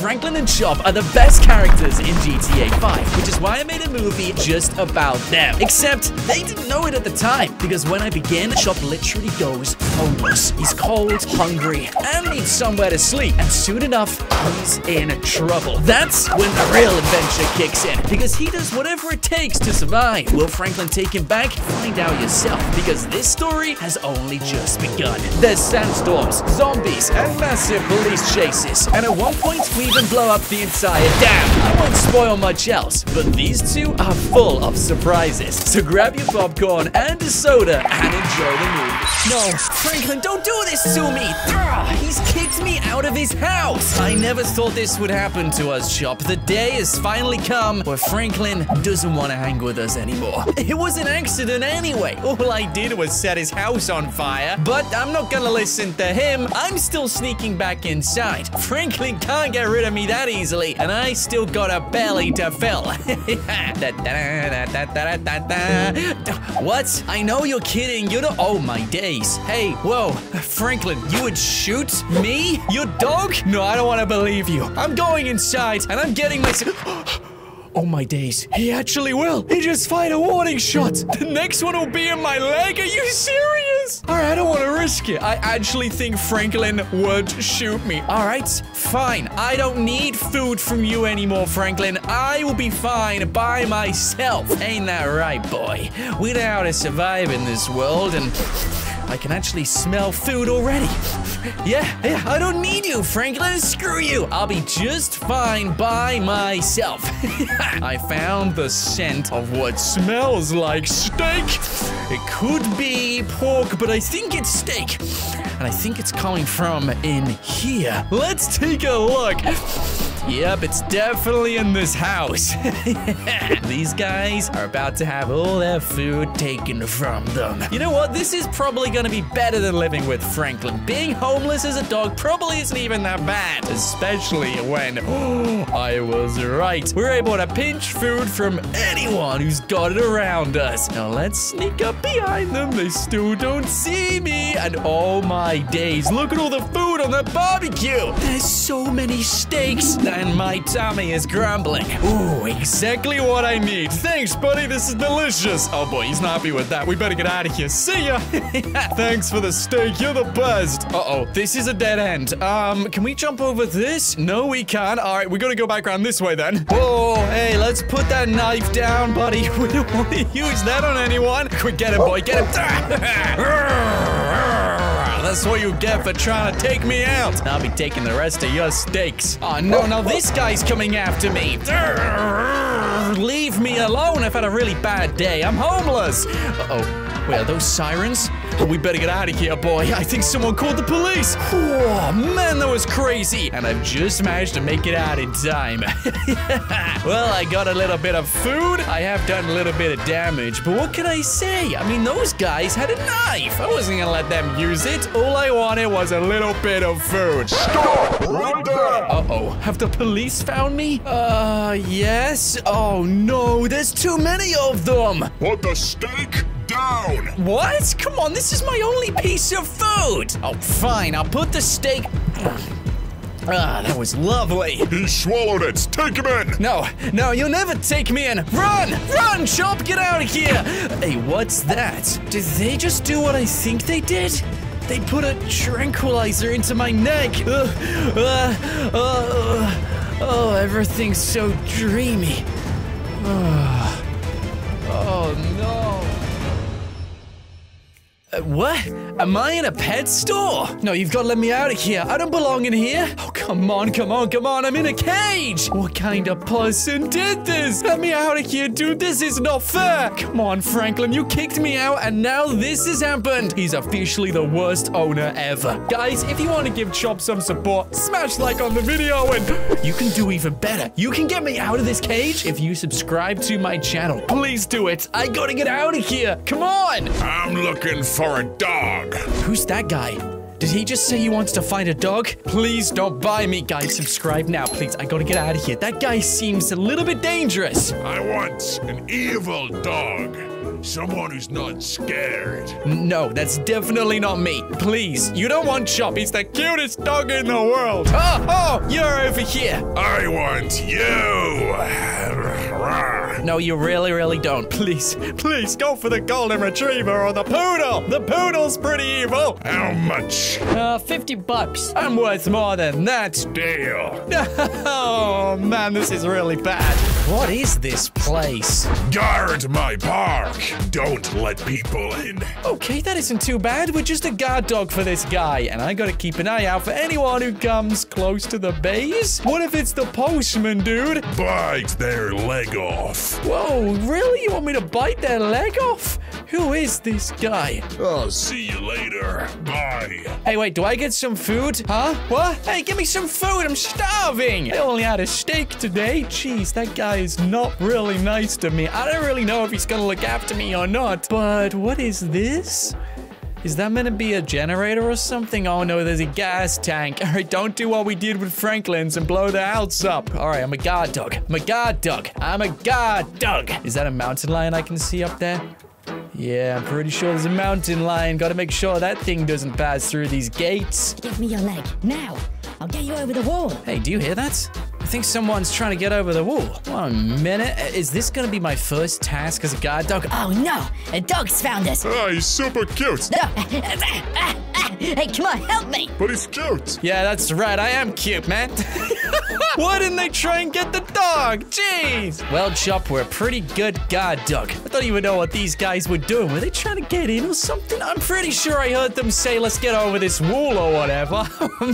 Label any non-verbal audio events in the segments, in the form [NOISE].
Franklin and Chop are the best characters in GTA 5, which is why I made a movie just about them. Except they didn't know it at the time, because when I begin, Chop literally goes homeless. He's cold, hungry, and needs somewhere to sleep. And soon enough, he's in trouble. That's when the real adventure kicks in, because he does whatever it takes to survive. Will Franklin take him back? Find out yourself, because this story has only just begun. There's sandstorms, zombies, and massive police chases. And at one point, we even blow up the entire dam. I won't spoil much else, but these two are full of surprises. So grab your popcorn and a soda and enjoy the movie. No, Franklin, don't do this to me! He's kicked me out of his house! I never thought this would happen to us, Chop. The day has finally come where Franklin doesn't want to hang with us anymore. It was an accident anyway. All I did was set his house on fire. But I'm not gonna listen to him. I'm still sneaking back inside. Franklin can't get rid of me that easily, and I still got a belly to fill. what? I know you're kidding. You're the- Oh, my days. Hey, whoa. Franklin, you would shoot me? Your dog? No, I don't want to believe you. I'm going inside, and I'm getting myself... Oh my days. He actually will. He just fired a warning shot. The next one will be in my leg. Are you serious? All right, I don't want to risk it. I actually think Franklin would shoot me. All right, fine. I don't need food from you anymore, Franklin. I will be fine by myself. Ain't that right, boy? We know how to survive in this world and... I can actually smell food already. Yeah, yeah, I don't need you, Franklin. Screw you. I'll be just fine by myself. [LAUGHS] I found the scent of what smells like steak. It could be pork, but I think it's steak. And I think it's coming from in here. Let's take a look. Yep, it's definitely in this house. [LAUGHS] These guys are about to have all their food taken from them. You know what? This is probably gonna be better than living with Franklin. Being homeless as a dog probably isn't even that bad, especially when [GASPS] I was right. We're able to pinch food from anyone who's got it around us. Now let's sneak up behind them. They still don't see me. And oh my days, look at all the food on the barbecue. There's so many steaks and my tummy is grumbling. Ooh, exactly what I need. Thanks, buddy. This is delicious. Oh boy, he's not happy with that. We better get out of here. See ya. [LAUGHS] Thanks for the steak. You're the best. Uh-oh, this is a dead end. Um, can we jump over this? No, we can't. All right, we gotta go back around this way then. Whoa, hey, let's put that knife down, buddy. [LAUGHS] We don't want to use that on anyone. Quick, get him, boy. Get him. [LAUGHS] That's what you get for trying to take me out. I'll be taking the rest of your steaks. Oh, no, no, this guy's coming after me. Leave me alone. I've had a really bad day. I'm homeless. Uh-oh. Wait, are those sirens? We better get out of here, boy. I think someone called the police. Oh, man, that was crazy. And I've just managed to make it out in time. [LAUGHS] well, I got a little bit of food. I have done a little bit of damage. But what can I say? I mean, those guys had a knife. I wasn't going to let them use it. All I wanted was a little bit of food. Stop! Right there! Uh-oh. Have the police found me? Uh, yes. Oh, no. There's too many of them. What the steak down! What? Come on, this is my only piece of food. Oh, fine. I'll put the steak... Ah, that was lovely. He swallowed it! Take him in! No, no, you'll never take me in. Run! Run, Chop! Get out of here! Hey, what's that? Did they just do what I think they did? They put a tranquilizer into my neck. Uh, uh, uh, oh, everything's so dreamy. Oh, oh no. Uh, what? Am I in a pet store? No, you've got to let me out of here. I don't belong in here. Oh, come on, come on, come on. I'm in a cage. What kind of person did this? Let me out of here, dude. This is not fair. Come on, Franklin. You kicked me out, and now this has happened. He's officially the worst owner ever. Guys, if you want to give Chop some support, smash like on the video, and [LAUGHS] you can do even better. You can get me out of this cage if you subscribe to my channel. Please do it. I gotta get out of here. Come on. I'm looking for a dog. Who's that guy? Did he just say he wants to find a dog? Please don't buy me, guys. Subscribe now, please. I gotta get out of here. That guy seems a little bit dangerous. I want an evil dog. Someone who's not scared. No, that's definitely not me. Please, you don't want Chop. He's the cutest dog in the world. Oh, oh, you're over here. I want you. No, you really, really don't. Please, please go for the golden retriever or the poodle. The poodle's pretty evil. How much? Uh, 50 bucks. I'm worth more than that. Deal. [LAUGHS] Oh, man, this is really bad. What is this place? Guard my park. Don't let people in. Okay, that isn't too bad. We're just a guard dog for this guy, and I gotta keep an eye out for anyone who comes close to the base. What if it's the postman, dude? Bite their leg off. Whoa, really? You want me to bite their leg off? Who is this guy? I'll see you later. Bye. Hey, wait, do I get some food? Huh? What? Hey, give me some food. I'm starving. I only had a steak today. Jeez, that guy is not really nice to me. I don't really know if he's gonna look after me or not. But what is this? Is that meant to be a generator or something? Oh no, there's a gas tank. [LAUGHS] All right, don't do what we did with Franklin's and blow the house up. All right, I'm a guard dog. I'm a guard dog. I'm a guard dog. Is that a mountain lion I can see up there? Yeah, I'm pretty sure there's a mountain lion. Gotta make sure that thing doesn't pass through these gates. Give me your leg. Now. I'll get you over the wall. Hey, do you hear that? I think someone's trying to get over the wall. One minute. Is this gonna be my first task as a guard dog? Oh no! A dog's found us! Ah, he's super cute. No! [LAUGHS] hey, come on, help me! But he's cute. Yeah, that's right. I am cute, man. [LAUGHS] Why didn't they try and get the dog? Jeez. Well, Chop, we're a pretty good guard dog. I don't even know what these guys were doing. Were they trying to get in or something? I'm pretty sure I heard them say, let's get over this wall or whatever.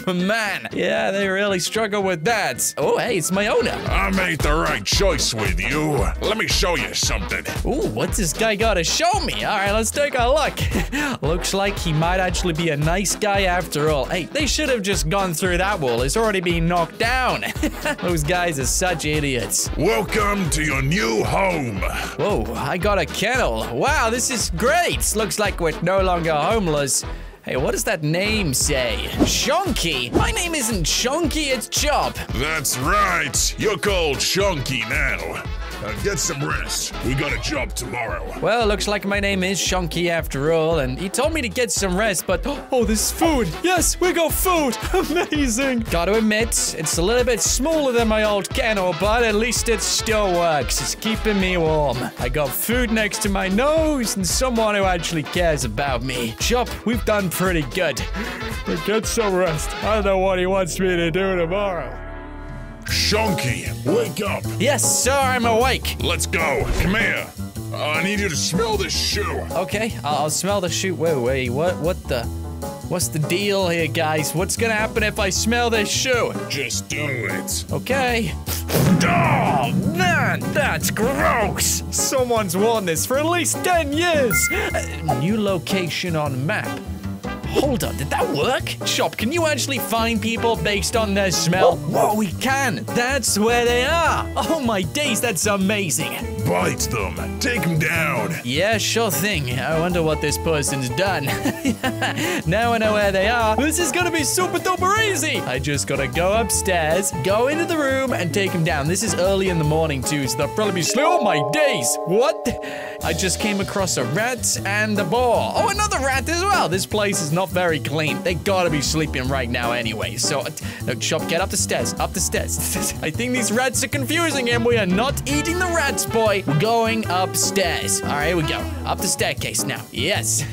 [LAUGHS] man. Yeah, they really struggle with that. Oh, hey, it's my owner. I made the right choice with you. Let me show you something. Ooh, what's this guy got to show me? All right, let's take a look. [LAUGHS] Looks like he might actually be a nice guy after all. Hey, they should have just gone through that wall. It's already been knocked down. [LAUGHS] Those guys are such idiots. Welcome to your new home. Whoa, I got a kennel. Wow, this is great. Looks like we're no longer homeless. Hey, what does that name say? Shonky? My name isn't Shonky, it's Chop. That's right. You're called Shonky now. Now get some rest. We got a job tomorrow. Well, looks like my name is Shonky after all, and he told me to get some rest, but [GASPS] oh, this food. Yes, we got food. [LAUGHS] Amazing. Gotta admit, it's a little bit smaller than my old kennel, but at least it still works. It's keeping me warm. I got food next to my nose and someone who actually cares about me. Chop, we've done pretty good. But get some rest. I don't know what he wants me to do tomorrow. Shonky, wake up. Yes, sir, I'm awake. Let's go. Come here. I need you to smell this shoe. Okay, I'll, I'll smell the shoe. Wait, wait, what, what the? What's the deal here, guys? What's gonna happen if I smell this shoe? Just do it. Okay. Oh, man, that's gross. Someone's worn this for at least 10 years. Uh, new location on map. Hold on, did that work? Chop, can you actually find people based on their smell? Whoa, we can. That's where they are. Oh my days, that's amazing. Bite them. Take them down. Yeah, sure thing. I wonder what this person's done. [LAUGHS] now I know where they are. This is gonna be super duper easy. I just gotta go upstairs, go into the room, and take them down. This is early in the morning too, so they'll probably be asleep. Oh my days! What? I just came across a rat and a boar. Oh, another rat as well. This place is not very clean. They gotta be sleeping right now anyway. So, uh, no, Chop, get up the stairs. Up the stairs. [LAUGHS] I think these rats are confusing him. We are not eating the rats, boy. We're going upstairs. All right, here we go. Up the staircase now. Yes.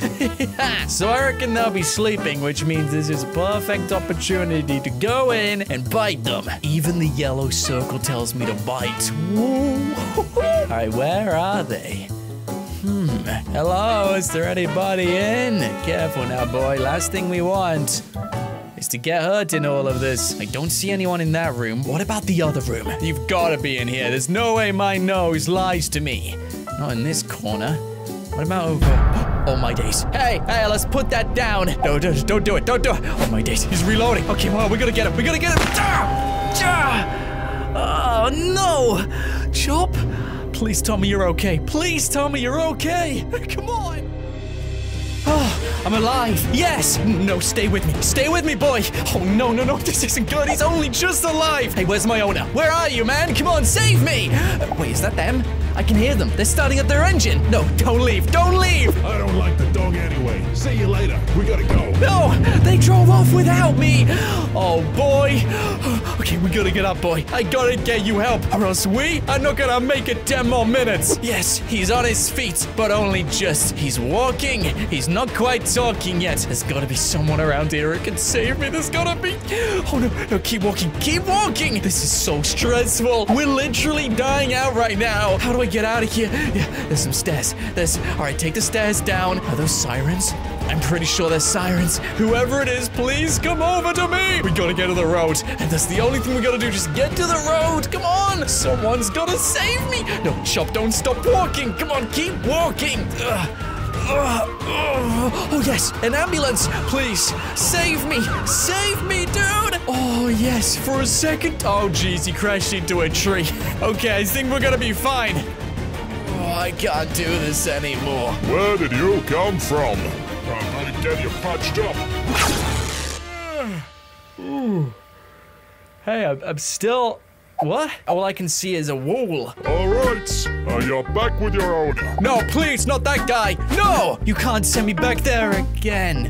[LAUGHS] so I reckon they'll be sleeping, which means this is a perfect opportunity to go in and bite them. Even the yellow circle tells me to bite. Woo. All right, where are they? Hmm. Hello, is there anybody in? Careful now, boy. Last thing we want is to get hurt in all of this. I don't see anyone in that room. What about the other room? You've got to be in here. There's no way my nose lies to me. Not in this corner. What about over? Oh my days. Hey, hey, let's put that down. No, don't, don't do it. Don't do it. Oh my days. He's reloading. Okay, well, we gotta get him. We gotta get him. Ah! Ah! Oh no! Chop! Please tell me you're okay. Please tell me you're okay. [LAUGHS] Come on. Oh, I'm alive. Yes. No, stay with me. Stay with me, boy. Oh, no, no, no. [LAUGHS] This isn't good. He's only just alive. Hey, where's my owner? Where are you, man? Come on, save me. [GASPS] Wait, is that them? I can hear them. They're starting up their engine. No, don't leave. Don't leave. I don't like the dog anyway. See you later. We gotta go. No, they drove off without me. Oh boy. Okay, we gotta get up, boy. I gotta get you help, or else we are not gonna make it 10 more minutes. Yes, he's on his feet, but only just. He's walking. He's not quite talking yet. There's gotta be someone around here who can save me. There's gotta be. Oh no, no, keep walking. Keep walking. This is so stressful. We're literally dying out right now. How do I get out of here? Yeah, there's some stairs. There's. All right, take the stairs down. Are those sirens? I'm pretty sure they're sirens. Whoever it is, please come over to me. We gotta get to the road. And that's the only thing we gotta do. Just get to the road. Come on. Someone's gotta save me. No, Chop, don't stop walking. Come on, keep walking. Ugh. Ugh. Oh, yes, an ambulance. Please, save me. Save me, dude. Oh, yes, for a second. Oh, jeez, he crashed into a tree. [LAUGHS] Okay, I think we're gonna be fine. Oh, I can't do this anymore. Where did you come from? I'm gonna get you patched up. [SIGHS] Hey, I'm, I'm still. What? All I can see is a wall. All right. Uh, you're back with your owner. No, please, not that guy. No, you can't send me back there again.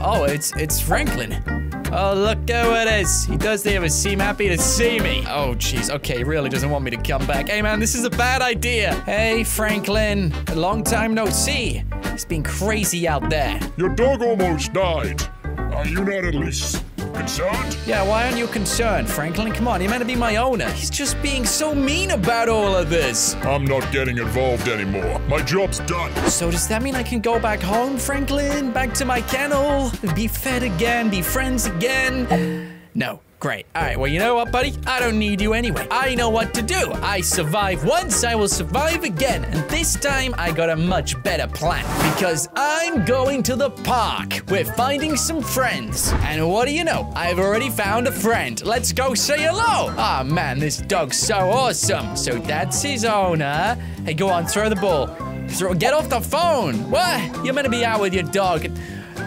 Oh, it's it's Franklin. Oh, look who it is. He does even seem happy to see me. Oh, jeez. Okay, he really doesn't want me to come back. Hey, man, this is a bad idea. Hey, Franklin. A long time no see. It's been crazy out there. Your dog almost died. Are you not at least concerned? Yeah, why aren't you concerned, Franklin? Come on, you're meant to be my owner. He's just being so mean about all of this. I'm not getting involved anymore. My job's done. So does that mean I can go back home, Franklin? Back to my kennel? Be fed again? Be friends again? No. Great. All right. Well, you know what, buddy? I don't need you anyway. I know what to do. I survive once, I will survive again. And this time, I got a much better plan. Because I'm going to the park. We're finding some friends. And what do you know? I've already found a friend. Let's go say hello. Ah, man, this dog's so awesome. So that's his owner. Hey, go on, throw the ball. Throw, get off the phone. What? You're meant to be out with your dog.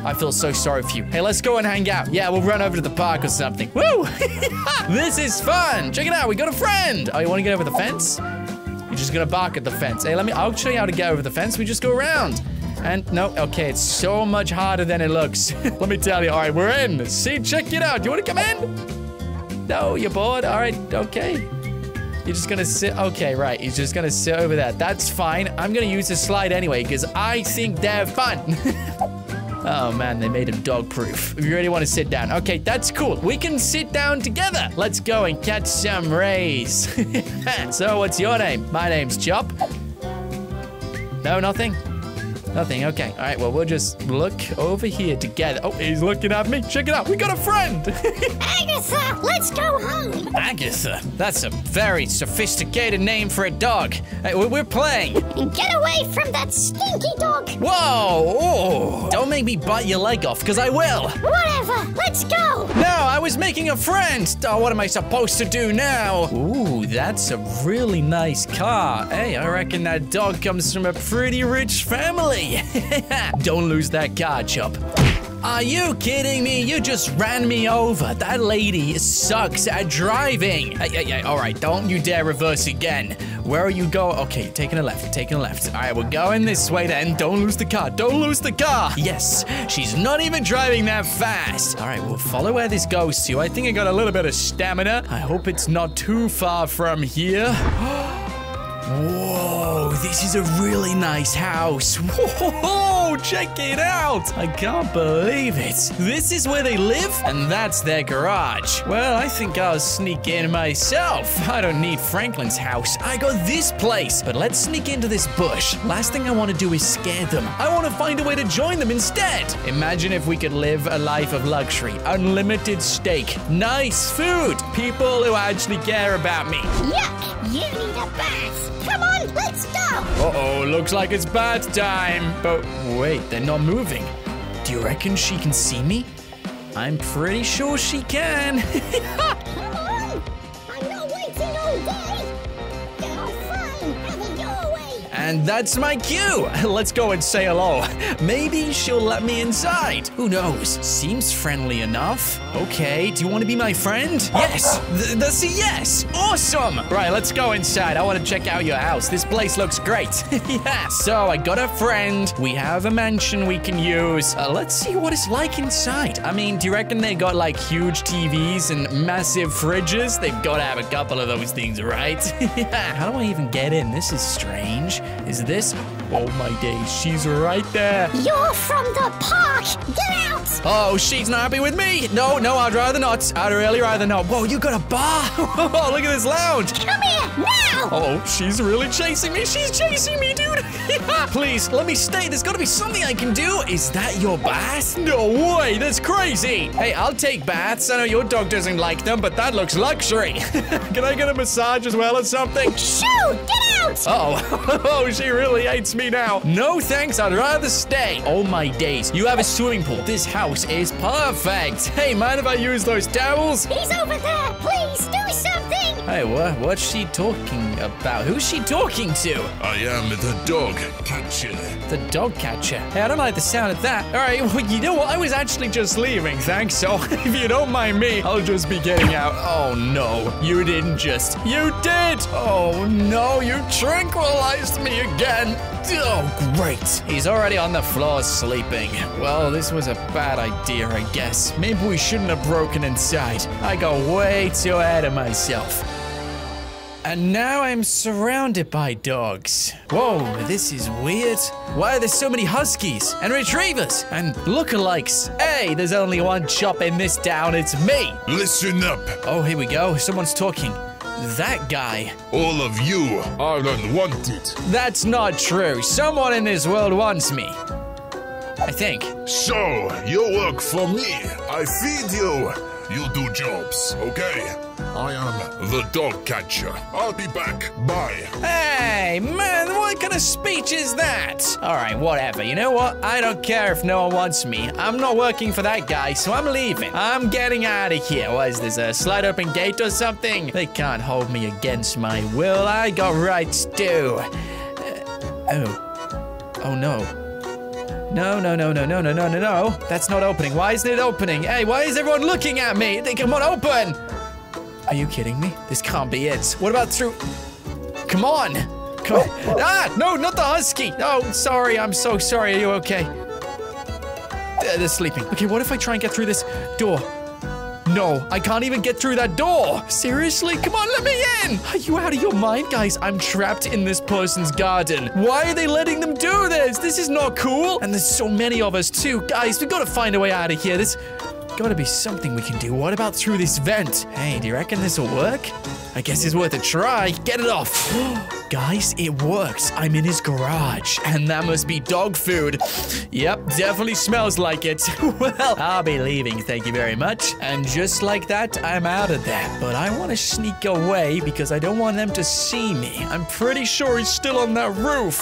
I feel so sorry for you. Hey, let's go and hang out. Yeah, we'll run over to the park or something. [LAUGHS] Woo! [LAUGHS] this is fun. Check it out. We got a friend. Oh, you want to get over the fence? You're just gonna bark at the fence. Hey, let me. I'll show you how to get over the fence. We just go around. And no, okay, it's so much harder than it looks. [LAUGHS] let me tell you. All right, we're in. See, check it out. Do you want to come in? No, you're bored. All right, okay. You're just gonna sit. Okay, right. You're just gonna sit over there. That's fine. I'm gonna use the slide anyway because I think they're fun. Oh man, they made him dog proof. If you really want to sit down. Okay, that's cool. We can sit down together. Let's go and catch some rays. [LAUGHS] so, what's your name? My name's Chop. No, nothing? Nothing. Okay. All right. Well, we'll just look over here together. Oh, he's looking at me. Check it out. We got a friend. [LAUGHS] Agatha, let's go home. Agatha. That's a very sophisticated name for a dog. Hey, we- we're playing. And get away from that stinky dog. Whoa! Oh, don't make me bite your leg off, because I will. Whatever, let's go. No, I was making a friend. Oh, what am I supposed to do now? Ooh, that's a really nice car. Hey, I reckon that dog comes from a pretty rich family. [LAUGHS] Don't lose that car, Chop. Are you kidding me? You just ran me over. That lady sucks at driving. Hey, hey, hey, all right, don't you dare reverse again. Where are you going? Okay, taking a left, taking a left. All right, we're going this way then. Don't lose the car. Don't lose the car. Yes, she's not even driving that fast. All right, we'll follow where this goes to. I think I got a little bit of stamina. I hope it's not too far from here. [GASPS] Whoa, this is a really nice house. Whoa, check it out. I can't believe it. This is where they live, and that's their garage. Well, I think I'll sneak in myself. I don't need Franklin's house. I got this place. But let's sneak into this bush. Last thing I want to do is scare them. I want to find a way to join them instead. Imagine if we could live a life of luxury, unlimited steak, nice food, people who actually care about me. Yuck, you need a bath. Come on, let's go. Uh-oh, looks like it's bath time. But wait, they're not moving. Do you reckon she can see me? I'm pretty sure she can. [LAUGHS] And that's my cue. [LAUGHS] Let's go and say hello. Maybe she'll let me inside. Who knows? Seems friendly enough. Okay, do you want to be my friend? Yes, Th- that's a yes. Awesome. Right, let's go inside. I want to check out your house. This place looks great. [LAUGHS] yeah. So I got a friend. We have a mansion we can use. Uh, let's see what it's like inside. I mean, do you reckon they got like huge TVs and massive fridges? They've got to have a couple of those things, right? [LAUGHS] yeah. How do I even get in? This is strange. Is this? Oh my days, she's right there. You're from the park. Get out. Oh, she's not happy with me. No, no, I'd rather not. I'd really rather not. Whoa, you got a bar. [LAUGHS] Oh, look at this lounge. Come here now. Oh, she's really chasing me. She's chasing me, dude. [LAUGHS] Please, let me stay. There's got to be something I can do. Is that your bath? No way. That's crazy. Hey, I'll take baths. I know your dog doesn't like them, but that looks luxury. [LAUGHS] can I get a massage as well or something? Shoo! Get out. Oh, oh, she really hates me now. No thanks, I'd rather stay. Oh my days, you have a swimming pool. This house is perfect. Hey, mind if I use those towels? He's over there. Please do something. Hey, what, what's she talking about? Who's she talking to? I am the dog catcher. The dog catcher. Hey, I don't like the sound of that. All right, [LAUGHS] well, you know what? I was actually just leaving, thanks. [LAUGHS] So if you don't mind me, I'll just be getting out. Oh no, you didn't just. You did. Oh no, you tranquilized me again. Oh, great. He's already on the floor sleeping. Well, this was a bad idea, I guess. Maybe we shouldn't have broken inside. I got way too ahead of myself. And now I'm surrounded by dogs. Whoa, this is weird. Why are there so many huskies and retrievers and lookalikes? Hey, there's only one chop in this town. It's me. Listen up. Oh, here we go. Someone's talking. That guy. All of you are unwanted. That's not true. Someone in this world wants me. I think. So, you work for me. I feed you. You do jobs, okay? I am the dog catcher. I'll be back. Bye. Hey, man, what kind of speech is that? All right, whatever. You know what? I don't care if no one wants me. I'm not working for that guy, so I'm leaving. I'm getting out of here. What is this, a slide open gate or something? They can't hold me against my will. I got rights too. Uh, oh. Oh, no. No, no, no, no, no, no, no, no, no. That's not opening. Why isn't it opening? Hey, why is everyone looking at me? They come on, open! Are you kidding me? This can't be it. What about through... Come on! Come on. Ah! No, not the husky! Oh, sorry. I'm so sorry. Are you okay? They're sleeping. Okay, what if I try and get through this door? No, I can't even get through that door. Seriously? Come on, let me in. Are you out of your mind, guys? I'm trapped in this person's garden. Why are they letting them do this? This is not cool. And there's so many of us too. Guys, we gotta find a way out of here. There's gotta be something we can do. What about through this vent? Hey, do you reckon this will work? I guess it's worth a try. Get it off. [GASPS] Guys, it works. I'm in his garage, and that must be dog food. Yep, definitely smells like it. [LAUGHS] well, I'll be leaving, thank you very much. And just like that, I'm out of there. But I want to sneak away because I don't want them to see me. I'm pretty sure he's still on that roof.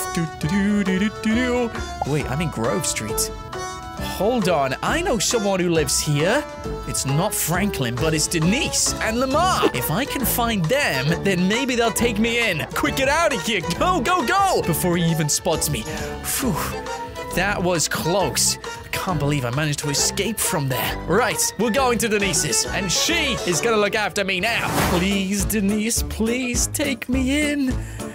Wait, I'm in Grove Street. Hold on, I know someone who lives here. It's not Franklin, but it's Denise and Lamar. If I can find them, then maybe they'll take me in. Quick, get out of here. Go, go, go. Before he even spots me. Phew, that was close. I can't believe I managed to escape from there. Right, we're going to Denise's, and she is gonna look after me now. Please, Denise, please take me in.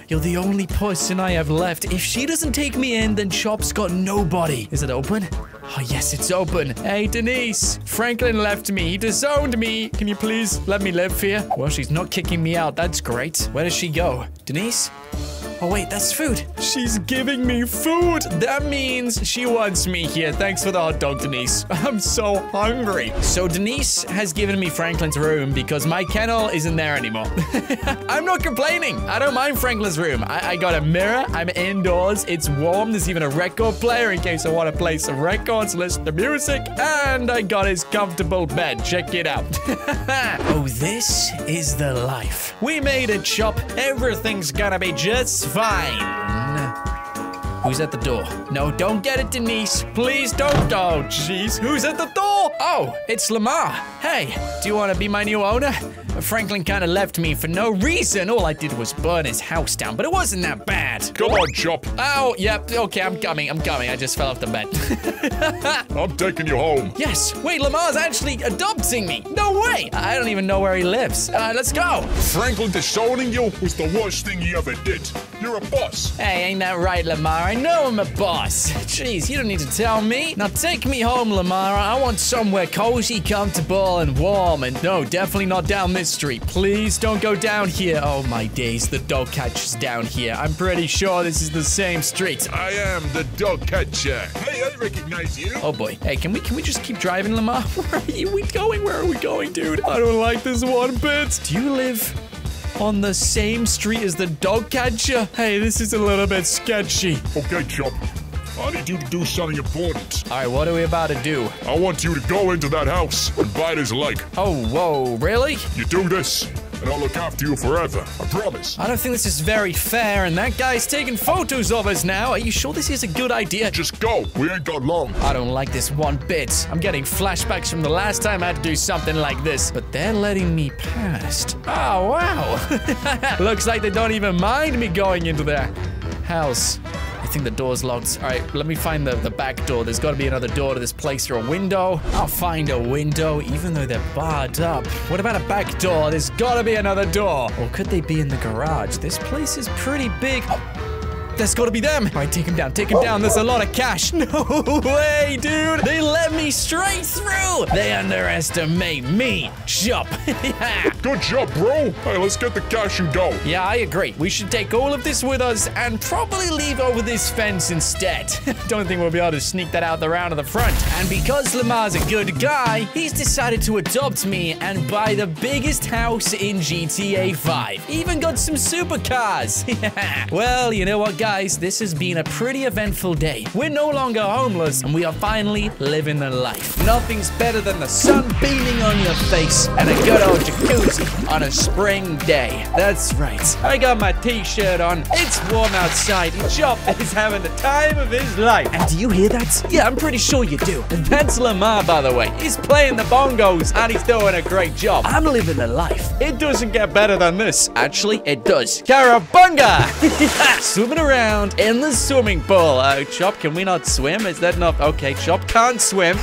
You're the only person I have left. If she doesn't take me in, then Chop's got nobody. Is it open? Oh, yes, it's open. Hey, Denise. Franklin left me. He disowned me. Can you please let me live here? Well, she's not kicking me out. That's great. Where does she go? Denise? Oh, wait, that's food. She's giving me food. That means she wants me here. Thanks for the hot dog, Denise. [LAUGHS] I'm so hungry. So Denise has given me Franklin's room because my kennel isn't there anymore. [LAUGHS] I'm not complaining. I don't mind Franklin's room. I, I got a mirror. I'm indoors. It's warm. There's even a record player in case I want to play some records, listen to music. And I got his comfortable bed. Check it out. [LAUGHS] oh, this is the life. We made it, Chop. Everything's gonna be just fine. Who's at the door? No, don't get it, Denise. Please don't. Oh, jeez. Who's at the door? Oh, it's Lamar. Hey, do you want to be my new owner? Franklin kind of left me for no reason. All I did was burn his house down, but it wasn't that bad. Come on, Chop. Oh, yep. Okay, I'm coming. I'm coming. I just fell off the bed. [LAUGHS] I'm taking you home. yes. Wait, Lamar's actually adopting me. No way. I don't even know where he lives. Uh, let's go. Franklin disowning you was the worst thing he ever did. You're a boss. Hey, ain't that right, Lamar? I know I'm a boss. Jeez, you don't need to tell me. Now take me home, Lamar. I want somewhere cozy, comfortable, and warm. And no, definitely not down this street. Please don't go down here. Oh my days, the dog catcher's down here. I'm pretty sure this is the same street. I am the dog catcher. Hey, I recognize you. Oh boy. Hey, can we can we just keep driving, Lamar? [LAUGHS] Where are we going? Where are we going, dude? I don't like this one bit. Do you live on the same street as the dog catcher? Hey, this is a little bit sketchy. Okay, Chop. I need you to do something important. All right, what are we about to do? I want you to go into that house and bite his leg. Oh, whoa, really? You do this, and I'll look after you forever. I promise. I don't think this is very fair, and that guy's taking photos of us now. Are you sure this is a good idea? Just go. We ain't got long. I don't like this one bit. I'm getting flashbacks from the last time I had to do something like this, but they're letting me past. Oh, wow. [LAUGHS] Looks like they don't even mind me going into their house. Think the door's locked. All right, let me find the, the back door. There's got to be another door to this place or a window. I'll find a window, even though they're barred up. What about a back door? There's got to be another door. Or could they be in the garage? This place is pretty big. Oh, that's gotta be them. All right, take him down, take him down. There's a lot of cash. [LAUGHS] No way, dude. They let me straight through. They underestimate me. Chop. [LAUGHS] Good job, bro. Hey, let's get the cash and go. yeah, I agree. We should take all of this with us and probably leave over this fence instead. [LAUGHS] Don't think we'll be able to sneak that out the round of the front. And because Lamar's a good guy, he's decided to adopt me and buy the biggest house in GTA 5. Even got some supercars. well, you know what, guys? Guys, this has been a pretty eventful day. We're no longer homeless, and we are finally living the life. Nothing's better than the sun beaming on your face and a good old jacuzzi on a spring day. That's right. I got my t-shirt on. It's warm outside. and Chop is having the time of his life. And do you hear that? Yeah, I'm pretty sure you do. And that's Lamar, by the way. He's playing the bongos, and he's doing a great job. I'm living the life. It doesn't get better than this. Actually, it does. Carabunga! [LAUGHS] Swimming around in the swimming pool. Uh, Chop, can we not swim? Is that not... Okay, Chop can't swim.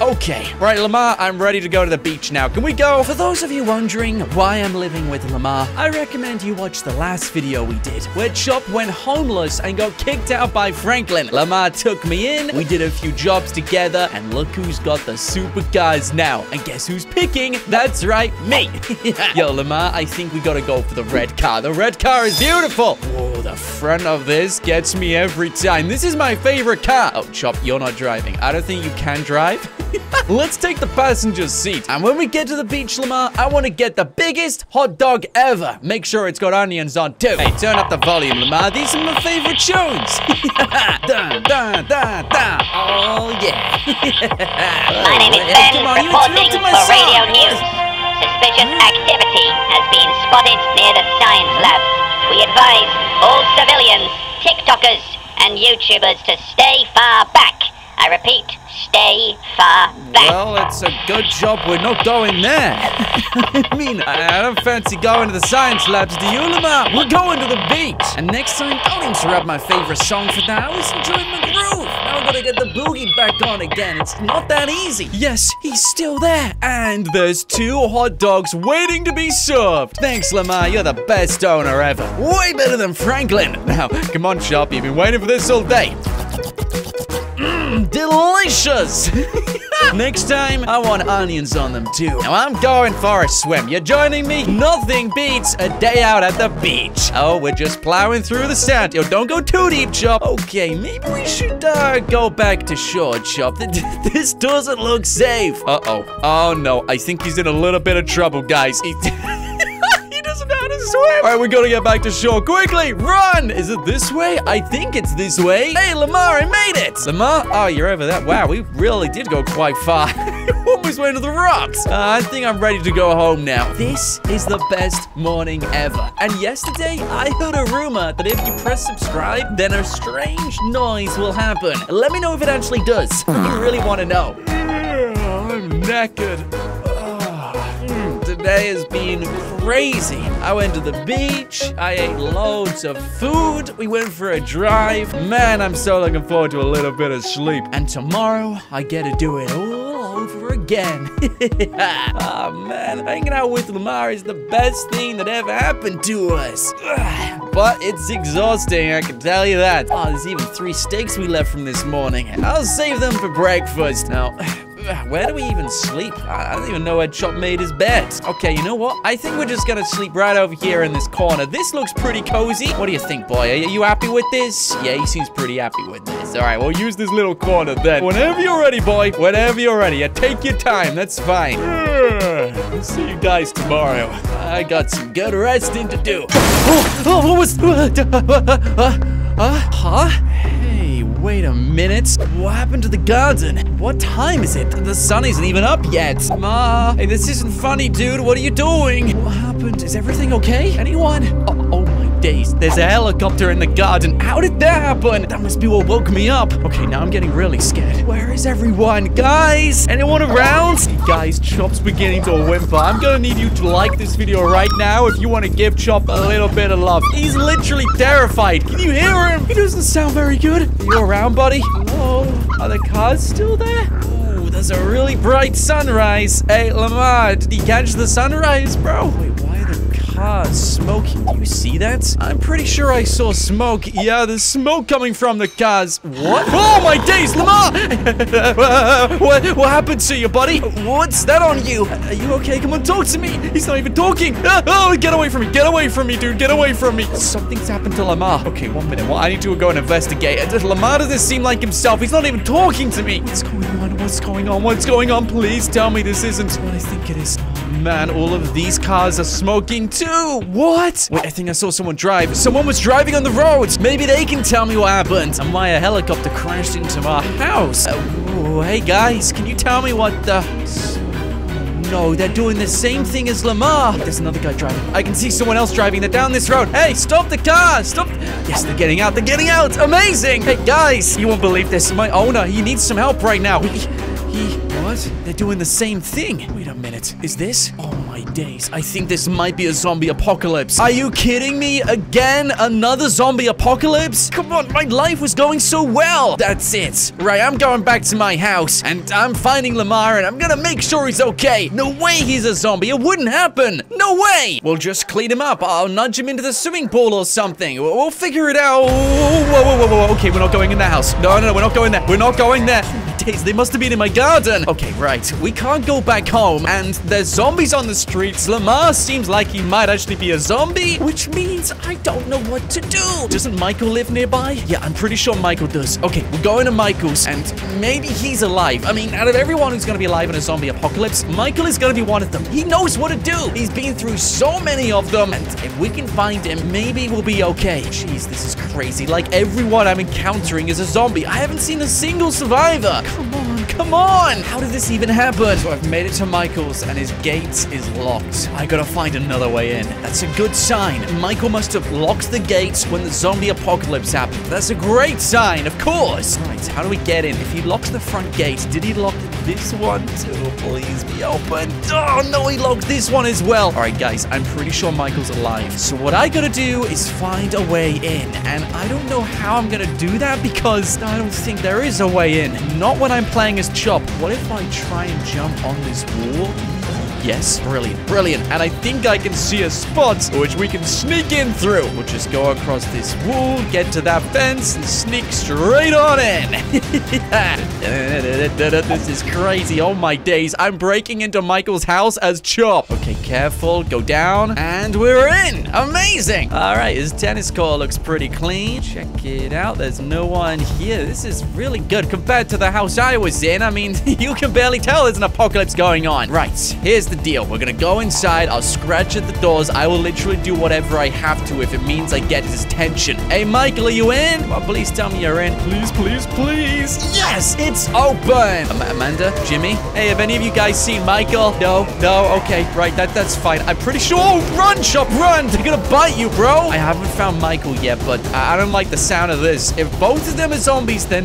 Okay. Right, Lamar, I'm ready to go to the beach now. Can we go? For those of you wondering why I'm living with Lamar, I recommend you watch the last video we did, where Chop went homeless and got kicked out by Franklin. Lamar took me in, we did a few jobs together, and look who's got the super supercars now. And guess who's picking? That's right, me. [LAUGHS] Yo, Lamar, I think we gotta go for the red car. The red car is beautiful. Whoa, the front of this gets me every time. This is my favorite car. Oh, Chop, you're not driving. I don't think you can drive. [LAUGHS] Let's take the passenger seat. And when we get to the beach, Lamar, I want to get the biggest hot dog ever. Make sure it's got onions on too. Hey, turn up the volume, Lamar. These are my favorite tunes. [LAUGHS] dun, dun, dun, dun. Oh, yeah. [LAUGHS] My name is oh, Ben, come on, you reporting for my song. radio news. Suspicious activity has been spotted near the science lab. We advise all civilians, TikTokers, and YouTubers to stay far back. I repeat, stay far back. Well, it's a good job we're not going there. [LAUGHS] I mean, I don't fancy going to the science labs, do you, Lamar? We're going to the beach. And next time, don't interrupt my favorite song for. I was enjoying my groove. Now I gotta get the boogie back on again. It's not that easy. Yes, he's still there. And there's two hot dogs waiting to be served. Thanks, Lamar. You're the best owner ever. Way better than Franklin. Now, come on, Chop. You've been waiting for this all day. Delicious! [LAUGHS] Next time, I want onions on them too. Now I'm going for a swim. You're joining me? Nothing beats a day out at the beach. Oh, we're just plowing through the sand. Yo, don't go too deep, Chop. Okay, maybe we should uh, go back to shore, Chop. [LAUGHS] This doesn't look safe. Uh-oh. Oh, no. I think he's in a little bit of trouble, guys. [LAUGHS] Doesn't know how to swim. All right, we gotta get back to shore quickly. Run! Is it this way? I think it's this way. Hey, Lamar, I made it. Lamar? Oh, you're over there. Wow, we really did go quite far. [LAUGHS] Almost went to the rocks. Uh, I think I'm ready to go home now. This is the best morning ever. And yesterday, I heard a rumor that if you press subscribe, then a strange noise will happen. Let me know if it actually does. I really want to know. I'm knackered. Mm, day has been crazy. I went to the beach, I ate loads of food, we went for a drive. Man, I'm so looking forward to a little bit of sleep. And tomorrow, I get to do it all over again. oh [LAUGHS] man, hanging out with Lamar is the best thing that ever happened to us. [SIGHS] but it's exhausting, I can tell you that. Oh, there's even three steaks we left from this morning. I'll save them for breakfast. Now, [SIGHS] where do we even sleep? I don't even know where Chop made his bed. Okay, you know what? I think we're just gonna sleep right over here in this corner. This looks pretty cozy. What do you think, boy? Are you happy with this? Yeah, he seems pretty happy with this. All right, we'll use this little corner then. Whenever you're ready, boy. Whenever you're ready. Take your time. That's fine. [SIGHS] See you guys tomorrow. I got some good resting to do. Oh, [GASPS] [GASPS] oh what was... Uh, uh, huh? Wait a minute. What happened to the garden? What time is it? The sun isn't even up yet. Ma, hey, this isn't funny, dude. What are you doing? What happened? Is everything okay? Anyone? Oh, oh days. There's a helicopter in the garden. How did that happen? That must be what woke me up. Okay, now I'm getting really scared. Where is everyone? Guys, anyone around? Hey, guys, Chop's beginning to whimper. I'm gonna need you to like this video right now if you want to give Chop a little bit of love. He's literally terrified. Can you hear him? He doesn't sound very good. Are you around, buddy? Hello? Are the cars still there? Ooh, there's a really bright sunrise. Hey, Lamar, did you catch the sunrise, bro? Wait, why the smoking? Do you see that? I'm pretty sure I saw smoke. Yeah, there's smoke coming from the cars. What? Oh, my days, Lamar! [LAUGHS] what, what happened to you, buddy? What's that on you? Are you okay? Come on, talk to me. He's not even talking. [LAUGHS] Oh, get away from me. Get away from me, dude. Get away from me. Something's happened to Lamar. Okay, one minute. Well, I need to go and investigate. Uh, Lamar doesn't seem like himself. He's not even talking to me. What's going on? What's going on? What's going on? Please tell me this isn't what I think it is. Oh, man, all of these cars are smoking too. What? Wait, I think I saw someone drive. Someone was driving on the road. Maybe they can tell me what happened and why a helicopter crashed into my house. Uh, hey, guys, can you tell me what the... No, they're doing the same thing as Lamar. There's another guy driving. I can see someone else driving. They're down this road. Hey, stop the car. Stop. Yes, they're getting out. They're getting out. Amazing. Hey, guys, you won't believe this. My owner, he needs some help right now. What? They're doing the same thing. Wait a minute. Is this? Oh my days. I think this might be a zombie apocalypse. Are you kidding me? Again? Another zombie apocalypse? Come on, my life was going so well. That's it. Right, I'm going back to my house and I'm finding Lamar and I'm gonna make sure he's okay. No way he's a zombie. It wouldn't happen. No way. We'll just clean him up. I'll nudge him into the swimming pool or something. We'll, we'll figure it out. Whoa, whoa, whoa, whoa. Okay, we're not going in the house. No, no, no, we're not going there. We're not going there. [LAUGHS] Days, they must have been in my garden. Okay, right. We can't go back home, and there's zombies on the streets. Lamar seems like he might actually be a zombie, which means I don't know what to do. Doesn't Michael live nearby? Yeah, I'm pretty sure Michael does. Okay, we're going to Michael's, and maybe he's alive. I mean, out of everyone who's going to be alive in a zombie apocalypse, Michael is going to be one of them. He knows what to do. He's been through so many of them, and if we can find him, maybe we'll be okay. Jeez, this is crazy. Like, everyone I'm encountering is a zombie. I haven't seen a single survivor. Come on, come on. How did this even happen? So I've made it to Michael's, and his gate is locked. I gotta find another way in. That's a good sign. Michael must have locked the gates when the zombie apocalypse happened. That's a great sign, of course. Right, how do we get in? If he locked the front gate, did he lock this one too? Please be open. Oh, no, he locked this one as well. All right, guys, I'm pretty sure Michael's alive. So what I gotta do is find a way in. And I don't know how I'm gonna do that because I don't think there is a way in. Not when I'm playing as Chop. What if I try and jump on this wall? Yes, brilliant, brilliant. And I think I can see a spot which we can sneak in through. We'll just go across this wall, get to that fence, and sneak straight on in. [LAUGHS] this is crazy. Oh my days. I'm breaking into Michael's house as Chop. Okay, careful. Go down. And we're in. Amazing. All right, his tennis court looks pretty clean. Check it out. There's no one here. This is really good compared to the house I was in. I mean, [LAUGHS] you can barely tell there's an apocalypse going on. Right, here's the deal. We're gonna go inside. I'll scratch at the doors. I will literally do whatever I have to if it means I get his attention. Hey, Michael, are you in? Well, please tell me you're in. Please, please, please. Yes, it's open. Am Amanda, Jimmy. Hey, have any of you guys seen Michael? No, no. Okay, right. That that's fine. I'm pretty sure. Oh, run, Chop, run! They're gonna bite you, bro. I haven't found Michael yet, but I, I don't like the sound of this. If both of them are zombies, then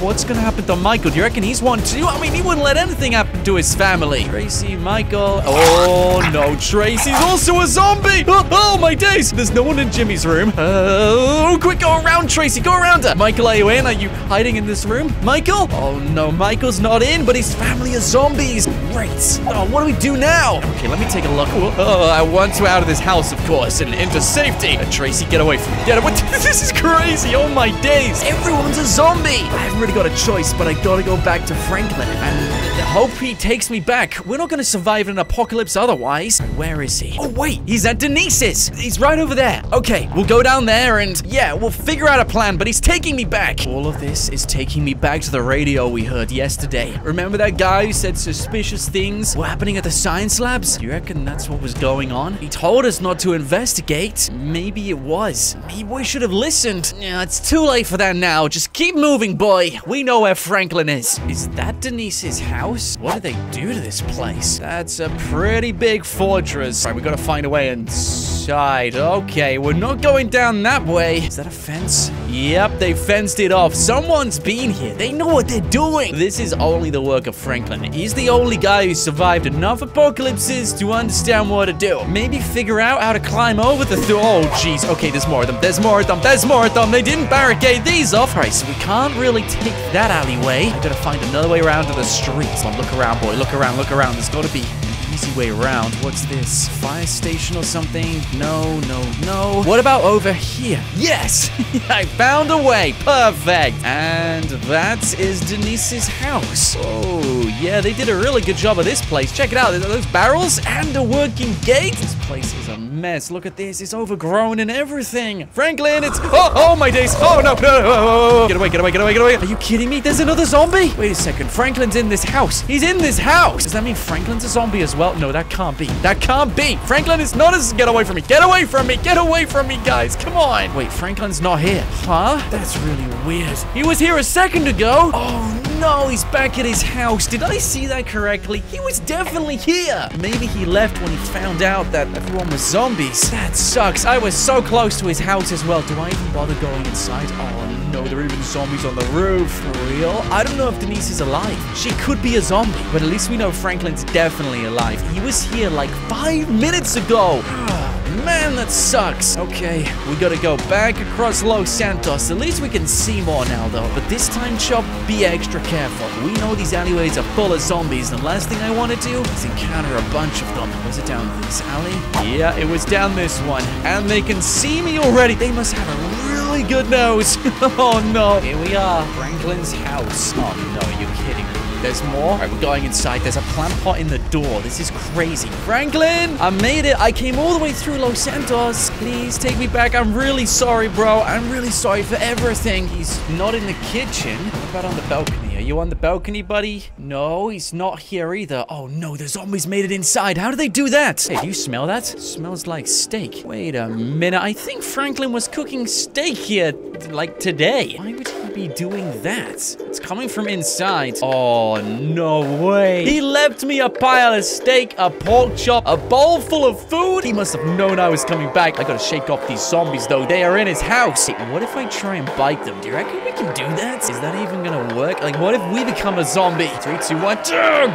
what's gonna happen to Michael? Do you reckon he's one too? I mean, he wouldn't let anything happen to his family. Tracey, Michael. Oh no, Tracey's also a zombie. Oh, oh, my days. There's no one in Jimmy's room. Oh, quick, go around, Tracey. Go around her. Michael, are you in? Are you hiding in this room? Michael? Oh no, Michael's not in, but his family are zombies. Great. Oh, what do we do now? Okay, let me take a look. Oh, I want to out of this house, of course, and into safety. Uh, Tracey, get away from me. Get away. This is crazy. Oh my days. Everyone's a zombie. I haven't really got a choice, but I gotta go back to Franklin and hope he takes me back. We're not gonna survive an apocalypse otherwise. Where is he? Oh, wait. He's at Denise's. He's right over there. Okay, we'll go down there and yeah, we'll figure out a plan, but he's taking me back. All of this is taking me back to the radio we heard yesterday. Remember that guy who said suspicious things were happening at the science labs? You reckon that's what was going on? He told us not to investigate. Maybe it was. Maybe we should have listened. Yeah, it's too late for that now. Just keep moving, boy. We know where Franklin is. Is that Denise's house? What did they do to this place? That's a pretty big fortress. All right, we gotta find a way inside. Okay, we're not going down that way. Is that a fence? Yep, they fenced it off. Someone's been here. They know what they're doing. This is only the work of Franklin. He's the only guy who survived enough apocalypses to understand what to do. Maybe figure out how to climb over the th Oh, jeez. Okay, there's more of them. There's more of them. There's more of them. They didn't barricade these off. All right, so we can't really take that alleyway. I gotta find another way around to the street. Look around, boy. Look around, look around. There's gotta be an easy way around. What's this? Fire station or something? No, no, no. What about over here? Yes! [LAUGHS] I found a way. Perfect. And that is Denise's house. Oh, yeah, they did a really good job of this place. Check it out. Those barrels and a working gate. This place is a mess. Look at this. It's overgrown and everything. Franklin, it's... Oh, oh, my days. Oh, no, no, no. Get away, get away, get away, get away. Are you kidding me? There's another zombie? Wait a second. Franklin's in this house. He's in this house. Does that mean Franklin's a zombie as well? No, that can't be. That can't be. Franklin is not as... Get away from me. Get away from me. Get away from me, guys. Come on. Wait, Franklin's not here. Huh? That's really weird. He was here a second ago. Oh, no. He's back at his house. Did I see that correctly? He was definitely here. Maybe he left when he found out that everyone was zombies. That sucks. I was so close to his house as well. Do I even bother going inside? Oh, no. There are even zombies on the roof. For real? I don't know if Denise is alive. She could be a zombie, but at least we know Franklin's definitely alive. He was here like five minutes ago. [SIGHS] Man, that sucks. Okay, we gotta go back across Los Santos. At least we can see more now, though. But this time, Chop, be extra careful. We know these alleyways are full of zombies. The last thing I want to do is encounter a bunch of them. Was it down this alley? Yeah, it was down this one. And they can see me already. They must have a really good nose. oh, no. Here we are. Franklin's house. Oh, no, you're kidding me. There's more. All right, we're going inside. There's a plant pot in the door. This is crazy. Franklin, I made it. I came all the way through Los Santos. Please take me back. I'm really sorry, bro. I'm really sorry for everything. He's not in the kitchen. What about on the balcony? Are you on the balcony, buddy? No, he's not here either. Oh, no, the zombies made it inside. How do they do that? Hey, do you smell that? smells like steak. Wait a minute. I think Franklin was cooking steak here, like, today. Why would he be doing that? It's coming from inside. Oh, no way. He left me a pile of steak, a pork chop, a bowl full of food. He must have known I was coming back. I gotta shake off these zombies, though. They are in his house. Hey, what if I try and bite them? Do you reckon we can do that? Is that even gonna work? Like, what if we become a zombie? Three, two, one.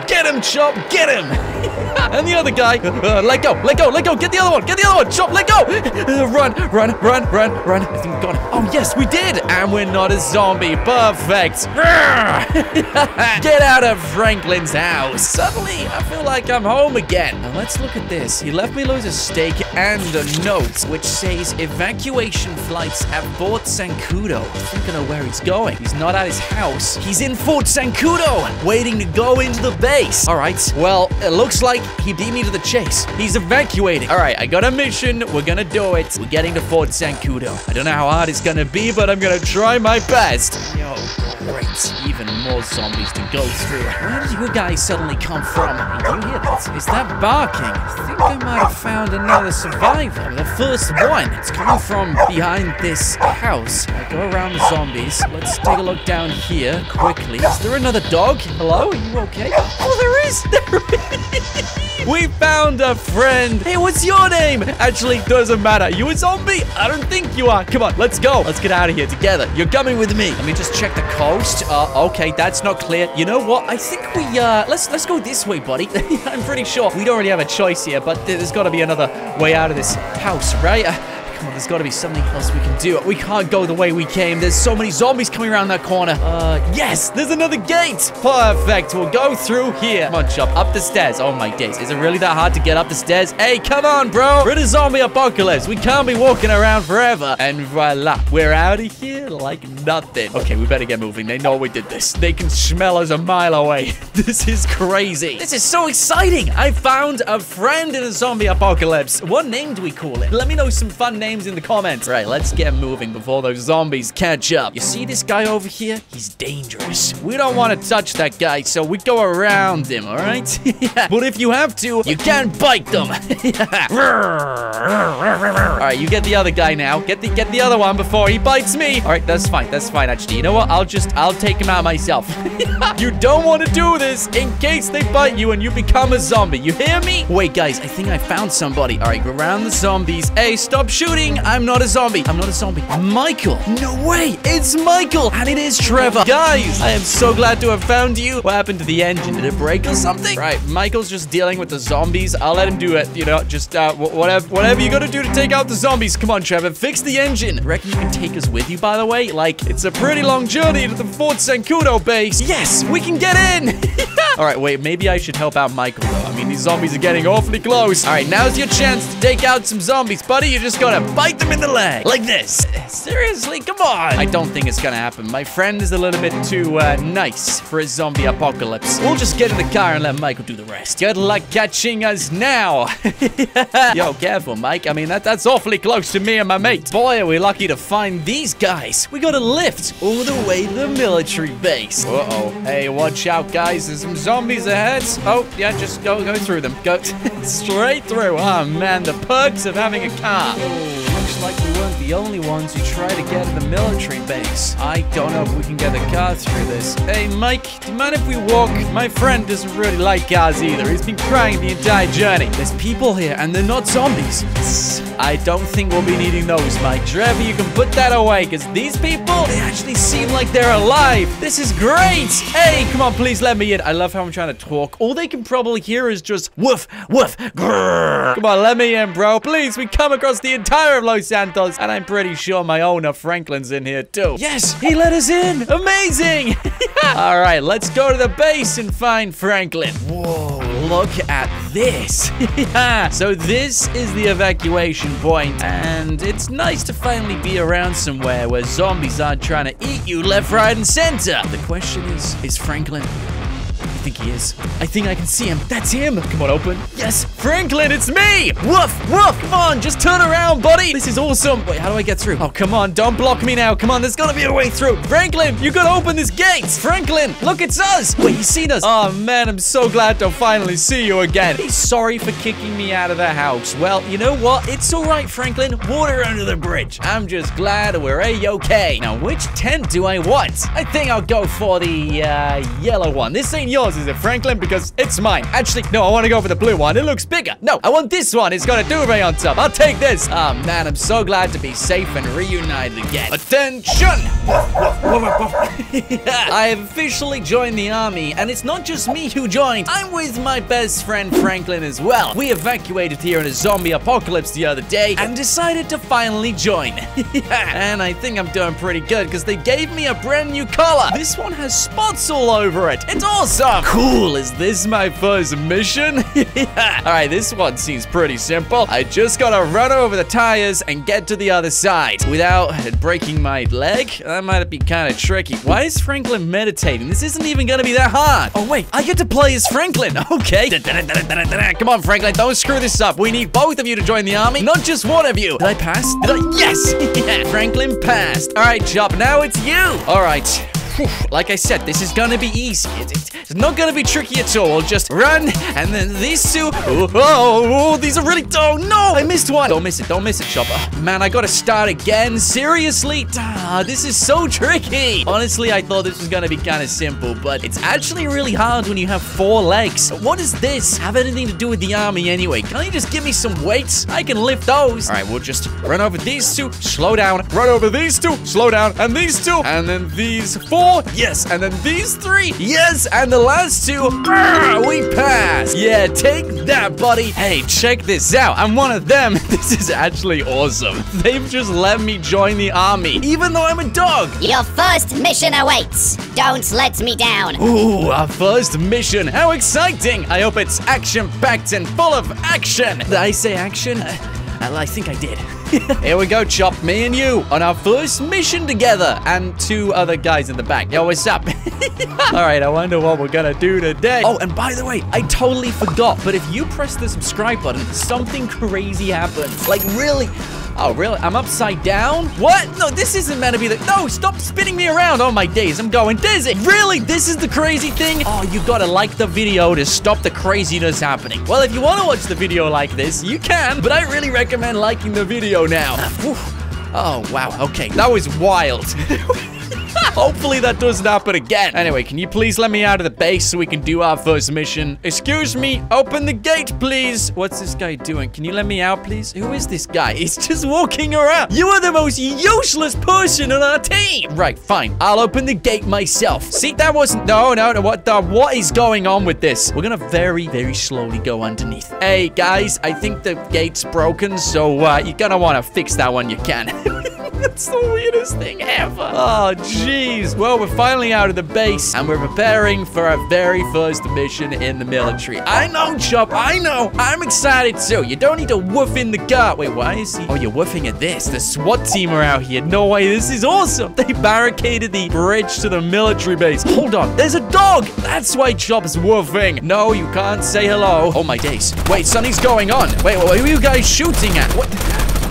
Get him, Chop! Get him! [LAUGHS] and the other guy, uh, let go, let go, let go. Get the other one, get the other one. Chop, let go. Uh, [LAUGHS] run, run, run, run, run. I think we him. Oh, yes, we did. And we're not a zombie. Perfect. [LAUGHS] Get out of Franklin's house. Suddenly, I feel like I'm home again. Now, let's look at this. He left me loads of steak and a note, which says evacuation flights at Fort Zancudo. I I know where he's going. He's not at his house. He's in Fort Zancudo, waiting to go into the base. All right. Well, it looks like he beat me to the chase. He's evacuating. All right, I got a mission. We're gonna do it. We're getting to Fort Zancudo. I don't know how hard it's gonna be, but I'm gonna try my best. Yo, great. Even more zombies to go through. Where did you guys suddenly come from? Hey, you hear that? Is that barking? I think I might have found another survivor. The first one. It's coming from behind this house. I go around the zombies. Let's take a look down here quickly. Is there another dog? Hello? Are you okay? Oh, there is. [LAUGHS] There is. we found a friend. Hey, what's your name? Actually, doesn't matter. You a zombie? I don't think you are. Come on, let's go. Let's get out of here together. You're coming with me. Let me just check the coast. Uh, okay, that's not clear. You know what? I think we, uh, let's, let's go this way, buddy. [LAUGHS] I'm pretty sure we don't really have a choice here, but there's got to be another way out of this house, right? Uh, Come on, there's got to be something else we can do. We can't go the way we came. There's so many zombies coming around that corner. Uh, yes, there's another gate. Perfect. We'll go through here. Come on, Chop, up the stairs. Oh, my days. Is it really that hard to get up the stairs? Hey, come on, bro. We're in a zombie apocalypse. We can't be walking around forever. And voila, we're out of here like nothing. Okay, we better get moving. They know we did this. They can smell us a mile away. [LAUGHS] this is crazy. This is so exciting. I found a friend in a zombie apocalypse. What name do we call it? Let me know some fun names in the comments. Right, let's get moving before those zombies catch up. You see this guy over here? He's dangerous. We don't want to touch that guy, so we go around him, all right? [LAUGHS] But if you have to, you can bite them. [LAUGHS] all right, you get the other guy now. Get the get the other one before he bites me. All right, that's fine. That's fine, actually. You know what? I'll just, I'll take him out myself. [LAUGHS] you don't want to do this in case they bite you and you become a zombie. You hear me? Wait, guys, I think I found somebody. All right, go around the zombies. Hey, stop shooting. I'm not a zombie. I'm not a zombie. Michael. No way. It's Michael. And it is Trevor. Guys, I am so glad to have found you. What happened to the engine? Did it break or something? Right, Michael's just dealing with the zombies. I'll let him do it. You know, just uh, whatever, whatever you gotta do to take out the zombies. Come on, Trevor. Fix the engine. Reckon you can take us with you, by the way? Like, it's a pretty long journey to the Fort Zancudo base. Yes, we can get in. [LAUGHS] All right, wait. Maybe I should help out Michael, though. I mean, these zombies are getting awfully close. All right, now's your chance to take out some zombies, buddy. You're just gonna bite them in the leg. Like this. Seriously, come on. I don't think it's gonna happen. My friend is a little bit too uh, nice for a zombie apocalypse. We'll just get in the car and let Michael do the rest. Good luck catching us now. [LAUGHS] Yo, careful, Mike. I mean, that, that's awfully close to me and my mate. Boy, are we lucky to find these guys. We got a lift all the way to the military base. Uh-oh. Hey, watch out, guys. There's some zombies ahead. Oh, yeah, just go, go through them. Go [LAUGHS] straight through. Oh, man, the perks of having a car. Looks like the only ones who try to get to the military base. I don't know if we can get the car through this. Hey, Mike, do you mind if we walk? My friend doesn't really like cars either. He's been crying the entire journey. There's people here, and they're not zombies. I don't think we'll be needing those, Mike. Trevor, you can put that away, because these people, they actually seem like they're alive. This is great. Hey, come on, please let me in. I love how I'm trying to talk. All they can probably hear is just woof, woof, grrr. Come on, let me in, bro. Please, we come across the entire of Los Santos, and I'm pretty sure my owner, Franklin's in here, too. Yes, he let us in. Amazing. [LAUGHS] All right, let's go to the base and find Franklin. Whoa, look at this. [LAUGHS] [LAUGHS] so this is the evacuation point, and it's nice to finally be around somewhere where zombies aren't trying to eat you left, right, and center. The question is, is Franklin think he is. I think I can see him. That's him. Come on, open. Yes, Franklin, it's me. Woof, woof. Come on, just turn around, buddy. This is awesome. Wait, how do I get through? Oh, come on, don't block me now. Come on, there's gotta be a way through. Franklin, you gotta open this gate. Franklin, look, it's us. Wait, he's seen us. Oh, man, I'm so glad to finally see you again. He's sorry for kicking me out of the house. Well, you know what? It's all right, Franklin. Water under the bridge. I'm just glad we're a-okay. Now, which tent do I want? I think I'll go for the, uh, yellow one. This ain't yours, is it, Franklin? Because it's mine. Actually, no, I want to go for the blue one. It looks bigger. No, I want this one. It's got a duvet on top. I'll take this. Oh, man, I'm so glad to be safe and reunited again. Attention! [LAUGHS] I have officially joined the army, and it's not just me who joined. I'm with my best friend Franklin as well. We evacuated here in a zombie apocalypse the other day and decided to finally join. [LAUGHS] and I think I'm doing pretty good because they gave me a brand new color. This one has spots all over it. It's awesome. Cool. Is this my first mission? [LAUGHS] All right, this one seems pretty simple. I just gotta run over the tires and get to the other side without breaking my leg. That might be kind of tricky. Why is Franklin meditating? This isn't even gonna be that hard. Oh, wait. I get to play as Franklin. [LAUGHS] Okay. Come on, Franklin. Don't screw this up. We need both of you to join the army, not just one of you. Did I pass? Did I? Yes! [LAUGHS] Franklin passed. All right, Chop. Now it's you. All right. Like I said, this is gonna be easy. It, it, It's not gonna be tricky at all. Just run, and then these two. Oh, oh, oh, these are really. Oh no, I missed one. Don't miss it. Don't miss it, Chopper. Man, I gotta start again. Seriously, ah, this is so tricky. Honestly, I thought this was gonna be kind of simple, but it's actually really hard when you have four legs. What does this have anything to do with the army anyway? Can't you just give me some weights? I can lift those. All right, we'll just run over these two, slow down, run over these two, slow down, and these two, and then these four, yes, and then these three, yes, and the last two, brr, we pass. Yeah, take that, buddy. Hey, check this out. I'm one of them. [LAUGHS] This is actually awesome. [LAUGHS] They've just let me join the army, even though I'm a dog. Your first mission awaits. Don't let me down. Ooh, our first mission. How exciting! I hope it's action-packed and full of action. Did I say action? I think I did. [LAUGHS] Here we go, Chop. Me and you on our first mission together. And two other guys in the back. Yo, what's up? [LAUGHS] All right, I wonder what we're gonna do today. Oh, and by the way, I totally forgot. But if you press the subscribe button, something crazy happens. Like, really... Oh, really? I'm upside down? What? No, this isn't meant to be the- No, stop spinning me around. Oh, my days. I'm going dizzy. Really? This is the crazy thing? Oh, you gotta like the video to stop the craziness happening. Well, if you want to watch the video like this, you can, but I really recommend liking the video now. [SIGHS] Oh, wow. Okay, that was wild. [LAUGHS] Hopefully that doesn't happen again. Anyway, can you please let me out of the base so we can do our first mission? Excuse me, open the gate, please. What's this guy doing? Can you let me out, please? Who is this guy? [LAUGHS] He's just walking around. You are the most useless person on our team. Right, fine. I'll open the gate myself. See, that wasn't... No, no, no. What the... What is going on with this? We're gonna very, very slowly go underneath. Hey, guys, I think the gate's broken, so uh, you're gonna want to fix that when you can. [LAUGHS] [LAUGHS] That's the weirdest thing ever. Oh, jeez. Well, we're finally out of the base, and we're preparing for our very first mission in the military. I know, Chop. I know. I'm excited too. You don't need to woof in the car. Wait, why is he? Oh, you're woofing at this. The SWAT team are out here. No way. This is awesome. [LAUGHS] They barricaded the bridge to the military base. Hold on. There's a dog. That's why Chop's woofing. No, you can't say hello. Oh, my days. Wait, something's going on. Wait, what are you guys shooting at? What?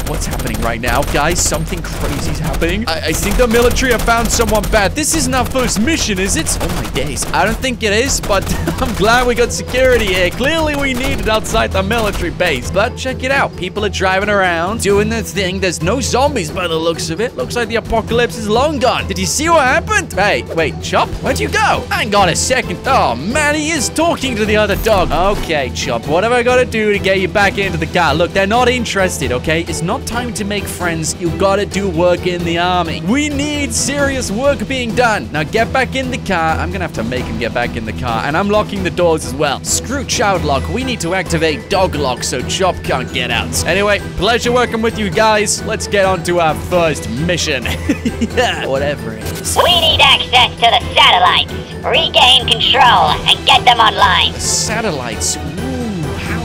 What's happening right now? Guys, something crazy's happening. I, I think the military have found someone bad. This isn't our first mission, is it? Oh my days. I don't think it is, but [LAUGHS] I'm glad we got security here. Clearly we need it outside the military base. But check it out. People are driving around, doing their thing. There's no zombies by the looks of it. Looks like the apocalypse is long gone. Did you see what happened? Hey, wait, Chop? Where'd you go? Hang on a second. Oh, man, he is talking to the other dog. Okay, Chop, what have I got to do to get you back into the car? Look, they're not interested, okay? It's not time to make friends. You gotta do work in the army. We need serious work being done. Now get back in the car. I'm gonna have to make him get back in the car. And I'm locking the doors as well. Screw child lock. We need to activate dog lock so Chop can't get out. Anyway, pleasure working with you guys. Let's get on to our first mission. [LAUGHS] yeah, whatever it is. We need access to the satellites. Regain control and get them online. Satellites.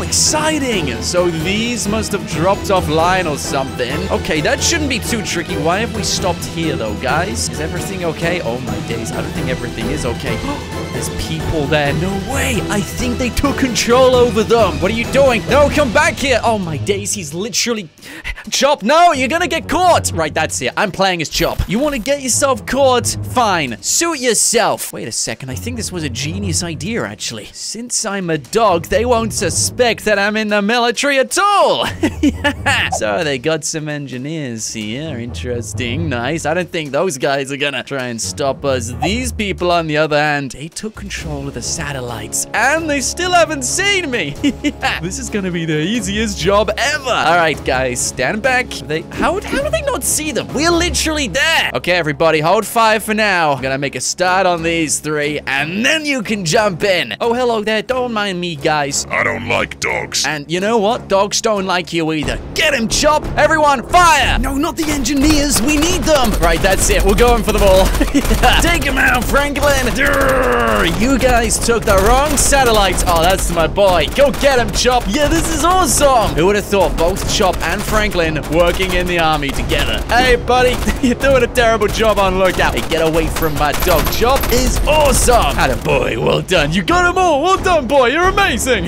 Exciting! So these must have dropped offline or something. Okay, that shouldn't be too tricky. Why have we stopped here, though, guys? Is everything okay? Oh, my days. I don't think everything is okay. [GASPS] There's people there. No way. I think they took control over them. What are you doing? No, come back here. Oh, my days. He's literally... [SIGHS] Chop, no, you're gonna get caught. Right, that's it. I'm playing as Chop. You want to get yourself caught? Fine. Suit yourself. Wait a second. I think this was a genius idea, actually. Since I'm a dog, they won't suspect that I'm in the military at all. [LAUGHS] yeah. So they got some engineers here. Interesting. Nice. I don't think those guys are gonna try and stop us. These people, on the other hand, they took control of the satellites, and they still haven't seen me. [LAUGHS] yeah. This is gonna be the easiest job ever. All right, guys, stand back. They how how do they not see them? We're literally there. Okay, everybody, hold fire for now. I'm gonna make a start on these three, and then you can jump in. Oh, hello there. Don't mind me, guys. I don't like dogs. And you know what? Dogs don't like you either. Get him, Chop! Everyone, fire! No, not the engineers. We need them. Right, that's it. We're going for the ball. Yeah. [LAUGHS] [LAUGHS] Take him out, Franklin. Durr. You guys took the wrong satellites. Oh, that's my boy. Go get him, Chop. Yeah, this is awesome. Who would have thought both Chop and Franklin working in the army together? Hey, buddy, [LAUGHS] you're doing a terrible job on lookout. Hey, get away from my dog. Chop is awesome. Had a boy. Well done. You got them all. Well done, boy. You're amazing.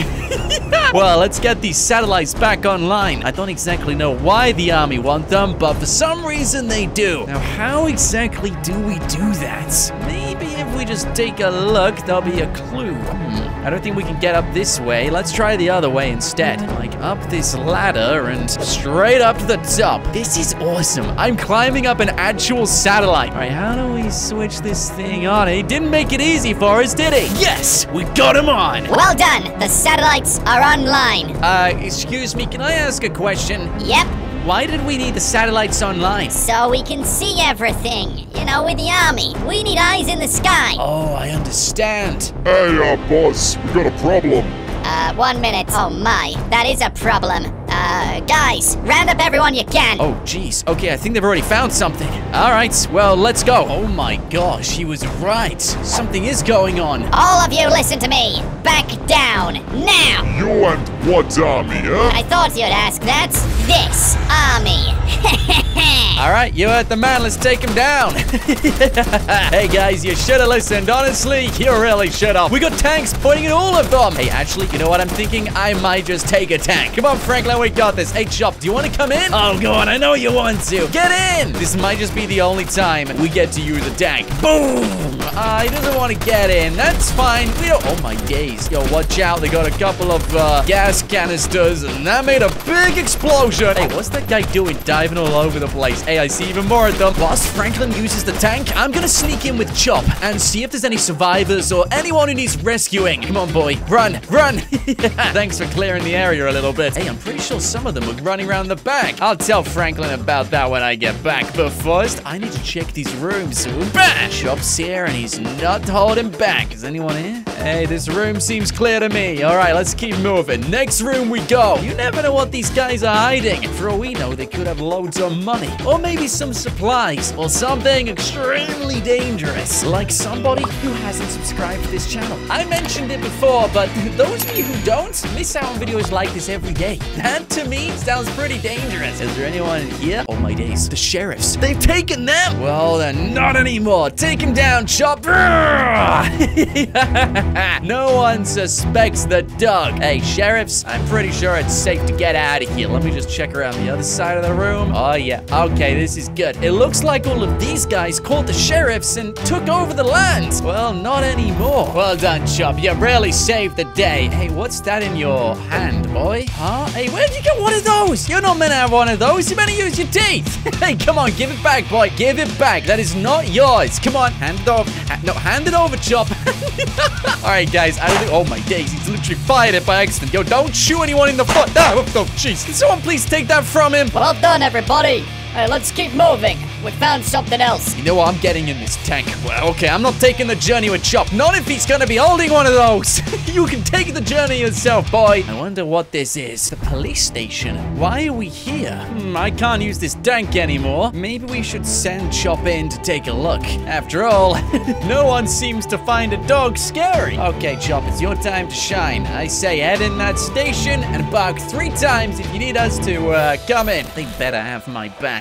Well, let's get these satellites back online. I don't exactly know why the army want them, but for some reason they do. Now, how exactly do we do that? Maybe if we just take a look, there'll be a clue. Hmm, I don't think we can get up this way. Let's try the other way instead. Like up this ladder and straight up to the top. This is awesome. I'm climbing up an actual satellite. All right, how do we switch this thing on? He didn't make it easy for us, did he? Yes, we got him on. Well done. The satellites are online. Uh, excuse me, can I ask a question? Yep. Why did we need the satellites online? So we can see everything. You know, with the army, we need eyes in the sky. Oh, I understand. Hey, uh, boss, we got a problem. Uh, one minute. Oh my, that is a problem. Uh, guys, round up everyone you can. Oh, jeez. Okay, I think they've already found something. All right, well, let's go. Oh my gosh, he was right. Something is going on. All of you listen to me. Back down, now. You and what army, huh? I thought you'd ask that. This army. [LAUGHS] All right, you heard the man. Let's take him down. [LAUGHS] hey, guys, you should have listened. Honestly, you really should have. We got tanks pointing at all of them. Hey, actually, you know what I'm thinking? I might just take a tank. Come on, Franklin, we got this. Hey, Chop, do you want to come in? Oh, go on. I know you want to. Get in. This might just be the only time we get to use the tank. Boom. Uh, he doesn't want to get in. That's fine. We don't. Oh, my days. Yo, watch out. They got a couple of uh, gas canisters, and that made a big explosion. Hey, what's that guy doing diving all over the place? Hey, I see even more of them. Whilst Franklin uses the tank, I'm gonna sneak in with Chop and see if there's any survivors or anyone who needs rescuing. Come on, boy. Run, run. [LAUGHS] Thanks for clearing the area a little bit. Hey, I'm pretty sure some of them were running around the back. I'll tell Franklin about that when I get back. But first, I need to check these rooms. Bah! Chop's here and he's not holding back. Is anyone here? Hey, this room seems clear to me. All right, let's keep moving. Next room we go. You never know what these guys are hiding. For all we know, they could have loads of money. Or maybe some supplies. Or something extremely dangerous. Like somebody who hasn't subscribed to this channel. I mentioned it before, but [LAUGHS] those of you who don't, miss out on videos like this every day. [LAUGHS] That, to me, sounds pretty dangerous. Is there anyone here? Oh, my days. The sheriffs. They've taken them. Well, then not anymore. Take him down, Chop. [LAUGHS] no one suspects the dog. Hey, sheriffs, I'm pretty sure it's safe to get out of here. Let me just check around the other side of the room. Oh, yeah. Okay, this is good. It looks like all of these guys called the sheriffs and took over the land. Well, not anymore. Well done, Chop. You really saved the day. Hey, what's that in your hand, boy? Huh? Hey, where'd you get one of those? You're not meant to have one of those. You better use your teeth. [LAUGHS] hey, come on, give it back, boy. Give it back. That is not yours. Come on, hand it over. Ha no, hand it over, Chop. [LAUGHS] All right, guys. I don't think. Oh my days, he's literally fired it by accident. Yo, don't shoot anyone in the foot. Ah, no, oh, jeez. Can someone please take that from him? Well done, everybody. Hey, let's keep moving. We found something else. You know what? I'm getting in this tank. Well, okay, I'm not taking the journey with Chop. Not if he's gonna be holding one of those. [LAUGHS] you can take the journey yourself, boy. I wonder what this is. The police station. Why are we here? Hmm, I can't use this tank anymore. Maybe we should send Chop in to take a look. After all, [LAUGHS] no one seems to find a dog scary. Okay, Chop, it's your time to shine. I say head in that station and bark three times if you need us to uh, come in. They better have my back.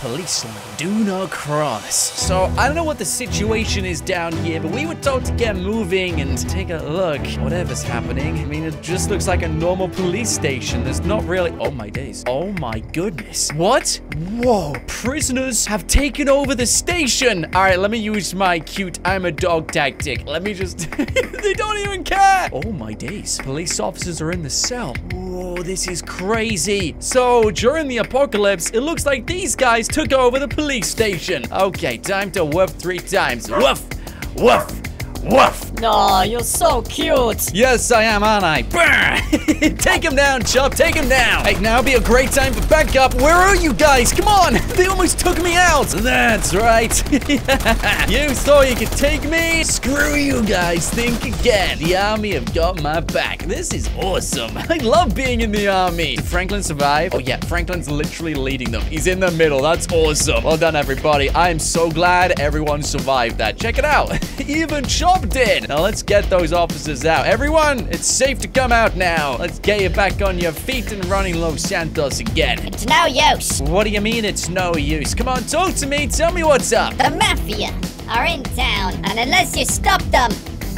Police line, do not cross. So, I don't know what the situation is down here, but we were told to get moving and take a look. Whatever's happening. I mean, it just looks like a normal police station. There's not really... Oh, my days. Oh, my goodness. What? Whoa. Prisoners have taken over the station. All right, let me use my cute I'm a dog tactic. Let me just... [LAUGHS] they don't even care. Oh, my days. Police officers are in the cell. Whoa, this is crazy. So, during the apocalypse, it looks like these guys took over the police station. Okay, time to woof three times. Woof, woof, woof. No, you're so cute. Yes, I am, aren't I? [LAUGHS] Take him down, Chop. Take him down. Hey, now be a great time for backup. Where are you guys? Come on. [LAUGHS] They almost took me out. That's right. [LAUGHS] you thought you could take me? Screw you guys. Think again. The army have got my back. This is awesome. I love being in the army. Did Franklin survive? Oh, yeah. Franklin's literally leading them. He's in the middle. That's awesome. Well done, everybody. I am so glad everyone survived that. Check it out. Even Chop did. Now, let's get those officers out. Everyone, it's safe to come out now. Let's get you back on your feet and running Los Santos again. It's no use. What do you mean it's no use? Come on, talk to me. Tell me what's up. The Mafia are in town, and unless you stop them,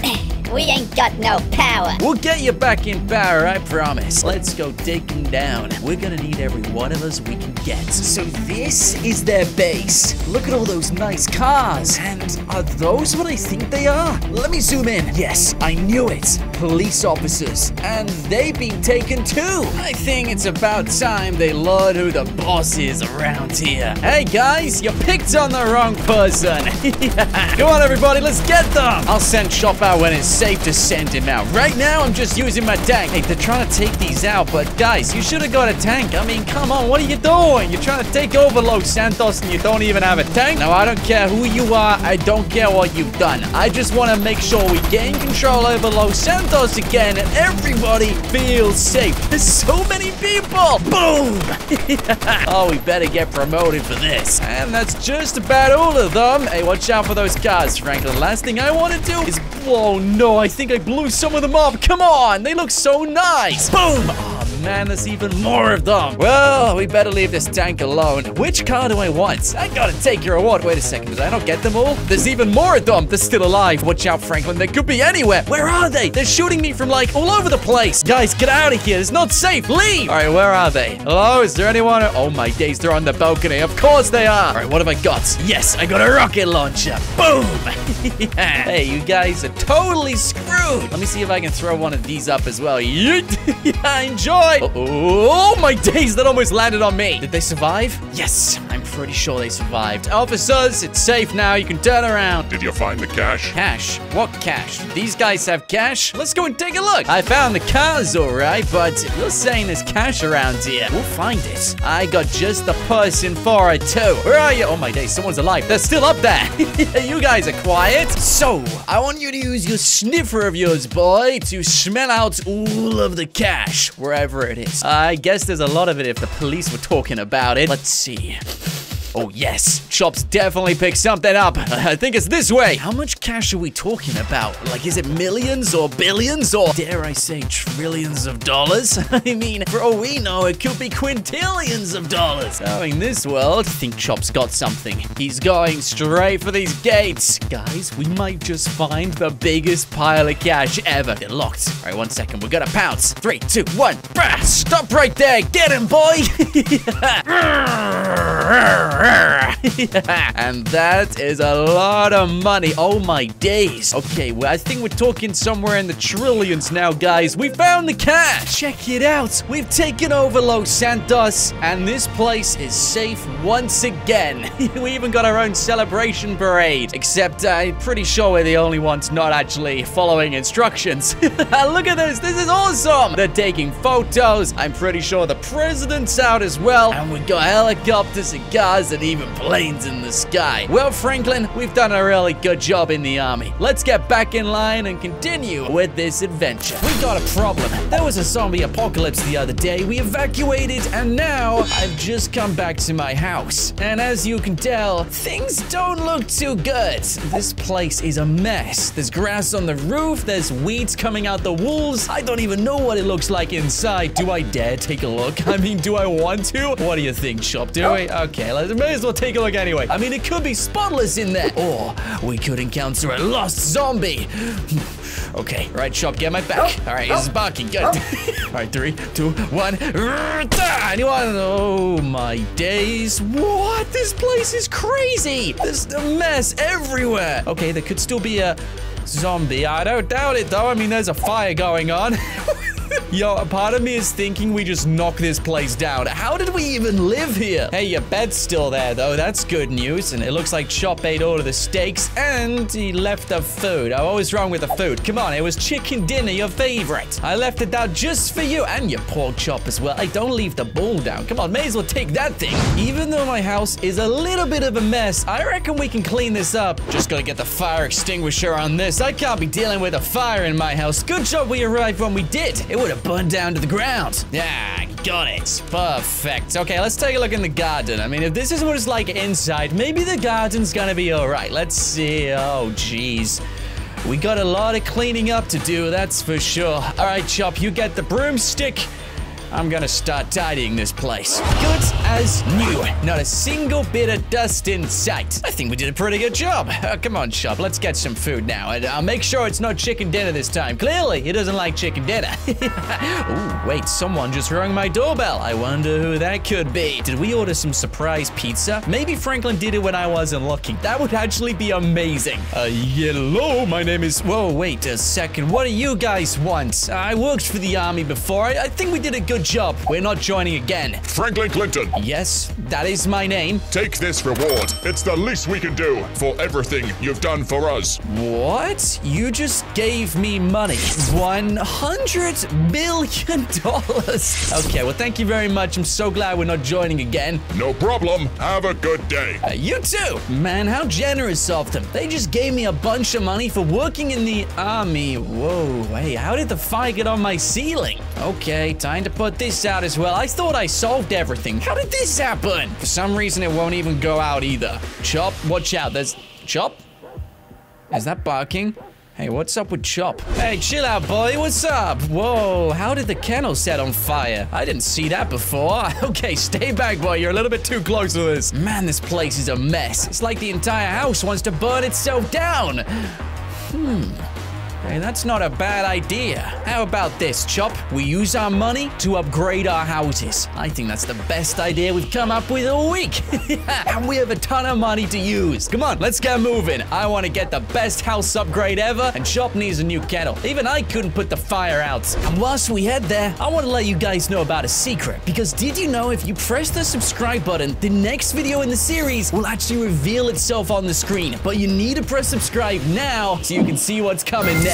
[CLEARS THROAT] We ain't got no power. We'll get you back in power, I promise. Let's go them down. We're gonna need every one of us we can get. So this is their base. Look at all those nice cars. And are those what I think they are? Let me zoom in. Yes, I knew it. Police officers. And they've been taken too. I think it's about time they learn who the boss is around here. Hey guys, you picked on the wrong person. [LAUGHS] Come on everybody, let's get them. I'll send Chop out when it's safe to send him out. Right now, I'm just using my tank. Hey, they're trying to take these out, but guys, you should have got a tank. I mean, come on, what are you doing? You're trying to take over Los Santos and you don't even have a tank? Now, I don't care who you are. I don't care what you've done. I just want to make sure we gain control over Los Santos again and everybody feels safe. There's so many people. Boom. [LAUGHS] oh, we better get promoted for this. And that's just about all of them. Hey, watch out for those cars, Franklin. The last thing I want to do is... Oh, no, Oh, I think I blew some of them up. Come on, they look so nice. Boom. Oh, man, there's even more of them. Well, we better leave this tank alone. Which car do I want? I gotta take your award. Wait a second, did I not get them all? There's even more of them. They're still alive. Watch out, Franklin. They could be anywhere. Where are they? They're shooting me from, like, all over the place. Guys, get out of here. It's not safe. Leave. All right, where are they? Hello? Is there anyone? Oh, my days. They're on the balcony. Of course they are. All right, what have I got? Yes, I got a rocket launcher. Boom. [LAUGHS] hey, you guys are totally screwed. Let me see if I can throw one of these up as well. Yeet. [LAUGHS] yeah, enjoy. Uh oh, my days. That almost landed on me. Did they survive? Yes, I'm pretty sure they survived. Officers, it's safe now. You can turn around. Did you find the cash? Cash? What cash? These guys have cash? Let's go and take a look. I found the cars, alright, but if you're saying there's cash around here, we'll find it. I got just the person for it, too. Where are you? Oh my days, someone's alive. They're still up there. [LAUGHS] you guys are quiet. So, I want you to use your sniffer of yours, boy, to smell out all of the cash, wherever it is. I guess there's a lot of it if the police were talking about it. Let's see. Oh, yes. Chops definitely picked something up. I think it's this way. How much cash are we talking about? Like, is it millions or billions or, dare I say, trillions of dollars? [LAUGHS] I mean, for all we know, it could be quintillions of dollars. So, in this world, I think Chop's got something. He's going straight for these gates. Guys, we might just find the biggest pile of cash ever. They're locked. All right, one second. We're gonna pounce. Three, two, one. Bah, stop right there. Get him, boy. [LAUGHS] [LAUGHS] [LAUGHS] and that is a lot of money. Oh my days. Okay, well, I think we're talking somewhere in the trillions now, guys. We found the cash. Check it out. We've taken over Los Santos, and this place is safe once again. [LAUGHS] we even got our own celebration parade. Except I'm pretty sure we're the only ones not actually following instructions. [LAUGHS] Look at this. This is awesome. They're taking photos. I'm pretty sure the president's out as well. And we got helicopters and cars and even planes in the sky. Well, Franklin, we've done a really good job in the army. Let's get back in line and continue with this adventure. We got a problem. There was a zombie apocalypse the other day. We evacuated, and now I've just come back to my house. And as you can tell, things don't look too good. This place is a mess. There's grass on the roof. There's weeds coming out the walls. I don't even know what it looks like inside. Do I dare take a look? [LAUGHS] I mean, do I want to? What do you think, Chop? Do we? Oh. Okay, let's may as well take a look anyway. I mean, it could be spotless in there. Or we could encounter a lost zombie. [LAUGHS] Okay, right, Chop, get my back. Oh, All right, he's barking. Oh, good. Oh. [LAUGHS] All right, three, two, one. Anyone? Oh, my days. What? This place is crazy. There's a mess everywhere. Okay, there could still be a zombie. I don't doubt it, though. I mean, there's a fire going on. [LAUGHS] Yo, a part of me is thinking we just knock this place down. How did we even live here? Hey, your bed's still there, though. That's good news. And it looks like Chop ate all of the steaks, and he left the food. Oh, what was wrong with the food? Come on, it was chicken dinner, your favorite. I left it down just for you, and your pork chop as well. Hey, don't leave the bowl down. Come on, may as well take that thing. Even though my house is a little bit of a mess, I reckon we can clean this up. Just gotta get the fire extinguisher on this. I can't be dealing with a fire in my house. Good job we arrived when we did. It would have burned down to the ground. Yeah, got it. Perfect. Okay, let's take a look in the garden. I mean, if this is what it's like inside, maybe the garden's gonna be all right. Let's see. Oh, jeez. We got a lot of cleaning up to do, that's for sure. All right, Chop, you get the broomstick. I'm gonna start tidying this place. Good as new. Not a single bit of dust in sight. I think we did a pretty good job. Uh, come on, Chop, let's get some food now. And I'll make sure it's not chicken dinner this time. Clearly, he doesn't like chicken dinner. [LAUGHS] Ooh, wait, someone just rang my doorbell. I wonder who that could be. Did we order some surprise pizza? Maybe Franklin did it when I wasn't looking. That would actually be amazing. Uh, hello, my name is... Whoa, wait a second. What do you guys want? I worked for the army before. I, I think we did a good job. We're not joining again. Franklin Clinton, Yes, that is my name. take this reward. It's the least we can do for everything you've done for us. What? You just gave me money. $100 million. Okay, well, thank you very much. I'm so glad we're not joining again. No problem. Have a good day. Uh, you too. Man, how generous of them. They just gave me a bunch of money for working in the army. Whoa, hey, how did the fire get on my ceiling? Okay, time to put this out as well. I thought I solved everything. How did this happen? For some reason, it won't even go out either. Chop, watch out. There's... Chop? Is that barking? Hey, what's up with Chop? Hey, chill out, boy. What's up? Whoa, how did the kennel set on fire? I didn't see that before. [LAUGHS] Okay, stay back, boy. You're a little bit too close to this. Man, this place is a mess. It's like the entire house wants to burn itself down. Hmm. Hey, that's not a bad idea. How about this, Chop? We use our money to upgrade our houses. I think that's the best idea we've come up with all week. [LAUGHS] and we have a ton of money to use. Come on, let's get moving. I want to get the best house upgrade ever, and Chop needs a new kettle. Even I couldn't put the fire out. And whilst we head there, I want to let you guys know about a secret. Because did you know if you press the subscribe button, the next video in the series will actually reveal itself on the screen. But you need to press subscribe now so you can see what's coming next.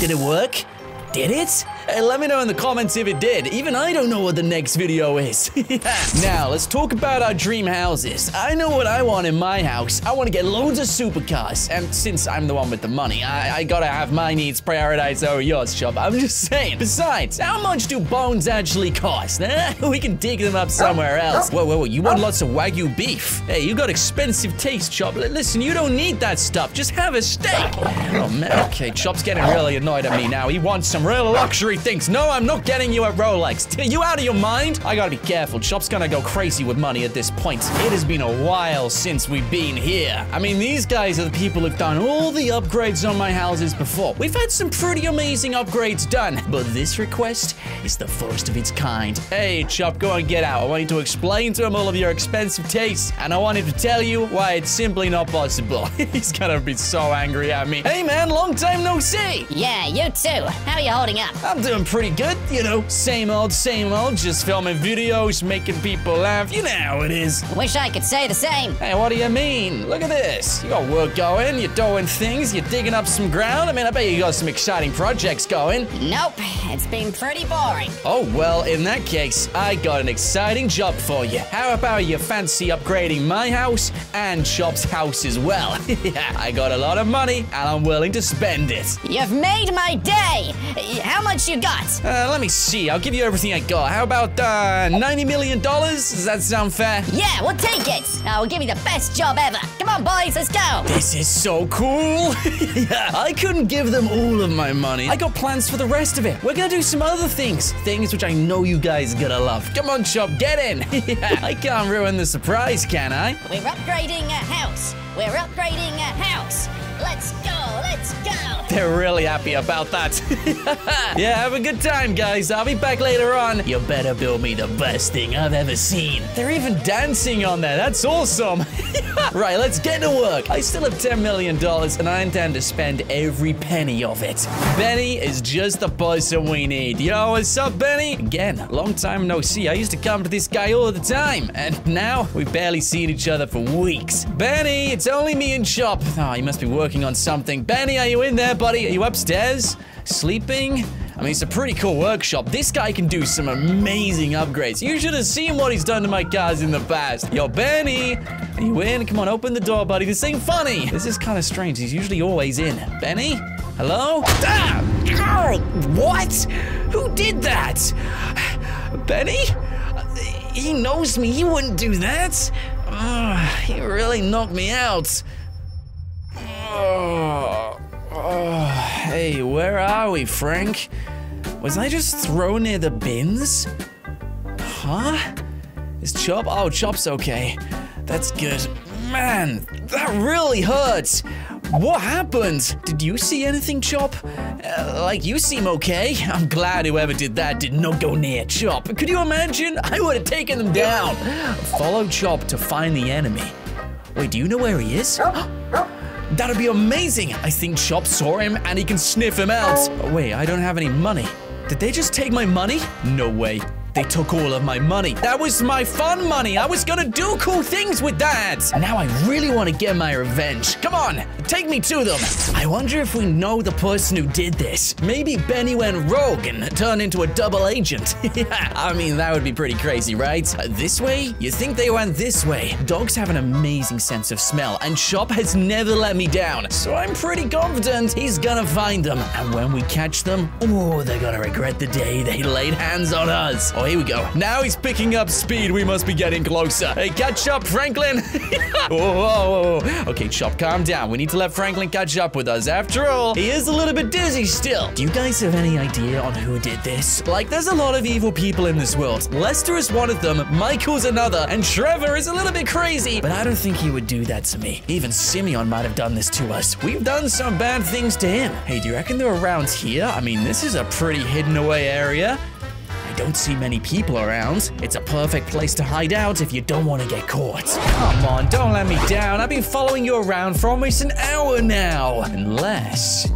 Did it work? Did it? Hey, let me know in the comments if it did. Even I don't know what the next video is. [LAUGHS] now, let's talk about our dream houses. I know what I want in my house. I want to get loads of supercars. And since I'm the one with the money, I, I gotta have my needs prioritized over yours, Chub. I'm just saying. Besides, how much do bones actually cost? Huh? [LAUGHS] We can dig them up somewhere else. Whoa, whoa, whoa. You want lots of Wagyu beef? Hey, you got expensive taste, Chub. Listen, you don't need that stuff. Just have a steak. Oh, man. Okay, Chub's getting really annoyed at me now. He wants some real luxury things. No, I'm not getting you a Rolex. Are you out of your mind? I gotta be careful. Chop's gonna go crazy with money at this point. It has been a while since we've been here. I mean, these guys are the people who've done all the upgrades on my houses before. We've had some pretty amazing upgrades done, but this request is the first of its kind. Hey, Chop, go and get out. I want you to explain to him all of your expensive tastes, and I want him to tell you why it's simply not possible. [LAUGHS] He's gonna be so angry at me. Hey, man, long time no see. Yeah, you too. How are you holding up? I'm doing pretty good, you know. Same old, same old, just filming videos, making people laugh. You know how it is. Wish I could say the same. Hey, what do you mean? Look at this. You got work going, you're doing things, you're digging up some ground. I mean, I bet you got some exciting projects going. Nope, it's been pretty boring. Oh, well, in that case, I got an exciting job for you. How about you fancy upgrading my house and Chop's house as well? [LAUGHS] I got a lot of money and I'm willing to spend it. You've made my day. How much you got? Uh, let me see. I'll give you everything I got. How about uh, $90 million? Does that sound fair? Yeah, we'll take it. I will give you the best job ever. Come on, boys, let's go. This is so cool. [LAUGHS] yeah, I couldn't give them all of my money. I got plans for the rest of it. We're gonna do some other things. Things which I know you guys are gonna love. Come on, Chop, get in. [LAUGHS] yeah, I can't ruin the surprise, can I? We're upgrading a house. We're upgrading a house. Let's go, let's go. They're really happy about that. [LAUGHS] yeah, have a good time, guys. I'll be back later on. You better build me the best thing I've ever seen. They're even dancing on there. That's awesome. [LAUGHS] right, let's get to work. I still have $10 million, and I intend to spend every penny of it. Benny is just the person we need. Yo, what's up, Benny? Again, long time no see. I used to come to this guy all the time, and now we've barely seen each other for weeks. Benny, it's only me and Chop. Oh, you must be working on something. Benny, are you in there, buddy? Are you upstairs? Sleeping? I mean, it's a pretty cool workshop. This guy can do some amazing upgrades. You should have seen what he's done to my cars in the past. Yo, Benny, are you in? Come on, open the door, buddy. This ain't funny. This is kind of strange. He's usually always in. Benny? Hello? Ah! Ow! What? Who did that? Benny? He knows me. He wouldn't do that. Ugh, he really knocked me out. Oh, oh, hey, where are we, Frank? Was I just thrown near the bins? Huh? Is Chop? Oh, Chop's okay. That's good. Man, that really hurts. What happened? Did you see anything, Chop? Uh, like, you seem okay. I'm glad whoever did that did not go near Chop. Could you imagine? I would have taken them down. Follow Chop to find the enemy. Wait, do you know where he is? That'd be amazing. I think Chop saw him and he can sniff him out. Oh, wait, I don't have any money. Did they just take my money? No way. They took all of my money. That was my fun money. I was gonna do cool things with that. Now I really want to get my revenge. Come on, take me to them. I wonder if we know the person who did this. Maybe Benny went rogue and turned into a double agent. [LAUGHS] I mean, that would be pretty crazy, right? Uh, this way? You think they went this way? Dogs have an amazing sense of smell, and Chop has never let me down. So I'm pretty confident he's gonna find them. And when we catch them, oh, they're gonna regret the day they laid hands on us. Oh, here we go. Now he's picking up speed. We must be getting closer. Hey, catch up, Franklin. [LAUGHS] whoa, whoa, whoa. Okay, Chop, calm down. We need to let Franklin catch up with us. After all, he is a little bit dizzy still. Do you guys have any idea on who did this? Like, there's a lot of evil people in this world. Lester is one of them, Michael's another, and Trevor is a little bit crazy. But I don't think he would do that to me. Even Simeon might have done this to us. We've done some bad things to him. Hey, do you reckon they're around here? I mean, this is a pretty hidden away area. I don't see many people around. It's a perfect place to hide out if you don't want to get caught. Come on, don't let me down. I've been following you around for almost an hour now. Unless...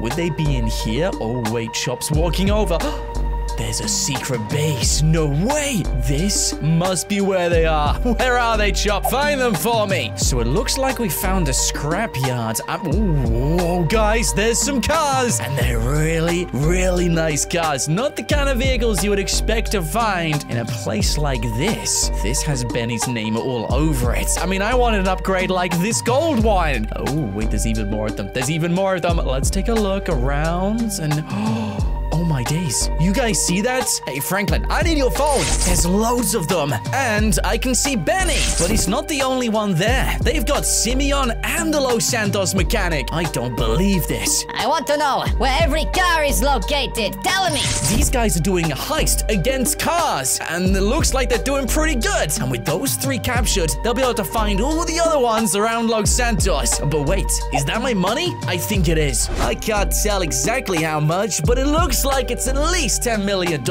Would they be in here? Oh, wait, Chop's walking over. [GASPS] There's a secret base. No way. This must be where they are. [LAUGHS] Where are they, Chop? Find them for me. So it looks like we found a scrapyard. Oh, guys, there's some cars. And they're really, really nice cars. Not the kind of vehicles you would expect to find in a place like this. This has Benny's name all over it. I mean, I want an upgrade like this gold one. Oh, wait, there's even more of them. There's even more of them. Let's take a look around and... [GASPS] Oh, Oh my days. You guys see that? Hey, Franklin, I need your phone. There's loads of them. And I can see Benny. But he's not the only one there. They've got Simeon and the Los Santos mechanic. I don't believe this. I want to know where every car is located. Tell me. These guys are doing a heist against cars. And it looks like they're doing pretty good. And with those three captured, they'll be able to find all the other ones around Los Santos. But wait, is that my money? I think it is. I can't tell exactly how much, but it looks like it's at least $10 million.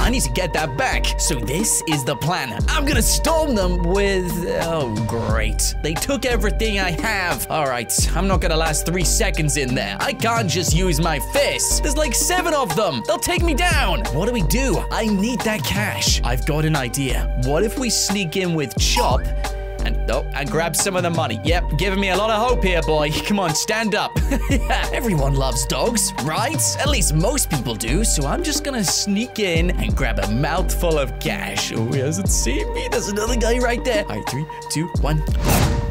I need to get that back. So this is the plan. I'm gonna storm them with... Oh, great. They took everything I have. All right, I'm not gonna last three seconds in there. I can't just use my fists. There's like seven of them. They'll take me down. What do we do? I need that cash. I've got an idea. What if we sneak in with Chop and oh, and grab some of the money. Yep, giving me a lot of hope here, boy. [LAUGHS] Come on, stand up. [LAUGHS] Everyone loves dogs, right? At least most people do. So I'm just gonna sneak in and grab a mouthful of cash. Oh, he hasn't seen me. There's another guy right there. All right, three, two, one.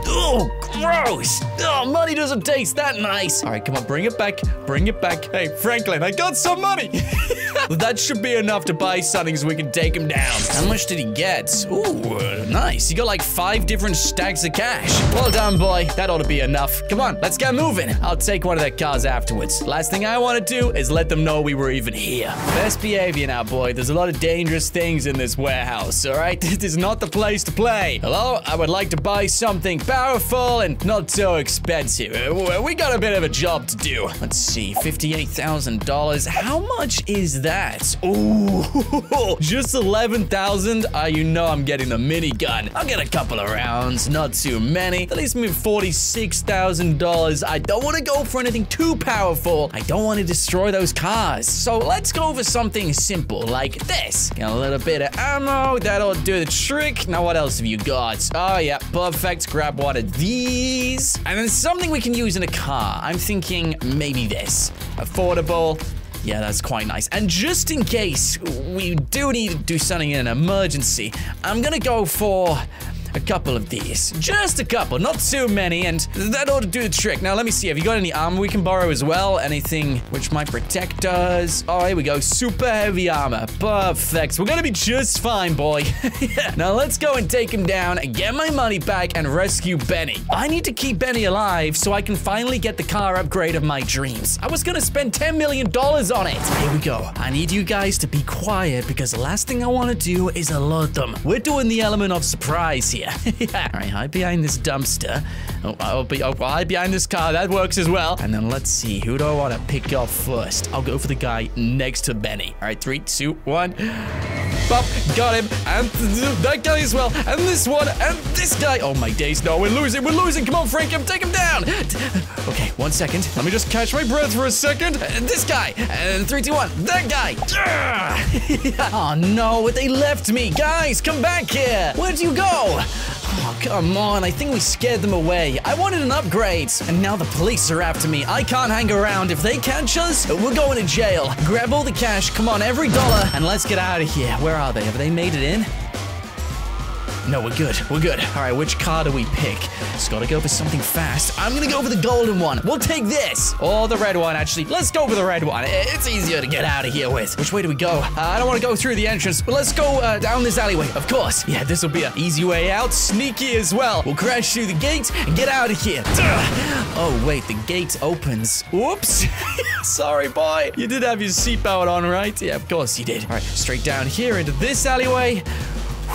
Oh, gross! Oh, money doesn't taste that nice. All right, come on, bring it back. Bring it back. Hey, Franklin, I got some money. [LAUGHS] that should be enough to buy something so we can take him down. How much did he get? Ooh, nice. He got like five different stacks of cash. Well done, boy. That ought to be enough. Come on, let's get moving. I'll take one of their cars afterwards. Last thing I want to do is let them know we were even here. Best behavior now, boy. There's a lot of dangerous things in this warehouse, all right? [LAUGHS] This is not the place to play. Hello? I would like to buy something powerful and not so expensive. Uh, We got a bit of a job to do. Let's see, $58,000. How much is that? Ooh, [LAUGHS] just 11,000? Uh, you know I'm getting the minigun. I'll get a couple of rounds, not too many. That leaves me with $46,000. I don't want to go for anything too powerful. I don't want to destroy those cars. So let's go for something simple like this. Get a little bit of ammo. That'll do the trick. Now, what else have you got? Oh, yeah, perfect. Grab one of these. And then something we can use in a car. I'm thinking maybe this. Affordable. Yeah, that's quite nice. And just in case we do need to do something in an emergency, I'm gonna go for a couple of these. Just a couple, not too many, and that ought to do the trick. Now, let me see. Have you got any armor we can borrow as well? Anything which might protect us? Oh, here we go. Super heavy armor. Perfect. We're gonna be just fine, boy. [LAUGHS] yeah. Now, let's go and take him down and get my money back and rescue Benny. I need to keep Benny alive so I can finally get the car upgrade of my dreams. I was gonna spend $10 million on it. Here we go. I need you guys to be quiet because the last thing I want to do is alert them. We're doing the element of surprise here. [LAUGHS] yeah. All right, hide behind this dumpster. Oh, I'll be oh, hide behind this car. That works as well. And then let's see. Who do I want to pick up first? I'll go for the guy next to Benny. All right, three, two, one. Bop, got him. And that guy as well. And this one. And this guy. Oh, my days. No, we're losing. We're losing. Come on, Frank. Him. Take him down. Okay, one second. Let me just catch my breath for a second. And this guy. And three, two, one. That guy. [LAUGHS] oh, no. They left me. Guys, come back here. Where'd you go? Oh, come on. I think we scared them away. I wanted an upgrade. And now the police are after me. I can't hang around. If they catch us, we're going to jail. Grab all the cash. Come on, every dollar. And let's get out of here. Where are they? Have they made it in? No, we're good. We're good. All right, which car do we pick? It's gotta go for something fast. I'm gonna go for the golden one. We'll take this. Or the red one, actually. Let's go for the red one. It's easier to get out of here with. Which way do we go? Uh, I don't want to go through the entrance, but let's go uh, down this alleyway. Of course. Yeah, this will be an easy way out. Sneaky as well. We'll crash through the gate and get out of here. Oh, wait. The gate opens. Whoops. [LAUGHS] Sorry, boy. You did have your seatbelt on, right? Yeah, of course you did. All right, straight down here into this alleyway.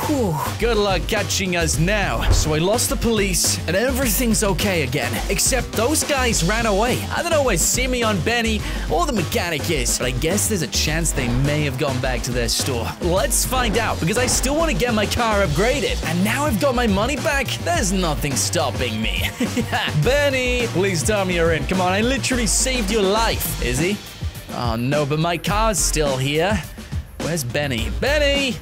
Whew, good luck catching us now. So I lost the police, and everything's okay again. Except those guys ran away. I don't know where Simeon, Benny, or the mechanic is, but I guess there's a chance they may have gone back to their store. Let's find out, because I still want to get my car upgraded. And now I've got my money back, there's nothing stopping me. [LAUGHS] Benny, please tell me you're in. Come on, I literally saved your life. Is he? Oh no, but my car's still here. Where's Benny? Benny!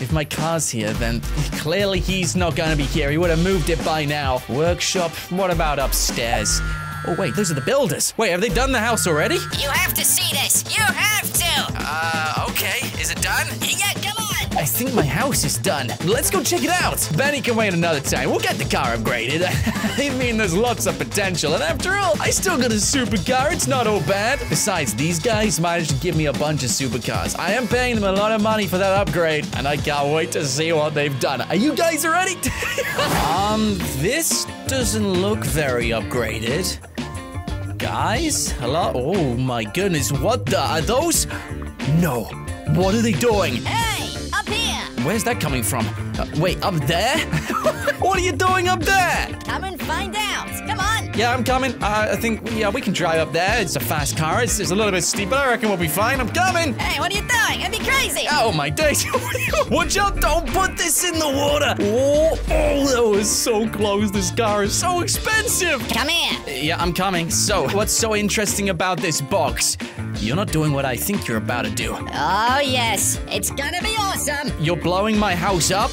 If my car's here, then clearly he's not gonna be here. He would have moved it by now. Workshop, what about upstairs? Oh, wait, those are the builders. Wait, have they done the house already? You have to see this. You have to. Uh, okay. Is it done? Yeah, come on. I think my house is done. Let's go check it out. Benny can wait another time. We'll get the car upgraded. [LAUGHS] I mean, there's lots of potential. And after all, I still got a supercar. It's not all bad. Besides, these guys managed to give me a bunch of supercars. I am paying them a lot of money for that upgrade. And I can't wait to see what they've done. Are you guys ready? [LAUGHS] um, this doesn't look very upgraded. Guys? Hello? Oh my goodness, what the? Are those? No. What are they doing? Hey. Where's that coming from? Uh, wait, up there? [LAUGHS] what are you doing up there? Come and find out. Come on. Yeah, I'm coming. Uh, I think, yeah, we can drive up there. It's a fast car. It's, it's a little bit steep, but I reckon we'll be fine. I'm coming. Hey, what are you doing? It'd be crazy. Oh, my days. [LAUGHS] Watch out. Don't put this in the water. Oh, oh, that was so close. This car is so expensive. Come here. Yeah, I'm coming. So, what's so interesting about this box? You're not doing what I think you're about to do. Oh, yes. It's gonna be awesome. You're blowing my house up?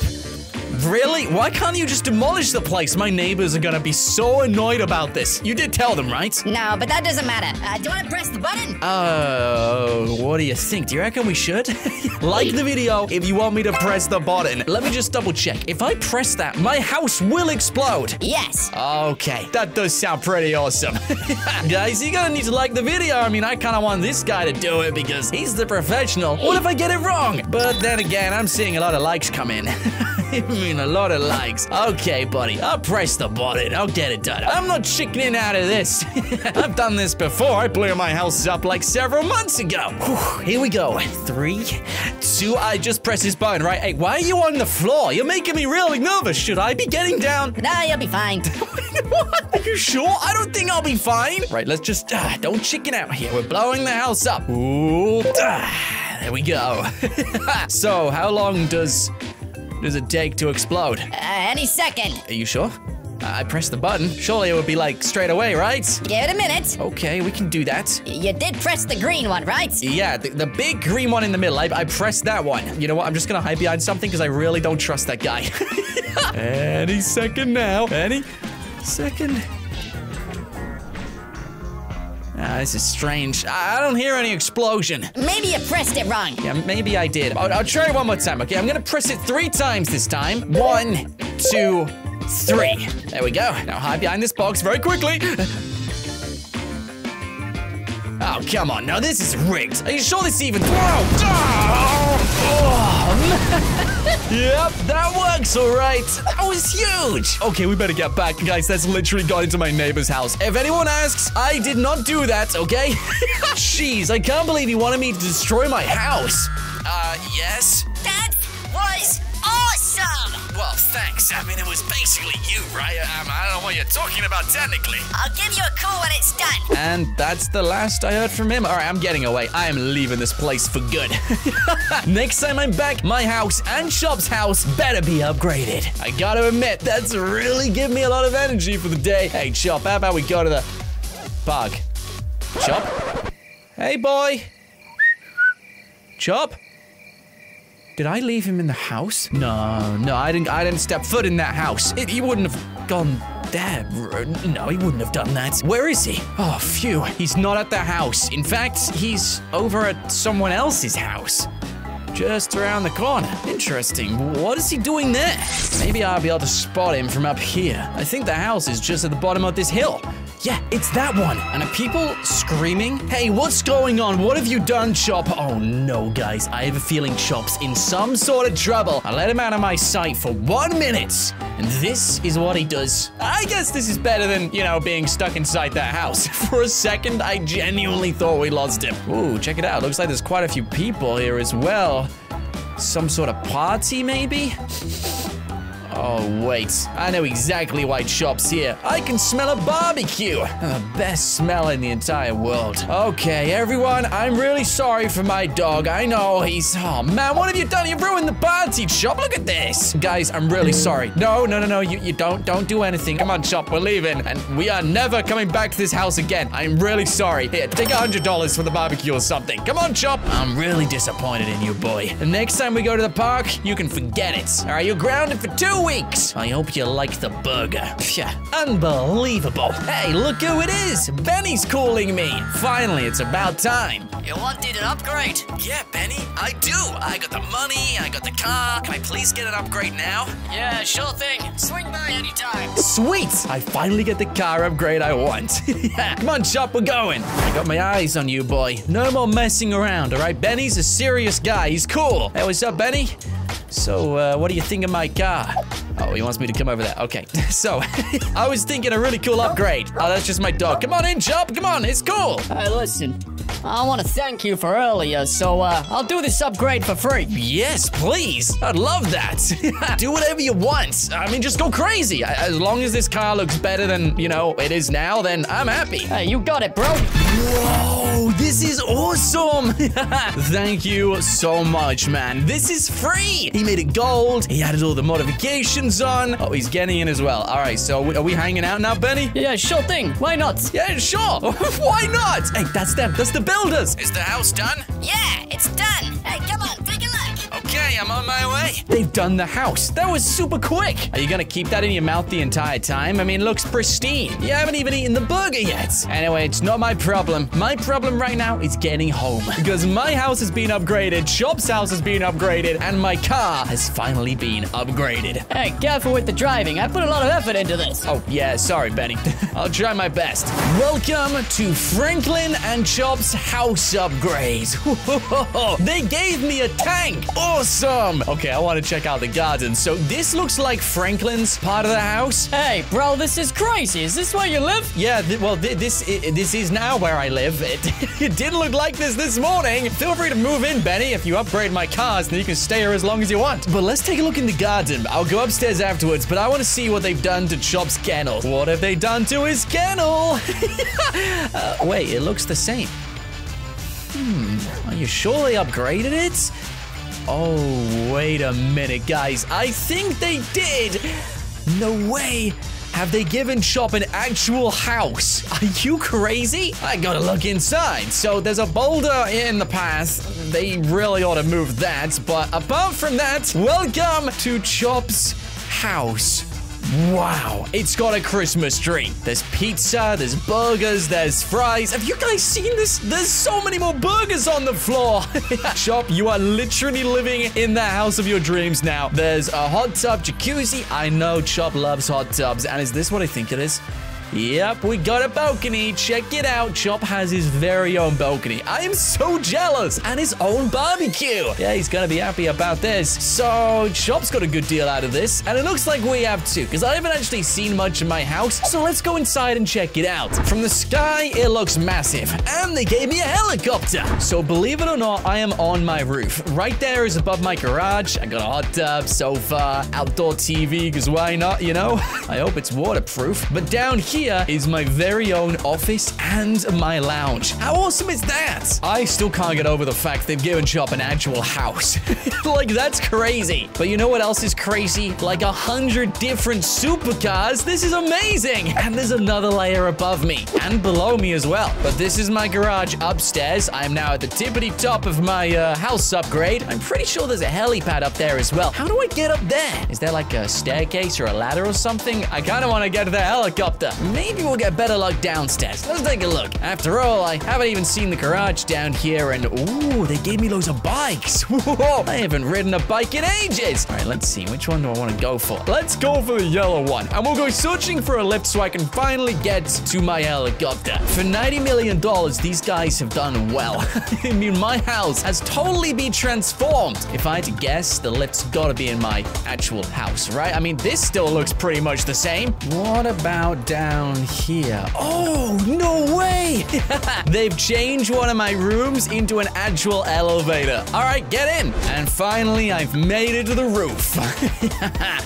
Really? Why can't you just demolish the place? My neighbors are gonna be so annoyed about this. You did tell them, right? No, but that doesn't matter. Uh, do you want to press the button? Oh, what do you think? Do you reckon we should? [LAUGHS] like the video if you want me to press the button. Let me just double check. If I press that, my house will explode. Yes. Okay, that does sound pretty awesome. [LAUGHS] Guys, you're gonna need to like the video. I mean, I kinda want this guy to do it because he's the professional. What if I get it wrong? But then again, I'm seeing a lot of likes come in. [LAUGHS] [LAUGHS] Mean, a lot of likes. Okay, buddy, I'll press the button. I'll get it done. I'm not chickening out of this. [LAUGHS] I've done this before. I blew my house up like several months ago. Whew, here we go. Three, two, I just press this button, right? Hey, why are you on the floor? You're making me really nervous. Should I be getting down? [LAUGHS] Nah, you'll be fine. what? Are you sure? I don't think I'll be fine. Right, let's just, uh, don't chicken out here. We're blowing the house up. Ooh, ah, there we go. so, how long does does it take to explode? Uh, any second. Are you sure? I pressed the button. Surely it would be like straight away, right? Give it a minute. Okay, we can do that. You did press the green one, right? Yeah, the, the big green one in the middle. I, I pressed that one. You know what? I'm just gonna hide behind something because I really don't trust that guy. [LAUGHS] Any second now. Any second. Ah, this is strange. I I don't hear any explosion. Maybe you pressed it wrong. Yeah, maybe I did. I'll, I'll try it one more time, okay? I'm gonna press it three times this time. One, two, three. There we go. Now hide behind this box very quickly. [LAUGHS] Oh, come on. Now this is rigged. Are you sure this even... Whoa! Oh, [LAUGHS] yep, that works all right. That was huge. Okay, we better get back. Guys, that's literally got into my neighbor's house. If anyone asks, I did not do that, okay? [LAUGHS] Jeez, I can't believe he wanted me to destroy my house. Uh, yes? That was awesome! Well, thanks. I mean, it was basically you, right? Um, I don't know what you're talking about technically. I'll give you a call when it's done. And that's the last I heard from him. All right, I'm getting away. I am leaving this place for good. [LAUGHS] Next time I'm back, my house and Chop's house better be upgraded. I gotta admit, that's really giving me a lot of energy for the day. Hey, Chop, how about we go to the park? Chop? Hey, boy. Chop? Did I leave him in the house? No, no, I didn't. I didn't step foot in that house. It, he wouldn't have gone there. No, he wouldn't have done that. Where is he? Oh, phew. He's not at the house. In fact, he's over at someone else's house. Just around the corner. Interesting. What is he doing there? Maybe I'll be able to spot him from up here. I think the house is just at the bottom of this hill. Yeah, it's that one. And are people screaming? Hey, what's going on? What have you done, Chop? Oh no, guys. I have a feeling Chop's in some sort of trouble. I let him out of my sight for one minute. And this is what he does. I guess this is better than, you know, being stuck inside that house. [LAUGHS] For a second, I genuinely thought we lost him. Ooh, check it out. Looks like there's quite a few people here as well. Some sort of party, maybe? Oh, wait. I know exactly why Chop's here. I can smell a barbecue. The best smell in the entire world. Okay, everyone, I'm really sorry for my dog. I know he's... Oh, man, what have you done? You ruined the party, Chop. Look at this. Guys, I'm really sorry. No, no, no, no. You, you don't, don't do anything. Come on, Chop. We're leaving. And we are never coming back to this house again. I'm really sorry. Here, take a $100 for the barbecue or something. Come on, Chop. I'm really disappointed in you, boy. The next time we go to the park, you can forget it. All right, you're grounded for two weeks. I hope you like the burger. Phew, unbelievable. Hey, look who it is. Benny's calling me. Finally, it's about time. You wanted an upgrade? Yeah, Benny, I do. I got the money, I got the car. Can I please get an upgrade now? Yeah, sure thing. Swing by anytime. Sweet! I finally get the car upgrade I want. [LAUGHS] yeah. Come on, Chop, we're going. I got my eyes on you, boy. No more messing around, all right? Benny's a serious guy. He's cool. Hey, what's up, Benny? So, uh, what do you think of my car? Oh, he wants me to come over there. Okay. [LAUGHS] So, [LAUGHS] I was thinking a really cool upgrade. Oh, that's just my dog. Come on in, Chop. Come on, it's cool. Hey, listen. I want to thank you for earlier, so uh, I'll do this upgrade for free. Yes, please. I'd love that. [LAUGHS] Do whatever you want. I mean, just go crazy. As long as this car looks better than, you know, it is now, then I'm happy. Hey, you got it, bro. Whoa, this is awesome. Thank you so much, man. This is free. He made it gold. He added all the modifications on. Oh, he's getting in as well. All right, so are we hanging out now, Benny? Yeah, sure thing. Why not? Yeah, sure. [LAUGHS] Why not? Hey, that's them. That's the builders. Is the house done? Yeah, it's done. Hey, come on, take a look. Okay, I'm on my way. They've done the house. That was super quick. Are you gonna keep that in your mouth the entire time? I mean, it looks pristine. You haven't even eaten the burger yet. Anyway, it's not my problem. My problem right now is getting home. Because my house has been upgraded, Chop's house has been upgraded, and my car has finally been upgraded. Hey, careful with the driving. I put a lot of effort into this. Oh, yeah, sorry, Benny. [LAUGHS] I'll try my best. Welcome to Franklin and Chop's house upgrade. [LAUGHS] they gave me a tank. Oh, Awesome. Okay, I want to check out the garden. So this looks like Franklin's part of the house. Hey, bro, this is crazy. Is this where you live? Yeah, th well, th this this is now where I live. It, [LAUGHS] it didn't look like this this morning. Feel free to move in, Benny. If you upgrade my cars, then you can stay here as long as you want. But let's take a look in the garden. I'll go upstairs afterwards, but I want to see what they've done to Chop's kennel. What have they done to his kennel? [LAUGHS] uh, wait, it looks the same. Hmm, are you sure they upgraded it? Oh, wait a minute, guys. I think they did. No way. Have they given Chop an actual house? Are you crazy? I gotta look inside. So there's a boulder in the path. They really ought to move that. But apart from that, welcome to Chop's house. Wow, it's got a Christmas tree. There's pizza, there's burgers, there's fries. Have you guys seen this? There's so many more burgers on the floor. [LAUGHS] Chop, you are literally living in the house of your dreams now. There's a hot tub jacuzzi. I know Chop loves hot tubs. And is this what I think it is? Yep, we got a balcony. Check it out. Chop has his very own balcony. I am so jealous. And his own barbecue. Yeah, he's gonna be happy about this. So, Chop's got a good deal out of this. And it looks like we have too, because I haven't actually seen much of my house. So let's go inside and check it out. From the sky, it looks massive. And they gave me a helicopter. So believe it or not, I am on my roof. Right there is above my garage. I got a hot tub, sofa, outdoor TV, because why not, you know? [LAUGHS] I hope it's waterproof. But down here, here is my very own office and my lounge. How awesome is that? I still can't get over the fact they've given Chop an actual house. [LAUGHS] like, that's crazy. But you know what else is crazy? Like a hundred different supercars. This is amazing. And there's another layer above me and below me as well. But this is my garage upstairs. I'm now at the tippity top of my uh, house upgrade. I'm pretty sure there's a helipad up there as well. How do I get up there? Is there like a staircase or a ladder or something? I kind of want to get to the helicopter. Maybe we'll get better luck downstairs. Let's take a look. After all, I haven't even seen the garage down here, and ooh, they gave me loads of bikes. [LAUGHS] Whoa, I haven't ridden a bike in ages. All right, let's see. Which one do I want to go for? Let's go for the yellow one, and we'll go searching for a lift so I can finally get to my helicopter. For $90 million, these guys have done well. [LAUGHS] I mean, my house has totally been transformed. If I had to guess, the lift's gotta be in my actual house, right? I mean, this still looks pretty much the same. What about down down here. Oh, no way! [LAUGHS] They've changed one of my rooms into an actual elevator. All right, get in. And finally, I've made it to the roof.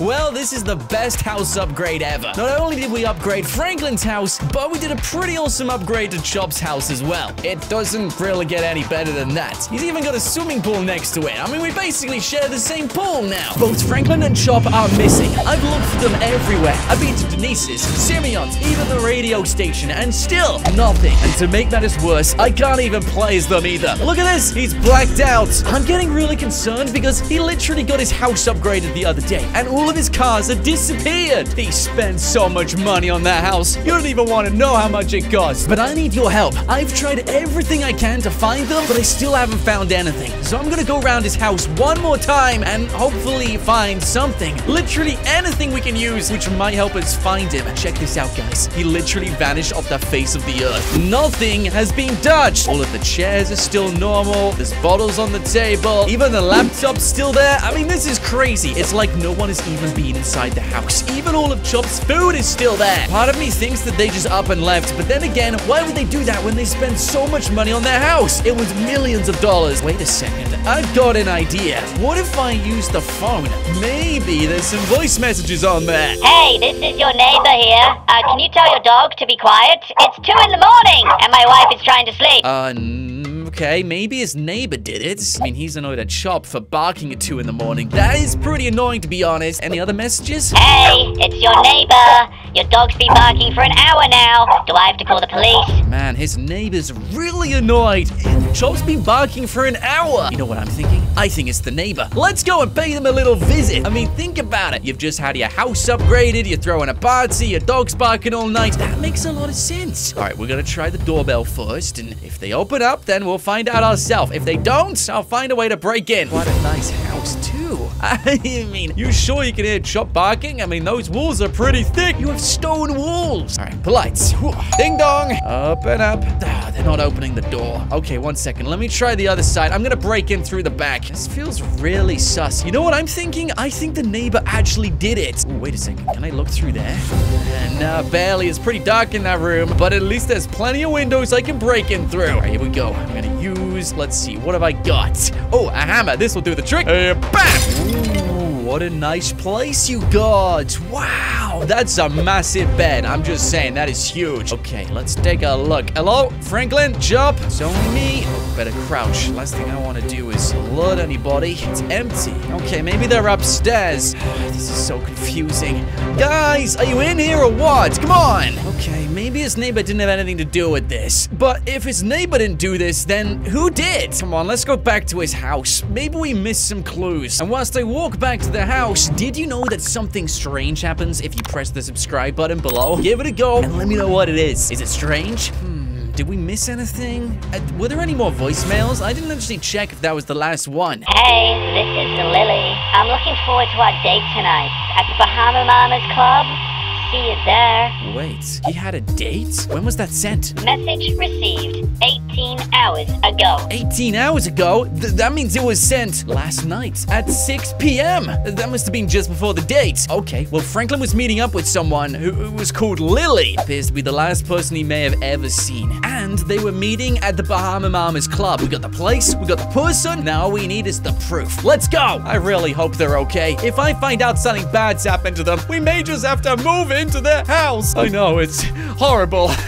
[LAUGHS] well, this is the best house upgrade ever. Not only did we upgrade Franklin's house, but we did a pretty awesome upgrade to Chop's house as well. It doesn't really get any better than that. He's even got a swimming pool next to it. I mean, we basically share the same pool now. Both Franklin and Chop are missing. I've looked for them everywhere. I've been to Denise's, Simeon's, even the radio station, and still nothing. And to make matters worse, I can't even play as them either. Look at this, he's blacked out. I'm getting really concerned because he literally got his house upgraded the other day, and all of his cars have disappeared. He spent so much money on that house, you don't even want to know how much it cost. But I need your help. I've tried everything I can to find them, but I still haven't found anything. So I'm gonna go around his house one more time and hopefully find something. Literally anything we can use, which might help us find him. Check this out, guys. He literally vanished off the face of the earth. Nothing has been touched. All of the chairs are still normal. There's bottles on the table. Even the laptop's still there. I mean, this is crazy. It's like no one has even been inside the house. Even all of Chop's food is still there. Part of me thinks that they just up and left. But then again, why would they do that when they spend so much money on their house? It was millions of dollars. Wait a second. I've got an idea. What if I use the phone? Maybe there's some voice messages on there. Hey, this is your neighbor here. Uh, can you tell your dog to be quiet? It's two in the morning, and my wife is trying to sleep. Uh, okay, maybe his neighbor did it. I mean, he's annoyed at Chop for barking at 2 in the morning. That is pretty annoying, to be honest. Any other messages? Hey, it's your neighbor. Your dog's been barking for an hour now. Do I have to call the police? Man, his neighbor's really annoyed. Chop's been barking for an hour. You know what I'm thinking? I think it's the neighbor. Let's go and pay them a little visit. I mean, think about it. You've just had your house upgraded, you're throwing a party, your dog's barking all night. That makes a lot of sense. All right, we're gonna try the doorbell first, and if they open up, then we'll find out ourselves. If they don't, I'll find a way to break in. What a nice house, too. [LAUGHS] I mean, you sure you can hear Chop barking? I mean, those walls are pretty thick. You have stone walls. All right, polite. Ding dong. Open up. Ah, they're not opening the door. Okay, one second. Let me try the other side. I'm gonna break in through the back. This feels really sus. You know what I'm thinking? I think the neighbor actually did it. Ooh, wait a second. Can I look through there? And uh, barely. It's pretty dark in that room, but at least there's plenty of windows I can break in through. All right, here we go. I'm gonna use, let's see, what have I got? Oh, a hammer. This will do the trick. Uh, bam! Ooh, what a nice place you got. Wow, that's a massive bed. I'm just saying, that is huge. Okay, let's take a look. Hello, Franklin, jump. It's only me. Better crouch. Last thing I want to do is alert anybody. It's empty. Okay, maybe they're upstairs. [SIGHS] this is so confusing. Guys, are you in here or what? Come on. Okay, maybe his neighbor didn't have anything to do with this. But if his neighbor didn't do this, then who did? Come on, let's go back to his house. Maybe we missed some clues. And whilst I walk back to the the house. Did you know that something strange happens if you press the subscribe button below? Give it a go and let me know what it is. Is it strange? Hmm, did we miss anything? Uh, were there any more voicemails? I didn't actually check if that was the last one. Hey, this is Lily. I'm looking forward to our date tonight at the Bahama Mamas Club. See you there. Wait, he had a date? When was that sent? Message received 18 hours ago. 18 hours ago? Th- that means it was sent last night at 6 p.m. That must have been just before the date. Okay, well, Franklin was meeting up with someone who, who was called Lily. Appears to be the last person he may have ever seen. And they were meeting at the Bahama Mamas Club. We got the place, we got the person, now all we need is the proof. Let's go! I really hope they're okay. If I find out something bad's happened to them, we may just have to move into their house. I know, it's horrible. [LAUGHS]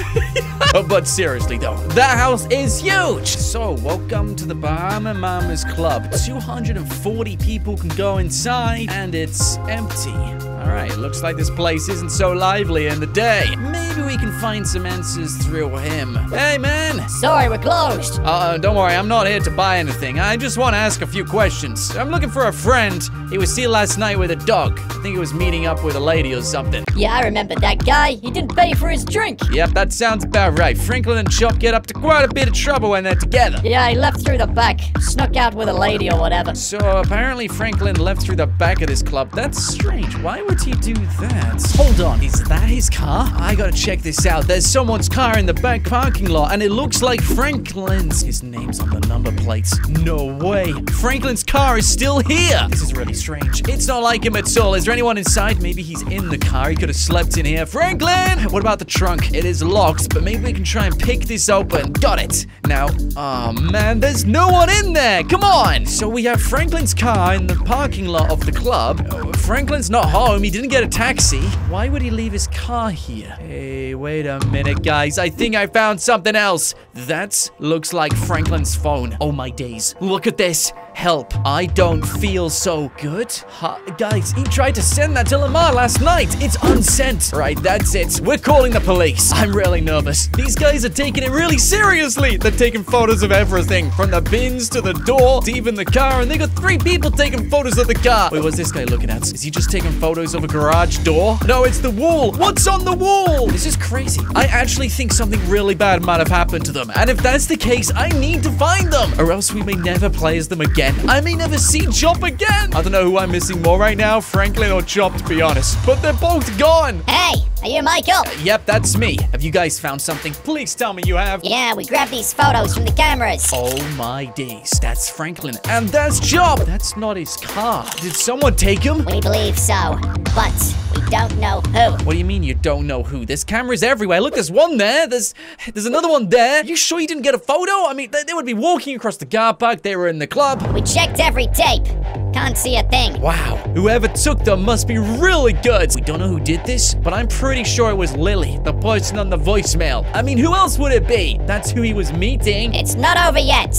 Oh, but seriously though, that house is huge. So, welcome to the Bahama Mamas Club. 240 people can go inside, and it's empty. Alright, looks like this place isn't so lively in the day. Maybe we can find some answers through him. Hey, man! Sorry, we're closed. Uh, don't worry, I'm not here to buy anything. I just want to ask a few questions. I'm looking for a friend. He was seen last night with a dog. I think he was meeting up with a lady or something. Yeah, I remember that guy. He didn't pay for his drink. Yep, that sounds about right. Franklin and Chop get up to quite a bit of trouble when they're together. Yeah, he left through the back. Snuck out with a lady or whatever. So apparently Franklin left through the back of this club. That's strange. Why would he do that? Hold on, is that his car? I gotta check this out. There's someone's car in the back parking lot, and it looks like Franklin's. His name's on the number plates. No way. Franklin's car is still here. This is really strange. It's not like him at all. Is there anyone inside? Maybe he's in the car. He could have slept in here. Franklin! What about the trunk? It is locked, but maybe we can try and pick this open. Got it. Now, oh man, there's no one in there. Come on. So we have Franklin's car in the parking lot of the club. Franklin's not home. He didn't get a taxi. Why would he leave his car here? Hey, wait a minute, guys. I think I found something else. That looks like Franklin's phone. Oh my days. Look at this. Help. I don't feel so good. Huh, guys, he tried to send that to Lamar last night. It's unsent. Right, that's it. We're calling the police. I'm really nervous. These guys are taking it really seriously. They're taking photos of everything, from the bins to the door to even the car, and they got three people taking photos of the car. Wait, what's this guy looking at? Is he just taking photos of a garage door? No, it's the wall. What's on the wall? This is crazy. I actually think something really bad might have happened to them, and if that's the case, I need to find them, or else we may never play as them again. I may never see Chop again. I don't know who I'm missing more right now, Franklin or Chop, to be honest, but they're both gone. Hey, are you Michael? Uh, yep, that's me. Have you guys found something? Please tell me you have. Yeah, we grabbed these photos from the cameras. Oh my days, that's Franklin. And that's Chop. That's not his car. Did someone take him? We believe so, but we don't know who. What do you mean you don't know who? There's cameras everywhere. Look, there's one there. There's there's another one there. You sure you didn't get a photo? I mean, they, they would be walking across the car park. They were in the club. We checked every tape. Can't see a thing. Wow, whoever took them must be really good. We don't know who did this, but I'm pretty sure it was Lily, the person on the voicemail. I mean, who else would it be? That's who he was meeting. It's not over yet.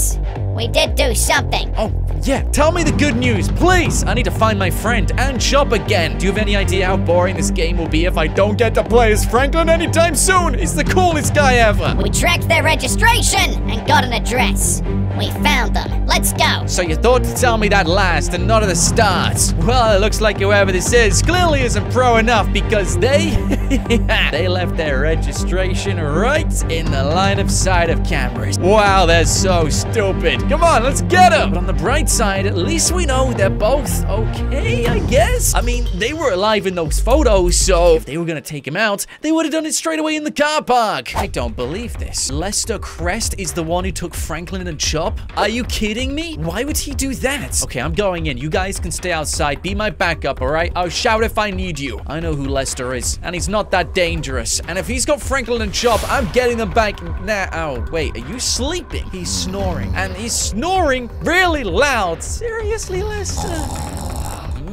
We did do something. Oh, yeah, tell me the good news, please. I need to find my friend and Chop again. Do you have any idea how boring this game will be if I don't get to play as Franklin anytime soon? He's the coolest guy ever. We tracked their registration and got an address. We found them. Let's go. So you thought to tell me that last and not at the start. Well, it looks like whoever this is clearly isn't pro enough because they... [LAUGHS] they left their registration right in the line of sight of cameras. Wow, they're so stupid. Come on, let's get them. But on the bright side, at least we know they're both okay, I guess. I mean, they were alive in those photos, so if they were gonna take him out, they would have done it straight away in the car park. I don't believe this. Lester Crest is the one who took Franklin and Chop? Are you kidding me? Why would he do that? Okay, I'm going in. You guys can stay outside. Be my backup, all right? I'll shout if I need you. I know who Lester is, and he's not that dangerous. And if he's got Franklin and Chop, I'm getting them back now. Oh, wait, are you sleeping? He's snoring, and he's snoring really loud. Seriously, Lester?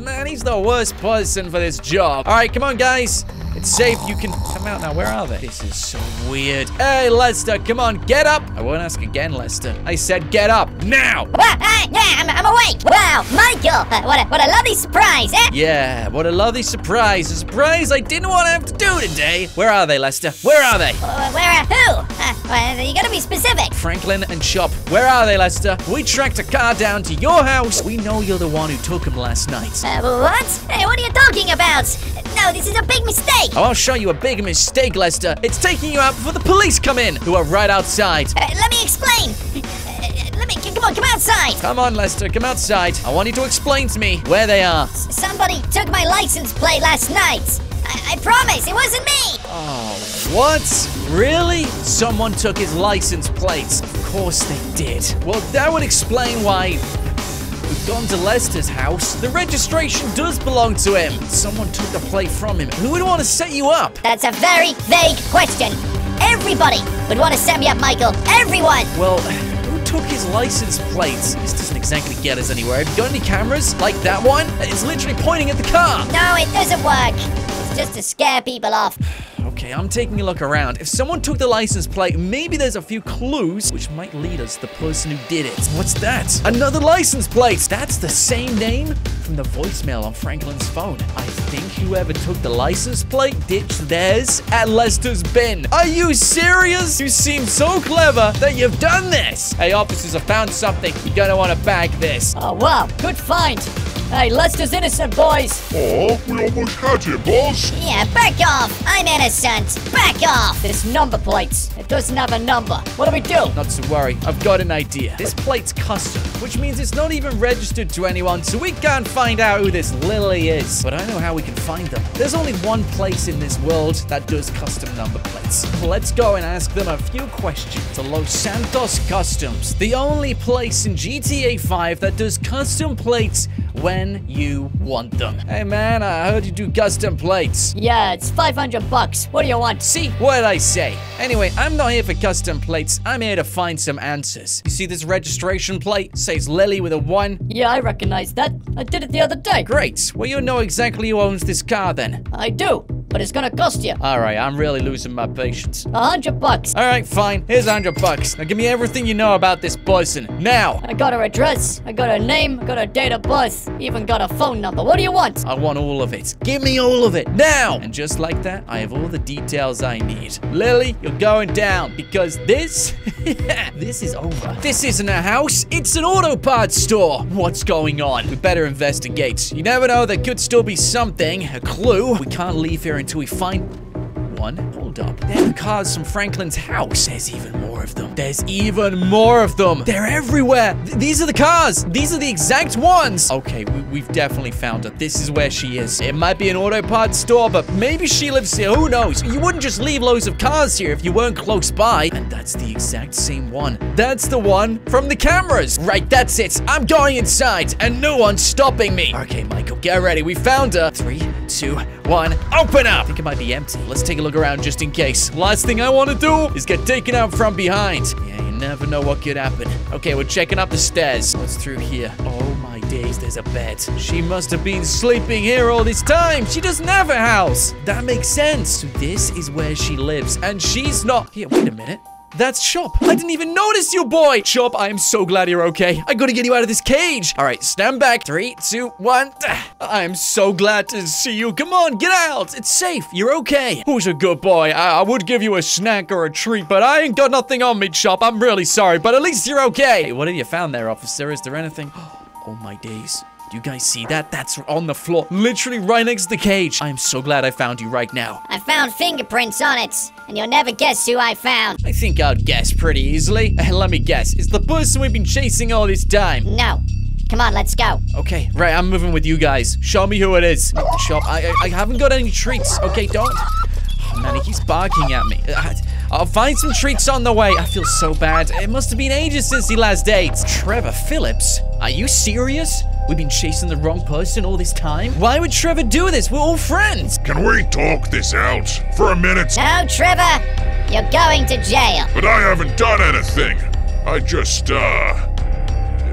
Man, he's the worst person for this job. All right, come on, guys. It's safe. You can come out now. Where are they? This is so weird. Hey, Lester, come on, get up. I won't ask again, Lester. I said get up now. Ah, ah, yeah, I'm, I'm awake. Wow, Michael, uh, what, a, what a lovely surprise, eh? Yeah, what a lovely surprise. A surprise I didn't want to have to do today. Where are they, Lester? Where are they? Uh, where, uh, who? Uh, well, you gotta be specific. Franklin and Chop, where are they, Lester? We tracked a car down to your house. We know you're the one who took him last night. What? Hey, what are you talking about? No, this is a big mistake. Oh, I'll show you a big mistake, Lester. It's taking you out before the police come in, who are right outside. Uh, let me explain. Uh, let me, come on, come outside. Come on, Lester, come outside. I want you to explain to me where they are. Somebody took my license plate last night. I, I promise, it wasn't me. What? Really? Someone took his license plates. Of course they did. Well, that would explain why gone to Lester's house. The registration does belong to him. Someone took the plate from him. Who would want to set you up? That's a very vague question. Everybody would want to set me up, Michael. Everyone. Well, who took his license plates? This doesn't exactly get us anywhere. Have you got any cameras? Like that one? It's literally pointing at the car. No, it doesn't work. It's just to scare people off. [SIGHS] [SIGHS] [SIGHS] Okay, I'm taking a look around. If someone took the license plate, maybe there's a few clues which might lead us to the person who did it. What's that? Another license plate! That's the same name from the voicemail on Franklin's phone. I think whoever took the license plate ditched theirs at Lester's bin. Are you serious? You seem so clever that you've done this. Hey, officers, I found something. You're gonna want to bag this. Ah, oh, wow. Good find. Hey, Lester's innocent, boys. Oh, we almost had him, boss. Yeah, back off. I'm innocent. Back off. This number plates. It doesn't have a number. What do we do? Not to worry, I've got an idea. This plate's custom, which means it's not even registered to anyone, so we can't find out who this Lily is. But I know how we can find them. There's only one place in this world that does custom number plates. Let's go and ask them a few questions. To Los Santos Customs, the only place in GTA 5 that does custom plates when you want them. Hey man, I heard you do custom plates. Yeah, it's 500 bucks. What do you want? See, what did I say? Anyway, I'm not here for custom plates. I'm here to find some answers. You see this registration plate? Says Lily with a one. Yeah, I recognize that. I did it the other day. Great. Well, you know exactly who owns this car then. I do, but it's gonna cost you All right, I'm really losing my patience. a hundred bucks. All right, fine. Here's a hundred bucks. Now give me everything you know about this person. Now. I got her address, I got her name, I got her date of birth, even got her phone number. What do you want? I want all of it. Give me all of it now. And just like that, I have all the details I need. Lily, you're going down because this, [LAUGHS] this is over. This isn't a house. It's an auto parts store. What's going on? We better investigate. You never know. There could still be something, a clue. We can't leave here until we find one. Hold up. They're the cars from Franklin's house. There's even more of them. There's even more of them. They're everywhere. Th- these are the cars. These are the exact ones. Okay, we- we've definitely found her. This is where she is. It might be an auto parts store, but maybe she lives here. Who knows? You wouldn't just leave loads of cars here if you weren't close by. And that's the exact same one. That's the one from the cameras. Right, that's it. I'm going inside, and no one's stopping me. Okay, Michael, get ready. We found her. Three, two, one. Open up. I think it might be empty. Let's take a look around just in case. Last thing I want to do is get taken out from behind. Yeah, you never know what could happen. Okay, we're checking up the stairs. What's through here? Oh my days, there's a bed. She must have been sleeping here all this time. She doesn't have a house. That makes sense. So this is where she lives, and she's not. Here, wait a minute. That's Chop. I didn't even notice you, boy. Chop, I am so glad you're okay. I gotta get you out of this cage. All right, stand back. Three, two, one. Ah, I am so glad to see you. Come on, get out. It's safe. You're okay. Who's a good boy? I, I would give you a snack or a treat, but I ain't got nothing on me, Chop. I'm really sorry, but at least you're okay. Hey, what have you found there, officer? Is there anything? [GASPS] Oh my days. Do you guys see that? That's on the floor, literally right next to the cage. I am so glad I found you right now. I found fingerprints on it, and you'll never guess who I found. I think I'd guess pretty easily. [LAUGHS] Uh, let me guess. It's the person we've been chasing all this time. No. Come on, let's go. Okay, right, I'm moving with you guys. Show me who it is. Chop, I, I, I haven't got any treats. Okay, don't. Oh, man, he keeps barking at me. Uh, I, I'll find some treats on the way. I feel so bad. It must have been ages since he last ate. Trevor Phillips? Are you serious? We've been chasing the wrong person all this time? Why would Trevor do this? We're all friends. Can we talk this out for a minute? No, Trevor. You're going to jail. But I haven't done anything. I just, uh.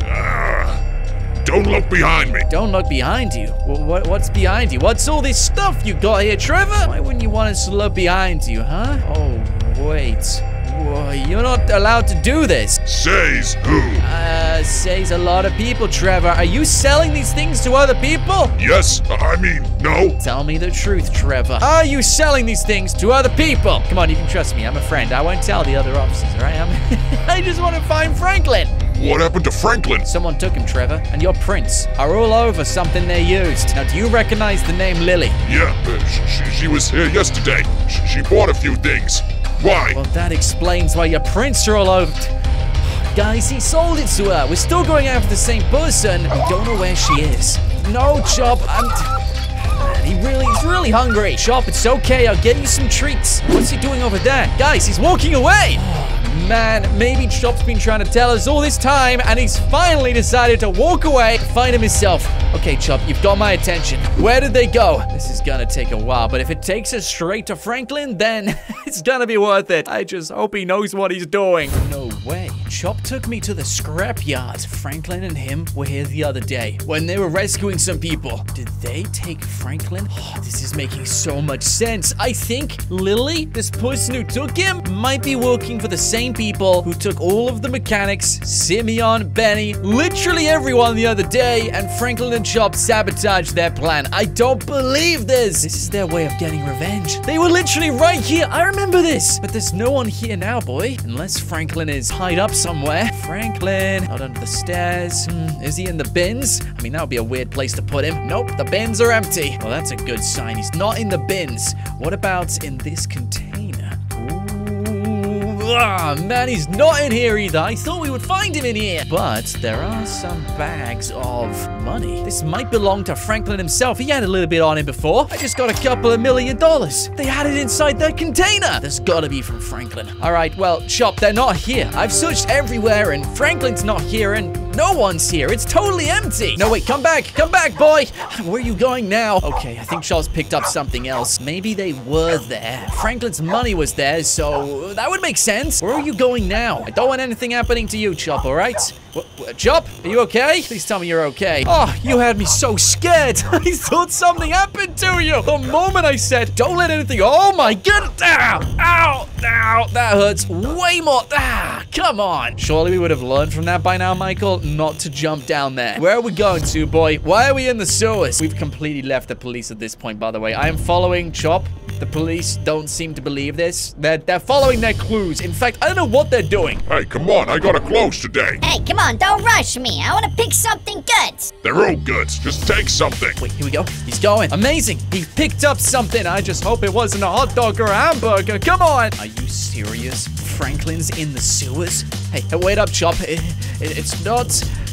uh don't look behind me. Don't look behind you. What, what's behind you? What's all this stuff you got here, Trevor? Why wouldn't you want us to look behind you, huh? Oh, wait. Whoa, you're not allowed to do this. Says who? Uh, says a lot of people, Trevor. Are you selling these things to other people? Yes, I mean, no. Tell me the truth, Trevor. Are you selling these things to other people? Come on, you can trust me. I'm a friend. I won't tell the other officers, all right? I'm [LAUGHS] I just want to find Franklin. What happened to Franklin? Someone took him, Trevor, and your prints are all over something they used. Now, do you recognize the name Lily? Yeah, uh, sh- sh- she was here yesterday. Sh- she bought a few things. Why? Well, that explains why your prints are all over. Guys, he sold it to her. We're still going after the same person. We don't know where she is. No, Chop, I'm. Man, he really, he's really hungry. Chop, it's okay. I'll get you some treats. What's he doing over there? Guys, he's walking away. Man, maybe Chop's been trying to tell us all this time, and he's finally decided to walk away find him himself. Okay, Chop, you've got my attention. Where did they go? This is gonna take a while, but if it takes us straight to Franklin, then [LAUGHS] it's gonna be worth it. I just hope he knows what he's doing. No way. Chop took me to the scrapyard. Franklin and him were here the other day when they were rescuing some people. Did they take Franklin? Oh, this is making so much sense. I think Lily, this person who took him, might be working for the same people who took all of the mechanics, Simeon, Benny, literally everyone the other day, and Franklin and Chop sabotaged their plan. I don't believe this. This is their way of getting revenge. They were literally right here. I remember this. But there's no one here now, boy. Unless Franklin is tied up somewhere. Franklin, out under the stairs. Hmm, is he in the bins? I mean, that would be a weird place to put him. Nope, the bins are empty. Well, that's a good sign. He's not in the bins. What about in this container? Ah, man, he's not in here either. I thought we would find him in here. But there are some bags of money. This might belong to Franklin himself. He had a little bit on him before. I just got a couple of million dollars. They had it inside that container. There's gotta be from Franklin. All right, well, Chop, they're not here. I've searched everywhere and Franklin's not here and no one's here. It's totally empty. No, wait, come back. Come back, boy. Where are you going now? Okay, I think Charles picked up something else. Maybe they were there. Franklin's money was there, so that would make sense. Where are you going now? I don't want anything happening to you, Chop, all right? What, Chop, are you okay? Please tell me you're okay. Oh, you had me so scared. [LAUGHS] I thought something happened to you. The moment I said, don't let anything. Oh my god. Ow, ow, ow. That hurts way more. Ah, come on. Surely we would have learned from that by now, Michael, not to jump down there. Where are we going to, boy? Why are we in the sewers? We've completely left the police at this point, by the way. I am following Chop. The police don't seem to believe this. They're, they're following their clues. In fact, I don't know what they're doing. Hey, come on, I gotta close today. Hey, come on, don't rush me. I want to pick something good. They're all good. Just take something. Wait, here we go. He's going. Amazing. He picked up something. I just hope it wasn't a hot dog or a hamburger. Come on. Are you serious? Franklin's in the sewers? Hey, wait up, Chop. It, it- it's not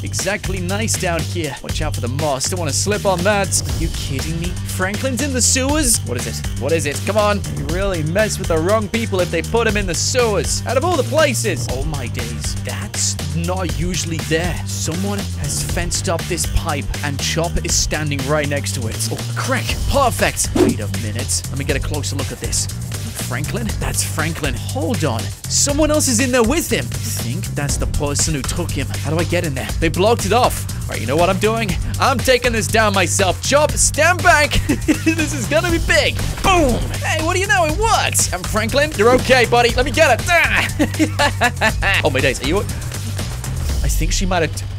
exactly nice down here. Watch out for the moss. Don't want to slip on that. Are you kidding me? Franklin's in the sewers? What is it? What is it? Come on. You really mess with the wrong people if they put him in the sewers. Out of all the places. Oh my days. That's not usually there. Someone has fenced up this pipe and Chop is standing right next to it. Oh, crack. Perfect. Wait a minute. Let me get a closer look at this. Franklin? That's Franklin. Hold on. Someone else is in there with him. I think that's the person who took him. How do I get in there? They blocked it off. All right, you know what I'm doing? I'm taking this down myself. Chop, stand back. [LAUGHS] this is gonna be big. Boom. Hey, what do you know? It works. I'm Franklin. You're okay, buddy. Let me get it. [LAUGHS] Oh my days. Are you? I think she might have.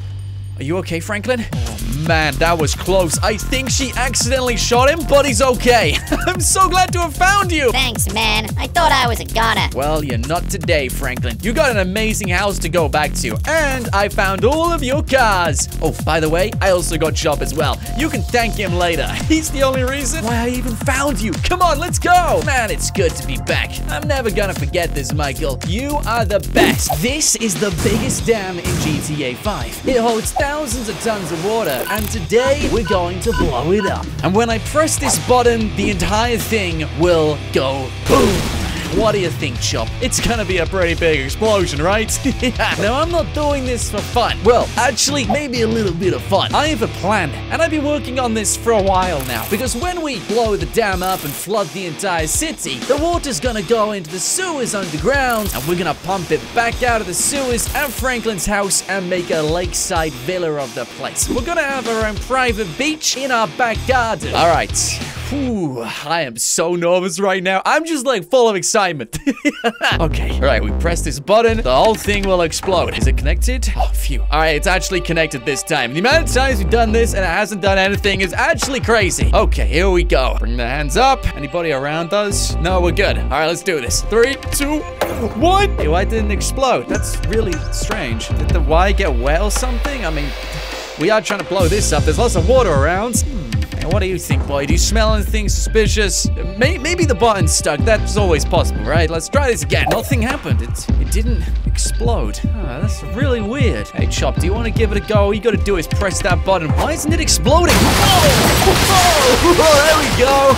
Are you okay, Franklin? Oh man, that was close. I think she accidentally shot him, but he's okay. [LAUGHS] I'm so glad to have found you. Thanks, man. I thought I was a goner. Well, you're not today, Franklin. You got an amazing house to go back to, and I found all of your cars. Oh, by the way, I also got Chop as well. You can thank him later. [LAUGHS] He's the only reason why I even found you. Come on, let's go. Man, it's good to be back. I'm never gonna forget this, Michael. You are the best. This is the biggest dam in GTA 5. It holds thousands of tons of water, and today we're going to blow it up. And when I press this button, the entire thing will go boom. What do you think, Chop? It's gonna be a pretty big explosion, right? [LAUGHS] [LAUGHS] now, I'm not doing this for fun. Well, actually, maybe a little bit of fun. I have a plan, and I've been working on this for a while now. Because when we blow the dam up and flood the entire city, the water's gonna go into the sewers underground, and we're gonna pump it back out of the sewers and Franklin's house and make a lakeside villa of the place. We're gonna have our own private beach in our back garden. All right. Ooh, I am so nervous right now. I'm just like full of excitement. [LAUGHS] okay, all right, we press this button. The whole thing will explode. Is it connected? Oh, phew. All right, it's actually connected this time. The amount of times we've done this and it hasn't done anything is actually crazy. Okay, here we go. Bring the hands up. Anybody around us? No, we're good. All right, let's do this. Three, two, one. Hey, why didn't it explode? That's really strange. Did the wire get wet or something? I mean, we are trying to blow this up. There's lots of water around. Hmm. Hey, what do you think, boy? Do you smell anything suspicious? May maybe the button's stuck. That's always possible, right? Let's try this again. Nothing happened. It, it didn't explode. Ah, that's really weird. Hey, Chop, do you want to give it a go? All you gotta do is press that button. Why isn't it exploding? Whoa! Whoa! [LAUGHS] There we go.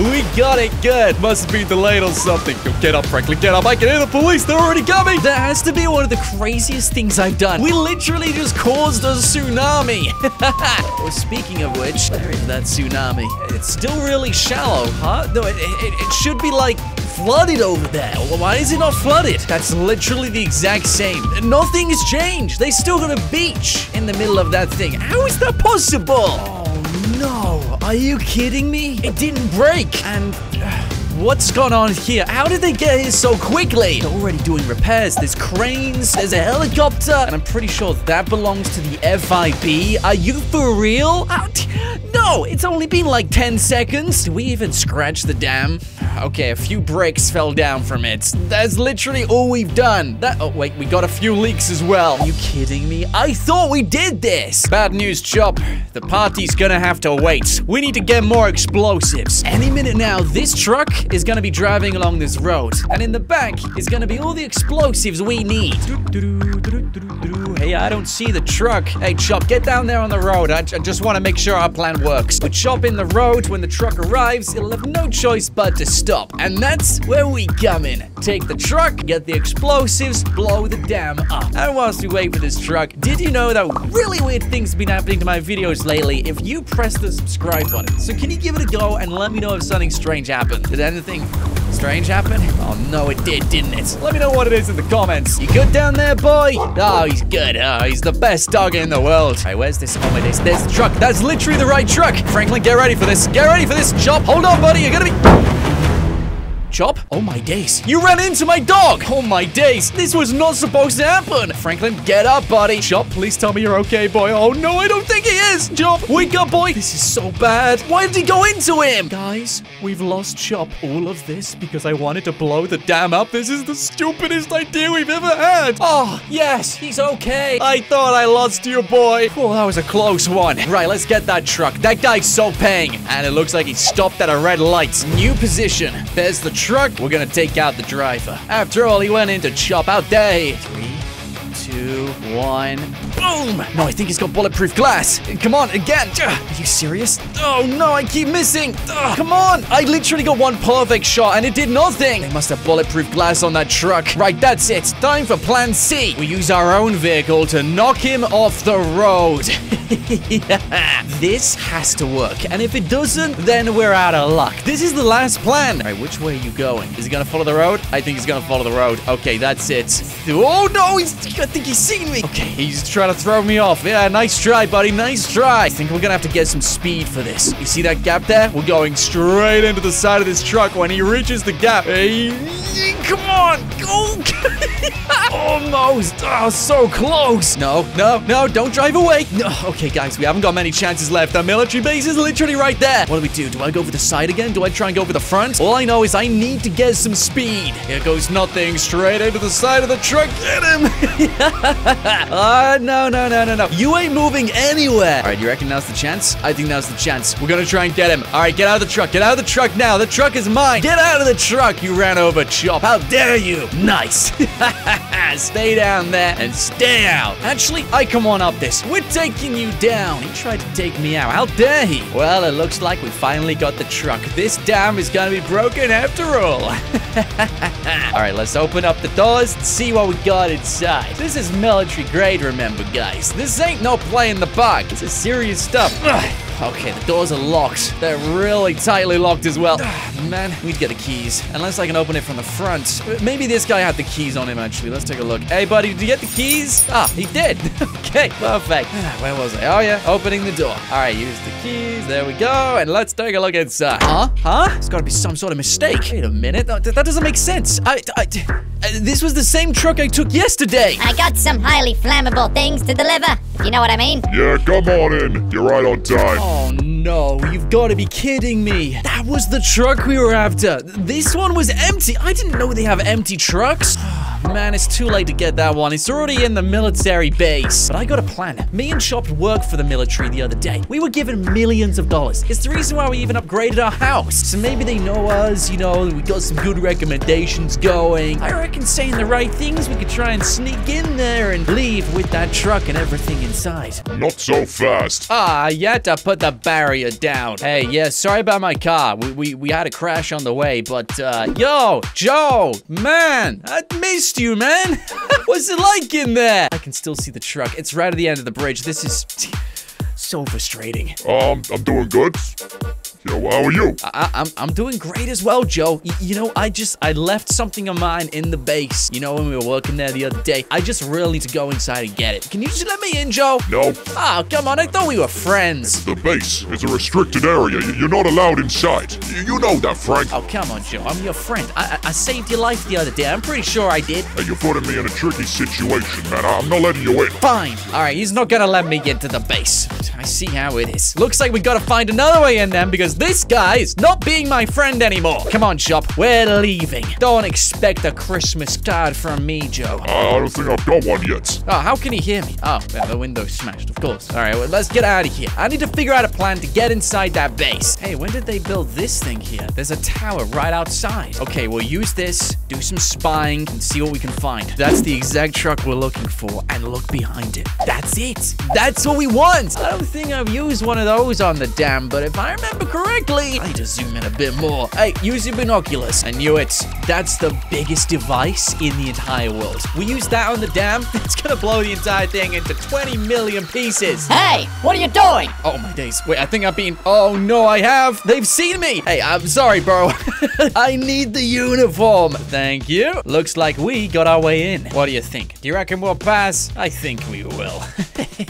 [LAUGHS] we got it good. Must been delayed or something. Get up, Franklin. Get up. I can hear the police. They're already coming. That has to be one of the craziest things I've done. We literally just caused a tsunami. [LAUGHS] well, speaking of which, that tsunami. It's still really shallow, huh? No, it, it, it should be like flooded over there. Why is it not flooded? That's literally the exact same. Nothing has changed. They still got a beach in the middle of that thing. How is that possible? Oh no. Are you kidding me? It didn't break. And uh, what's gone on here? How did they get here so quickly? They're already doing repairs. There's cranes, there's a helicopter, and I'm pretty sure that belongs to the FIB. Are you for real? D- no, it's only been like 10 seconds. We even scratch the dam? Okay, a few bricks fell down from it. That's literally all we've done. That- oh wait, we got a few leaks as well. Are you kidding me? I thought we did this. Bad news, Chop. The party's gonna have to wait. We need to get more explosives. Any minute now, this truck is gonna be driving along this road. And in the back is gonna be all the explosives we need. Hey, I don't see the truck. Hey, Chop, get down there on the road. I, I just want to make sure our plan works. With Chop in the road, when the truck arrives, it'll have no choice but to stop. And that's where we come in. Take the truck, get the explosives, blow the dam up. And whilst we wait for this truck, did you know that really weird things have been happening to my videos lately if you press the subscribe button? So can you give it a go and let me know if something strange happened? Did anything strange happen? Oh no, it did, didn't it? Let me know what it is in the comments. You good down there, boy? Oh, he's good. Oh, he's the best dog in the world. Right, where's this? Oh my there's the truck. That's literally the right truck. Franklin, get ready for this. Get ready for this. Chop, hold on, buddy. You're gonna be... Chop? Oh my days. You ran into my dog! Oh my days. This was not supposed to happen. Franklin, get up, buddy. Chop, please tell me you're okay, boy. Oh no, I don't think he is. Chop, wake up, boy. This is so bad. Why did he go into him? Guys, we've lost Chop. All of this because I wanted to blow the dam up. This is the stupidest idea we've ever had. Oh, yes, he's okay. I thought I lost you, boy. Oh, that was a close one. Right, let's get that truck. That guy's so paying. And it looks like he stopped at a red light. New position. There's the truck, we're gonna take out the driver. After all, he went in to chop out day. Three, two, one. Boom! No, I think he's got bulletproof glass. Come on, again. Are you serious? Oh no, I keep missing. Ugh, come on! I literally got one perfect shot and it did nothing. They must have bulletproof glass on that truck. Right, that's it. Time for plan C. We use our own vehicle to knock him off the road. [LAUGHS] This has to work. And if it doesn't, then we're out of luck. This is the last plan. All right, which way are you going? Is he gonna follow the road? I think he's gonna follow the road. Okay, that's it. Oh no, he's, I think he's seen me. Okay, he's trying to throw me off. Yeah, nice try, buddy. Nice try. I think we're gonna have to get some speed for this. You see that gap there? We're going straight into the side of this truck when he reaches the gap. Hey, come on. Go. [LAUGHS] Almost. Oh, so close. No, no, no, don't drive away. No. Okay, guys, we haven't got many chances left. Our military base is literally right there. What do we do? Do I go for the side again? Do I try and go for the front? All I know is I need to get some speed. Here goes nothing. Straight into the side of the truck. Get him. [LAUGHS] Ah, [LAUGHS] no, no, no, no, no. You ain't moving anywhere. All right, you reckon now's the chance? I think now's the chance. We're gonna try and get him. All right, get out of the truck. Get out of the truck now. The truck is mine. Get out of the truck. You ran over Chop. How dare you? Nice. [LAUGHS] stay down there and stay out. Actually, I come on up this. We're taking you down. He tried to take me out. How dare he? Well, it looks like we finally got the truck. This dam is gonna be broken after all. [LAUGHS] all right, let's open up the doors and see what we got inside. This is military grade, remember, guys. This ain't no play in the park. This is serious stuff. Ugh. [SIGHS] Okay, the doors are locked. They're really tightly locked as well. [SIGHS] man, we'd get the keys. Unless I can open it from the front. Maybe this guy had the keys on him, actually. Let's take a look. Hey, buddy, did you get the keys? Ah, he did. [LAUGHS] okay, perfect. [SIGHS] Where was I? Oh, yeah, opening the door. All right, use the keys. There we go. And let's take a look inside. Huh? Huh? It's gotta be some sort of mistake. Wait a minute. That, that doesn't make sense. I, I, uh, this was the same truck I took yesterday. I got some highly flammable things to deliver, if you know what I mean. Yeah, come on in. You're right on time. Oh no, you've got to be kidding me. That was the truck we were after. This one was empty. I didn't know they have empty trucks. [SIGHS] Oh, Man, it's too late to get that one. It's already in the military base. But I got a plan. Me and Chop worked for the military the other day. We were given millions of dollars. It's the reason why we even upgraded our house. So maybe they know us, you know, we got some good recommendations going. I reckon saying the right things, we could try and sneak in there and leave with that truck and everything inside. Not so fast. Ah, you had to put the barrier down. Hey, yeah, sorry about my car. We, we, we had a crash on the way, but, uh, yo, Joe, man, I missed you, man. [LAUGHS] What's it like in there? I can still see the truck. It's right at the end of the bridge. This is so frustrating. Um, I'm doing good. Yo, how are you? I, I'm, I'm doing great as well, Joe. Y you know, I just, I left something of mine in the base. You know, when we were working there the other day. I just really need to go inside and get it. Can you just let me in, Joe? No. Oh, come on. I thought we were friends. The base is a restricted area. You're not allowed inside. You know that, Frank. Oh, come on, Joe. I'm your friend. I, I, I saved your life the other day. I'm pretty sure I did. Hey, you're putting me in a tricky situation, man. I'm not letting you in. Fine. All right, he's not gonna let me get to the base. I see how it is. Looks like we gotta find another way in then because this guy is not being my friend anymore. Come on, Chop. We're leaving. Don't expect a Christmas card from me, Joe. I don't think I've got one yet. Oh, how can he hear me? Oh, yeah, the window's smashed, of course. All right, well, let's get out of here. I need to figure out a plan to get inside that base. Hey, when did they build this thing here? There's a tower right outside. Okay, we'll use this, do some spying, and see what we can find. That's the exact truck we're looking for, and look behind it. That's it. That's what we want. I don't think I've used one of those on the dam, but if I remember correctly, I need to zoom in a bit more. Hey, use your binoculars. I knew it. That's the biggest device in the entire world. We use that on the dam, [LAUGHS] it's gonna blow the entire thing into 20 million pieces. Hey, what are you doing? Oh my days. Wait, I think I've been. Oh no, I have. They've seen me. Hey, I'm sorry, bro. [LAUGHS] I need the uniform. Thank you. Looks like we got our way in. What do you think? Do you reckon we'll pass? I think we will.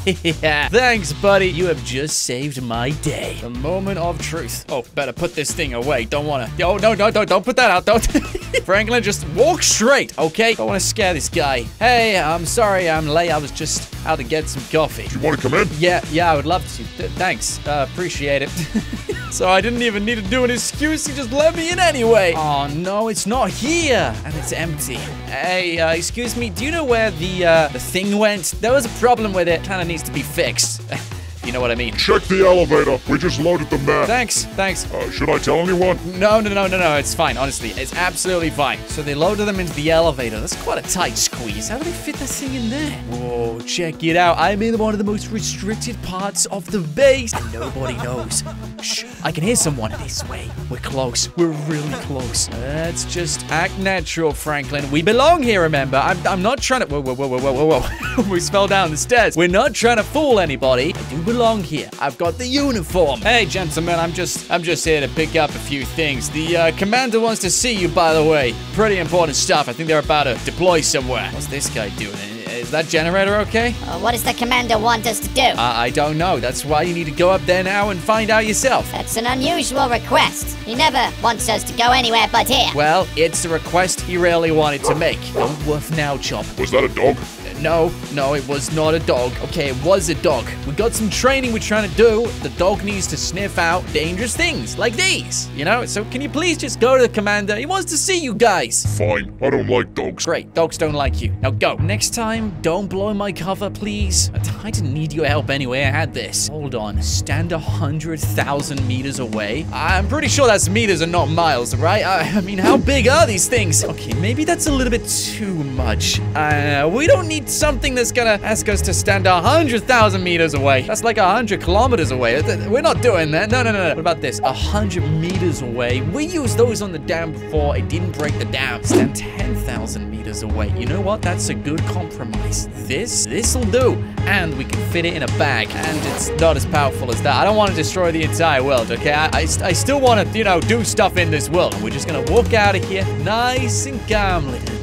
[LAUGHS] yeah. Thanks, buddy. You have just saved my day. The moment of truth. Oh, better put this thing away. Don't wanna. Oh no, no, no, don't put that out. Don't. [LAUGHS] Franklin, just walk straight, okay? Don't wanna scare this guy. Hey, I'm sorry I'm late. I was just out to get some coffee. You want to come in? Yeah, yeah, I would love to. Th- thanks. Uh, appreciate it. [LAUGHS] so I didn't even need to do an excuse. He just let me in anyway. Oh, no, it's not here. And it's empty. Hey, uh, excuse me. Do you know where the, uh, the thing went? There was a problem with it. Kind of needs to be fixed. [LAUGHS] you know what I mean. Check the elevator. We just loaded them there. Thanks, thanks. Uh, should I tell anyone? No, no, no, no, no. It's fine. Honestly, it's absolutely fine. So they loaded them into the elevator. That's quite a tight squeeze. How do they fit that thing in there? Whoa, check it out. I'm in one of the most restricted parts of the base, and nobody knows. Shh, I can hear someone this way. We're close. We're really close. Let's just act natural, Franklin. We belong here, remember? I'm, I'm not trying to. Whoa, whoa, whoa, whoa, whoa, whoa, whoa. [LAUGHS] we fell down the stairs. We're not trying to fool anybody. I do belong here. I've got the uniform. Hey, gentlemen, I'm just, I'm just here to pick up a few things. The uh, commander wants to see you, by the way. Pretty important stuff. I think they're about to deploy somewhere. What's this guy doing? Is that generator okay? Uh, what does the commander want us to do? I, I don't know. That's why you need to go up there now and find out yourself. That's an unusual request. He never wants us to go anywhere but here. Well, it's a request he really wanted to make. Don't woof now, Chop. Was that a dog? No, no, it was not a dog. Okay, it was a dog. We got some training we're trying to do. The dog needs to sniff out dangerous things like these, you know? So can you please just go to the commander? He wants to see you guys. Fine. I don't like dogs. Great, dogs don't like you. Now go. Next time, don't blow my cover, please. I didn't need your help anyway. I had this. Hold on. Stand a hundred thousand meters away. I'm pretty sure that's meters and not miles, right? I, I mean, how big are these things? Okay, maybe that's a little bit too much. Uh, we don't need Something that's gonna ask us to stand a hundred thousand meters away. That's like a hundred kilometers away. We're not doing that. No, no, no, no. What about this? A hundred meters away. We used those on the dam before. It didn't break the dam. Stand 10,000 meters away. You know what? That's a good compromise. This, this'll do. And we can fit it in a bag. And it's not as powerful as that. I don't want to destroy the entire world, okay? I, I, I still want to, you know, do stuff in this world. We're just gonna walk out of here nice and calmly.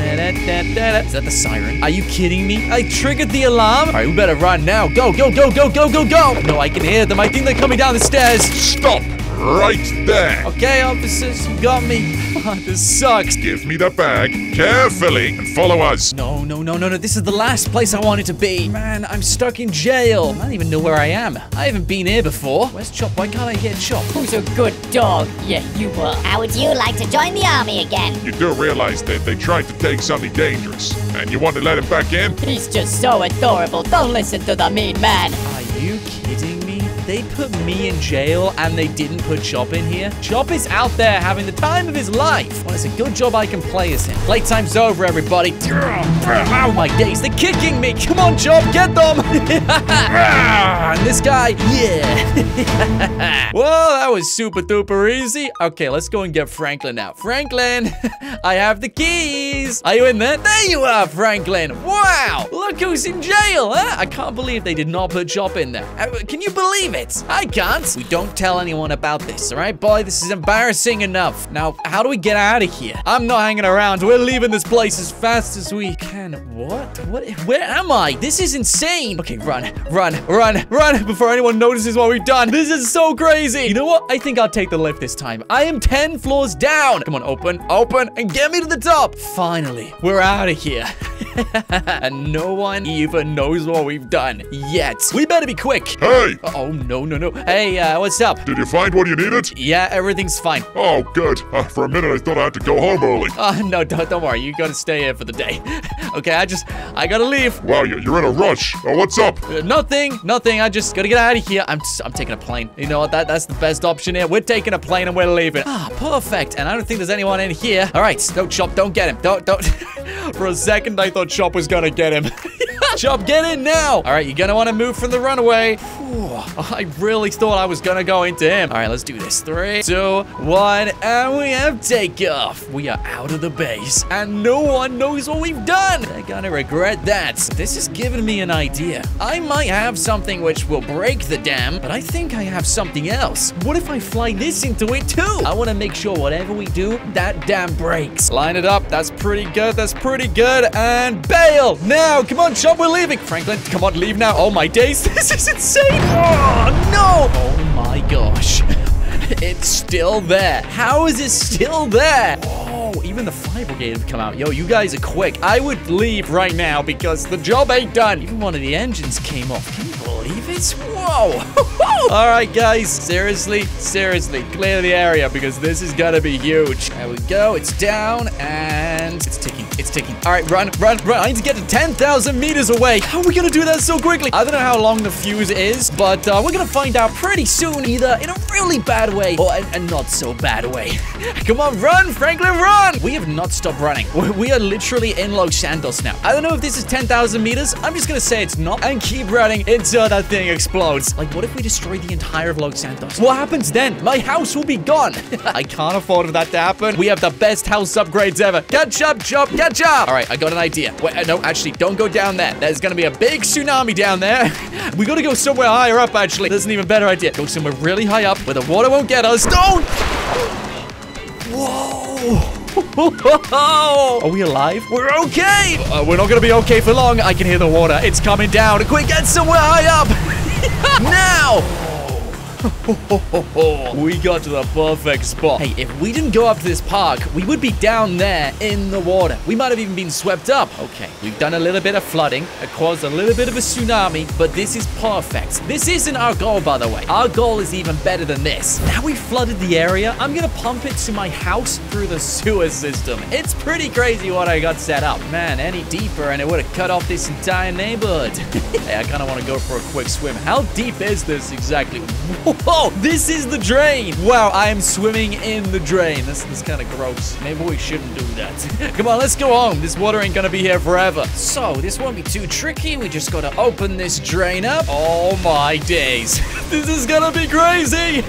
Is that the siren? Are you kidding me? I triggered the alarm? All right, we better run now. Go, go, go, go, go, go, go. No, I can hear them. I think they're coming down the stairs. Stop right there. Okay, officers, you got me. [LAUGHS] this sucks. Give me the bag carefully and follow us. No, no, no, no, no. This is the last place I wanted to be. Man, I'm stuck in jail. I don't even know where I am. I haven't been here before. Where's Chop? Why can't I get Chop? Who's a good dog? Yeah, you were. How would you like to join the army again? You do realize that they tried to take something dangerous, and you want to let him back in? He's just so adorable. Don't listen to the mean man. Are you kidding me? They put me in jail and they didn't put Chop in here? Chop is out there having the time of his life. Well, it's a good job I can play as him. Playtime's over, everybody. Ow, my days. They're kicking me. Come on, Chop, get them. [LAUGHS] and this guy, yeah. [LAUGHS] well, that was super duper easy. Okay, let's go and get Franklin out. Franklin, [LAUGHS] I have the keys. Are you in there? There you are, Franklin. Wow, look who's in jail, huh? I can't believe they did not put Chop in there. Uh, Can you believe it? I can't. We don't tell anyone about this, all right, boy? This is embarrassing enough. Now, how do we get out of here? I'm not hanging around. We're leaving this place as fast as we can. What? What? Where am I? This is insane. Okay, run, run, run, run before anyone notices what we've done. This is so crazy. You know what? I think I'll take the lift this time. I am 10 floors down. Come on, open, open, and get me to the top. Finally, we're out of here. and [LAUGHS] no one even knows what we've done yet. We better be quick. Hey, Oh, no, no, no. No. Hey, uh, what's up? did you find what you needed? Yeah, everything's fine. Oh, good. Uh, for a minute, I thought I had to go home early. Uh, no, don't, don't worry. You gotta stay here for the day. [LAUGHS] okay, I just, I gotta leave. Wow, you- you're in a rush. Oh, what's up? Uh, nothing, nothing. I just gotta get out of here. I'm, I'm taking a plane. You know what? That, that's the best option here. We're taking a plane and we're leaving. Ah, perfect. And I don't think there's anyone in here. All right, don't Chop. Don't get him. Don't, don't. [LAUGHS] for a second, I thought Chop was gonna get him. [LAUGHS] [LAUGHS] Chop, get in now. All right, you're gonna want to move from the runaway. I really thought I was gonna go into him. All right, let's do this. Three, two, one, and we have takeoff. We are out of the base, and no one knows what we've done. They're gonna regret that. This has given me an idea. I might have something which will break the dam, but I think I have something else. What if I fly this into it too? I want to make sure whatever we do, that dam breaks. Line it up. That's pretty good. That's pretty good. And bail now. Come on, We're leaving. Franklin, come on, leave now. Oh my days. [LAUGHS] This is insane. Oh no. Oh my gosh. [LAUGHS] It's still there. How is it still there? Oh, even the fire brigade have come out. Yo, you guys are quick. I would leave right now because the job ain't done. Even one of the engines came off. Can you believe it? Whoa. [LAUGHS] All right, guys. Seriously, seriously, clear the area because this is gonna be huge. There we go. It's down and it's ticking. It's ticking. All right, run, run, run. I need to get to 10,000 meters away. How are we gonna do that so quickly? I don't know how long the fuse is, but uh, we're gonna find out pretty soon, either in a really bad way or a, a not so bad way. [LAUGHS] Come on, run, Franklin, run! We have not stopped running. [LAUGHS] We- are literally in Los Santos now. I don't know if this is 10,000 meters. I'm just gonna say it's not and keep running until that thing explodes. Like, what if we destroy the entire of Los Santos? What happens then? My house will be gone. [LAUGHS] I can't afford for that to happen. We have the best house upgrades ever. Catch up, Chop, catch up. All right, I got an idea. Wait, uh, no, actually, don't go down there. There's gonna be a big tsunami down there. we gotta go somewhere higher up, actually. There's an even better idea. Go somewhere really high up where the water won't get us. Don't! Whoa! [LAUGHS] Are we alive? We're okay! Uh, we're not gonna be okay for long. I can hear the water. It's coming down. Quick, get somewhere high up! [LAUGHS] now! [LAUGHS] we got to the perfect spot. Hey, if we didn't go up to this park, we would be down there in the water. We might have even been swept up. Okay, we've done a little bit of flooding. It caused a little bit of a tsunami, but this is perfect. This isn't our goal, by the way. Our goal is even better than this. Now we flooded the area, I'm gonna pump it to my house through the [LAUGHS] sewer system. It's pretty crazy what I got set up. Man, any deeper and it would have cut off this entire neighborhood. [LAUGHS] hey, I kind of want to go for a quick swim. How deep is this exactly? Whoa, this is the drain. Wow, I am swimming in the drain. This, this is kind of gross. Maybe we shouldn't do that. [LAUGHS] Come on, let's go home. This water ain't gonna be here forever. So, this won't be too tricky. We just gotta open this drain up. Oh my days. [LAUGHS] this is gonna be crazy.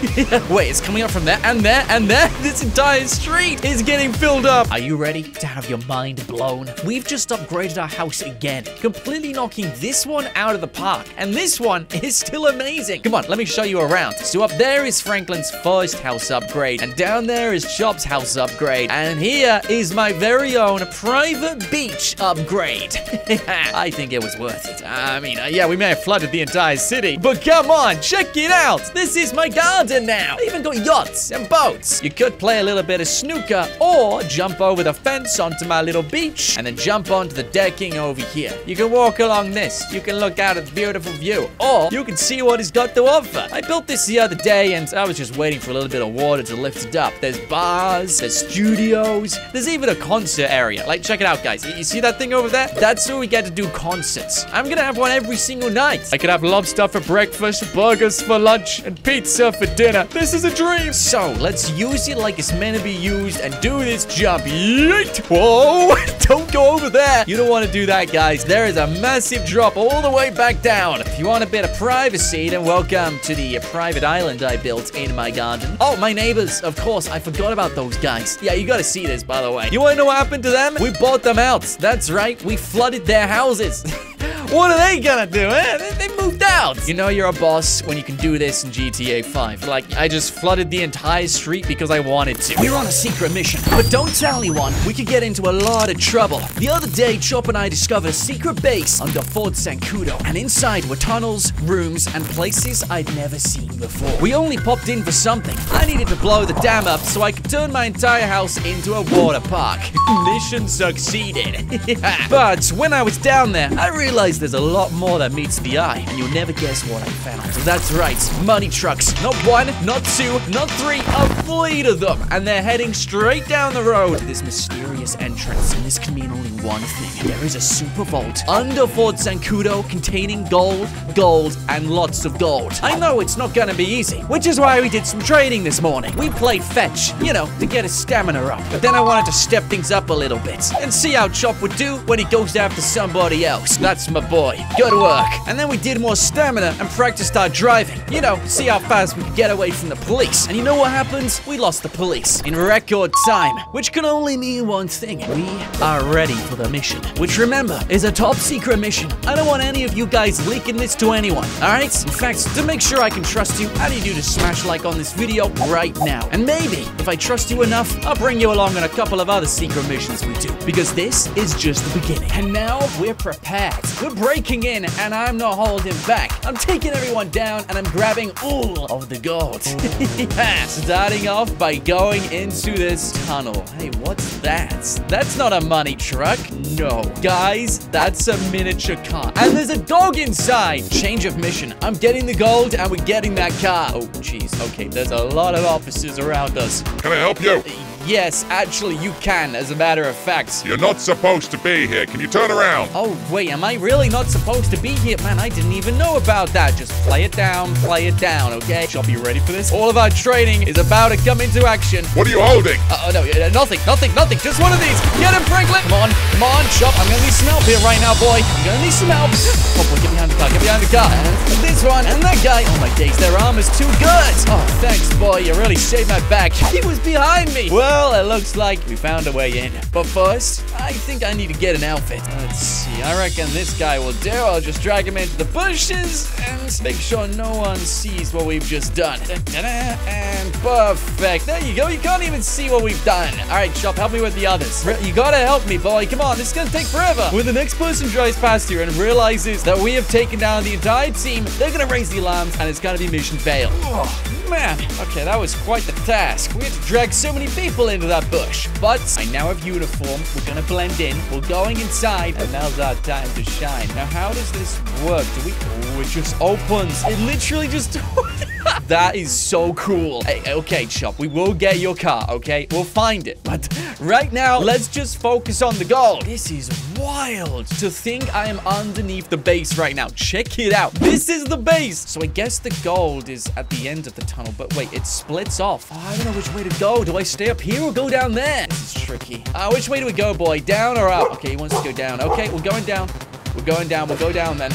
[LAUGHS] Wait, it's coming up from there and there and there. This entire street is getting filled up. Are you ready to have your mind blown? We've just upgraded our house again, completely knocking this one out of the park. And this one is still amazing. Come on, let me show you around. So up there is Franklin's first house upgrade, and down there is Chop's house upgrade, and here is my very own private beach upgrade. [LAUGHS] I think it was worth it. I mean, uh, yeah, we may have flooded the entire city, but come on, check it out. This is my garden now. I even got yachts and boats. You could play a little bit of snooker or jump over the fence onto my little beach and then jump onto the decking over here. You can walk along this. You can look out at the beautiful view or you can see what it's got to offer. I built this the other day and I was just waiting for a little bit of water to lift it up. There's bars, there's studios, there's even a concert area. Like, check it out, guys. You see that thing over there? That's where we get to do concerts. I'm gonna have one every single night. I could have lobster for breakfast, burgers for lunch, and pizza for dinner. This is a dream. So, let's use it like it's meant to be used and do this jump. Yeet! Whoa! [LAUGHS] Don't go over there. You don't want to do that, guys. There is a massive drop all the way back down. If you want a bit of privacy, then welcome to the private island I built in my garden. Oh, my neighbors. Of course, I forgot about those guys. Yeah, you gotta see this, by the way. You wanna know what happened to them? We bought them out. That's right. We flooded their houses. [LAUGHS] What are they gonna do, eh? They, moved out. You know you're a boss when you can do this in GTA 5. Like, I just flooded the entire street because I wanted to. We're on a secret mission, but don't tell anyone. We could get into a lot of trouble. The other day, Chop and I discovered a secret base under Fort Zancudo, and inside were tunnels, rooms, and places I'd never seen before. We only popped in for something. I needed to blow the dam up so I could turn my entire house into a water park. [LAUGHS] Mission succeeded. [LAUGHS] but when I was down there, I realized there's a lot more that meets the eye, and you'll never guess what I found. That's right, money trucks. Not one, not two, not three, a fleet of them. And they're heading straight down the road to this mysterious entrance. And this can mean only one thing. There is a super vault under Fort Zancudo containing gold, gold, and lots of gold. I know it's not gonna be easy, which is why we did some training this morning. We played fetch, you know, to get his stamina up. But then I wanted to step things up a little bit and see how Chop would do when he goes after somebody else. That's my boy. Good work. And then we did more stamina and practiced our driving. You know, see how fast we could get away from the police. And you know what happens? We lost the police in record time, which can only mean one thing. We are ready for the mission, which remember is a top secret mission. I don't want any of you guys leaking this to anyone, alright? In fact, to make sure I can trust you, I need you to smash like on this video right now. And maybe, if I trust you enough, I'll bring you along on a couple of other secret missions we do. Because this is just the beginning. And now we're prepared. We're breaking in, and I'm not holding back. I'm taking everyone down, and I'm grabbing all of the gold. [LAUGHS] Ah, starting off by going into this tunnel. Hey, what's that? That's not a money truck. No. Guys, that's a miniature car. And there's a dog inside. Change of mission. I'm getting the gold, and we're getting that car. Oh, jeez. Okay, there's a lot of officers around us. Can I help you? Uh, Yes, actually, you can, as a matter of fact. You're not supposed to be here. Can you turn around? Oh, wait, am I really not supposed to be here? Man, I didn't even know about that. Just play it down, play it down, okay? Shall be ready for this? All of our training is about to come into action. What are you holding? Uh, oh, no, uh, nothing, nothing, nothing. Just one of these. Get him, Franklin. Come on, come on, Chop. I'm gonna need some help here right now, boy. I'm gonna need some help. [GASPS] Oh, boy, get behind the car, get behind the car. And this one, and that guy. Oh, my days, their armor's too good. Oh, thanks, boy. You really saved my back. He was behind me. Well, it looks like we found a way in. But first, I think I need to get an outfit. Let's see. I reckon this guy will do. I'll just drag him into the bushes and make sure no one sees what we've just done. And perfect. There you go. You can't even see what we've done. All right, Chop, help me with the others. You gotta help me, boy. Come on, this is gonna take forever. When the next person drives past here and realizes that we have taken down the entire team, they're gonna raise the alarms and it's gonna be mission fail. Oh, man. Okay, that was quite the task. We had to drag so many people into that bush. But I now have uniform. We're gonna blend in. We're going inside, and now's our time to shine. Now, how does this work? Do we? Oh, it just opens. It literally just. [LAUGHS] that is so cool. Hey, okay, Chop, we will get your car, okay? We'll find it. But right now, let's just focus on the gold. This is wild to think I am underneath the base right now. Check it out. This is the base. So I guess the gold is at the end of the tunnel. But wait, it splits off. Oh, I don't know which way to go. Do I stay up here or go down there? This is tricky. Uh, which way do we go, boy? Down or up? Okay, he wants to go down. Okay, we're going down. We're going down. We'll go down then.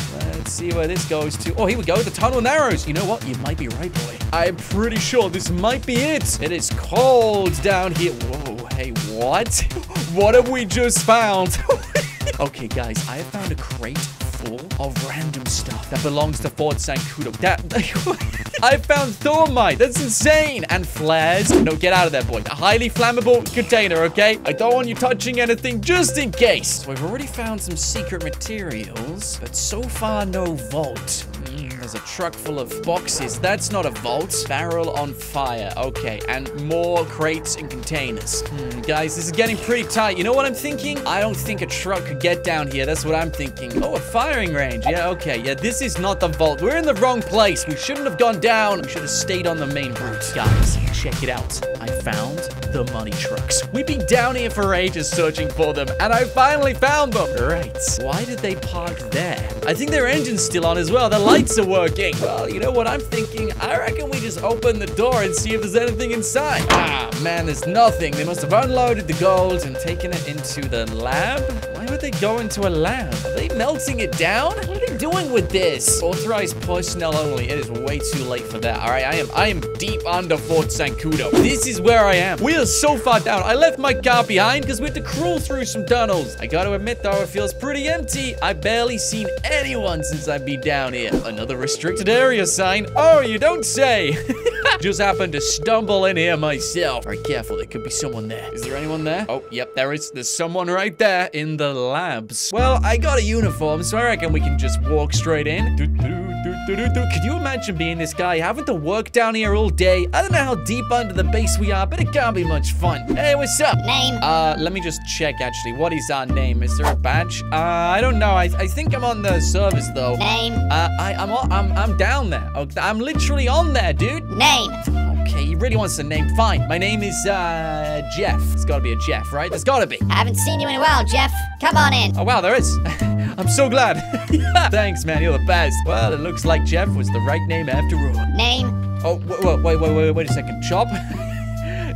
Let's see where this goes to. Oh, here we go. The tunnel narrows. You know what? You might be right, boy. I'm pretty sure this might be it. It is cold down here. Whoa, hey, what? [LAUGHS] what have we just found? [LAUGHS] okay, guys, I have found a crate full of random stuff that belongs to Fort Zancudo. That [LAUGHS] I found Thermite. That's insane. And flares. No, get out of there, boy. A highly flammable container, okay? I don't want you touching anything just in case. I've already found some secret materials, but so far no vault. Hmm, there's a truck full of boxes. That's not a vault. Barrel on fire. Okay, and more crates and containers. Hmm, guys, this is getting pretty tight. You know what I'm thinking? I don't think a truck could get down here. That's what I'm thinking. Oh, a firing range. Yeah, okay. Yeah, this is not the vault. We're in the wrong place. We shouldn't have gone down. We should have stayed on the main route. Guys, check it out. I found the money trucks. We've been down here for ages searching for them, and I finally found them. Right. Why did they park there? I think their engine's still on as well. The lights are working. Well, you know what I'm thinking? I reckon we just open the door and see if there's anything inside. Ah, man, there's nothing. They must have unloaded the gold and taken it into the lab. Why would they go into a lab? Are they melting it down? What are they doing with this? Authorized personnel only. It is way too late for that. All right, I am I am deep under Fort Zancudo. This is where I am. We are so far down. I left my car behind because we had to crawl through some tunnels. I got to admit though, it feels pretty empty. I've barely seen anyone since I've been down here. Another restricted area sign. Oh, you don't say. [LAUGHS] Just happened to stumble in here myself. Very careful, there could be someone there. Is there anyone there? Oh, yep, there is. There's someone right there in the labs. Well, I got a uniform, so I reckon we can just walk straight in. Do, do, do. Could you imagine being this guy, having to work down here all day? I don't know how deep under the base we are, but it can't be much fun. Hey, what's up? Name? Uh, let me just check, actually. What is our name? Is there a badge? Uh, I don't know. I, I think I'm on the service, though. Name? Uh, I, I'm, I'm, I'm down there. Oh, I'm literally on there, dude. Name? Okay, he really wants a name. Fine. My name is, uh, Jeff. It's gotta be a Jeff, right? There's gotta be. I haven't seen you in a while, Jeff. Come on in. Oh, wow, there is. [LAUGHS] I'm so glad. [LAUGHS] Thanks, man. You're the best. Well, it looks like Jeff was the right name after all. Name? Oh, wait, wait, wait, wait, wait a second. Chop? [LAUGHS]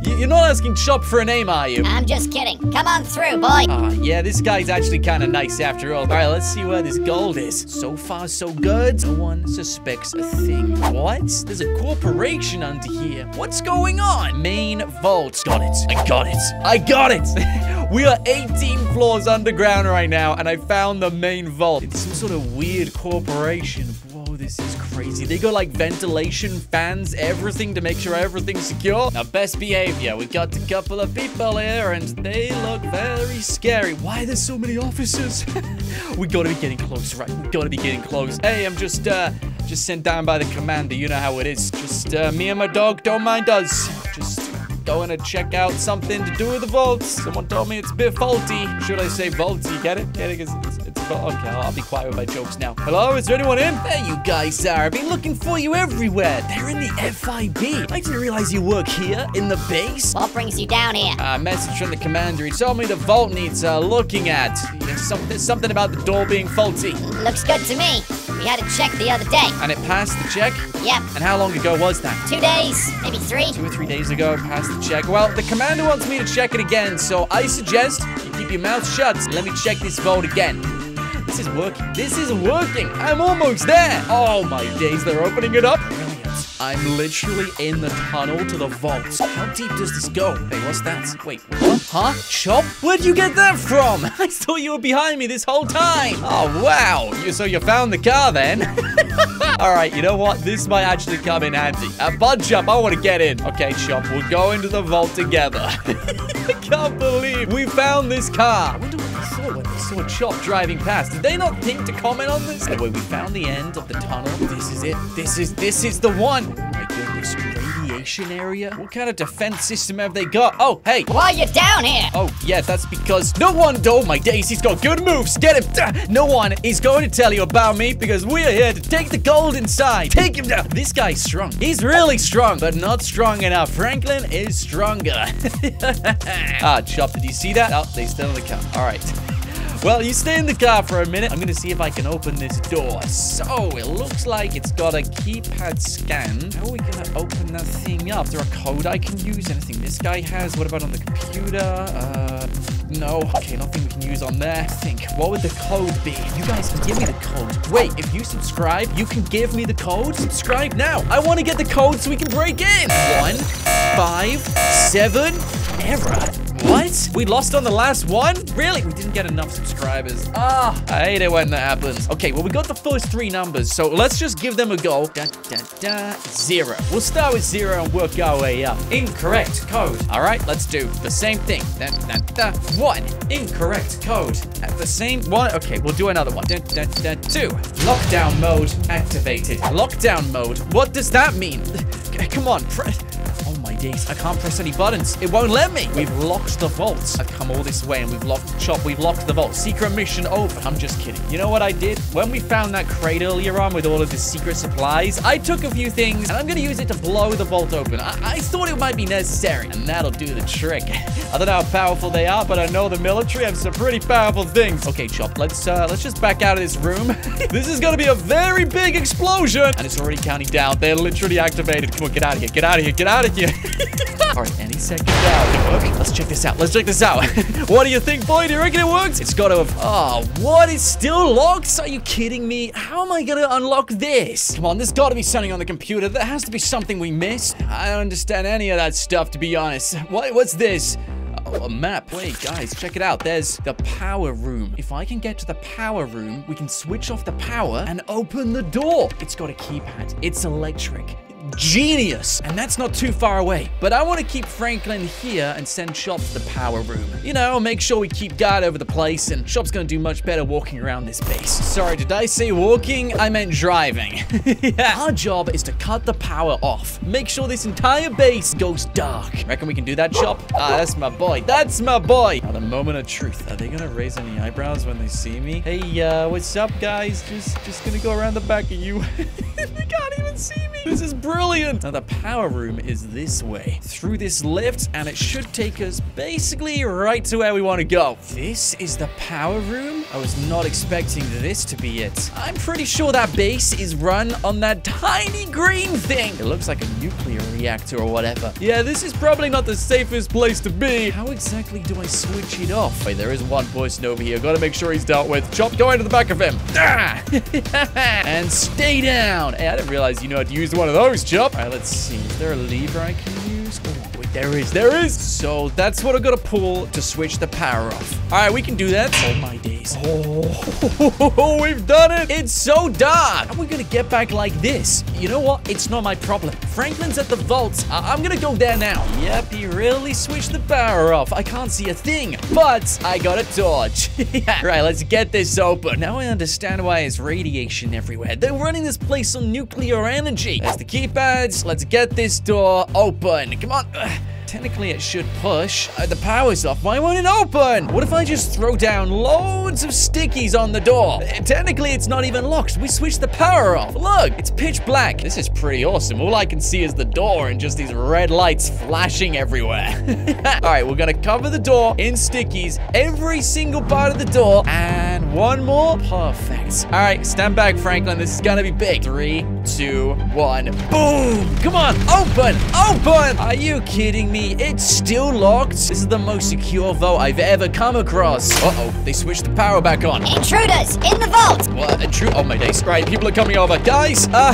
You- You're not asking Chop for a name, are you? I'm just kidding. Come on through, boy. Ah, yeah, this guy's actually kind of nice after all. All right, let's see where this gold is. So far, so good. No one suspects a thing. What? There's a corporation under here. What's going on? Main vault. Got it. I got it. I got it. [LAUGHS] we are 18 floors underground right now, and I found the main vault. It's some sort of weird corporation. Whoa, this is crazy. They got like ventilation fans, everything to make sure everything's secure. Now, best behavior. We got a couple of people here and they look very scary. Why are there so many officers? [LAUGHS] we gotta be getting close, right? We gotta be getting close. Hey, I'm just, uh, just sent down by the commander. You know how it is. Just, uh, me and my dog don't mind us. Just going to check out something to do with the vaults. Someone told me it's a bit faulty. Should I say vaulty? Get it? Get it? 'Cause It's, it's, fault. Okay, I'll, I'll be quiet with my jokes now. Hello? Is there anyone in? There you guys are. I've been looking for you everywhere. They're in the FIB. I didn't realize you work here in the base. What brings you down here? A message from the commander. He told me the vault needs uh, looking at. There's something, something about the door being faulty. Looks good to me. We had a check the other day. And it passed the check? Yep. And how long ago was that? Two days, maybe three. two or three days ago, passed the check. Well, the commander wants me to check it again, so I suggest you keep your mouth shut. Let me check this vault again. This is working. This is working. I'm almost there. Oh my days, they're opening it up. I'm literally in the tunnel to the vault. How deep does this go? Hey, what's that? Wait, what? Huh? Chop? Where'd you get that from? [LAUGHS] I thought you were behind me this whole time. Oh, wow. You, so you found the car then? [LAUGHS] All right, you know what? This might actually come in handy. Uh, A bunch up. I want to get in. Okay, Chop, we'll go into the vault together. [LAUGHS] I can't believe we found this car. I wonder what they saw when they saw Chop driving past. Did they not think to comment on this? Anyway, we found the end of the tunnel. This is it. This is this is the one. Oh my goodness. Radiation area? What kind of defense system have they got? Oh, hey. Why are you down here? Oh, yeah, that's because no one, oh my days, he's got good moves. Get him. No one is going to tell you about me because we're here to take the gold inside. Take him down. This guy's strong. He's really strong, but not strong enough. Franklin is stronger. [LAUGHS] ah, Chop, did you see that? Oh, they still in the car. All right. Well, you stay in the car for a minute. I'm gonna see if I can open this door. So, it looks like it's got a keypad scan. How are we gonna open that thing up? Is there a code I can use? Anything this guy has? What about on the computer? Uh, no. Okay, nothing we can use on there. Think, what would the code be? You guys can give me the code. Wait, if you subscribe, you can give me the code? Subscribe now. I want to get the code so we can break in. One, five, seven, error. What? We lost on the last one? Really? We didn't get enough subscribers. Ah, I hate it when that happens. Okay, well, we got the first three numbers, so let's just give them a go. Da, da, da, zero. We'll start with zero and work our way up. Incorrect code. All right, let's do the same thing. Da, da, da. One. Incorrect code. At the same one. Okay, we'll do another one. Da, da, da, two. Lockdown mode activated. Lockdown mode. What does that mean? [LAUGHS] Come on. Oh I can't press any buttons. It won't let me. We've locked the vault. I've come all this way and we've locked shop. We've locked the vault. Secret mission over. I'm just kidding. You know what I did? When we found that crate earlier on with all of the secret supplies, I took a few things and I'm going to use it to blow the vault open. I, I thought it might be necessary and that'll do the trick. [LAUGHS] I don't know how powerful they are, but I know the military have some pretty powerful things. Okay, Chop, let's, uh, let's just back out of this room. [LAUGHS] this is going to be a very big explosion and it's already counting down. They're literally activated. Come on, get out of here. Get out of here. Get out of here. [LAUGHS] All right, any second now. Okay, let's check this out. Let's check this out. what do you think, boy? Do you reckon it works? It's got to have... Oh, what? It's still locked? Are you kidding me? How am I to unlock this? Come on, there's got to be something on the computer. There has to be something we missed. I don't understand any of that stuff, to be honest. What? What's this? Oh, a map. Wait, guys, check it out. There's the power room. If I can get to the power room, we can switch off the power and open the door. It's got a keypad. It's electric. Genius! And that's not too far away. But I want to keep Franklin here and send Chop to the power room. You know, make sure we keep guard over the place, and Chop's gonna do much better walking around this base. Sorry, did I say walking? I meant driving. [LAUGHS] yeah. Our job is to cut the power off. Make sure this entire base goes dark. Reckon we can do that, Chop? Ah, that's my boy. That's my boy! Now, the moment of truth. Are they gonna raise any eyebrows when they see me? Hey, uh, what's up, guys? Just, just gonna go around the back of you. [LAUGHS] they can't even see me. This is brilliant. Now, the power room is this way. Through this lift, and it should take us basically right to where we want to go. This is the power room? I was not expecting this to be it. I'm pretty sure that base is run on that tiny green thing. It looks like a nuclear reactor or whatever. Yeah, this is probably not the safest place to be. How exactly do I switch it off? Wait, there is one person over here. Gotta make sure he's dealt with. Chop, go into the back of him. Ah! [LAUGHS] and stay down. Hey, I didn't realize you know how to use one of those, Chop. All right, let's see. Is there a lever I can use? There is. There is. So that's what I gotta pull to switch the power off. All right, we can do that. Oh, my days. Oh, [LAUGHS] we've done it. It's so dark. How are we gonna get back like this? You know what? It's not my problem. Franklin's at the vault. I- I'm gonna go there now. Yep, he really switched the power off. I can't see a thing, but I got a torch. [LAUGHS] yeah. Right, let's get this open. Now I understand why it's radiation everywhere. They're running this place on nuclear energy. There's the keypads. Let's get this door open. Come on. Ugh. Technically, it should push. Uh, the power's off. Why won't it open? What if I just throw down loads of stickies on the door? Uh, Technically, it's not even locked. We switched the power off. Look, it's pitch black. This is pretty awesome. All I can see is the door and just these red lights flashing everywhere. [LAUGHS] All right, we're gonna cover the door in stickies, every single part of the door, and one more. Perfect. All right, stand back, Franklin. This is gonna be big. Three, two, one. Boom! Come on, open, open! Are you kidding me? It's still locked. This is the most secure vault I've ever come across. Uh-oh, they switched the power back on. Intruders in the vault! What? A true? Oh my days! Right, people are coming over. Guys, uh,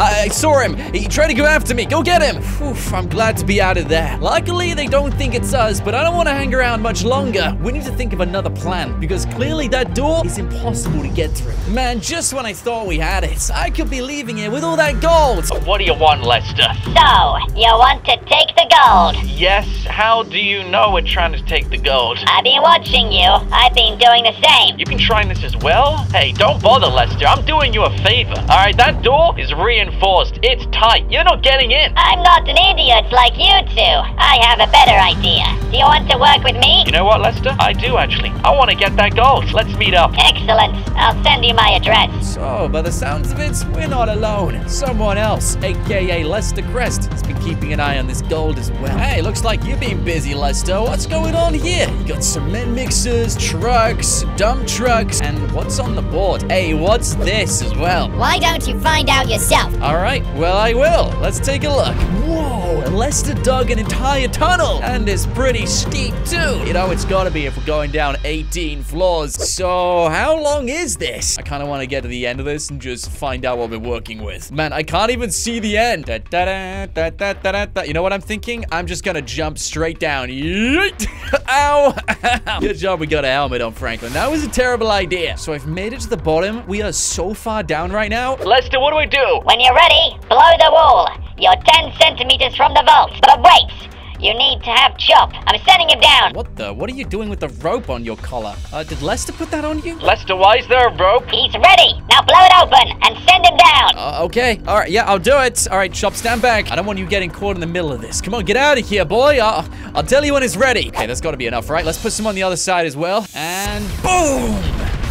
I, I saw him. He tried to go after me. Go get him. Oof, I'm glad to be out of there. Luckily, they don't think it's us, but I don't want to hang around much longer. We need to think of another plan because clearly that door is impossible to get through. Man, just when I thought we had it, I could be leaving here with all that gold. What do you want, Lester? So, you want to take the gold? Yes? How do you know we're trying to take the gold? I've been watching you. I've been doing the same. You've been trying this as well? Hey, don't bother, Lester. I'm doing you a favor. Alright, that door is reinforced. It's tight. You're not getting in. I'm not an idiot like you two. I have a better idea. Do you want to work with me? You know what, Lester? I do actually. I want to get that gold. Let's meet up. Excellent. I'll send you my address. So, by the sounds of it, we're not alone. Someone else, aka Lester Crest, has been keeping an eye on this gold as well. Hey, looks like you've been busy, Lester. What's going on here? You got cement mixers, trucks, dump trucks, and what's on the board? Hey, what's this as well? Why don't you find out yourself? All right, well, I will. Let's take a look. Whoa, Lester dug an entire tunnel, and it's pretty steep, too. You know, it's gotta be if we're going down 18 floors. So, how long is this? I kind of want to get to the end of this and just find out what we're working with. Man, I can't even see the end. Da, da, da. You know what I'm thinking? I'm just gonna jump straight down. Yeet. [LAUGHS] Ow. [LAUGHS] Good job we got a helmet on, Franklin. That was a terrible idea. So I've made it to the bottom. We are so far down right now. Lester, what do we do? When you're ready, blow the wall. You're 10 centimeters from the vault. But wait, you need to have Chop. I'm sending him down. What the? What are you doing with the rope on your collar? Uh, did Lester put that on you? Lester, why is there a rope? He's ready. Now blow it open and send him down. Uh, okay. All right. Yeah, I'll do it. All right, Chop, stand back. I don't want you getting caught in the middle of this. Come on, get out of here, boy. I'll, I'll tell you when it's ready. Okay, that's got to be enough, right? Let's put some on the other side as well. And boom!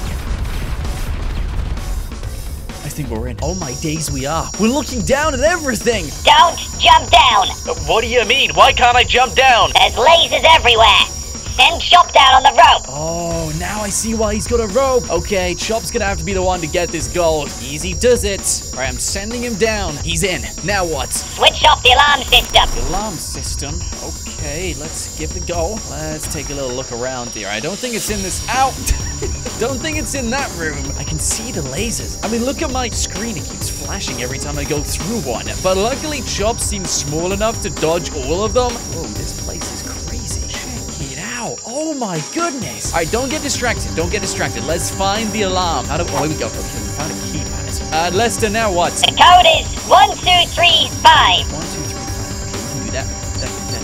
I think we're in. Oh my days, we are. We're looking down at everything. Don't jump down. Uh, What do you mean? Why can't I jump down? There's lasers everywhere. Send Chop down on the rope. Oh, now I see why he's got a rope. Okay, Chop's gonna have to be the one to get this gold. Easy does it. All right, I'm sending him down. He's in. Now what? Switch off the alarm system. The Alarm system. Okay, let's give it a go. Let's take a little look around here. I don't think it's in this. Out. [LAUGHS] don't think it's in that room. I can see the lasers. I mean, look at my screen. It keeps flashing every time I go through one. But luckily, Chop seems small enough to dodge all of them. Whoa, this place is crazy. Check it out. Oh my goodness. All right, don't get distracted. Don't get distracted. Let's find the alarm. How do? Oh, here we go. Okay, we found a keypad. Uh, Lester, now what? The code is 1235. One, two, three, five. Okay, we can do that. That, that,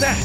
that.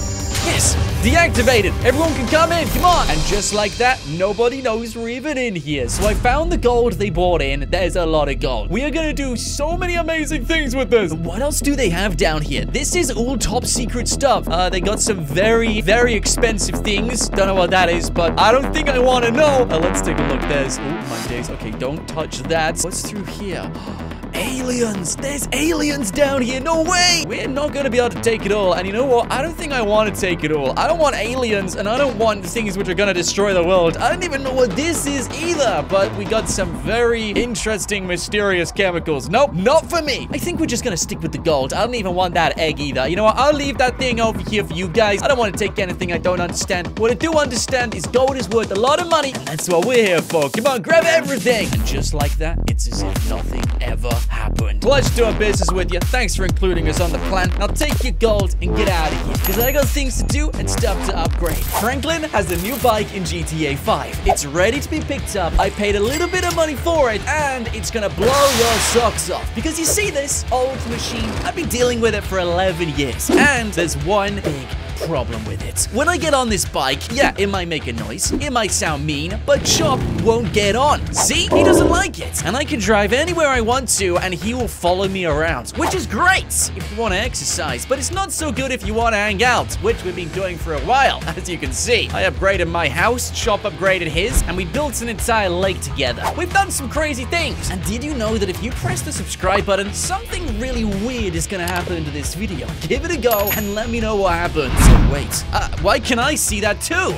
Yes! Deactivated! Everyone can come in, come on! And just like that, nobody knows we're even in here. So I found the gold they brought in. There's a lot of gold. We are gonna do so many amazing things with this. What else do they have down here? This is all top secret stuff. Uh, they got some very, very expensive things. Don't know what that is, but I don't think I want to know. Uh, let's take a look. There's, oh my days. Okay, don't touch that. What's through here? [GASPS] Aliens! There's aliens down here! No way! We're not gonna be able to take it all. And you know what? I don't think I want to take it all. I don't want aliens, and I don't want things which are gonna destroy the world. I don't even know what this is either. But we got some very interesting, mysterious chemicals. Nope, not for me. I think we're just gonna stick with the gold. I don't even want that egg either. You know what? I'll leave that thing over here for you guys. I don't want to take anything I don't understand. What I do understand is gold is worth a lot of money, and that's what we're here for. Come on, grab everything! And just like that, it's as if nothing ever happened. Pleasure doing business with you. Thanks for including us on the plan. Now take your gold and get out of here, because I got things to do and stuff to upgrade. Franklin has a new bike in GTA 5. It's ready to be picked up. I paid a little bit of money for it, and it's gonna blow your socks off. Because you see this old machine? I've been dealing with it for 11 years, and there's one big problem with it. When I get on this bike, yeah, it might make a noise, it might sound mean, but Chop won't get on. See? He doesn't like it. And I can drive anywhere I want to, and he will follow me around, which is great if you want to exercise, but it's not so good if you want to hang out, which we've been doing for a while, [LAUGHS] as you can see. I upgraded my house, Chop upgraded his, and we built an entire lake together. We've done some crazy things. And did you know that if you press the subscribe button, something really weird is gonna happen to this video? Give it a go and let me know what happens. Wait, uh, why can I see that too?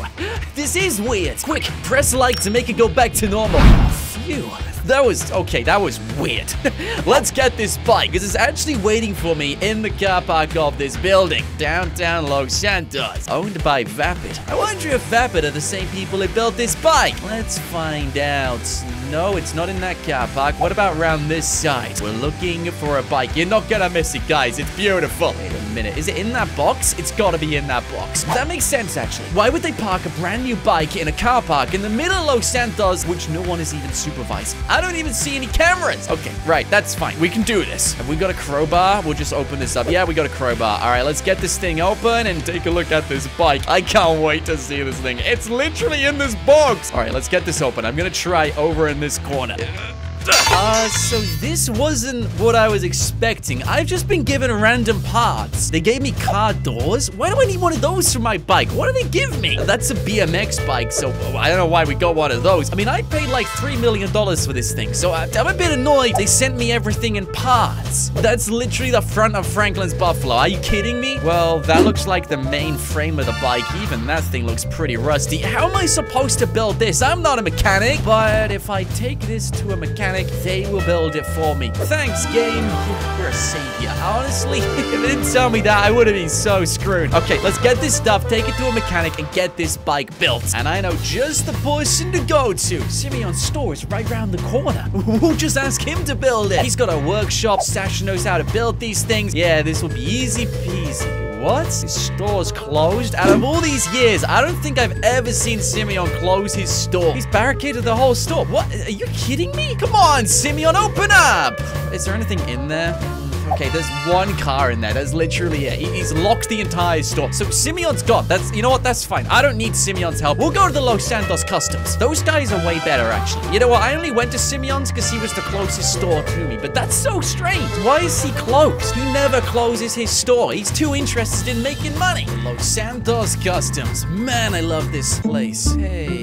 This is weird. Quick, press like to make it go back to normal. Phew. That was, okay, that was weird. [LAUGHS] Let's get this bike, because it's actually waiting for me in the car park of this building, downtown Los Santos, owned by Vapid. I wonder if Vapid are the same people that built this bike. Let's find out. No, it's not in that car park. What about around this side? We're looking for a bike. You're not gonna miss it, guys. It's beautiful. Wait a minute. Is it in that box? It's gotta be in that box. That makes sense, actually. Why would they park a brand new bike in a car park in the middle of Los Santos, which no one is even supervising? I don't even see any cameras. Okay, right, that's fine. We can do this. Have we got a crowbar? We'll just open this up. Yeah, we got a crowbar. All right, let's get this thing open and take a look at this bike. I can't wait to see this thing. It's literally in this box. All right, let's get this open. I'm gonna try over in this corner. Uh, so this wasn't what I was expecting. I've just been given random parts. They gave me car doors. Why do I need one of those for my bike? What do they give me? That's a BMX bike, so I don't know why we got one of those. I mean, I paid like $3 million for this thing, so I- I'm a bit annoyed. They sent me everything in parts. That's literally the front of Franklin's Buffalo. Are you kidding me? Well, that looks like the main frame of the bike. Even that thing looks pretty rusty. How am I supposed to build this? I'm not a mechanic, but if I take this to a mechanic, they will build it for me. Thanks, game. You're a savior. Honestly, [LAUGHS] if they didn't tell me that, I would have been so screwed. Okay, let's get this stuff, take it to a mechanic, and get this bike built. And I know just the person to go to. Simeon's store is right around the corner. [LAUGHS] We'll just ask him to build it. He's got a workshop. Sash knows how to build these things. Yeah, this will be easy peasy. What? His store's closed? Out of all these years, I don't think I've ever seen Simeon close his store. He's barricaded the whole store. What? Are you kidding me? Come on, Simeon, open up! Is there anything in there? Okay, there's one car in there. That's literally it. He- He's locked the entire store. So Simeon's gone. That's you know what? That's fine. I don't need Simeon's help. We'll go to the Los Santos Customs. Those guys are way better, actually. You know what? I only went to Simeon's because he was the closest store to me. But that's so strange. Why is he closed? He never closes his store. He's too interested in making money. Los Santos Customs. Man, I love this place. Hey.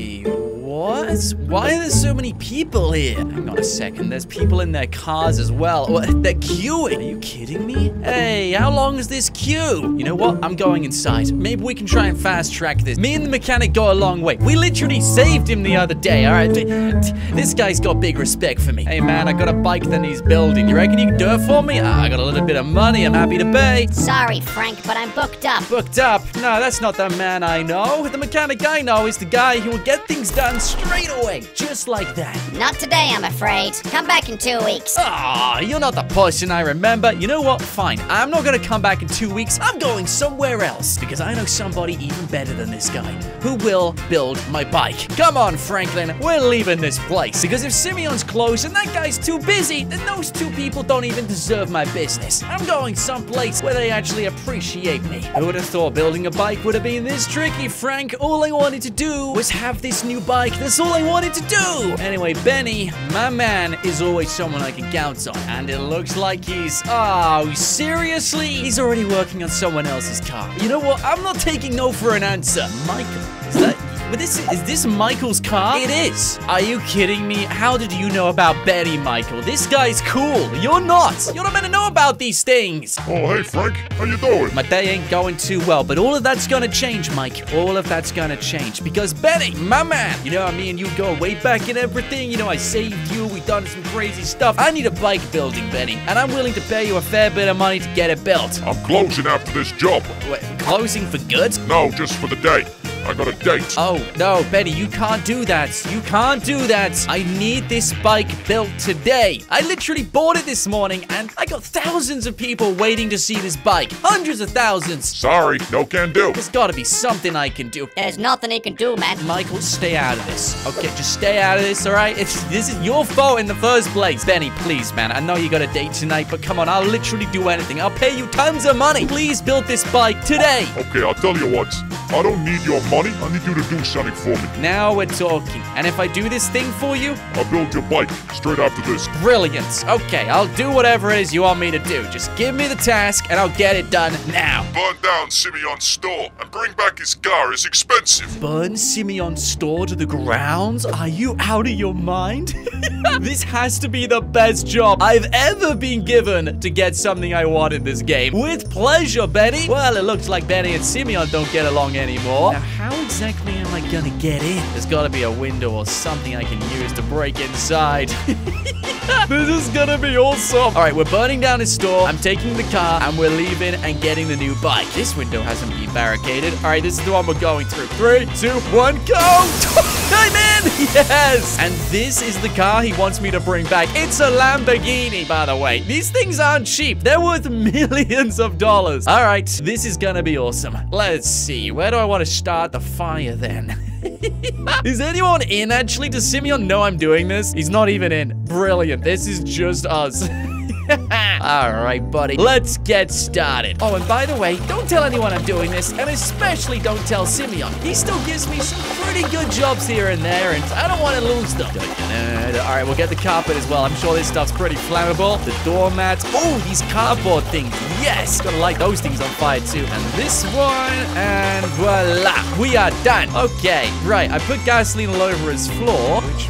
What? Why are there so many people here? Hang on a second. There's people in their cars as well. What? They're queuing. Are you kidding me? Hey, how long is this queue? You know what? I'm going inside. Maybe we can try and fast track this. Me and the mechanic go a long way. We literally saved him the other day, all right? This guy's got big respect for me. Hey, man, I got a bike that he's building. You reckon you can do it for me? Ah, I got a little bit of money. I'm happy to pay. Sorry, Frank, but I'm booked up. Booked up? No, that's not the man I know. The mechanic I know is the guy who will get things done straight away, just like that. Not today, I'm afraid. Come back in two weeks. Ah, you're not the person I remember. You know what? Fine. I'm not gonna come back in two weeks. I'm going somewhere else because I know somebody even better than this guy who will build my bike. Come on, Franklin. We're leaving this place because if Simeon's close and that guy's too busy, then those two people don't even deserve my business. I'm going someplace where they actually appreciate me. Who would have thought building a bike would have been this tricky, Frank? All I wanted to do was have this new bike. That's all I wanted to do. Anyway, Benny, my man, is always someone I can count on. And it looks like he's. Oh, seriously? He's already working on someone else's car. You know what? I'm not taking no for an answer. Michael. But this is this Michael's car? It is. Are you kidding me? How did you know about Betty, Michael? This guy's cool. You're not. You're not meant to know about these things. Oh, hey, Frank. How you doing? My day ain't going too well, but all of that's gonna change, Mike. All of that's gonna change because Benny, my man, you know how me and you go way back and everything. You know I saved you. We done some crazy stuff. I need a bike building, Benny, and I'm willing to pay you a fair bit of money to get it built. I'm closing after this job. Wait, closing for good? No, just for the day. I got a date. Oh, no, Benny, you can't do that. You can't do that. I need this bike built today. I literally bought it this morning, and I got thousands of people waiting to see this bike. Hundreds of thousands. Sorry, no can do. There's gotta be something I can do. There's nothing he can do, man. Michael, stay out of this. Okay, just stay out of this, all right? It's this is your fault in the first place. Benny, please, man. I know you got a date tonight, but come on, I'll literally do anything. I'll pay you tons of money. Please build this bike today. Okay, I'll tell you what. I don't need your money. I need you to do something for me. Now we're talking. And if I do this thing for you, I'll build your bike straight after this. brilliant. Okay, I'll do whatever it is you want me to do. Just give me the task and I'll get it done now. Burn down Simeon's store and bring back his car. It's expensive. Burn Simeon's store to the ground? Are you out of your mind? [LAUGHS] this has to be the best job I've ever been given to get something I want in this game. With pleasure, Benny. Well, it looks like Benny and Simeon don't get along anymore. Now, how exactly am I gonna get in? There's gotta be a window or something I can use to break inside. [LAUGHS] this is gonna be awesome. All right, we're burning down his store. I'm taking the car and we're leaving and getting the new bike. This window hasn't been barricaded. All right, this is the one we're going through. Three, two, one, go! [LAUGHS] In! [LAUGHS] Yes! And this is the car he wants me to bring back. It's a Lamborghini, by the way. These things aren't cheap. They're worth [LAUGHS] millions of dollars. All right, this is gonna be awesome. Let's see. Where do I want to start the fire then? [LAUGHS] is anyone in actually? Does Simeon know I'm doing this? He's not even in. Brilliant. This is just us. [LAUGHS] All right, buddy. Let's get started. Oh, and by the way, don't tell anyone I'm doing this, and especially don't tell Simeon. He still gives me some pretty good jobs here and there, and I don't want to lose them. All right, we'll get the carpet as well. I'm sure this stuff's pretty flammable. The doormats. Oh, these cardboard things. Yes, gotta light those things on fire too. And this one, and voila, we are done. Okay, right. I put gasoline all over his floor, which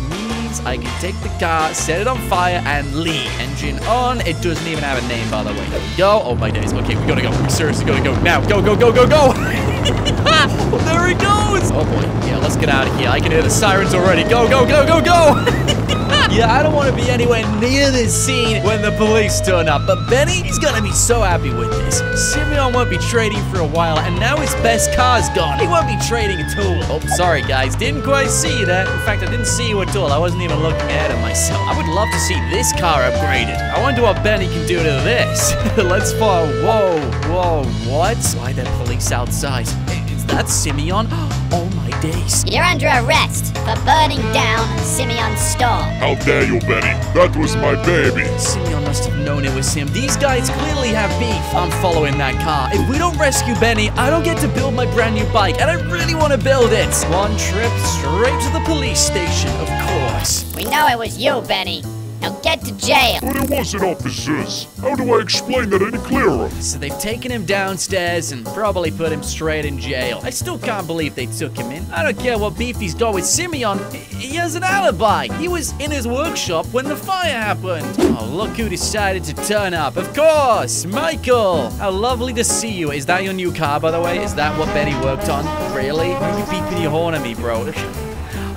means I can take the car, set it on fire, and leave. Engine on. It doesn't even have a name, by the way. There we go. Oh, my days. Okay, we gotta go. We seriously gotta go now. Go, go, go, go, go. [LAUGHS] there he goes. Oh, boy. Yeah, let's get out of here. I can hear the sirens already. Go, go, go, go, go. [LAUGHS] yeah, I don't want to be anywhere near this scene when the police turn up. But Benny, he's gonna be so happy with this. Simeon won't be trading for a while, and now his best car's gone. He won't be trading at all. Oh, sorry, guys. Didn't quite see that. In fact, I didn't see you at all. I wasn't even looking ahead of myself. I would love to see this car upgraded. I wonder what Benny can do to this. [LAUGHS] Let's follow. Whoa, whoa, what? Why there police outside? Is that Simeon? [GASPS] Oh my days. You're under arrest for burning down Simeon's store. How dare you, Benny? That was my baby. Simeon must have known it was him. These guys clearly have beef. I'm following that car. If we don't rescue Benny, I don't get to build my brand new bike, and I really want to build it. One trip straight to the police station, of course. We know it was you, Benny. Now get to jail. But it wasn't officers. How do I explain that any clearer? So they've taken him downstairs and probably put him straight in jail. I still can't believe they took him in. I don't care what beef he's got with Simeon. He has an alibi. He was in his workshop when the fire happened. Oh, look who decided to turn up. Of course, Michael. How lovely to see you. Is that your new car, by the way? Is that what Benny worked on? Really? Why are you beeping your horn at me, bro? [LAUGHS]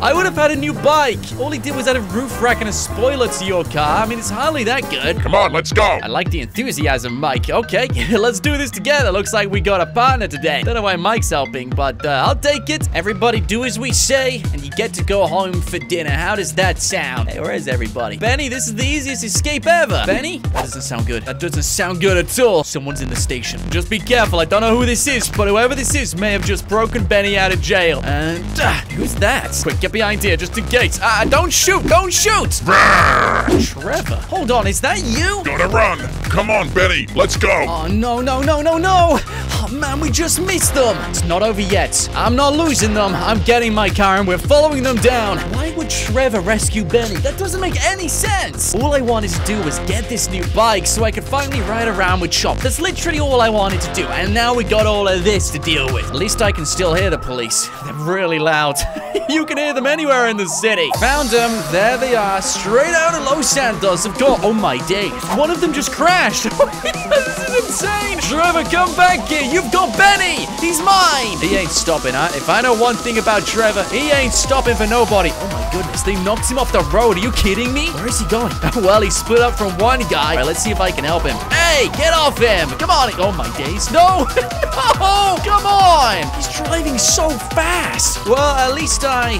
I would have had a new bike. All he did was add a roof rack and a spoiler to your car. I mean, it's hardly that good. Come on, let's go. I like the enthusiasm, Mike. Okay, [LAUGHS] let's do this together. Looks like we got a partner today. Don't know why Mike's helping, but uh, I'll take it. Everybody do as we say, and you get to go home for dinner. How does that sound? Hey, where is everybody? Benny, this is the easiest escape ever. Benny? That doesn't sound good. That doesn't sound good at all. Someone's in the station. Just be careful. I don't know who this is, but whoever this is may have just broken Benny out of jail. And uh, who's that? Quick, get behind here, just in case. Ah, uh, don't shoot! Don't shoot! Trevor, hold on, is that you? Gotta run. Come on, Benny. Let's go. Oh, no, no, no, no, no! Oh, man, we just missed them! It's not over yet. I'm not losing them. I'm getting my car and we're following them down. Why would Trevor rescue Benny? That doesn't make any sense! All I wanted to do was get this new bike so I could finally ride around with Chop. That's literally all I wanted to do, and now we got all of this to deal with. At least I can still hear the police. They're really loud. [LAUGHS] you can hear them anywhere in the city. Found them. There they are. Straight out of Los Santos, of course. Oh my days. One of them just crashed. [LAUGHS] this is insane. Trevor, come back here. You've got Benny. He's mine. He ain't stopping, huh? If I know one thing about Trevor, he ain't stopping for nobody. Oh my goodness. They knocked him off the road. Are you kidding me? Where is he going? [LAUGHS] well, he split up from one guy. All right, let's see if I can help him. Hey, get off him. Come on. Oh my days. No. no. [LAUGHS] Oh, come on. He's driving so fast. Well, at least I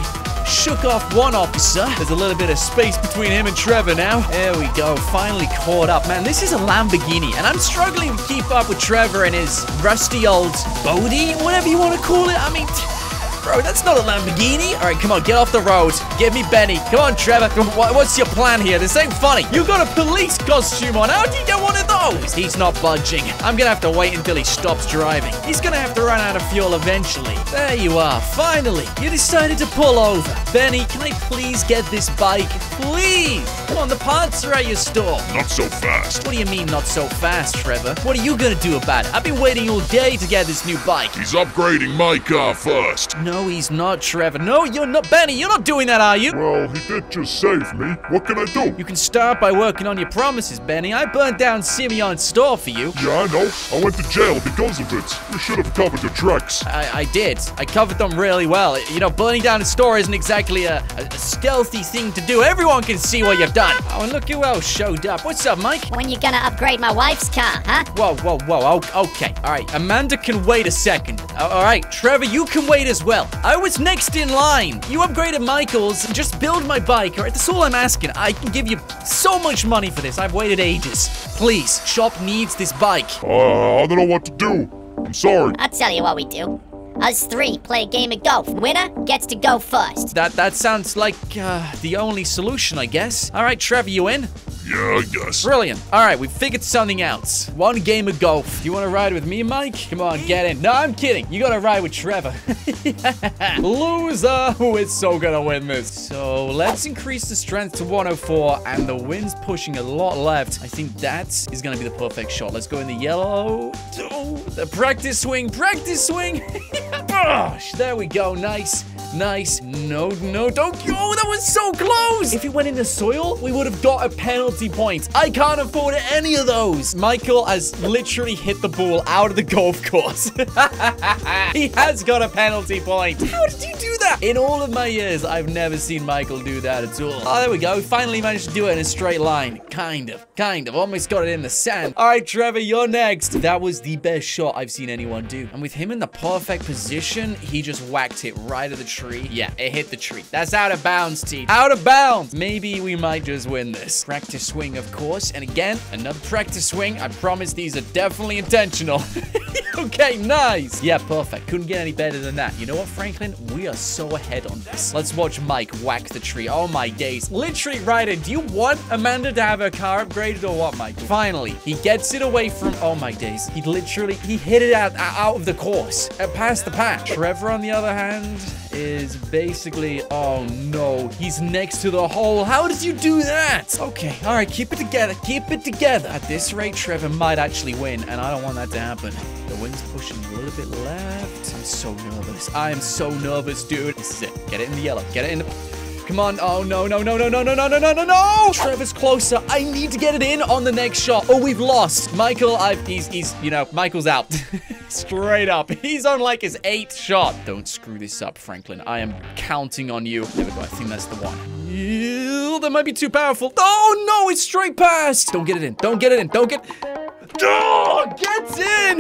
shook off one officer. There's a little bit of space between him and Trevor now. There we go. Finally caught up. Man, this is a Lamborghini, and I'm struggling to keep up with Trevor and his rusty old Bodhi, whatever you want to call it. I mean... Bro, that's not a Lamborghini. All right, come on, get off the road. Give me Benny. Come on, Trevor. What's your plan here? This ain't funny. You got a police costume on. How do you get one of those? He's not budging. I'm gonna have to wait until he stops driving. He's gonna have to run out of fuel eventually. There you are. Finally, you decided to pull over. Benny, can I please get this bike? Please. Come on, the parts are at your store. Not so fast. What do you mean not so fast, Trevor? What are you gonna do about it? I've been waiting all day to get this new bike. He's upgrading my car first. No No, he's not, Trevor. No, you're not. Benny, you're not doing that, are you? Well, he did just save me. What can I do? You can start by working on your promises, Benny. I burnt down Simeon's store for you. Yeah, I know. I went to jail because of it. You should have covered your tracks. I, I did. I covered them really well. You know, burning down a store isn't exactly a, a, a stealthy thing to do. Everyone can see what you've done. Oh, and look who else showed up. What's up, Mike? When you gonna upgrade my wife's car, huh? Whoa, whoa, whoa. Okay. All right. Amanda can wait a second. All right. Trevor, you can wait as well. I was next in line. You upgraded Michael's. Just build my bike. All right. That's all I'm asking. I can give you so much money for this. I've waited ages. Please, Chop needs this bike. Uh, I don't know what to do. I'm sorry. I'll tell you what we do. Us three play a game of golf. Winner gets to go first. That that sounds like uh, the only solution, I guess. All right, Trevor, you in? Yeah, I guess. Brilliant. All right, we figured something out. One game of golf. You want to ride with me, Mike? Come on, get in. No, I'm kidding. You got to ride with Trevor. [LAUGHS] Loser. Is so gonna win this? So let's increase the strength to 104, and the wind's pushing a lot left. I think that is gonna be the perfect shot. Let's go in the yellow. Oh, the practice swing. Practice swing. [LAUGHS] There we go. Nice. Nice. No, no, don't. Oh, that was so close. If it went in the soil, we would have got a penalty point. I can't afford any of those. Michael has literally hit the ball out of the golf course. [LAUGHS] he has got a penalty point. How did you do that? In all of my years, I've never seen Michael do that at all. Oh, there we go. We finally managed to do it in a straight line. Kind of. Kind of. Almost got it in the sand. All right, Trevor, you're next. That was the best shot I've seen anyone do. And with him in the perfect position, he just whacked it right at the tree. Yeah, it hit the tree. That's out of bounds, T. Out of bounds. Maybe we might just win this. Practice swing, of course. And again, another practice swing. I promise these are definitely intentional. [LAUGHS] okay, nice. Yeah, perfect. Couldn't get any better than that. You know what, Franklin? We are so ahead on this. Let's watch Mike whack the tree. Oh my days. Literally in. Do you want Amanda to have her car upgraded or what, Mike? Finally, he gets it away from... Oh my days. He literally... He hit it out, out of the course. Uh, past the patch. Trevor, on the other hand, is basically... Oh no. He's next to the hole. How did you do that? Okay. All right. Keep it together. Keep it together. At this rate, Trevor might actually win, and I don't want that to happen. The wind's pushing a little bit left. I'm so nervous. I am so nervous, dude. This is it. Get it in the yellow. Get it in the... Come on. Oh, no, no, no, no, no, no, no, no, no, no, no. Trevor's closer. I need to get it in on the next shot. Oh, we've lost. Michael, I've, he's, he's, you know, Michael's out. Straight up. He's on like his eighth shot. Don't screw this up, Franklin. I am counting on you. There we go. I think that's the one. Ew, that might be too powerful. Oh, no, it's straight past. Don't get it in. Don't get it in. Don't get... Oh, gets in!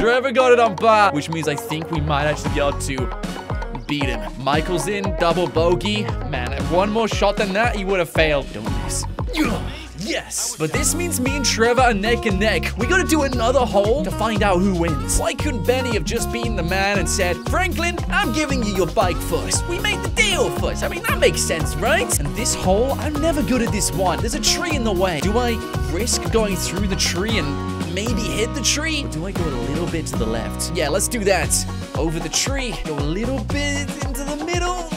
Trevor got it on par, which means I think we might actually be able to beat him. Michael's in, double bogey. Man, one more shot than that, he would have failed. Don't miss. Yes! But this means me and Trevor are neck and neck. We gotta do another hole to find out who wins. Why couldn't Benny have just been the man and said, Franklin, I'm giving you your bike first. We made the deal first. I mean, that makes sense, right? And this hole, I'm never good at this one. There's a tree in the way. Do I risk going through the tree and maybe hit the tree? Do I go a little bit to the left? Yeah, let's do that. Over the tree. Go a little bit into the middle.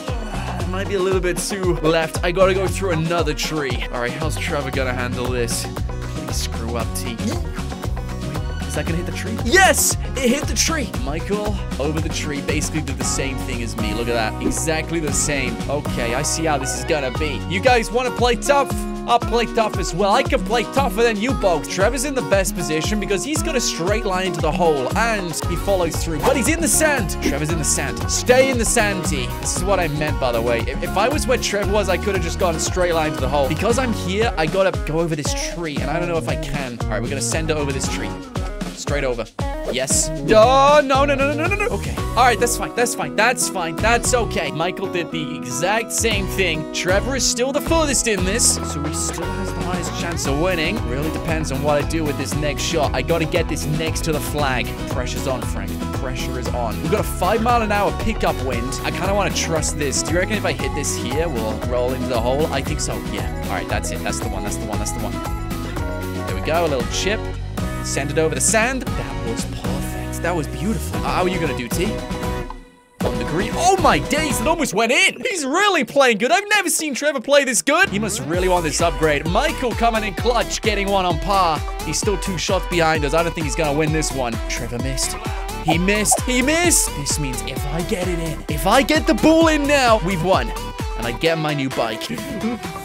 Might be a little bit too left. I gotta go through another tree. All right, how's Trevor gonna handle this? Please screw up, T. Wait, Is that gonna hit the tree? Yes! It hit the tree! Michael, over the tree, basically did the same thing as me. Look at that. Exactly the same. Okay, I see how this is gonna be. You guys wanna play tough? I'll play tough as well. I can play tougher than you both. Trevor's in the best position because he's got a straight line to the hole and he follows through. But he's in the sand. Trevor's in the sand. Stay in the sand, T. This is what I meant, by the way. If, if I was where Trevor was, I could have just gone straight line to the hole. Because I'm here, I gotta go over this tree, and I don't know if I can. All right, we're gonna send it over this tree. Straight over. Yes. Oh, no, no, no, no, no, no. Okay. All right, that's fine. That's fine. That's fine. That's okay. Michael did the exact same thing. Trevor is still the furthest in this, so he still has the highest chance of winning. Really depends on what I do with this next shot. I gotta get this next to the flag. Pressure's on, Frank. Pressure is on. We've got a five mile an hour pickup wind. I kind of want to trust this. Do you reckon if I hit this here, we'll roll into the hole? I think so. Yeah. All right, that's it. That's the one. That's the one. That's the one. There we go. A little chip. Send it over the sand. That was perfect. That was beautiful. Uh, how are you gonna do, T? On the green. Oh my days, it almost went in. He's really playing good. I've never seen Trevor play this good. He must really want this upgrade. Michael coming in clutch, getting one on par. He's still two shots behind us. I don't think he's gonna win this one. Trevor missed. He missed. He missed. This means if I get it in, if I get the ball in now, we've won. And I get my new bike. [LAUGHS]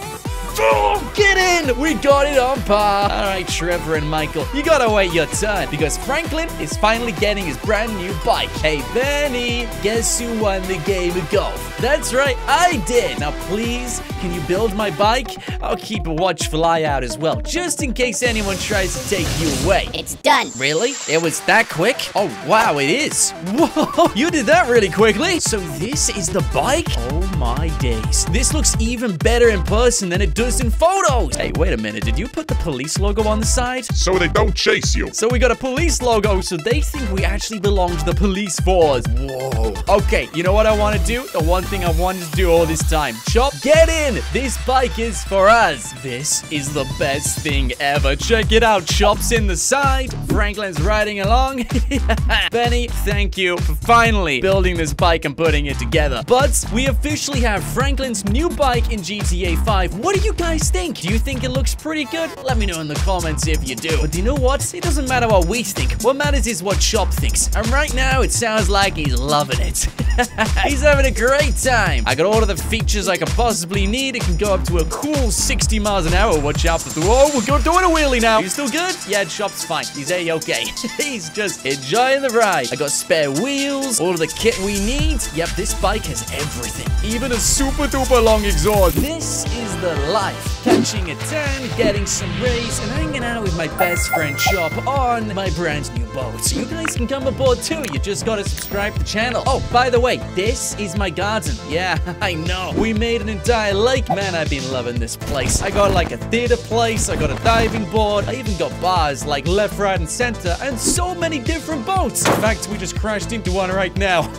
Oh, get in! We got it on par. All right, Trevor and Michael, you gotta wait your turn because Franklin is finally getting his brand new bike. Hey, Benny, guess who won the game of golf? That's right, I did. Now, please, can you build my bike? I'll keep a watchful eye out as well, just in case anyone tries to take you away. It's done. Really? It was that quick? Oh, wow, it is. Whoa, [LAUGHS] you did that really quickly. So this is the bike? Oh my days. This looks even better in person than it does in photos. Hey, wait a minute. Did you put the police logo on the side? So they don't chase you. So we got a police logo, so they think we actually belong to the police force. Whoa. Okay, you know what I want to do? The one thing I wanted to do all this time. Chop, get in! This bike is for us. This is the best thing ever. Check it out. Chop's in the side. Franklin's riding along. [LAUGHS] Benny, thank you for finally building this bike and putting it together. But we officially have Franklin's new bike in GTA 5. What do you guys think? Do you think it looks pretty good? Let me know in the comments if you do. But you know what? It doesn't matter what we think. What matters is what Chop thinks. And right now, it sounds like he's loving it. [LAUGHS] he's having a great time. I got all of the features I could possibly need. It can go up to a cool 60 miles an hour. Watch out for the... Oh, we're doing a wheelie now. You still good? Yeah, Chop's fine. He's a-okay. [LAUGHS] he's just enjoying the ride. I got spare wheels, all of the kit we need. Yep, this bike has everything. Even a super duper long exhaust. This is the life. Catching a turn, getting some rays, and hanging out with my best friend Chop on my brand new boat. You guys can come aboard too. You just gotta subscribe to the channel. Oh, by the way, this is my garden. Yeah, [LAUGHS] I know. We made an entire lake. Man, I've been loving this place. I got like a theater place. I got a diving board. I even got bars like left, right, and center, and so many different boats. In fact, we just crashed into one right now. [LAUGHS]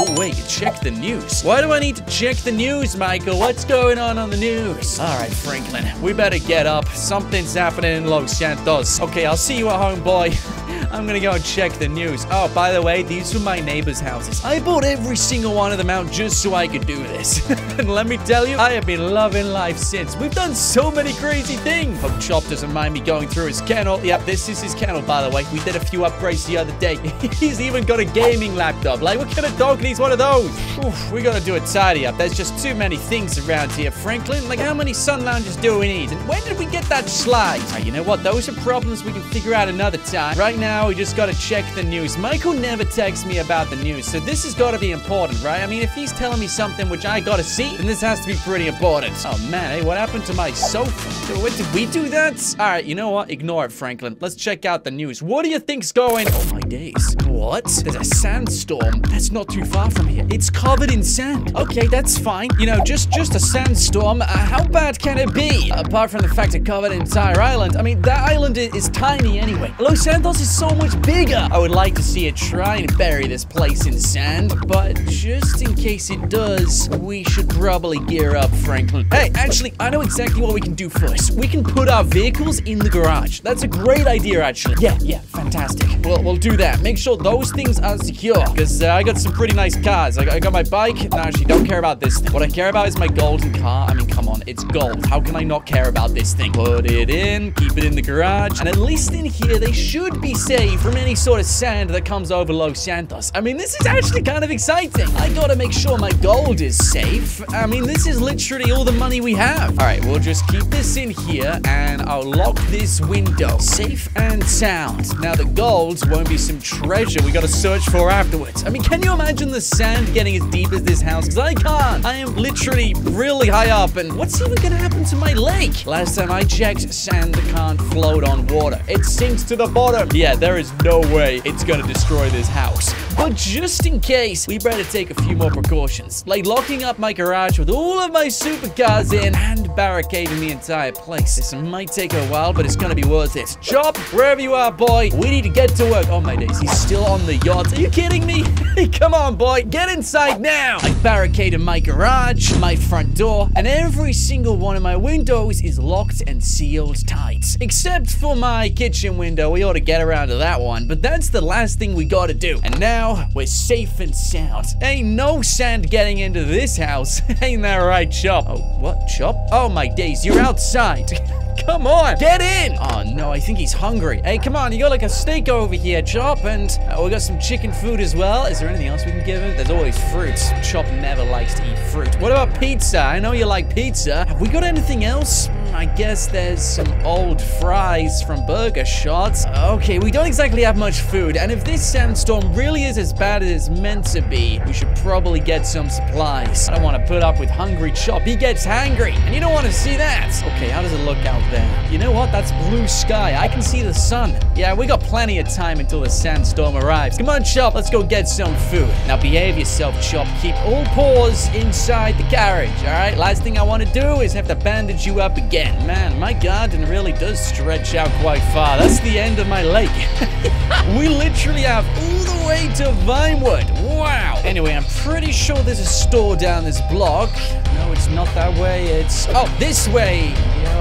oh, wait, check the news. Why do I need to check the news, Michael? What's going on on the news? All right, Franklin, we better get up. Something's happening in Los Santos. Okay, I'll see you at home, boy. [LAUGHS] I'm gonna go and check the news. Oh, by the way, these were my neighbors' houses. I bought every single one of them out just so I could do this. [LAUGHS] and let me tell you, I have been loving life since. We've done so many crazy things. Hope Chop doesn't mind me going through his kennel. Yep, this is his kennel, by the way. We did a few upgrades the other day. [LAUGHS] He's even got a gaming laptop. Like, what kind of dog needs one of those? Oof, we gotta do a tidy up. There's just too many things around here, Franklin. Like, how many sun lounges do we need? And when did we get that slide? Ah, you know what? Those are problems we can figure out another time. Right now, we just gotta check the news. Michael never texts me about the news, so this has gotta be important, right? I mean, if he's telling me something which I gotta see, then this has to be pretty important. Oh man, hey, what happened to my sofa? What, did we do that? All right, you know what? Ignore it, Franklin. Let's check out the news. What do you think's going? Oh my days. What? There's a sandstorm. That's not too far from here. It's covered in sand. Okay, that's fine. You know, just just a sandstorm. Uh, how bad can it be? Apart from the fact it covered an entire island. I mean, that island is, tiny anyway. Los Santos is so much bigger. I would like to see it try and bury this place in sand, but just in case it does, we should probably gear up, Franklin. Hey, actually, I know exactly what we can do first. We can put our vehicles in the garage. That's a great idea, actually. Yeah, yeah, fantastic. We'll, we'll do that. Make sure those things are secure, because uh, I got some pretty nice cars. I got, I got my bike. No, actually, don't care about this thing. What I care about is my golden car. I mean, come on, it's gold. How can I not care about this thing? Put it in, keep it in the garage, and at least in here, they should be safe from any sort of sand that comes over Los Santos. I mean, this is actually kind of exciting. I gotta make sure my gold is safe. I mean, this is literally all the money we have. All right, we'll just keep this in here, and I'll lock this window. Safe and sound. Now, the gold won't be some treasure we gotta search for afterwards. I mean, can you imagine the sand getting as deep as this house? Because I can't. I am literally really high up, and what's even gonna happen to my lake? Last time I checked, sand can't float on water. It sinks to the bottom. Yeah, there is no way it's gonna destroy this house. But just in case, we better take a few more precautions. Like locking up my garage with all of my supercars in and barricading the entire place. This might take a while, but it's gonna be worth it. Chop, wherever you are, boy, we need to get to work. Oh my days, he's still on the yacht. Are you kidding me? [LAUGHS] Come on, boy, get inside now. I barricaded my garage, my front door, and every single one of my windows is locked and sealed tight. Except for my kitchen window. We ought to get around to that one, but that's the last thing we gotta do. And now now we're safe and sound. Ain't no sand getting into this house. [LAUGHS] Ain't that right, Chop? Oh, what, Chop? Oh, my days, you're outside. [LAUGHS] Come on, get in! Oh no, I think he's hungry. Hey, come on, you got like a steak over here, Chop, and uh, we got some chicken food as well. Is there anything else we can give him? There's always fruits. Chop never likes to eat fruit. What about pizza? I know you like pizza. Have we got anything else? I guess there's some old fries from Burger Shots. Okay, we don't exactly have much food, and if this sandstorm really is as bad as it's meant to be, we should probably get some supplies. I don't want to put up with hungry Chop. He gets hangry, and you don't want to see that. Okay, how does it look out there? You know what? That's blue sky. I can see the sun. Yeah, we got plenty of time until the sandstorm arrives. Come on, Chop. Let's go get some food. Now behave yourself, Chop. Keep all paws inside the carriage, all right? Last thing I want to do is have to bandage you up again. Man, my garden really does stretch out quite far. That's the end of my lake. [LAUGHS] we literally have all the way to Vinewood. Wow. Anyway, I'm pretty sure there's a store down this block. No, it's not that way. It's... Oh, this way. Yo.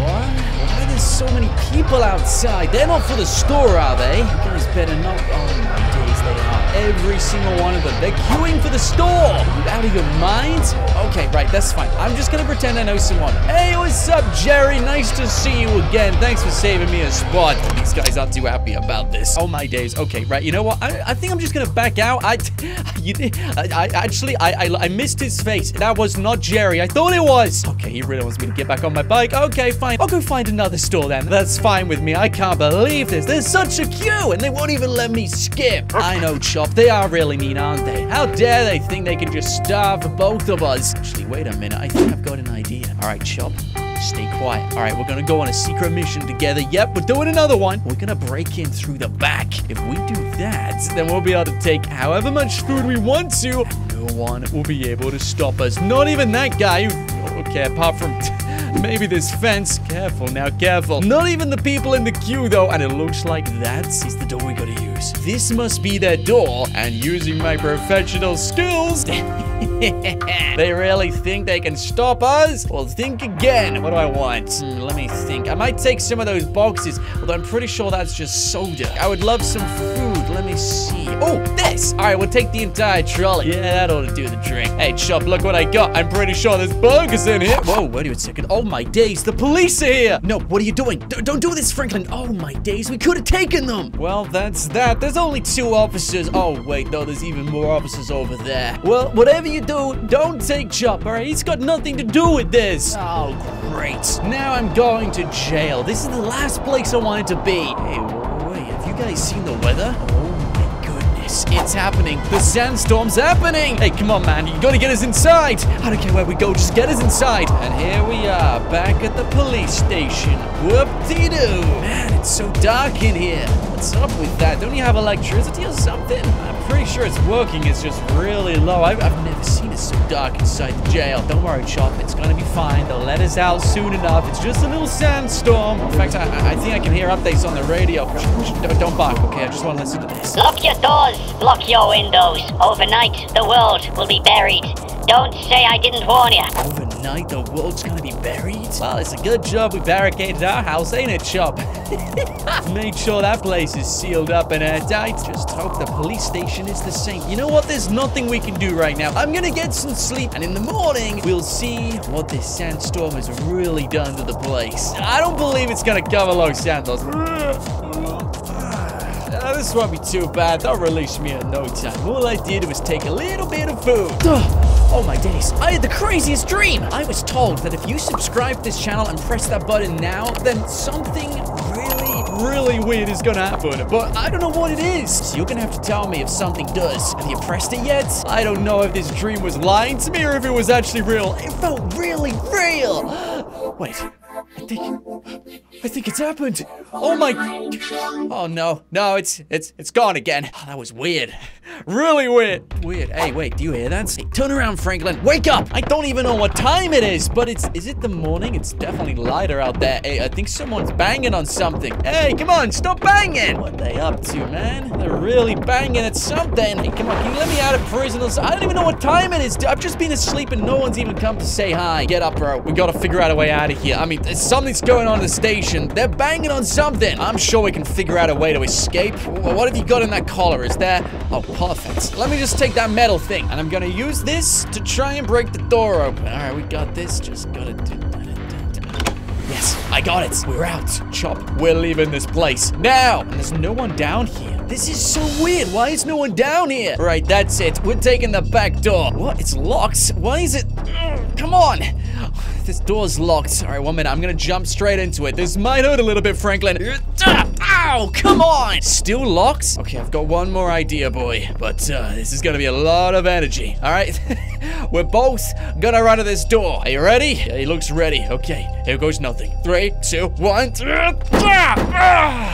What? Why are there so many people outside? They're not for the store, are they? You guys better not. Oh my. Every single one of them. They're queuing for the store. You out of your mind? Okay, right, that's fine. I'm just gonna pretend I know someone. Hey, what's up, Jerry? Nice to see you again. Thanks for saving me a spot. These guys aren't too happy about this. Oh my days. Okay, right. You know what? I, I think I'm just gonna back out. I, [LAUGHS] you, I, I actually, I, I, I missed his face. That was not Jerry. I thought it was. Okay, he really wants me to get back on my bike. Okay, fine. I'll go find another store then. That's fine with me. I can't believe this. There's such a queue, and they won't even let me skip. I know, Chop. They are really mean, aren't they? How dare they think they can just starve both of us? Actually, wait a minute. I think I've got an idea. All right, Chop. Stay quiet. All right, we're gonna go on a secret mission together. Yep, we're doing another one. We're gonna break in through the back. If we do that, then we'll be able to take however much food we want to. No one will be able to stop us. Not even that guy who, okay, apart from [LAUGHS] maybe this fence. Careful now, careful. Not even the people in the queue though. And it looks like that is the door we gotta use. This must be their door. And using my professional skills, [LAUGHS] they really think they can stop us? Well, think again. What do I want? Hmm, let me think. I might take some of those boxes, although I'm pretty sure that's just soda. I would love some food. Let me see. Oh, this. All right, we'll take the entire trolley. Yeah, that ought to do the trick. Hey, Chop, look what I got. I'm pretty sure there's burgers in here. Whoa, wait a second. Oh, my days. The police are here. No, what are you doing? D don't do this, Franklin. Oh, my days. We could have taken them. Well, that's that. There's only two officers. Oh, wait, no, there's even more officers over there. Well, whatever you do, don't take Chop, all right? He's got nothing to do with this. Oh, great. Now I'm going to jail. This is the last place I wanted to be. Hey, wait, have you guys seen the weather? Goodness. It's happening. The sandstorm's happening. Hey, come on, man. You gotta get us inside. I don't care where we go. Just get us inside. And here we are, back at the police station. Whoop-de-doo. Man, it's so dark in here. What's up with that? Don't you have electricity or something? I'm pretty sure it's working. It's just really low. I've, I've never seen it so dark inside the jail. Don't worry, Chop. It's gonna be fine. They'll let us out soon enough. It's just a little sandstorm. In fact, I, I think I can hear updates on the radio. Don't, don't bark, okay? I just want to listen to this. Lock your doors, lock your windows. Overnight, the world will be buried. Don't say I didn't warn you. Overnight, the world's gonna be buried? Well, it's a good job we barricaded our house, ain't it, Chop? [LAUGHS] Made sure that place is sealed up and airtight. Just hope the police station is the same. You know what? There's nothing we can do right now. I'm gonna get some sleep, and in the morning, we'll see what this sandstorm has really done to the place. I don't believe it's gonna come along, Santos. Uh, [SIGHS] this won't be too bad. They'll release me in no time. All I did was take a little bit of food. [SIGHS] Oh my days, I had the craziest dream! I was told that if you subscribe to this channel and press that button now, then something really, really weird is gonna happen. But I don't know what it is. So you're gonna have to tell me if something does. Have you pressed it yet? I don't know if this dream was lying to me or if it was actually real. It felt really real! [GASPS] Wait, I think... I think it's happened. Oh my... Oh no, no, it's it's it's gone again. Oh, that was weird. Really weird. Weird. Hey, wait, do you hear that? Hey, turn around, Franklin. Wake up! I don't even know what time it is, but it's... Is it the morning? It's definitely lighter out there. Hey, I think someone's banging on something. Hey, come on, stop banging! What they up to, man? They're really banging at something. Hey, come on, can you let me out of prison? I don't even know what time it is. I've just been asleep and no one's even come to say hi. Get up, bro. We gotta figure out a way out of here. I mean, something's going on in the station. They're banging on something. I'm sure we can figure out a way to escape. What have you got in that collar? Is there? Oh, perfect. Let me just take that metal thing, and I'm gonna use this to try and break the door open. All right, we got this. Just gotta do. Yes, I got it. We're out. Chop, we're leaving this place now. And there's no one down here. This is so weird. Why is no one down here? Right, that's it. We're taking the back door. What? It's locked. Why is it? Come on. This door's locked. All right, one minute. I'm gonna jump straight into it. This might hurt a little bit, Franklin. Ah, Ow! Come on! Still locked? Okay, I've got one more idea, boy. But uh, this is gonna be a lot of energy. All right, [LAUGHS] we're both gonna run to this door. Are you ready? Yeah, he looks ready. Okay, here goes nothing. Three, two, one.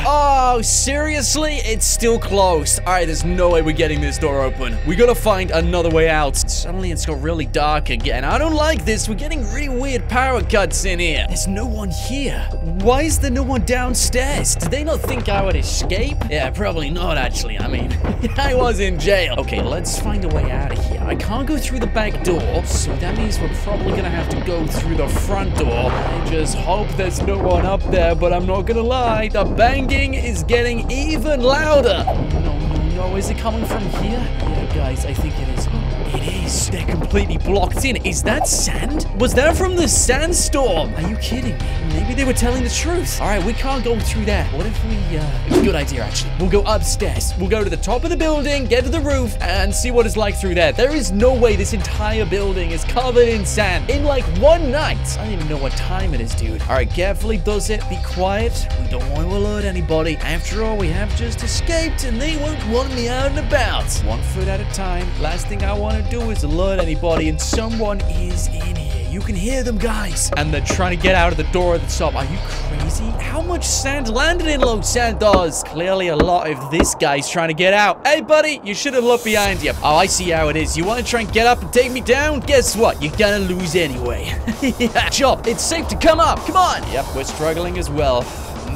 Oh, seriously? It's still closed. All right, there's no way we're getting this door open. We gotta find another way out. Suddenly, it's got really dark again. I don't like this. We're getting really weird power cuts in here. There's no one here. Why is there no one downstairs? Did they not think I would escape? Yeah, probably not, actually. I mean, [LAUGHS] I was in jail. Okay, let's find a way out of here. I can't go through the back door, so that means we're probably gonna have to go through the front door. I just hope there's no one up there, but I'm not gonna lie. The banging is getting even louder. No, no, no. Is it coming from here? Yeah, guys, I think it is. It is. They're completely blocked in. Is that sand? Was that from the sandstorm? Are you kidding me? Maybe they were telling the truth. All right, we can't go through there. What if we, uh, it's a good idea, actually. We'll go upstairs. We'll go to the top of the building, get to the roof, and see what it's like through there. There is no way this entire building is covered in sand in like one night. I don't even know what time it is, dude. All right, carefully does it. Be quiet. We don't want to alert anybody. After all, we have just escaped, and they won't want me out and about. One foot at a time. Last thing I want to do is alert anybody, and someone is in here. You can hear them, guys. And they're trying to get out of the door at the top. Are you crazy? How much sand landed in Los Santos? Clearly a lot if this guy's trying to get out. Hey, buddy, you should have looked behind you. Oh, I see how it is. You want to try and get up and take me down? Guess what? You're gonna lose anyway. [LAUGHS] Chop, it's safe to come up. Come on. Yep, we're struggling as well.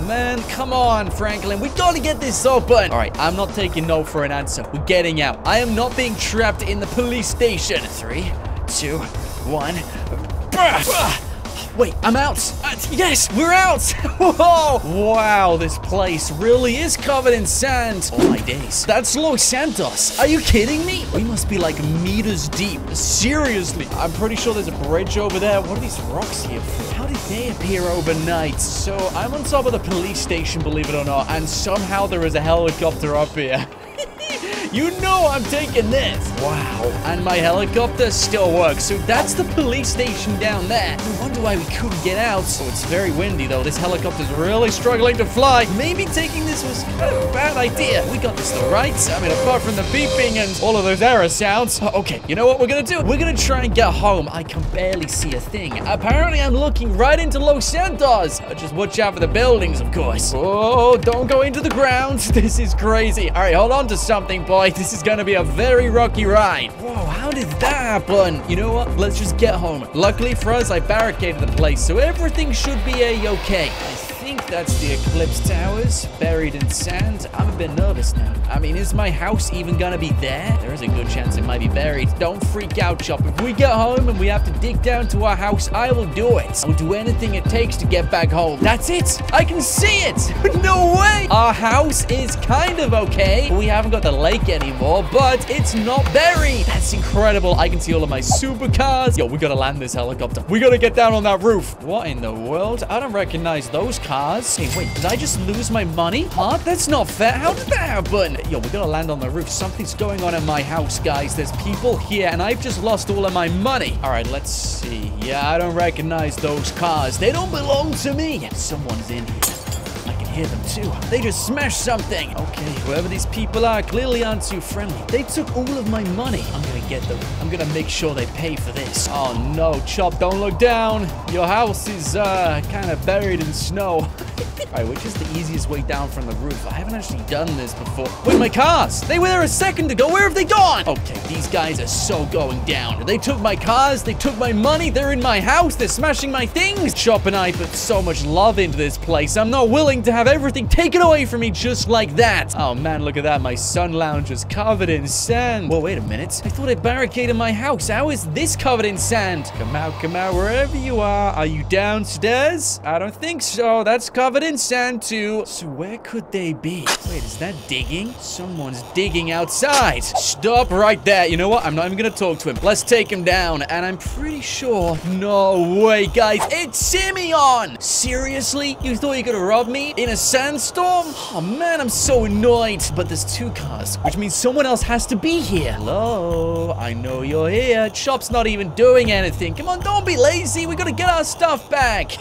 Man, come on, Franklin. We gotta get this open. All right, I'm not taking no for an answer. We're getting out. I am not being trapped in the police station. Three, two, one. Wait, I'm out. Uh, yes, we're out. [LAUGHS] Whoa. Wow, this place really is covered in sand. Oh my days. That's Los Santos. Are you kidding me? We must be like meters deep. Seriously. I'm pretty sure there's a bridge over there. What are these rocks here for? How did they appear overnight? So I'm on top of the police station, believe it or not, and somehow there is a helicopter up here. [LAUGHS] You know I'm taking this. Wow. And my helicopter still works. So that's the police station down there. No wonder why we couldn't get out. So it's very windy though. This helicopter's really struggling to fly. Maybe taking this was kind of a bad idea. We got this though, right? I mean, apart from the beeping and all of those error sounds. Okay, you know what we're gonna do? We're gonna try and get home. I can barely see a thing. Apparently, I'm looking right into Los Santos. Uh, Just watch out for the buildings, of course. Oh, don't go into the ground. [LAUGHS] This is crazy. All right, hold on to something, boy. This is gonna be a very rocky ride. Whoa, how did that happen? You know what? Let's just get home. Luckily for us, I barricaded the place, so everything should be a-okay. Think that's the Eclipse Towers, buried in sand. I'm a bit nervous now. I mean, is my house even gonna be there? There is a good chance it might be buried. Don't freak out, Chop. If we get home and we have to dig down to our house, I will do it. I'll do anything it takes to get back home. That's it! I can see it! [LAUGHS] no way! Our house is kind of okay. We haven't got the lake anymore, but it's not buried. That's incredible. I can see all of my supercars. Yo, we gotta land this helicopter. We gotta get down on that roof. What in the world? I don't recognize those cars. Hey, wait, did I just lose my money? Huh? That's not fair. How did that happen? Yo, we gotta land on the roof. Something's going on in my house, guys. There's people here, and I've just lost all of my money. All right, let's see. Yeah, I don't recognize those cars. They don't belong to me. Someone's in here. Hear them too. They just smashed something. Okay, whoever these people are clearly aren't too friendly. They took all of my money. I'm gonna get them. I'm gonna make sure they pay for this. Oh no, Chop, don't look down. Your house is uh kind of buried in snow. [LAUGHS] All right, which is the easiest way down from the roof? I haven't actually done this before. Wait, my cars. They were there a second ago. Where have they gone? Okay, these guys are so going down. They took my cars. They took my money. They're in my house. They're smashing my things. Chop and I put so much love into this place. I'm not willing to have everything taken away from me just like that. Oh, man, look at that. My sun lounge is covered in sand. Whoa, wait a minute. I thought I barricaded my house. How is this covered in sand? Come out, come out, wherever you are. Are you downstairs? I don't think so. That's covered in sand, too. So where could they be? Wait, is that digging? Someone's digging outside. Stop right there. You know what? I'm not even to talk to him. Let's take him down. And I'm pretty sure... No way, guys. It's Simeon! Seriously? You thought you could rob me in a sandstorm? Oh, man, I'm so annoyed. But there's two cars, which means someone else has to be here. Hello? I know you're here. Chop's not even doing anything. Come on, don't be lazy. We gotta get our stuff back.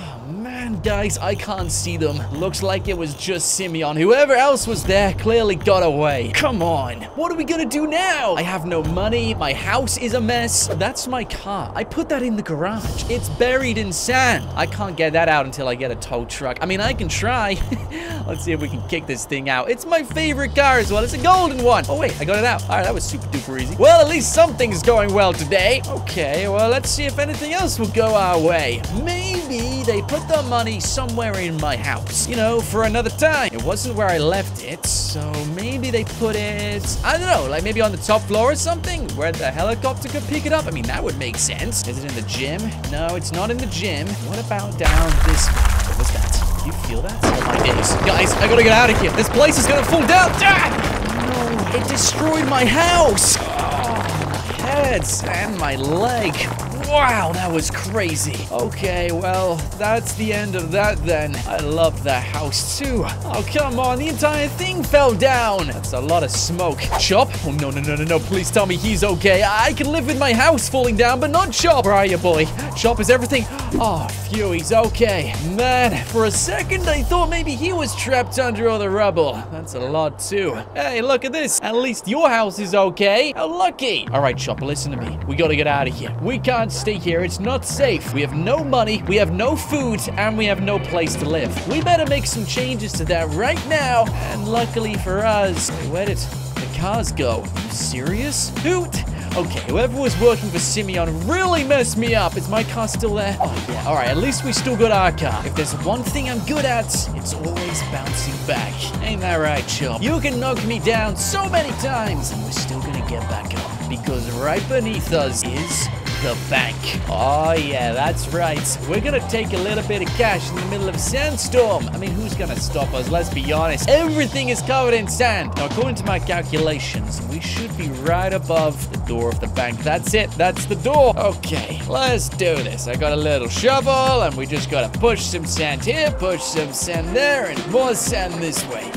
Man, guys, I can't see them. Looks like it was just Simeon. Whoever else was there clearly got away. Come on. What are we gonna do now? I have no money. My house is a mess. That's my car. I put that in the garage. It's buried in sand. I can't get that out until I get a tow truck. I mean, I can try. [LAUGHS] Let's see if we can kick this thing out. It's my favorite car as well. It's a golden one. Oh, wait, I got it out. All right, that was super duper easy. Well, at least something's going well today. Okay, well, let's see if anything else will go our way. Maybe they put the money somewhere in my house. You know, for another time. It wasn't where I left it, so maybe they put it, I don't know, like maybe on the top floor or something, where the helicopter could pick it up. I mean, that would make sense. Is it in the gym? No, it's not in the gym. What about down this What was that? Do you feel that? Oh my days. Guys, I gotta get out of here. This place is gonna fall down. Ah! No, it destroyed my house. Oh, my head and my leg. Wow, that was crazy. Okay, well, that's the end of that then. I love that house too. Oh, come on, the entire thing fell down. That's a lot of smoke. Chop? Oh, no, no, no, no, no. Please tell me he's okay. I can live with my house falling down, but not Chop. Where are you, boy? Chop, is everything? Oh, phew, he's okay. Man, for a second, I thought maybe he was trapped under all the rubble. That's a lot too. Hey, look at this. At least your house is okay. How lucky. All right, Chop, listen to me. We gotta get out of here. We can't stay here. It's not safe. We have no money, we have no food, and we have no place to live. We better make some changes to that right now. And luckily for us, where did the cars go? Are you serious? Hoot! Okay, whoever was working for Simeon really messed me up. Is my car still there? Oh, yeah. All right, at least we still got our car. If there's one thing I'm good at, it's always bouncing back. Ain't that right, Chop? You can knock me down so many times, and we're still gonna get back up. Because right beneath us is the bank. Oh, yeah, that's right. We're gonna take a little bit of cash in the middle of sandstorm. I mean, who's gonna stop us? Let's be honest. Everything is covered in sand. Now, according to my calculations, we should be right above the door of the bank. That's it. That's the door. Okay, let's do this. I got a little shovel, and we just gotta push some sand here, push some sand there, and more sand this way.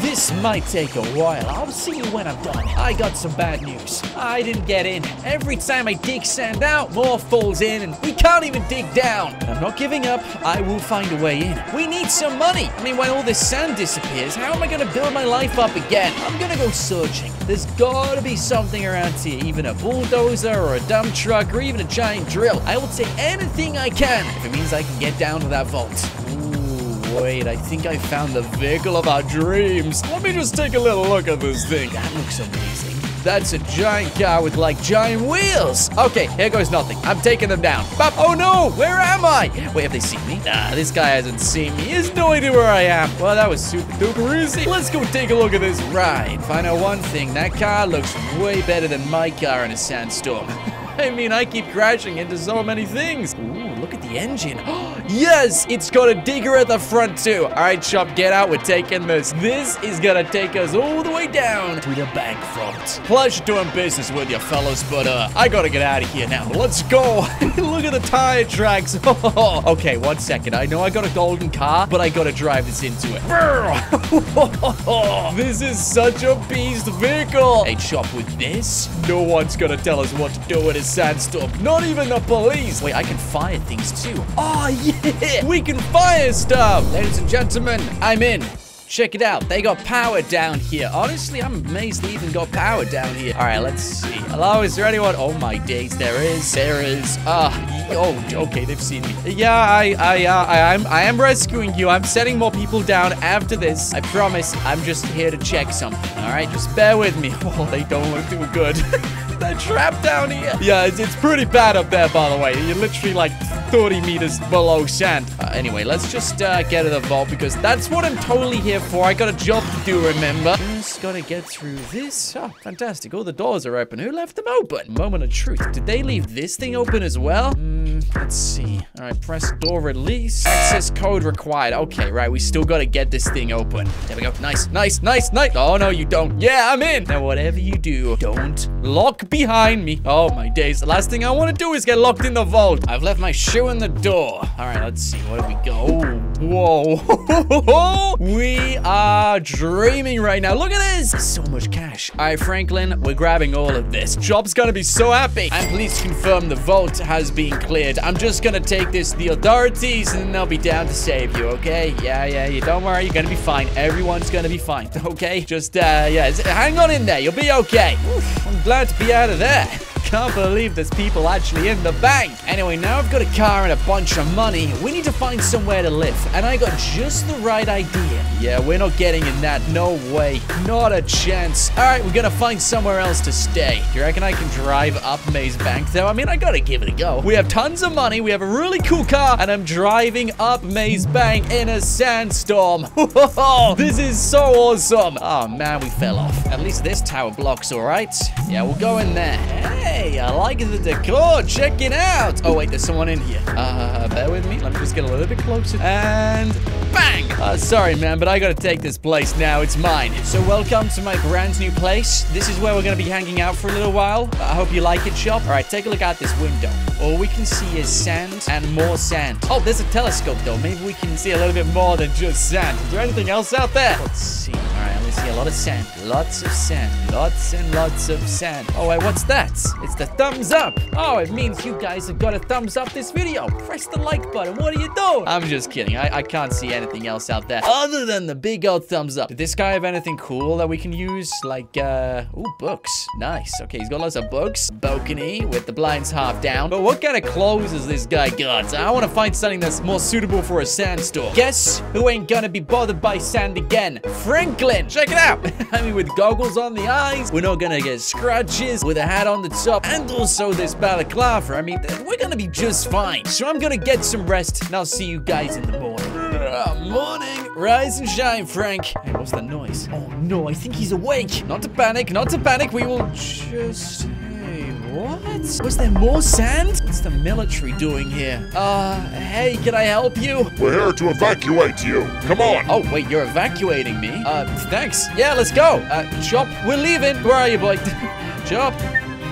This might take a while. I'll see you when I'm done. I got some bad news. I didn't get in. Every time I dig sand out, more falls in, and we can't even dig down. I'm not giving up. I will find a way in. We need some money. I mean, when all this sand disappears, how am I gonna build my life up again? I'm gonna go searching. There's gotta be something around here, even a bulldozer or a dump truck or even a giant drill. I will take anything I can if it means I can get down to that vault. Ooh, wait, I think I found the vehicle of our dreams. Let me just take a little look at this thing. That looks amazing. That's a giant car with like giant wheels. Okay, here goes nothing. I'm taking them down. Bop. Oh no, where am I? Wait, have they seen me? Nah, this guy hasn't seen me. He has no idea where I am. Well, that was super duper easy. Let's go take a look at this ride. Find out one thing. That car looks way better than my car in a sandstorm. [LAUGHS] I mean, I keep crashing into so many things. Ooh, look at engine. [GASPS] yes, it's got a digger at the front too. All right, Chop, get out. We're taking this. This is gonna take us all the way down to the bank vault. Pleasure doing business with you, fellas, but uh, I gotta get out of here now. Let's go. [LAUGHS] look at the tire tracks. [LAUGHS] okay, one second. I know I got a golden car, but I gotta drive this into it. [LAUGHS] this is such a beast vehicle. Hey, Chop, with this, no one's gonna tell us what to do with a sandstorm. Not even the police. Wait, I can fire things too. Oh, yeah. We can fire stuff. Ladies and gentlemen, I'm in. Check it out. They got power down here. Honestly, I'm amazed they even got power down here. All right, let's see. Hello, is there anyone? Oh my days, there is. There is. Ah, uh, oh, okay, they've seen me. Yeah, I, I, uh, I, I'm, I am rescuing you. I'm setting more people down after this. I promise. I'm just here to check something. All right, just bear with me. [LAUGHS] Oh, they don't look too good. [LAUGHS] They're trapped down here. Yeah, it's, it's pretty bad up there, by the way. You're literally like 30 meters below sand. Uh, anyway, let's just uh, get to the vault because that's what I'm totally here for. I got a job to do, remember? Just gotta get through this. Oh, fantastic. All the doors are open. Who left them open? Moment of truth. Did they leave this thing open as well? Hmm, let's see. All right, press door release. Access code required. Okay, right. We still gotta get this thing open. There we go. Nice, nice, nice, nice. Oh, no, you don't. Yeah, I'm in. Now, whatever you do, don't lock behind me. Oh, my days. The last thing I want to do is get locked in the vault. I've left my shoe in the door. All right, let's see. Where do we go? Whoa. [LAUGHS] we are dreaming right now. Look at this. So much cash. All right, Franklin, we're grabbing all of this. Chop's gonna be so happy. And please confirm the vault has been cleared. I'm just gonna take this to the authorities and they'll be down to save you, okay? Yeah, yeah, you don't worry. You're gonna be fine. Everyone's gonna be fine, [LAUGHS] okay? Just, uh, yeah, hang on in there. You'll be okay. Oof, I'm glad to be out of there [LAUGHS] can't believe there's people actually in the bank. Anyway, now I've got a car and a bunch of money. We need to find somewhere to live. And I got just the right idea. Yeah, we're not getting in that. No way. Not a chance. All right, we're gonna find somewhere else to stay. You reckon I can drive up Maze Bank, though? I mean, I gotta give it a go. We have tons of money. We have a really cool car. And I'm driving up Maze Bank in a sandstorm. [LAUGHS] this is so awesome. Oh, man, we fell off. At least this tower block's all right. Yeah, we'll go in there. Hey, I like the decor. Check it out. Oh, wait, there's someone in here. Uh, bear with me. Let me just get a little bit closer. And bang. Uh, sorry, man, but I gotta take this place now. It's mine. So welcome to my brand new place. This is where we're gonna be hanging out for a little while. I hope you like it, Chop. All right, take a look out this window. All we can see is sand and more sand. Oh, there's a telescope, though. Maybe we can see a little bit more than just sand. Is there anything else out there? Let's see. See a lot of sand. Lots of sand. Lots and lots of sand. Oh, wait, what's that? It's the thumbs up. Oh, it means you guys have got a thumbs up this video. Press the like button. What are you doing? I'm just kidding. I, I can't see anything else out there other than the big old thumbs up. Did this guy have anything cool that we can use? Like, uh, ooh, books. Nice. Okay, he's got lots of books. Balcony with the blinds half down. But what kind of clothes has this guy got? I want to find something that's more suitable for a sandstorm. Guess who ain't gonna be bothered by sand again? Franklin. Check it out. [LAUGHS] I mean, with goggles on the eyes, we're not gonna get scratches with a hat on the top and also this balaclava. I mean, we're gonna be just fine. So I'm gonna get some rest and I'll see you guys in the morning. Uh, morning. Rise and shine, Frank. Hey, what's that noise? Oh, no, I think he's awake. Not to panic, not to panic. We will just... What? Was there more sand? What's the military doing here? Uh, hey, can I help you? We're here to evacuate you. Come on. Oh, wait, you're evacuating me? Uh, thanks. Yeah, let's go. Uh, Chop, we're leaving. Where are you, boy? [LAUGHS] Chop.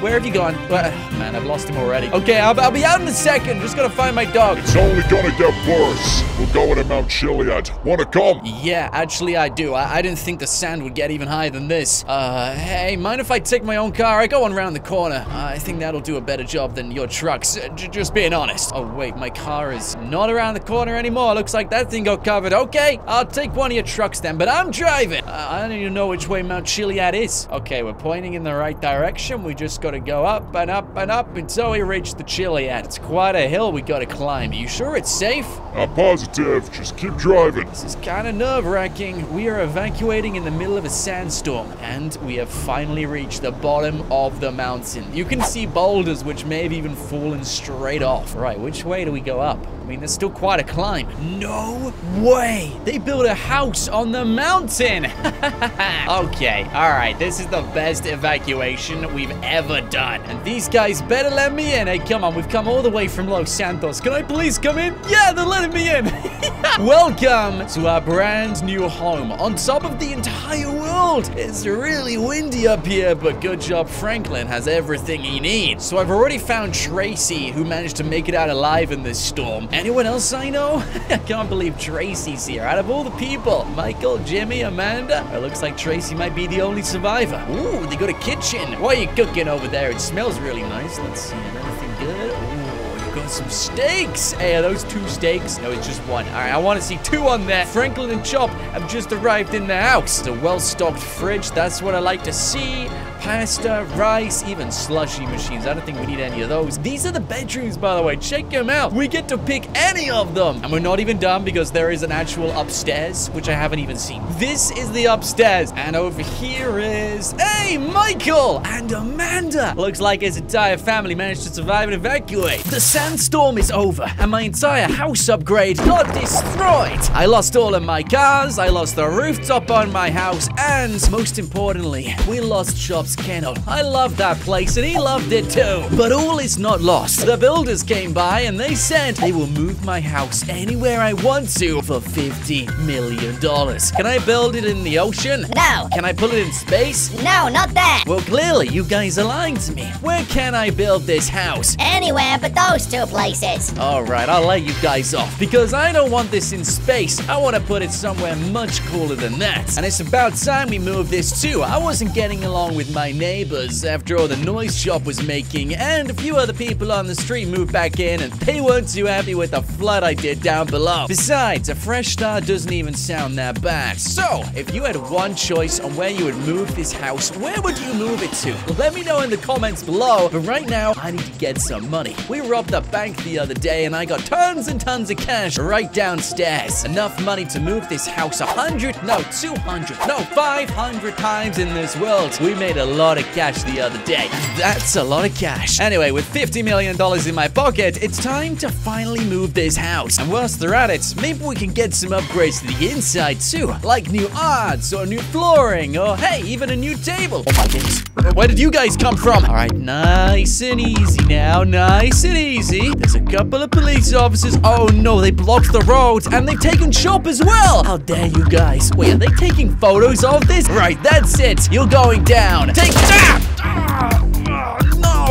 Where have you gone? Well, man, I've lost him already. Okay, I'll, I'll, be out in a second. Just gotta find my dog. It's only gonna get worse. We're going to Mount Chiliad. Wanna come? Yeah, actually I do. I, I, didn't think the sand would get even higher than this. Uh, hey, mind if I take my own car? I go on around the corner. Uh, I think that'll do a better job than your trucks. Uh, just being honest. Oh, wait, my car is not around the corner anymore. Looks like that thing got covered. Okay, I'll take one of your trucks then, but I'm driving. Uh, I don't even know which way Mount Chiliad is. Okay, we're pointing in the right direction. We just gotta go up and up and up until we reach the Chiliad. It's quite a hill we gotta climb. Are you sure it's safe? I'm positive. Just keep driving. This is kind of nerve-wracking. We are evacuating in the middle of a sandstorm, and we have finally reached the bottom of the mountain. You can see boulders which may have even fallen straight off. Right, which way do we go up? Mean, there's still quite a climb. No way! They built a house on the mountain! [LAUGHS] okay, alright, this is the best evacuation we've ever done. And these guys better let me in. Hey, come on, we've come all the way from Los Santos. Can I please come in? Yeah, they're letting me in! [LAUGHS] Welcome to our brand new home on top of the entire world. It's really windy up here, but good job Franklin has everything he needs. So I've already found Tracey, who managed to make it out alive in this storm. Anyone else I know? [LAUGHS] I can't believe Tracey's here. Out of all the people, Michael, Jimmy, Amanda, it looks like Tracey might be the only survivor. Ooh, they got a kitchen. What are you cooking over there? It smells really nice. Let's see, anything good? Got some steaks. Hey, are those two steaks? No, it's just one. All right, I want to see two on there. Franklin and Chop have just arrived in the house. A well-stocked fridge. That's what I like to see pasta, rice, even slushy machines. I don't think we need any of those. These are the bedrooms, by the way. Check them out. We get to pick any of them. And we're not even done because there is an actual upstairs, which I haven't even seen. This is the upstairs. And over here is... Hey, Michael and Amanda. Looks like his entire family managed to survive and evacuate. The sandstorm is over, and my entire house upgrade got destroyed. I lost all of my cars, I lost the rooftop on my house, and most importantly, we lost Chop's kennel. I loved that place, and he loved it too. But all is not lost. The builders came by, and they said they will move my house anywhere I want to for $50 million. Can I build it in the ocean? No. Can I put it in space? No, not there. Well, clearly, you guys are lying to me. Where can I build this house? Anywhere but those two places. Alright, I'll let you guys off because I don't want this in space. I want to put it somewhere much cooler than that. And it's about time we move this too. I wasn't getting along with my neighbors after all the noise Chop was making, and a few other people on the street moved back in, and they weren't too happy with the flood I did down below. Besides, a fresh start doesn't even sound that bad. So, if you had one choice on where you would move this house, where would you move it to? Let me know in the comments below. But right now, I need to get some money. We robbed a bank the other day, and I got tons and tons of cash right downstairs. Enough money to move this house a hundred, no, 200, no, 500 times in this world. We made a lot of cash the other day. That's a lot of cash. Anyway, with $50 million in my pocket, it's time to finally move this house. And whilst they're at it, maybe we can get some upgrades to the inside too, like new odds or new flooring, or hey, even a new table. Oh my goodness. Where did you guys come from? All right, nice and easy now, nice and easy. There's a couple of police officers. Oh no, they blocked the road and they've taken Chop as well. How dare you guys? Wait, are they taking photos of this? Right, that's it. You're going down. Take that! Ah,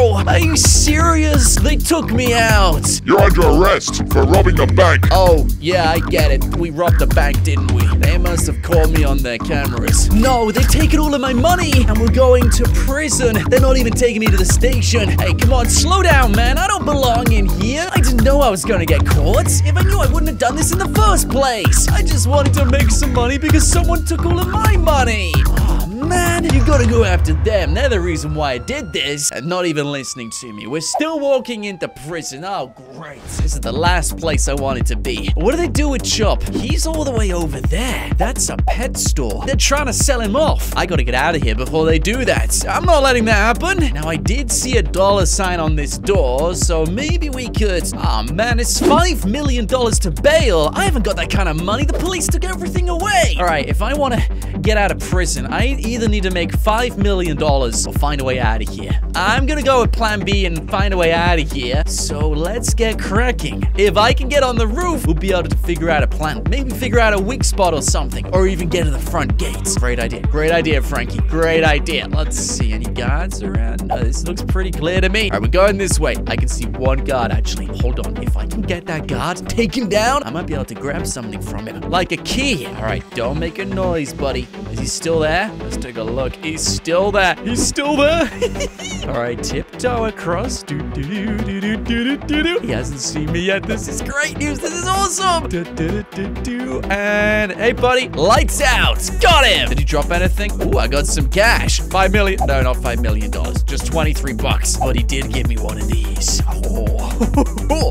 Are you serious? They took me out. You're under arrest for robbing the bank. Oh, yeah, I get it. We robbed the bank, didn't we? They must have caught me on their cameras. No, they've taken all of my money, and we're going to prison. They're not even taking me to the station. Hey, come on, slow down, man. I don't belong in here. I didn't know I was gonna get caught. If I knew, I wouldn't have done this in the first place. I just wanted to make some money because someone took all of my money. Oh, man, you gotta go after them. They're the reason why I did this. And not even listening to me. We're still walking into prison. Oh, great. This is the last place I wanted to be. What do they do with Chop? He's all the way over there. That's a pet store. They're trying to sell him off. I gotta get out of here before they do that. I'm not letting that happen. Now, I did see a dollar sign on this door, so maybe we could... Oh, man, it's $5 million to bail. I haven't got that kind of money. The police took everything away. All right, if I want to get out of prison, I either need to make $5 million or find a way out of here. I'm gonna go with plan B and find a way out of here. So let's get cracking. If I can get on the roof, we'll be able to figure out a plan. Maybe figure out a weak spot or something. Or even get to the front gates. Great idea. Great idea, Frankie. Great idea. Let's see. Any guards around? No, this looks pretty clear to me. All right, we're going this way. I can see one guard, actually. Hold on. If I can get that guard, take him down, I might be able to grab something from him. Like a key. All right, don't make a noise, buddy. Is he still there? Let's take a look. He's still there. He's still there. [LAUGHS] All right, tiptoe across. Do, do, do, do, do, do, do, do. He hasn't seen me yet. This is great news. This is awesome. Do, do, do, do, do. And hey, buddy, lights out. Got him. Did he drop anything? Ooh, I got some cash. Five million. No, not five million dollars. Just 23 bucks. But he did give me one of these. Oh.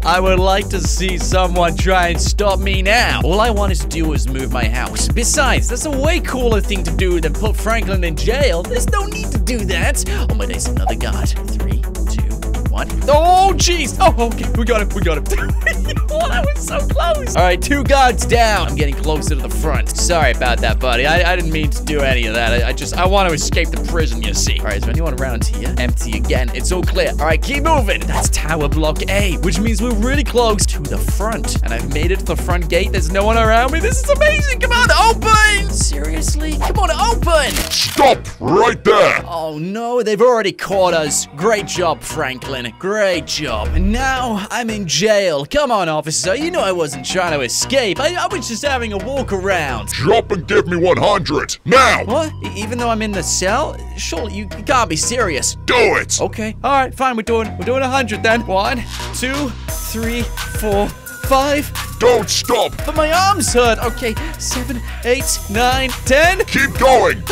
I would like to see someone try and stop me now. All I wanted to do was move my house. Besides, that's a way cooler thing to do than put Franklin in jail. There's no need to do that. Oh my days, another guard. Three, two, one. Oh, jeez. Oh, okay. We got him. We got him. [LAUGHS] oh, that was so close. All right, two guards down. I'm getting closer to the front. Sorry about that, buddy. I, I didn't mean to do any of that. I, I just, I want to escape the prison, you see. All right, is there anyone around here? Empty again. It's all clear. All right, keep moving. That's tower block A, which means we're really close to the front. And I've made it to the front gate. There's no one around me. This is amazing. Come on, open. Seriously? Come on, open. Stop right there. Oh no, they've already caught us. Great job, Franklin. Great job. And now I'm in jail. Come on, officer. You know I wasn't trying to escape. I, I was just having a walk around. Drop and give me 100. Now. What? Even though I'm in the cell? Surely you can't be serious. Do it. Okay. All right. Fine. We're doing. We're doing a hundred then. One, two, three, four, five. Don't stop! But my arms hurt. Okay, seven, eight, nine, ten. Keep going!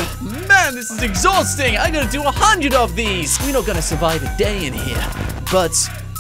Man, this is exhausting. I gotta do a hundred of these. We're not gonna survive a day in here. But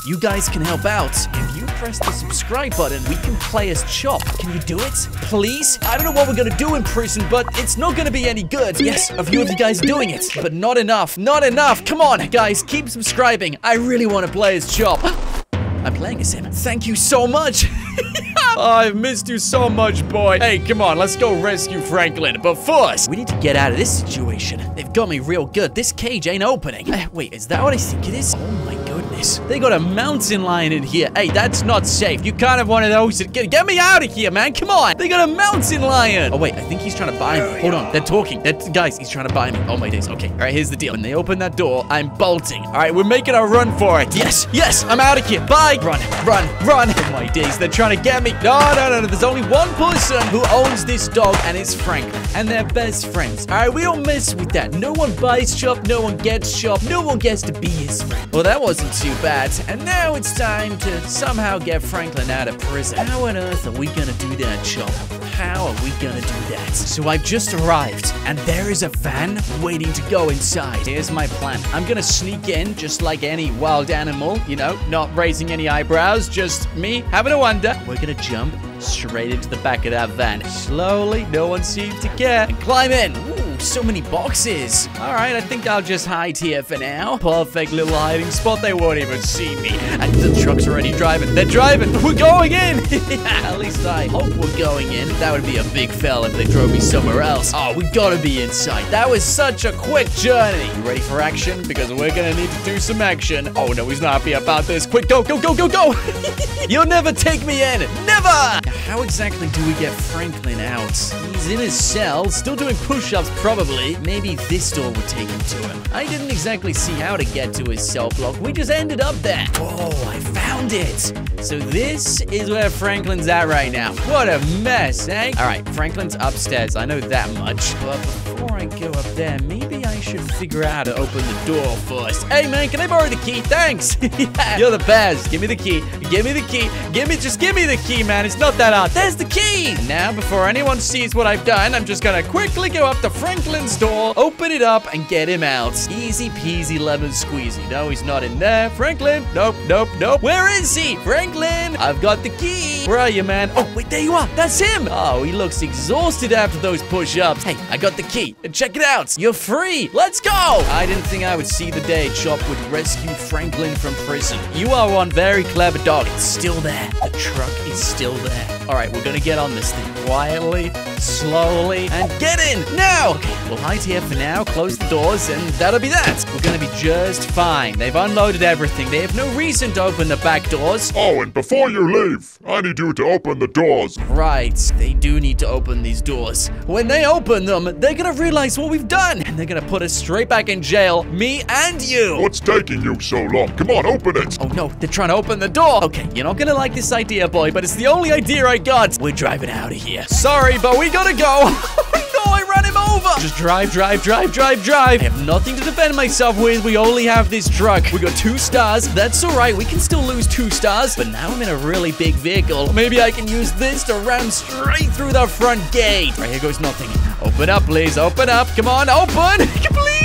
you guys can help out. If you press the subscribe button, we can play as Chop. Can you do it? Please? I don't know what we're gonna do in prison, but it's not gonna be any good. Yes, a few of you guys doing it, but not enough. Not enough. Come on, guys, keep subscribing. I really want to play as Chop. [GASPS] I'm playing as him. Thank you so much. [LAUGHS] I've missed you so much, boy. Hey, come on, let's go rescue Franklin. But first, we need to get out of this situation. They've got me real good. This cage ain't opening. Uh, [SIGHS] wait, is that what I think it is? Oh my goodness. They got a mountain lion in here. Hey, that's not safe. You can't have one of those. Get, get me out of here, man. Come on. They got a mountain lion. Oh, wait, I think he's trying to buy me. Hold on. They're talking. They're, guys, he's trying to buy me. Oh my days. Okay, all right, here's the deal. When they open that door, I'm bolting. All right, we're making a run for it. Yes, yes, I'm out of here. Bye. Run, run, run. Oh my days, they're trying to get me. No, no, no, no. There's only one person who owns this dog, and it's Frank. And they're best friends. All right, we don't mess with that. No one buys Chop, no one gets Chop, no one gets to be his friend. Well, that wasn't too bad. And now it's time to somehow get Franklin out of prison. How on earth are we gonna do that, Chop? How are we gonna do that? So I've just arrived, and there is a van waiting to go inside. Here's my plan. I'm gonna sneak in just like any wild animal, you know, not raising any eyebrows, just me having a wonder. We're gonna jump straight into the back of that van. Slowly, no one seems to care. And climb in. Ooh, so many boxes. All right, I think I'll just hide here for now. Perfect little hiding spot. They won't even see me. And the truck's already driving. They're driving. We're going in. [LAUGHS] At least I hope we're going in. That would be a big fail if they drove me somewhere else. Oh, we gotta be inside. That was such a quick journey. You ready for action? Because we're gonna need to do some action. Oh, no, he's not happy about this. Quick, go, go, go, go, go. [LAUGHS] You'll never take me in. Never. How exactly do we get Franklin out? He's in his cell, still doing push-ups probably. Maybe this door would take him to him. I didn't exactly see how to get to his cell block. We just ended up there. Oh, I found it. So this is where Franklin's at right now. What a mess, eh? All right, Franklin's upstairs. I know that much. But before I go up there, maybe Should figure out how to open the door first. Hey, man, can I borrow the key? Thanks. [LAUGHS] yeah, you're the best. Give me the key. Give me the key. Give me, just give me the key, man. It's not that hard. There's the key. Now, before anyone sees what I've done, I'm just gonna quickly go up to Franklin's door, open it up, and get him out. Easy peasy lemon squeezy. No, he's not in there. Franklin. Nope, nope, nope. Where is he? Franklin. I've got the key. Where are you, man? Oh, wait, there you are. That's him. Oh, he looks exhausted after those push-ups. Hey, I got the key. And check it out. You're free. Let's go. I didn't think I would see the day Chop would rescue Franklin from prison. You are one very clever dog. It's still there. The truck is still there. All right, we're gonna get on this thing quietly, slowly, and get in now. Okay, we'll hide here for now, close the doors, and that'll be that. We're gonna be just fine. They've unloaded everything. They have no reason to open the back doors. Oh, and before you leave, I need you to open the doors. Right, they do need to open these doors. When they open them, they're gonna realize what we've done, and they're gonna put us straight back in jail, me and you. What's taking you so long? Come on, open it. Oh no, they're trying to open the door. Okay, you're not gonna like this idea, boy, but it's the only idea I got. We're driving out of here. Sorry, but we gotta go. [LAUGHS] Oh, no, I ran him over. Just drive, drive, drive, drive, drive. I have nothing to defend myself with. We only have this truck. We got two stars. That's all right. We can still lose two stars, but now I'm in a really big vehicle. Maybe I can use this to ram straight through the front gate. Right, here goes nothing. Open up, please. Open up. Come on, open. [LAUGHS]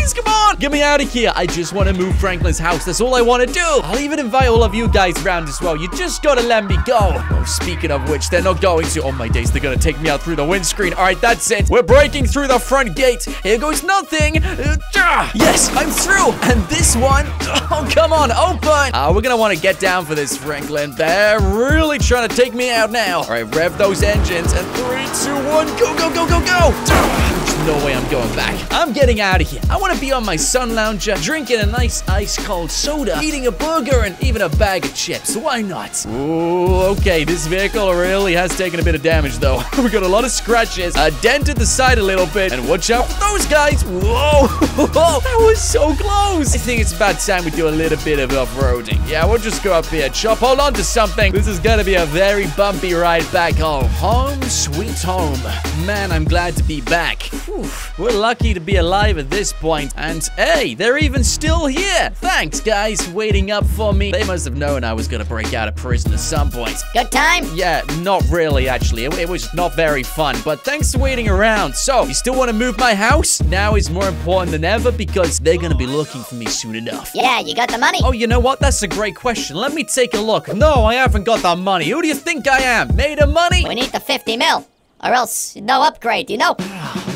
please, come on. Get me out of here. I just want to move Franklin's house. That's all I want to do. I'll even invite all of you guys around as well. You just gotta let me go. Oh, speaking of which, they're not going to. Oh my days, they're gonna take me out through the windscreen. All right, that's it. We're breaking through the front gate. Here goes nothing. Uh, ah, yes, I'm through. And this one, [LAUGHS] oh, come on, open. Uh, we're gonna want to get down for this, Franklin. They're really trying to take me out now. All right, rev those engines. And three, two, one, go, go, go, go, go. There's no way I'm going back. I'm getting out of here. I want to be on my sun lounger, drinking a nice ice cold soda, eating a burger, and even a bag of chips. Why not? Ooh, okay. This vehicle really has taken a bit of damage, though. [LAUGHS] we got a lot of scratches, a dent in the side a little bit, and watch out for those guys. [LAUGHS] Whoa, that was so close. I think it's about time we do a little bit of off-roading. Yeah, we'll just go up here. Chop, hold on to something. This is gonna be a very bumpy ride back home. Home, sweet home. Man, I'm glad to be back. Whew, we're lucky to be alive at this point. And hey, they're even still here. Thanks, guys, waiting up for me. They must have known I was gonna break out of prison at some point. Good time? Yeah, not really, actually. It, it was not very fun, but thanks for waiting around. So, you still want to move my house? Now is more important than ever because they're gonna be looking for me soon enough. Yeah, you got the money? Oh, you know what? That's a great question. Let me take a look. No, I haven't got that money. Who do you think I am? Made of money? We need the 50 mil. Or else, no upgrade, you know? [SIGHS] [SIGHS] [SIGHS]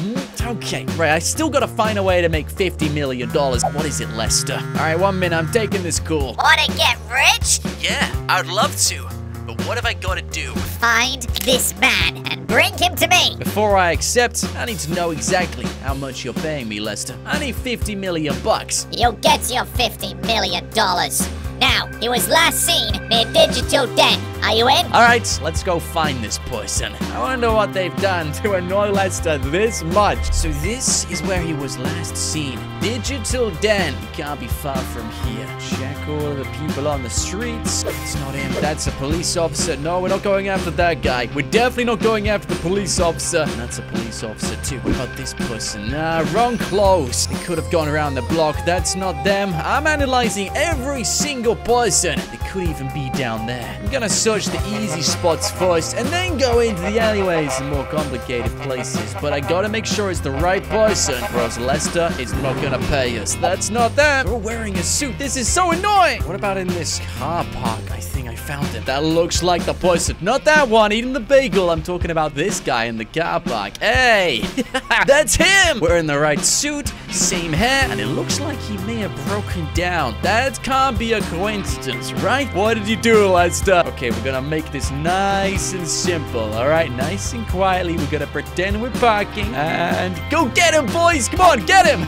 Okay, right, I still gotta find a way to make $50 million. What is it, Lester? All right, one minute, I'm taking this cool. Wanna get rich? Yeah, I'd love to. But what have I gotta do? Find this man and bring him to me. Before I accept, I need to know exactly how much you're paying me, Lester. I need 50 million bucks. You'll get your 50 million dollars. Now, he was last seen near Digital Den. Are you in? All right, let's go find this person. I wonder what they've done to annoy Lester this much. So this is where he was last seen. Digital Den. He can't be far from here. Check all the people on the streets. It's not him. That's a police officer. No, we're not going after that guy. We're definitely not going after the police officer. And that's a police officer too. What about this person? Nah, wrong clothes. They could have gone around the block. That's not them. I'm analyzing every single person. They could even be down there. I'm gonna search the easy spots first and then go into the alleyways and more complicated places. But I gotta make sure it's the right person, or else Lester is not gonna pay us. That's not them. We're wearing a suit. This is so annoying. What about in this car park? I think I found him. That looks like the person. Not that one eating the bagel. I'm talking about this guy in the car park. Hey, [LAUGHS] that's him. Wearing the right suit, same hair, and it looks like he may have broken down. That can't be a coincidence, right? What did you do, Lester? Okay, we're gonna make this nice and simple, all right? Nice and quietly, we're gonna pretend we're parking and go get him, boys! Come on, get him!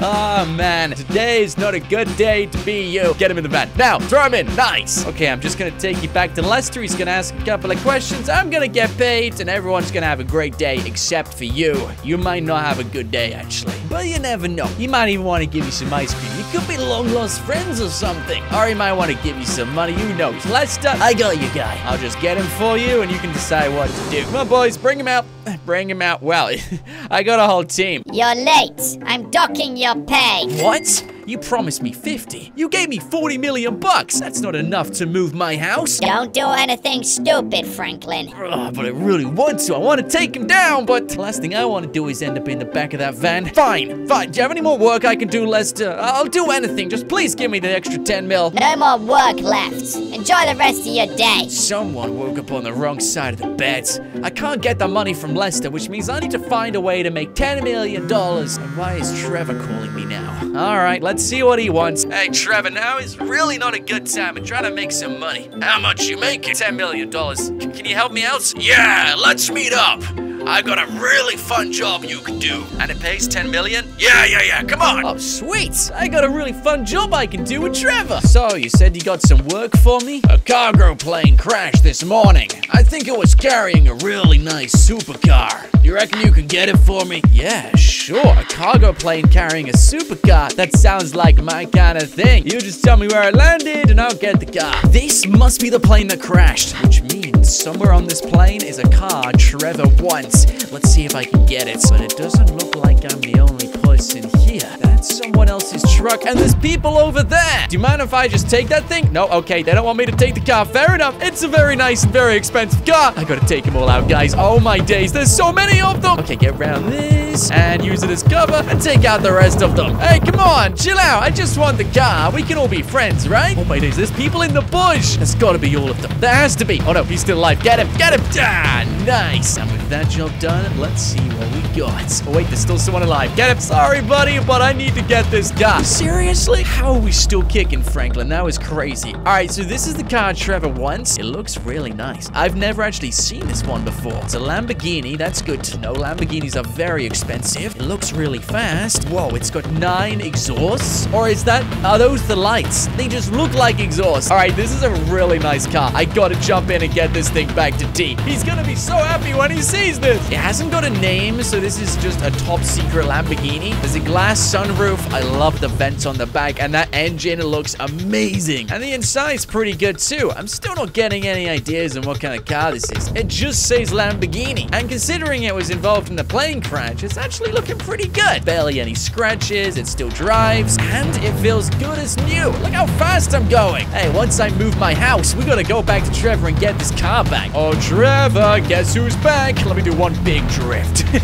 oh, [LAUGHS] man, today is not a good day to be you. Get him in the van. Now, throw him in. Nice. Okay, I'm just gonna take you back to Lester. He's gonna ask a couple of questions. I'm gonna get paid, and everyone's gonna have a great day except for you. You might not have a good day, actually. But you never know. He might even want to give you some ice cream. You could be long lost friends or something. Or he might want to give you some money. Who knows? Lester, I got you, guy. I'll just get him for you, and you can decide what to do. Come on, boys. Bring him out. [LAUGHS] Bring him out. Well, [LAUGHS] I got a whole team. You're late. I'm docking your pay. What? You promised me 50. You gave me 40 million bucks. That's not enough to move my house. Don't do anything stupid, Franklin. Ugh, but I really want to. I want to take him down, but the last thing I want to do is end up in the back of that van. Fine, fine. Do you have any more work I can do, Lester? I'll do anything. Just please give me the extra 10 mil. No more work left. Enjoy the rest of your day. Someone woke up on the wrong side of the bed. I can't get the money from Lester, which means I need to find a way to make $10 million. And why is Trevor calling me now? All right, let's see what he wants. Hey, Trevor, now is really not a good time. I'm trying to make some money. How much you making? $10 million. C- Can you help me out? Yeah, let's meet up. I got a really fun job you can do. And it pays 10 million? Yeah, yeah, yeah, come on. Oh, sweet. I got a really fun job I can do with Trevor. So, you said you got some work for me? A cargo plane crashed this morning. I think it was carrying a really nice supercar. You reckon you could get it for me? Yeah, sure. A cargo plane carrying a supercar. That sounds like my kind of thing. You just tell me where it landed and I'll get the car. This must be the plane that crashed, which means somewhere on this plane is a car Trevor wants. Let's see if I can get it. But it doesn't look like I'm the only person here. That's someone else's truck, and there's people over there. Do you mind if I just take that thing? No, okay, they don't want me to take the car. Fair enough. It's a very nice and very expensive car. I gotta take them all out, guys. Oh my days, there's so many of them. Okay, get around this and use it as cover and take out the rest of them. Hey, come on, chill out. I just want the car. We can all be friends, right? Oh my days, there's people in the bush. There's gotta be all of them. There has to be. Oh no, he's still alive. Get him, get him. Ah, nice. And with that job done, let's see what we got. Oh wait, there's still someone alive. Get him. Sorry, buddy, but I need to get this car. Seriously? How are we still kicking, Franklin? That was crazy. All right, so this is the car Trevor wants. It looks really nice. I've never actually seen this one before. It's a Lamborghini. That's good to know. Lamborghinis are very expensive. It looks really fast. Whoa, it's got nine exhausts? Or is that, are those the lights? They just look like exhausts. All right, this is a really nice car. I gotta jump in and get this thing back to D. He's gonna be so happy when he sees this. It hasn't got a name, so this is just a top secret Lamborghini. There's a glass sunroof. I love the vents on the back, and that engine looks amazing. And the inside's pretty good too. I'm still not getting any ideas on what kind of car this is. It just says Lamborghini. And considering it was involved in the plane crash, it's actually looking pretty good. Barely any scratches, it still drives, and it feels good as new. Look how fast I'm going. Hey, once I move my house, we gotta go back to Trevor and get this car back. Oh, Trevor, guess who's back? Let me do one big drift. [LAUGHS]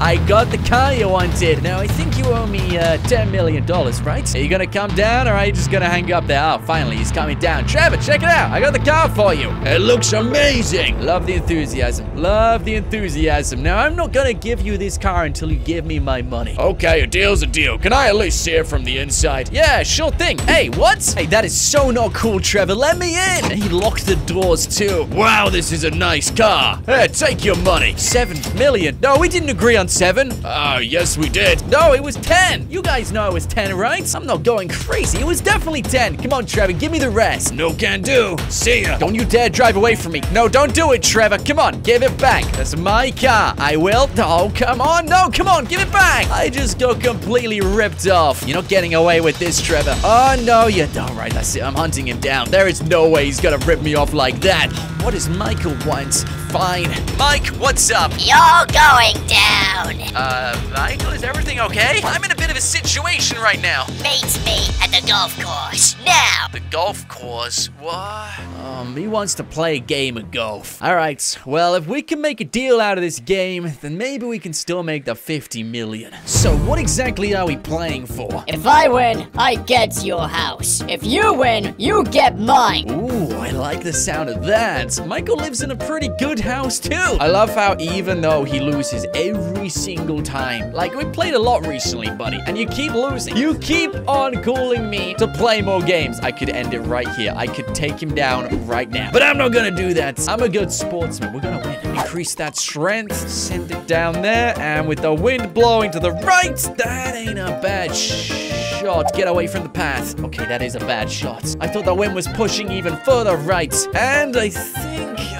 I got the car you wanted. Now, I think you owe me uh, $10 million, right? Are you gonna come down, or are you just gonna hang up there? Oh, finally, he's coming down. Trevor, check it out. I got the car for you. It looks amazing. Love the enthusiasm. Love the enthusiasm. Now, I'm not gonna give you this car until you give me my money. Okay, a deal's a deal. Can I at least see it from the inside? Yeah, sure thing. Hey, what? Hey, that is so not cool, Trevor. Let me in. And he locked the doors, too. Wow, this is a nice car. Hey, take your money. Seven million. No, we didn't agree on seven. Oh, yes, we did. No, it was ten. You guys know it was ten, right? I'm not going crazy. It was definitely ten. Come on, Trevor, give me the rest. No can do. See ya. Don't you dare drive away from me. No, don't do it, Trevor. Come on, give it back. That's my car. I will. Oh, come on. No, come on, give it back. I just got completely ripped off. You're not getting away with this, Trevor. Oh, no, you don't. Right, that's it. I'm hunting him down. There is no way he's gonna rip me off like that. What does Michael want? Fine. Mike, what's up? You're going down. Uh, Michael, is everything okay? I'm in a bit of a situation right now. Meet me at the golf course. Now. The golf course? What? Um, he wants to play a game of golf. Alright, well, if we can make a deal out of this game, then maybe we can still make the 50 million. So, what exactly are we playing for? If I win, I get your house. If you win, you get mine. Ooh, I like the sound of that. Michael lives in a pretty good house, too. I love how even though he loses every single time, like, we played a lot recently, buddy, and you keep losing. You keep on calling me to play more games. I could end it right here. I could take him down right now. But I'm not gonna do that. I'm a good sportsman. We're gonna win. Increase that strength, send it down there, and with the wind blowing to the right, that ain't a bad shot. Get away from the path. Okay, that is a bad shot. I thought the wind was pushing even further right. And I think...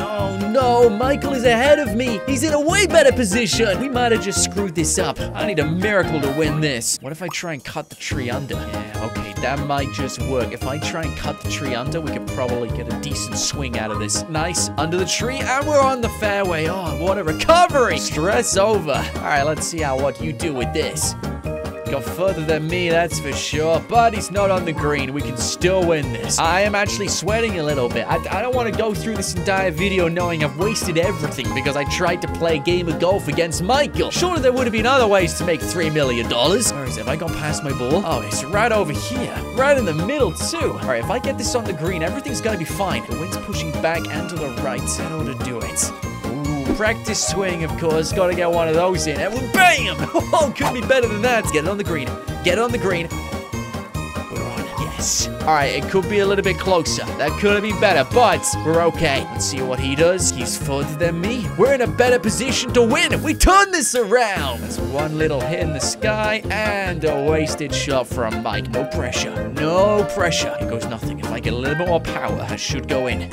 No, Michael is ahead of me. He's in a way better position. We might have just screwed this up. I need a miracle to win this. What if I try and cut the tree under? Yeah, okay, that might just work. If I try and cut the tree under, we could probably get a decent swing out of this. Nice, under the tree, and we're on the fairway. Oh, what a recovery. Stress over. All right, let's see how what you do with this. Got further than me, that's for sure. But he's not on the green. We can still win this. I am actually sweating a little bit. I, I don't want to go through this entire video knowing I've wasted everything because I tried to play a game of golf against Michael. Surely there would have been other ways to make $3 million. Where is it? Have I gone past my ball? Oh, it's right over here. Right in the middle, too. All right, if I get this on the green, everything's going to be fine. The wind's pushing back and to the right. That ought to do it. Practice swing, of course. Gotta get one of those in. And bam! [LAUGHS] Oh, could be better than that. Get it on the green. Get it on the green. We're on. Yes. All right, it could be a little bit closer. That could have been better, but we're okay. Let's see what he does. He's further than me. We're in a better position to win. If we turn this around. That's one little hit in the sky and a wasted shot from Mike. No pressure. No pressure. It goes nothing. If I get a little bit more power, I should go in.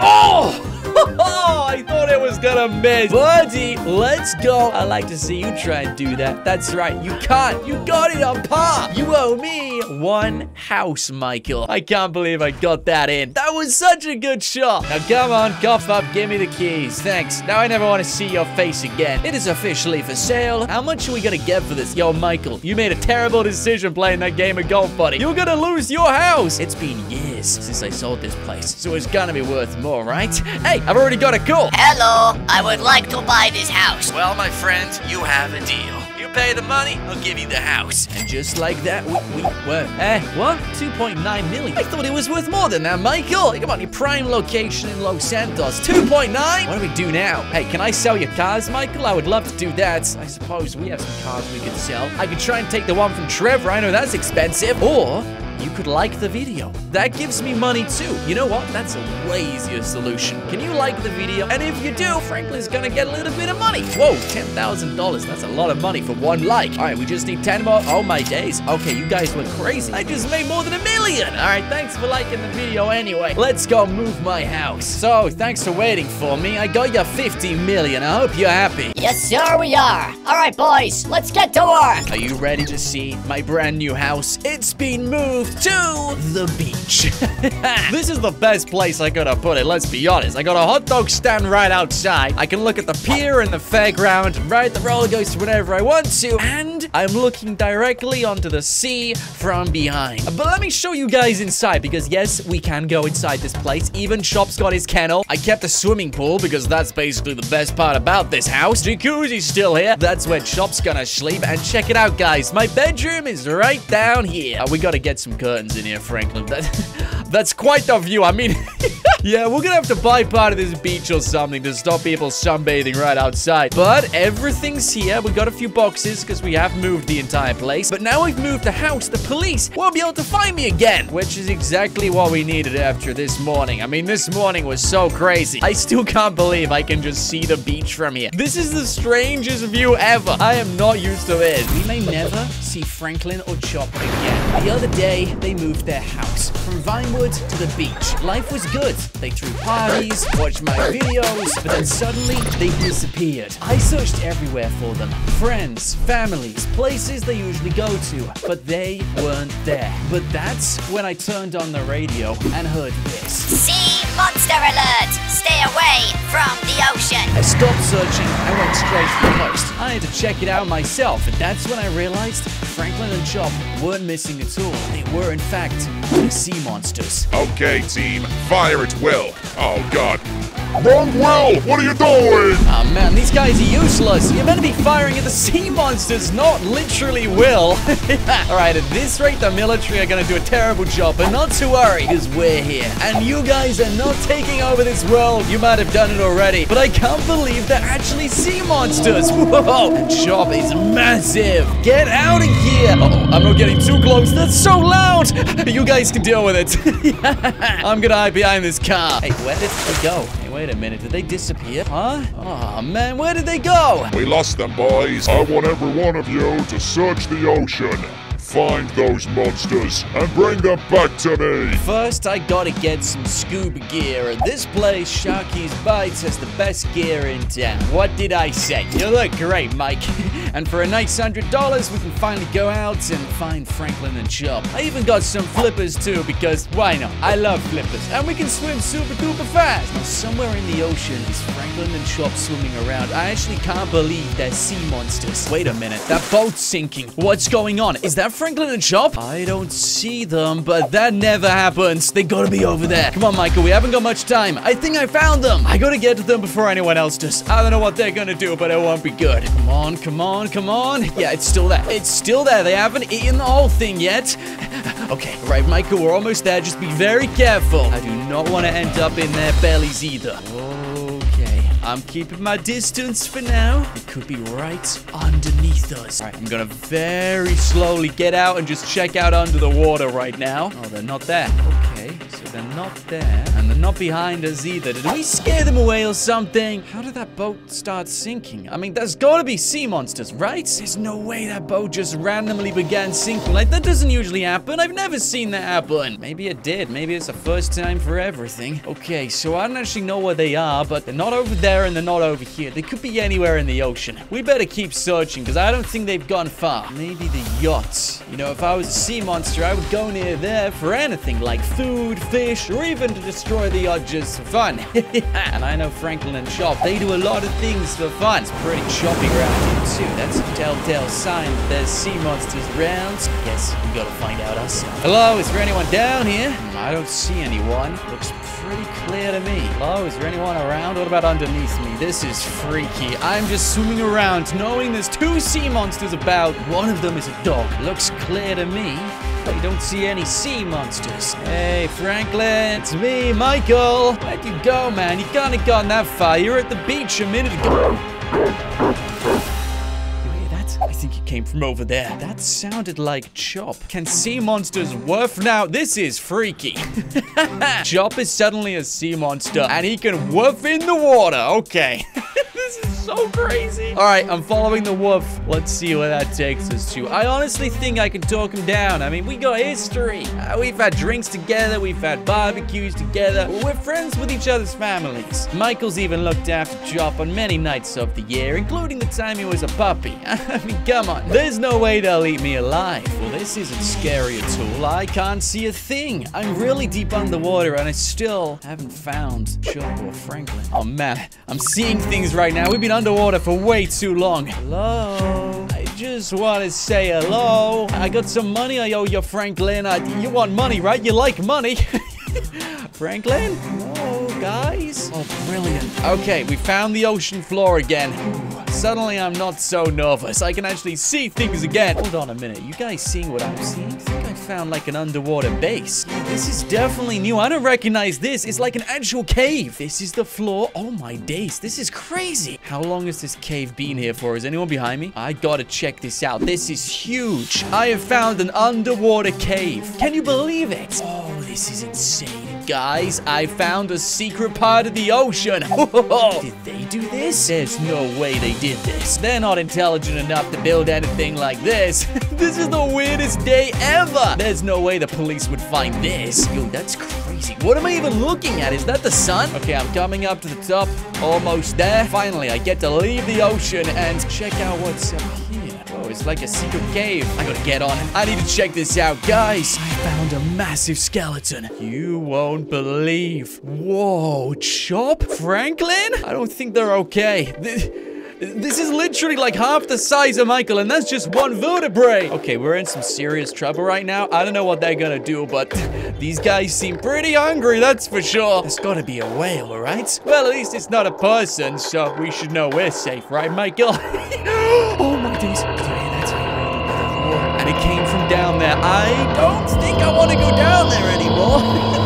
Oh! [LAUGHS] I thought it was gonna miss. Buddy, let's go. I like to see you try and do that. That's right. You can't. You got it on par. You owe me one house, Michael. I can't believe I got that in. That was such a good shot. Now, come on, cough up. Give me the keys. Thanks. Now, I never want to see your face again. It is officially for sale. How much are we gonna get for this? Yo, Michael, you made a terrible decision playing that game of golf, buddy. You're gonna lose your house. It's been years since I sold this place, so it's gonna be worth more, right? Hey, I've already got a call. Hello, I would like to buy this house. Well, my friend, you have a deal. You pay the money, I'll give you the house. And just like that, we, we were. Eh, what? 2.9 million? I thought it was worth more than that, Michael. Come on, your prime location in Los Santos. 2.9? What do we do now? Hey, can I sell your cars, Michael? I would love to do that. I suppose we have some cars we could sell. I could try and take the one from Trevor. I know that's expensive. Or you could like the video. That gives me money too. You know what? That's a way easier solution. Can you like the video? And if you do, Franklin's gonna get a little bit of money. Whoa, $10,000. That's a lot of money for one like. All right, we just need 10 more. Oh my days. Okay, you guys went crazy. I just made more than a million. All right, thanks for liking the video anyway. Let's go move my house. So, thanks for waiting for me. I got you 50 million. I hope you're happy. Yes, sir, we are. All right, boys, let's get to work. Are you ready to see my brand new house? It's been moved to the beach. [LAUGHS] this is the best place I could have put it, let's be honest. I got a hot dog stand right outside. I can look at the pier and the fairground, ride the roller coaster whenever I want to, and I'm looking directly onto the sea from behind. But let me show you guys inside, because yes, we can go inside this place. Even Chop's got his kennel. I kept a swimming pool, because that's basically the best part about this house. Jacuzzi's still here. That's where Chop's gonna sleep. And check it out, guys. My bedroom is right down here. Uh, we gotta get some curtains in here, Franklin. That, [LAUGHS] that's quite the view. I mean... [LAUGHS] Yeah, we're gonna have to buy part of this beach or something to stop people sunbathing right outside. But everything's here. We got a few boxes because we have moved the entire place. But now we've moved the house, the police won't be able to find me again. Which is exactly what we needed after this morning. I mean, this morning was so crazy. I still can't believe I can just see the beach from here. This is the strangest view ever. I am not used to this. We may never see Franklin or Chop again. The other day, they moved their house from Vinewood to the beach. Life was good. They threw parties, watched my videos, but then suddenly they disappeared. I searched everywhere for them. Friends, families, places they usually go to, but they weren't there. But that's when I turned on the radio and heard this. Sea monster alert! Stay away from the ocean! I stopped searching, I went straight to the coast. I had to check it out myself, and that's when I realized Franklin and Chop weren't missing at all. They were, in fact, sea monsters. Okay, team, fire at will. Oh, God. Wrong well! What are you doing? Oh man, these guys are useless. You're meant to be firing at the sea monsters, not literally Will. [LAUGHS] Alright, at this rate, the military are gonna do a terrible Chop, but not to worry, because we're here. And you guys are not taking over this world. You might have done it already, but I can't believe they're actually sea monsters. [LAUGHS] Whoa, job is massive. Get out of here. Uh oh I'm not getting too close. That's so loud. [LAUGHS] You guys can deal with it. I'm gonna hide behind this car. Hey, where did they go? Hey, wait a minute. Did they disappear? Huh? Oh, man, where did they go? We lost them, boys. I want every one of you to search the ocean. Find those monsters and bring them back to me. First, I gotta get some scuba gear. At this place, Sharky's Bites has the best gear in town. What did I say? You look great, Mike. [LAUGHS] and for a nice hundred dollars, we can finally go out and find Franklin and Chop. I even got some flippers too, because why not? I love flippers. And we can swim super duper fast. Now, somewhere in the ocean is Franklin and Chop swimming around. I actually can't believe they're sea monsters. Wait a minute, that boat's sinking. What's going on? Is that Franklin and Chop? I don't see them, but that never happens. They gotta be over there. Come on, Michael, we haven't got much time. I think I found them. I gotta get to them before anyone else does. I don't know what they're gonna do, but it won't be good. Come on, come on, come on. Yeah, it's still there. It's still there. They haven't eaten the whole thing yet. [LAUGHS] Okay, right, Michael, we're almost there. Just be very careful. I do not want to end up in their bellies either. Okay, I'm keeping my distance for now. It could be right underneath us. All right, I'm gonna very slowly get out and just check out under the water right now. Oh, they're not there. Okay, so they're not there. And they're not behind us either. Did we scare them away or something? How did that boat start sinking? I mean, there's gotta be sea monsters, right? There's no way that boat just randomly began sinking. Like, that doesn't usually happen. I've never seen that happen. Maybe it did. Maybe it's the first time for everything. Okay, so I don't actually know where they are, but they're not over there and they're not over here. They could be anywhere in the ocean. We better keep searching, because I don't think they've gone far. Maybe the yachts. You know, if I was a sea monster, I would go near there for anything, like food, fish, or even to destroy the yacht just for fun. [LAUGHS] and I know Franklin and Chop, they do a lot of things for fun. It's pretty choppy around here, too. That's a telltale sign that there's sea monsters around. Guess we gotta find out ourselves. Hello, is there anyone down here? I don't see anyone. Looks pretty clear to me. Hello, is there anyone around? What about underneath me? This is freaky. I'm just swimming around knowing there's two sea monsters about. One of them is a dog. Looks clear to me. I don't see any sea monsters. Hey, Franklin, it's me, Michael. Where'd you go, man? You have gone that far. You were at the beach a minute ago. Came from over there. That sounded like Chop. Can sea monsters woof? Now, this is freaky. [LAUGHS] Chop is suddenly a sea monster, and he can woof in the water. Okay. [LAUGHS] so crazy. All right, I'm following the wolf. Let's see where that takes us to. I honestly think I can talk him down. I mean, we got history. Uh, we've had drinks together. We've had barbecues together. We're friends with each other's families. Michael's even looked after Chop on many nights of the year, including the time he was a puppy. [LAUGHS] I mean, come on. There's no way they'll eat me alive. Well, this isn't scary at all. I can't see a thing. I'm really deep underwater, and I still haven't found Chop or Franklin. Oh, man. I'm seeing things right now. We've been underwater for way too long. Hello? I just want to say hello. I got some money I owe you, Franklin. I, you want money, right? You like money. [LAUGHS] Franklin? Whoa, guys. Oh, brilliant. Okay, we found the ocean floor again. Suddenly, I'm not so nervous. I can actually see things again. Hold on a minute. You guys seeing what I'm seeing? I think I found like an underwater base. Yeah, this is definitely new. I don't recognize this. It's like an actual cave. This is the floor. Oh my days. This is crazy. How long has this cave been here for? Is anyone behind me? I gotta check this out. This is huge. I have found an underwater cave. Can you believe it? Oh, this is insane. Guys, I found a secret part of the ocean. [LAUGHS] did they do this? There's no way they did this. They're not intelligent enough to build anything like this. [LAUGHS] this is the weirdest day ever. There's no way the police would find this. Yo, that's crazy. What am I even looking at? Is that the sun? Okay, I'm coming up to the top. Almost there. Finally, I get to leave the ocean and check out what's up here. It's like a secret cave. I gotta get on. I need to check this out. Guys, I found a massive skeleton. You won't believe. Whoa, Chop? Franklin? I don't think they're okay. Th- This is literally like half the size of Michael, and that's just one vertebrae. Okay, we're in some serious trouble right now. I don't know what they're gonna do, but [LAUGHS] these guys seem pretty hungry, that's for sure. There's gotta be a whale, right? Well, at least it's not a person, so we should know we're safe, right, Michael? [LAUGHS] oh my days. There. I don't think I want to go down there anymore. [LAUGHS]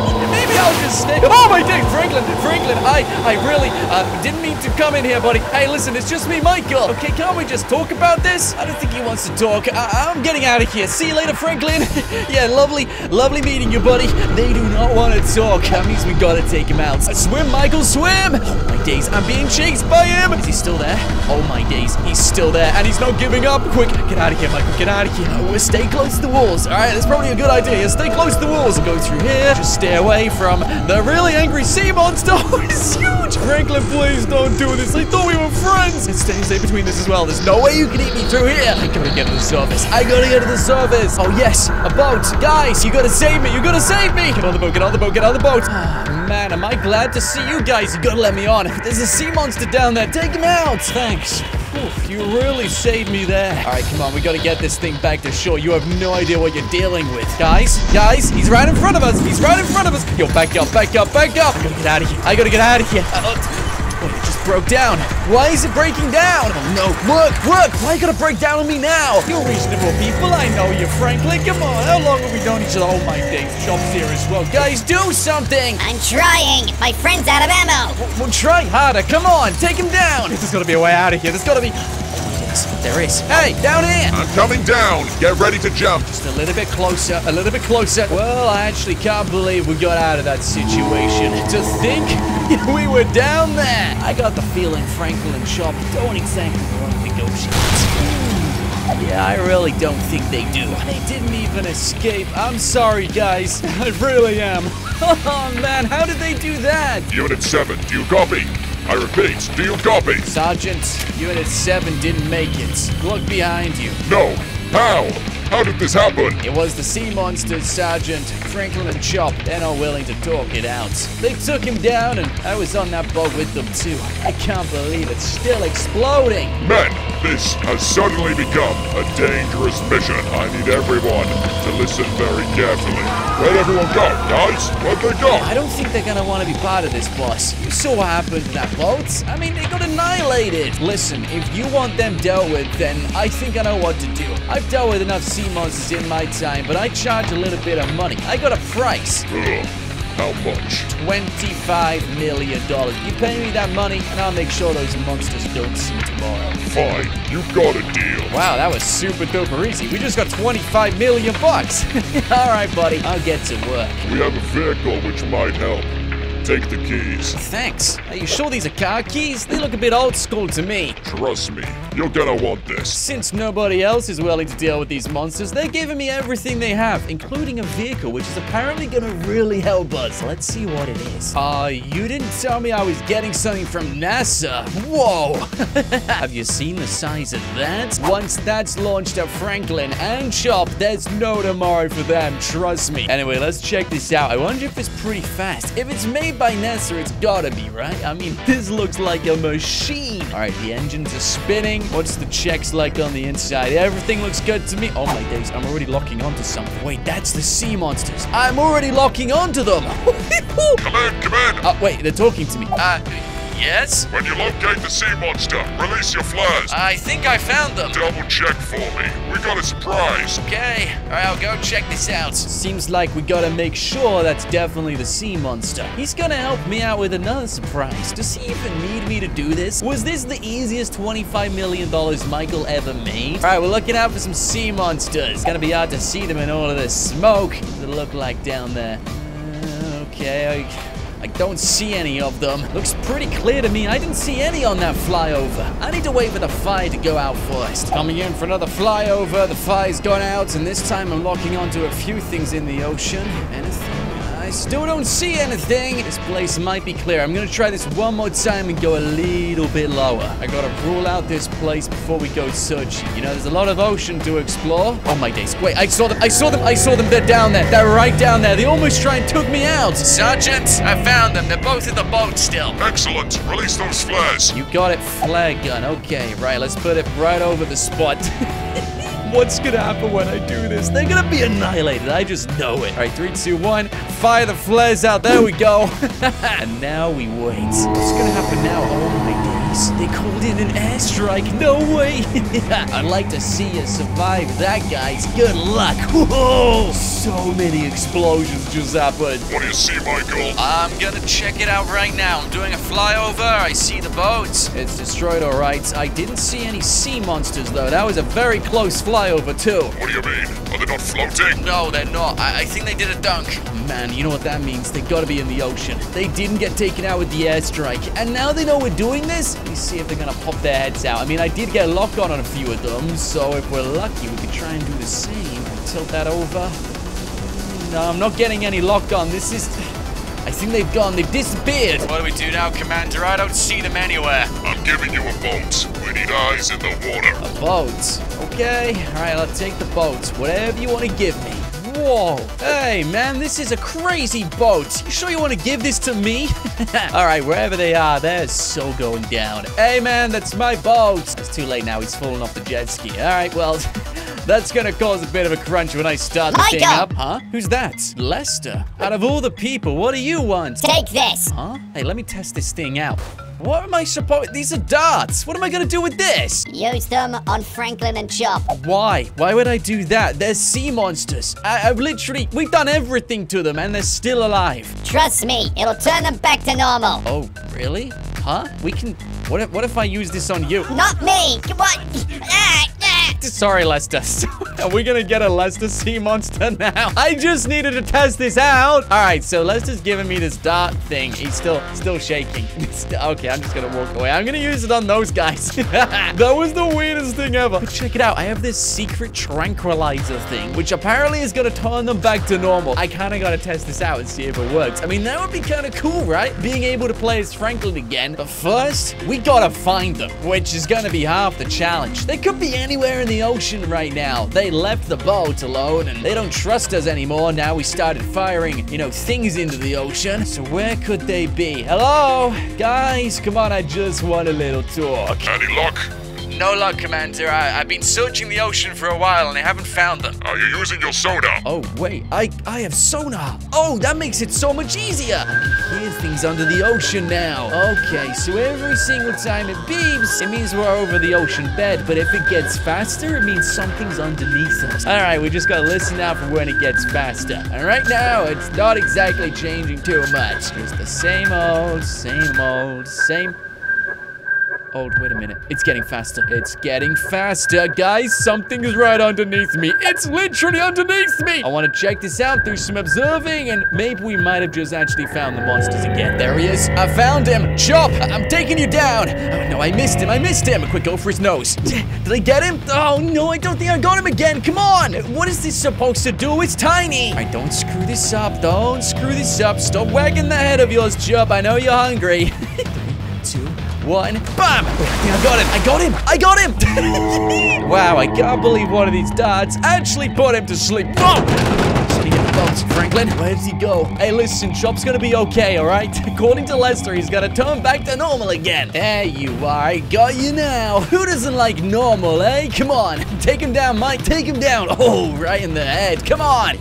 Oh my day, Franklin, Franklin, I, I really uh, didn't mean to come in here, buddy. Hey, listen, it's just me, Michael. Okay, can't we just talk about this? I don't think he wants to talk. I, I'm getting out of here. See you later, Franklin. [LAUGHS] yeah, lovely, lovely meeting you, buddy. They do not want to talk. That means we gotta take him out. Swim, Michael, swim. Oh my days, I'm being chased by him. Is he still there? Oh my days, he's still there, and he's not giving up. Quick, get out of here, Michael. Get out of here. Oh, stay close to the walls. All right, that's probably a good idea. Stay close to the walls. And go through here. Just stay away from the really angry sea monster. [LAUGHS] It's huge. Franklin, please don't do this. I thought we were friends. And stay, stay between this as well. There's no way you can eat me through here. I gotta get to the surface. I gotta get to the surface. Oh, yes, a boat. Guys, you gotta save me. You gotta save me. Get on the boat. Get on the boat. Get on the boat. [SIGHS] Man, am I glad to see you guys. You gotta let me on. There's a sea monster down there. Take him out. Thanks. Oof, you really saved me there. All right, come on. We gotta get this thing back to shore. You have no idea what you're dealing with. Guys, guys, he's right in front of us. He's right in front of us. Yo, back up, back up, back up. I gotta get out of here. I gotta get out of here. Uh, oh, it just broke down. Why is it breaking down? Oh, no. Look, look. Why you gotta break down on me now? You're reasonable people. I know you, Franklin. Come on. How long have we known each other? Oh, my days. Chop's here as well. Guys, do something. I'm trying. My friend's out of ammo. Well, try harder. Come on. Take him down. There's gotta be a way out of here. There's gotta be... There is. Hey, down here. I'm coming down. Get ready to jump. Just a little bit closer, a little bit closer. Well, I actually can't believe we got out of that situation. To think [LAUGHS] we were down there. I got the feeling Franklin and Chop don't exactly want to negotiate. Yeah, I really don't think they do. They didn't even escape. I'm sorry, guys. [LAUGHS] I really am. [LAUGHS] Oh, man, how did they do that? Unit 7, do you copy? I repeat, do you copy? Sergeant, Unit 7 didn't make it. Look behind you. No. How? How did this happen? It was the sea monsters, Sergeant. Franklin and Chop. They're not willing to talk it out. They took him down, and I was on that boat with them, too. I can't believe it's still exploding. Men, this has suddenly become a dangerous mission. I need everyone to listen very carefully. Where'd everyone go, guys? Where'd they go? I don't think they're gonna want to be part of this, boss. You saw what happened to that boat. I mean, they got annihilated. Listen, if you want them dealt with, then I think I know what to do. I've dealt with enough sea monsters in my time, but I charge a little bit of money. I got a price. How much? $25 million. You pay me that money, and I'll make sure those monsters don't see tomorrow. Fine, you got a deal. Wow, that was super duper easy. We just got 25 million bucks. [LAUGHS] All right, buddy, I'll get to work. We have a vehicle which might help. Take the keys. Thanks. Are you sure these are car keys? They look a bit old school to me. Trust me, you're gonna want this. Since nobody else is willing to deal with these monsters, they're giving me everything they have, including a vehicle, which is apparently gonna really help us. Let's see what it is. Uh, you didn't tell me I was getting something from NASA. Whoa! [LAUGHS] have you seen the size of that? Once that's launched at Franklin and Chop, there's no tomorrow for them, trust me. Anyway, let's check this out. I wonder if it's pretty fast. If it's made by NASA, it's gotta be, right? I mean, this looks like a machine. All right, the engines are spinning. What's the checks like on the inside? Everything looks good to me. Oh my days, I'm already locking onto something. Wait, that's the sea monsters. I'm already locking onto them. [LAUGHS] Come in, come in. oh, wait, they're talking to me. Uh, yes? When you locate the sea monster, release your flares. I think I found them. Double check for me. We got a surprise. Okay, all right, I'll go check this out. Seems like we gotta make sure that's definitely the sea monster. He's gonna help me out with another surprise. Does he even need me to do this? Was this the easiest $25 million Michael ever made? All right, we're looking out for some sea monsters. It's gonna be hard to see them in all of this smoke. What does it look like down there? Uh, okay, I... I don't see any of them. Looks pretty clear to me. I didn't see any on that flyover. I need to wait for the fire to go out first. Coming in for another flyover. The fire's gone out, and this time I'm locking onto a few things in the ocean. Anything? I still don't see anything. This place might be clear. I'm gonna try this one more time and go a little bit lower. I gotta rule out this place before we go searching. You know, there's a lot of ocean to explore. Oh my days. Wait, I saw them. I saw them. I saw them. They're down there. They're right down there. They almost tried and took me out. Sergeant, I found them. They're both in the boat still. Excellent. Release those flares. You got it, flag gun. Okay, right. Let's put it right over the spot. [LAUGHS] What's gonna happen when I do this? They're gonna be annihilated. I just know it. All right, three, two, one. Fire the flares out. There we go. [LAUGHS] and now we wait. What's gonna happen now? Oh my They called in an airstrike. No way. [LAUGHS] I'd like to see you survive that, guys. Good luck. [LAUGHS] Whoa! So many explosions just happened. What do you see, Michael? I'm gonna check it out right now. I'm doing a flyover. I see the boats. It's destroyed, all right. I didn't see any sea monsters, though. That was a very close flyover, too. What do you mean? Are they not floating? No, they're not. I, I think they did a dunk. Man, you know what that means? They gotta be in the ocean. They didn't get taken out with the airstrike. And now they know we're doing this? Let me see if they're gonna pop their heads out. I mean, I did get a lock on on a few of them, so if we're lucky, we could try and do the same. Tilt that over. No, I'm not getting any lock on. This is... I think they've gone. They've disappeared. What do we do now, Commander? I don't see them anywhere. I'm giving you a boat. We need eyes in the water. A boat. Okay. All right, I'll take the boat. Whatever you want to give me. Whoa. Hey, man, this is a crazy boat. You sure you want to give this to me? [LAUGHS] All right, wherever they are, they're so going down. Hey, man, that's my boat. It's too late now. He's fallen off the jet ski. All right, well... [LAUGHS] That's gonna cause a bit of a crunch when I start the thing up. Huh? Who's that? Lester. Out of all the people, what do you want? Take this. Huh? Hey, let me test this thing out. What am I supposed... These are darts. What am I gonna do with this? Use them on Franklin and Chop. Why? Why would I do that? They're sea monsters. I, I've literally... We've done everything to them and they're still alive. Trust me, it'll turn them back to normal. Oh, really? Huh? We can... What if, what if I use this on you? Not me. Come on. [LAUGHS] Ah, Sorry, Lester. [LAUGHS] Are we gonna get a Lester sea monster now? [LAUGHS] I just needed to test this out. All right, so Lester's giving me this dart thing. He's still still shaking. [LAUGHS] okay, I'm just gonna walk away. I'm gonna use it on those guys. that was the weirdest thing ever. But check it out. I have this secret tranquilizer thing, which apparently is gonna turn them back to normal. I kind of gotta test this out and see if it works. I mean, that would be kind of cool, right? Being able to play as Franklin again. But first, we gotta find them, which is gonna be half the challenge. They could be anywhere in the ocean right now. They left the boat alone and they don't trust us anymore. Now we started firing, you know, things into the ocean. So where could they be? Hello? Guys, come on, I just want a little talk. Any luck? No luck, Commander. I, I've been searching the ocean for a while and I haven't found them. Are you using your sonar? Oh, wait. I, I have sonar. Oh, that makes it so much easier. I can hear things under the ocean now. Okay, so every single time it beeps, it means we're over the ocean bed. But if it gets faster, it means something's underneath us. All right, we just gotta listen out for when it gets faster. And right now, it's not exactly changing too much. It's the same old, same old, same... Oh, wait a minute. It's getting faster. It's getting faster. Guys, something is right underneath me. It's literally underneath me. I want to check this out through some observing, and maybe we might have just actually found the monsters again. There he is. I found him. Chop, I'm taking you down. Oh, no, I missed him. I missed him. Quick, go for his nose. [LAUGHS] Did I get him? Oh, no, I don't think I got him again. Come on. What is this supposed to do? It's tiny. Right, don't screw this up. Don't screw this up. Stop wagging the head of yours, Chop. I know you're hungry. [LAUGHS] Three, two, one. Bam! I got him. I got him. I got him. [LAUGHS] wow, I can't believe one of these darts actually put him to sleep. Oh! Just need a bounce, Franklin. Where did he go? Hey, listen, Chop's gonna be okay, all right? [LAUGHS] According to Lester, he's gonna turn back to normal again. There you are. I got you now. Who doesn't like normal, eh? Come on. [LAUGHS] Take him down, Mike. Take him down. Oh, right in the head. Come on.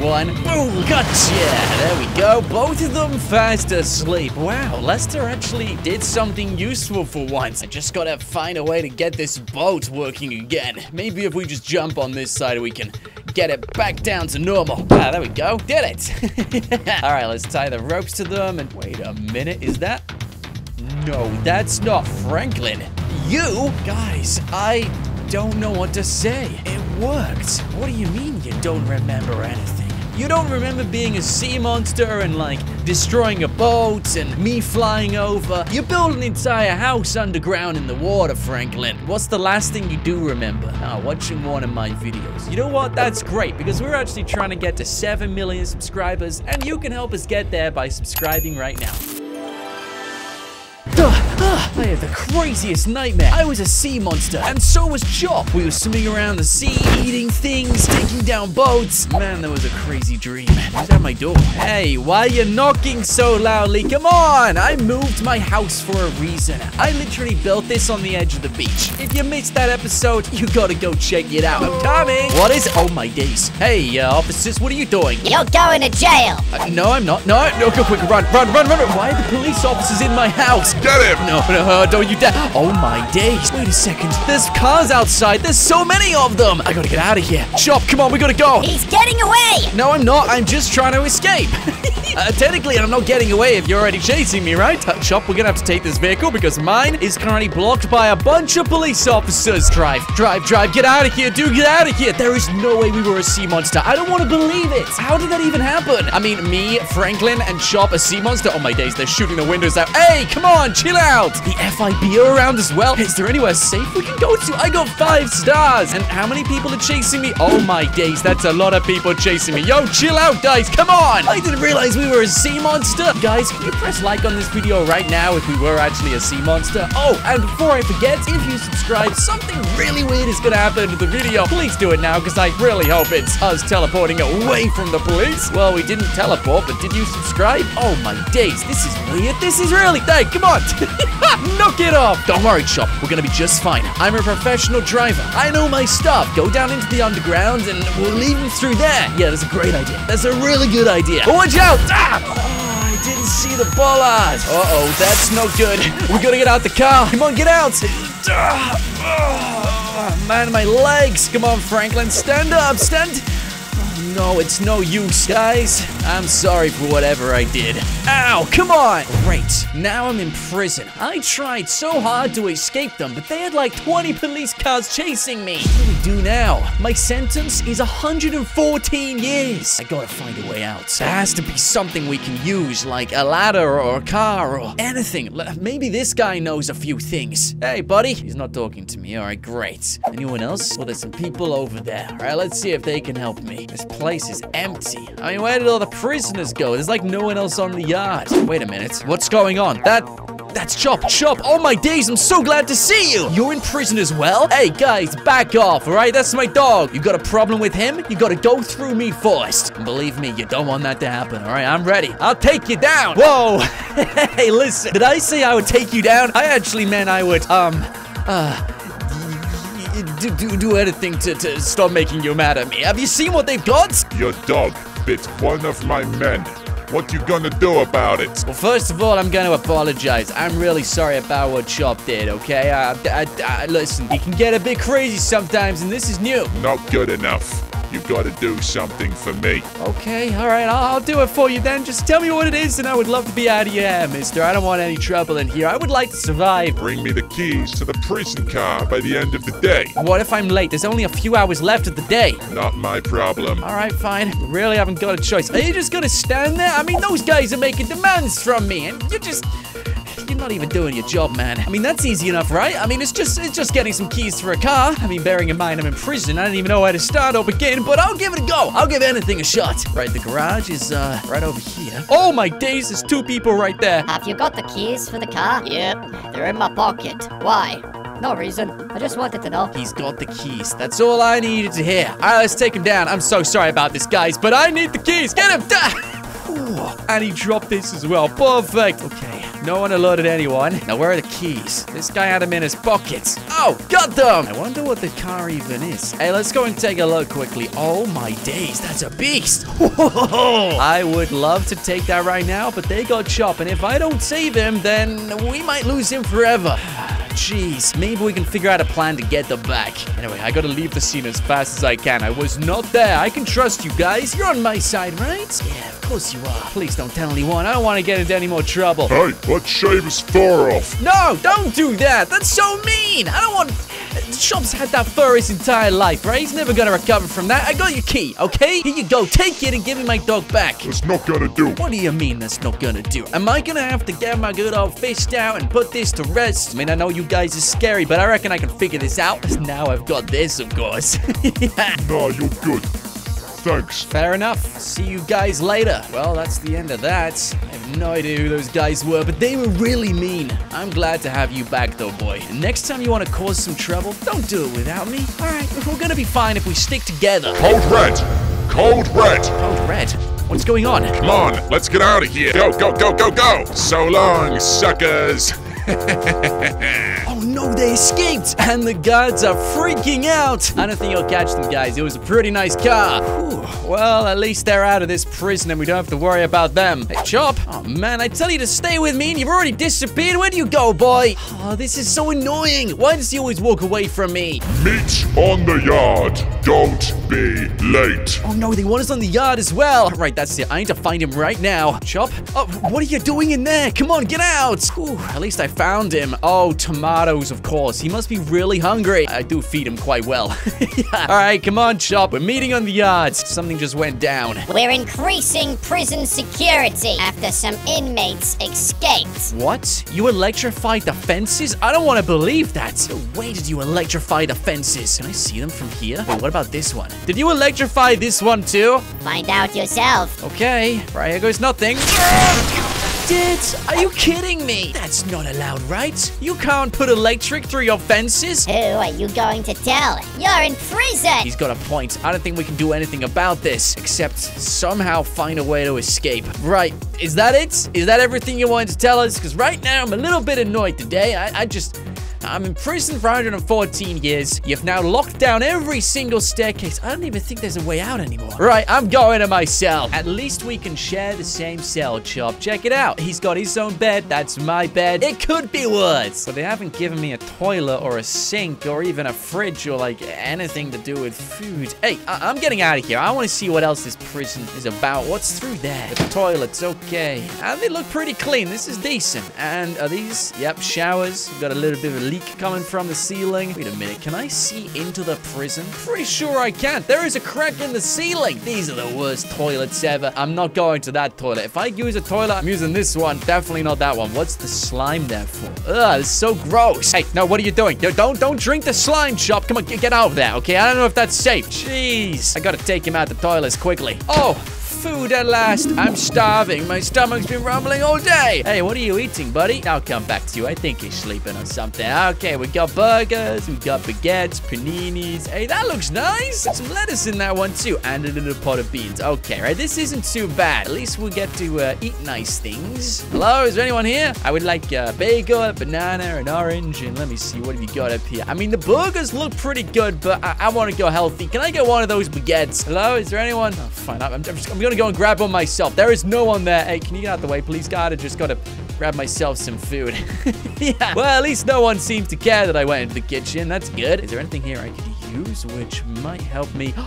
One. Boom, gotcha. There we go. Both of them fast asleep. Wow, Lester actually did something useful for once. I just gotta find a way to get this boat working again. Maybe if we just jump on this side, we can get it back down to normal. Ah, there we go. Did it. [LAUGHS] All right, let's tie the ropes to them. And wait a minute, is that? No, that's not Franklin. You? Guys, I don't know what to say. It worked. What do you mean you don't remember anything? You don't remember being a sea monster and like destroying a boat and me flying over? You built an entire house underground in the water, Franklin. What's the last thing you do remember? Ah, watching one of my videos. You know what? That's great because we're actually trying to get to 7 million subscribers and you can help us get there by subscribing right now. I had the craziest nightmare. I was a sea monster, and so was Chop. We were swimming around the sea, eating things, taking down boats. Man, that was a crazy dream. Who's at my door? Hey, why are you knocking so loudly? Come on! I moved my house for a reason. I literally built this on the edge of the beach. If you missed that episode, you gotta go check it out. I'm coming! What is- Oh my days. Hey, uh, officers, what are you doing? You're going to jail. Uh, no, I'm not. No, no, go quick, run, run, run, run, run. Why are the police officers in my house? Get him! No, no, uh, don't you dare. Oh my days. Wait a second. There's cars outside. There's so many of them. I gotta get out of here. Chop, come on, we gotta go. He's getting away. No, I'm not. I'm just trying to escape. [LAUGHS] uh, technically, I'm not getting away if you're already chasing me, right? Uh, Chop, we're gonna have to take this vehicle because mine is currently blocked by a bunch of police officers. Drive, drive, drive. Get out of here, dude. Get out of here. There is no way we were a sea monster. I don't want to believe it. How did that even happen? I mean, me, Franklin, and Chop, a sea monster. Oh my days, they're shooting the windows out. Hey, come on, chill out. The FIB are around as well. Is there anywhere safe we can go to? I got five stars. And how many people are chasing me? Oh my days, that's a lot of people chasing me. Yo, chill out, guys. Come on. I didn't realize we were a sea monster. Guys, can you press like on this video right now if we were actually a sea monster? Oh, and before I forget, if you subscribe, something really weird is gonna happen to the video. Please do it now, because I really hope it's us teleporting away from the police. Well, we didn't teleport, but did you subscribe? Oh my days, this is weird. This is really, hey, come on. [LAUGHS] Knock it off. Don't worry, Chop. We're gonna be just fine. I'm a professional driver. I know my stuff. Go down into the underground and we'll leave him through there. Yeah, that's a great idea. That's a really good idea. But watch out! Ah! Oh, I didn't see the bollard. Uh-oh, that's no good. We gotta get out the car. Come on, get out. Ah, ah, man, my legs. Come on, Franklin. Stand up. Stand. No, it's no use, guys. I'm sorry for whatever I did. Ow, come on! Great, now I'm in prison. I tried so hard to escape them, but they had like 20 police cars chasing me. What do we do now? My sentence is 114 years. I gotta find a way out. There has to be something we can use, like a ladder or a car or anything. Maybe this guy knows a few things. Hey, buddy. He's not talking to me. All right, great. Anyone else? Well, there's some people over there. All right, let's see if they can help me. This place is empty. I mean, where did all the prisoners go? There's like no one else on the yard. Wait a minute. What's going on? That that's Chop. Chop, oh my days, I'm so glad to see you. You're in prison as well? Hey, guys, back off, all right? That's my dog. You got a problem with him? You gotta go through me first. And believe me, you don't want that to happen, all right? I'm ready. I'll take you down. Whoa. [LAUGHS] hey, listen. Did I say I would take you down? I actually meant I would, um, uh, do, do, do anything to, to stop making you mad at me. Have you seen what they've got? Your dog bit one of my men. What you gonna do about it? Well, first of all, I'm to apologize. I'm really sorry about what Chop did, okay? I, I, I, listen, he can get a bit crazy sometimes, and this is new. Not good enough. You gotta do something for me. Okay, all right, I'll, I'll do it for you then. Just tell me what it is, and I would love to be out of your hair, mister. I don't want any trouble in here. I would like to survive. Bring me the keys to the prison car by the end of the day. What if I'm late? There's only a few hours left of the day. Not my problem. All right, fine. Really haven't got a choice. Are you just gonna stand there? I mean, those guys are making demands from me, and you're just. You're not even doing your job, man. I mean, that's easy enough, right? I mean, it's just it's just getting some keys for a car. I mean, bearing in mind I'm in prison, I don't even know where to start or begin, but I'll give it a go. I'll give anything a shot. Right, the garage is uh right over here. Oh my days, there's two people right there. Have you got the keys for the car? Yep, they're in my pocket. Why? No reason. I just wanted to know. He's got the keys. That's all I needed to hear. All right, let's take him down. I'm so sorry about this, guys, but I need the keys. Get him down. [LAUGHS] And he dropped this as well. Perfect. Okay, no one alerted anyone. Now, where are the keys? This guy had them in his pockets. Oh, got them. I wonder what the car even is. Hey, let's go and take a look quickly. Oh, my days. That's a beast. [LAUGHS] I would love to take that right now, but they got Chop, and if I don't save him, then we might lose him forever. [SIGHS] Jeez, maybe we can figure out a plan to get them back. Anyway, I gotta leave the scene as fast as I can. I was not there. I can trust you guys. You're on my side, right? Yeah, of course you are. Please don't tell anyone. I don't want to get into any more trouble. Hey, let's shave his fur off. No, don't do that. That's so mean. I don't want... Chop's had that fur his entire life, right? He's never gonna recover from that. I got your key, okay? Here you go. Take it and give me my dog back. That's not gonna do. What do you mean that's not gonna do? Am I gonna have to get my good old fist out and put this to rest? I mean, I know you guys are scary, but I reckon I can figure this out. [LAUGHS] Now I've got this, of course. yeah. [LAUGHS] Nah, you're good. Thanks. Fair enough. See you guys later. Well, that's the end of that. I have no idea who those guys were, but they were really mean. I'm glad to have you back, though, boy. And next time you want to cause some trouble, don't do it without me. All right, we're gonna be fine if we stick together. Code red. Code red. Code red. What's going on? Come on, let's get out of here. Go, go, go, go, go. So long, suckers. [LAUGHS] Oh no, they escaped! And the guards are freaking out! I don't think you'll catch them, guys. It was a pretty nice car. Whew. Well, at least they're out of this prison and we don't have to worry about them. Hey, Chop! Oh man, I tell you to stay with me and you've already disappeared. Where do you go, boy? Oh, this is so annoying. Why does he always walk away from me? Meet on the yard. Don't be late. Oh no, they want us on the yard as well. Right, that's it. I need to find him right now. Chop? Oh, what are you doing in there? Come on, get out! Ooh, at least I found him. Oh, tomatoes, of course. He must be really hungry. I do feed him quite well. [LAUGHS] yeah. All right, come on, Chop. We're meeting on the yards. Something just went down. We're increasing prison security after some inmates escaped. What? You electrified the fences? I don't want to believe that. No way did you electrify the fences. Can I see them from here? Wait, what about this one? Did you electrify this one too? Find out yourself. Okay, right here goes nothing. [LAUGHS] Did? Are you kidding me? That's not allowed, right? You can't put electric through your fences. Who are you going to tell? You're in prison. He's got a point. I don't think we can do anything about this, except somehow find a way to escape. Right, is that it? Is that everything you wanted to tell us? Because right now I'm a little bit annoyed today. I, I just... I'm in prison for 114 years. You've now locked down every single staircase. I don't even think there's a way out anymore. Right, I'm going to my cell. At least we can share the same cell, Chop. Check it out. He's got his own bed. That's my bed. It could be worse. But they haven't given me a toilet or a sink or even a fridge or like anything to do with food. Hey, I am getting out of here. I want to see what else this prison is about. What's through there? The toilets, okay. And they look pretty clean. This is decent. And are these? Yep, showers. We've got a little bit of a leak coming from the ceiling. Wait a minute, can I see into the prison? Pretty sure I can't. There is a crack in the ceiling. These are the worst toilets ever. I'm not going to that toilet. If I use a toilet, I'm using this one. Definitely not that one. What's the slime there for? Ugh, it's so gross. Hey, no, what are you doing? Don't, don't drink the slime Chop. Come on, get, get out of there, okay? I don't know if that's safe. Jeez. I gotta take him out the toilets quickly. Oh, food at last. I'm starving. My stomach's been rumbling all day. Hey, what are you eating, buddy? I'll come back to you. I think he's sleeping on something. Okay, we got burgers, we got baguettes, paninis. Hey, that looks nice. Some lettuce in that one too, and a little pot of beans. Okay, right, this isn't too bad. At least we get to uh, eat nice things. Hello, is there anyone here? I would like a bagel, a banana, an orange, and let me see, what have you got up here? I mean, the burgers look pretty good, but I, I want to go healthy. Can I get one of those baguettes? Hello, is there anyone? Oh, fine, I'm, I'm, just, I'm gonna go and grab one myself. There is no one there. Hey, can you get out of the way, please? God, I just gotta grab myself some food. [LAUGHS] yeah. Well, at least no one seemed to care that I went into the kitchen. That's good. Is there anything here I could use which might help me? [GASPS]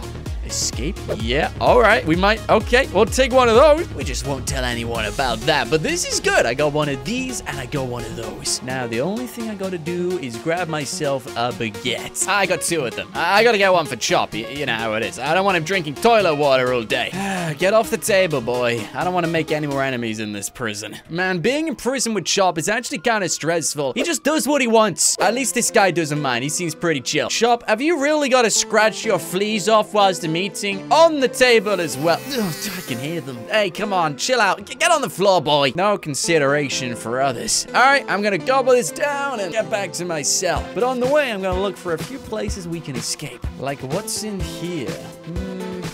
Escape? Yeah, all right. We might. Okay, we'll take one of those. We just won't tell anyone about that. But this is good. I got one of these and I got one of those. Now, the only thing I gotta do is grab myself a baguette. I got two of them. I gotta get one for Chop. You, know how it is. I don't want him drinking toilet water all day. [SIGHS] get off the table, boy. I don't want to make any more enemies in this prison. Man, being in prison with Chop is actually kind of stressful. He just does what he wants. At least this guy doesn't mind. He seems pretty chill. Chop, have you really got to scratch your fleas off whilst I'm eating? On the table as well. Ugh, I can hear them. Hey, come on, chill out. Get on the floor, boy. No consideration for others. All right, I'm gonna gobble this down and get back to my cell. But on the way, I'm gonna look for a few places we can escape. Like what's in here? Hmm.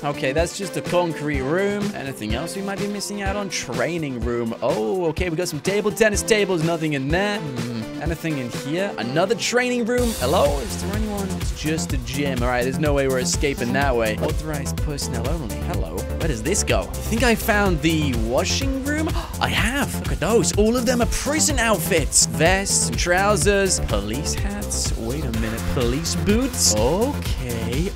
Okay, that's just a concrete room. Anything else we might be missing out on? Training room. Oh, okay, we got some table tennis tables. Nothing in there. Hmm, anything in here? Another training room. Hello? Is there anyone? It's just a gym. All right, there's no way we're escaping that way. Authorized personnel only. Hello. Where does this go? I think I found the washing room. [GASPS] I have. Look at those. All of them are prison outfits. Vests, and trousers, police hats. Wait a minute. Police boots? Okay.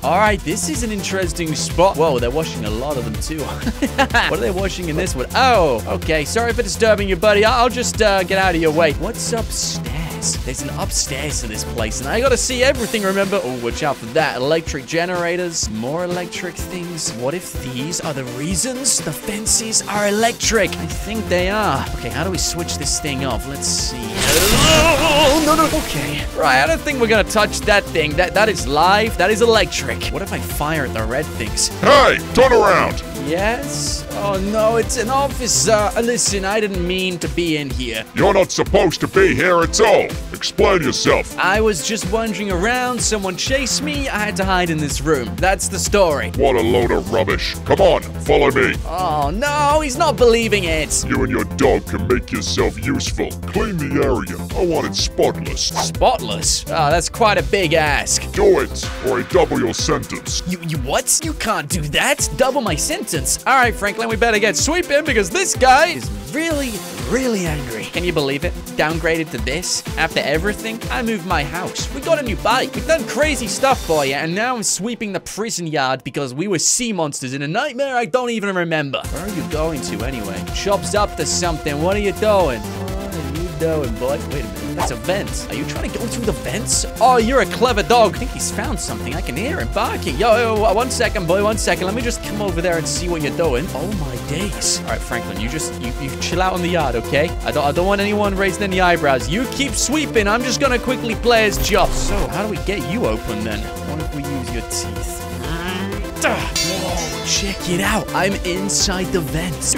All right, this is an interesting spot. Whoa, they're washing a lot of them too. [LAUGHS] what are they washing in this one? Oh, okay. Sorry for disturbing you, buddy. I'll just uh, get out of your way. What's upstairs? There's an upstairs to this place, and I gotta see everything, remember? Oh, watch out for that. Electric generators, more electric things. What if these are the reasons the fences are electric? I think they are. Okay, how do we switch this thing off? Let's see. Oh, no, no. Okay. Right, I don't think we're gonna touch that thing. That That is live. That is electric. What if I fire at the red things? Hey, turn around! Yes? Oh, no, it's an officer. Uh, listen, I didn't mean to be in here. You're not supposed to be here at all. Explain yourself. I was just wandering around, someone chased me, I had to hide in this room. That's the story. What a load of rubbish. Come on, follow me. Oh no, he's not believing it. You and your dog can make yourself useful. Clean the area. I want it spotless. Spotless? Oh, that's quite a big ask. Do it, or I double your sentence. You, you what? You can't do that. Double my sentence. All right, Franklin, we better get sweeping because this guy is really, really angry. Can you believe it? Downgraded to this? After everything? I moved my house. We got a new bike. We've done crazy stuff for you, and now I'm sweeping the prison yard because we were sea monsters in a nightmare I don't even remember. Where are you going to anyway? Chop's up to something. What are you doing? What are you doing, boy? Wait a minute. That's a vent. Are you trying to go through the vents? Oh, you're a clever dog. I think he's found something. I can hear him barking. Yo, yo, one second, boy. One second. Let me just come over there and see what you're doing. Oh my days. All right, Franklin, you just you, you chill out in the yard, okay? I don't I don't want anyone raising any eyebrows. You keep sweeping. I'm just gonna quickly play his job. So, how do we get you open then? What if we use your teeth? Ah, Whoa, check it out. I'm inside the vents.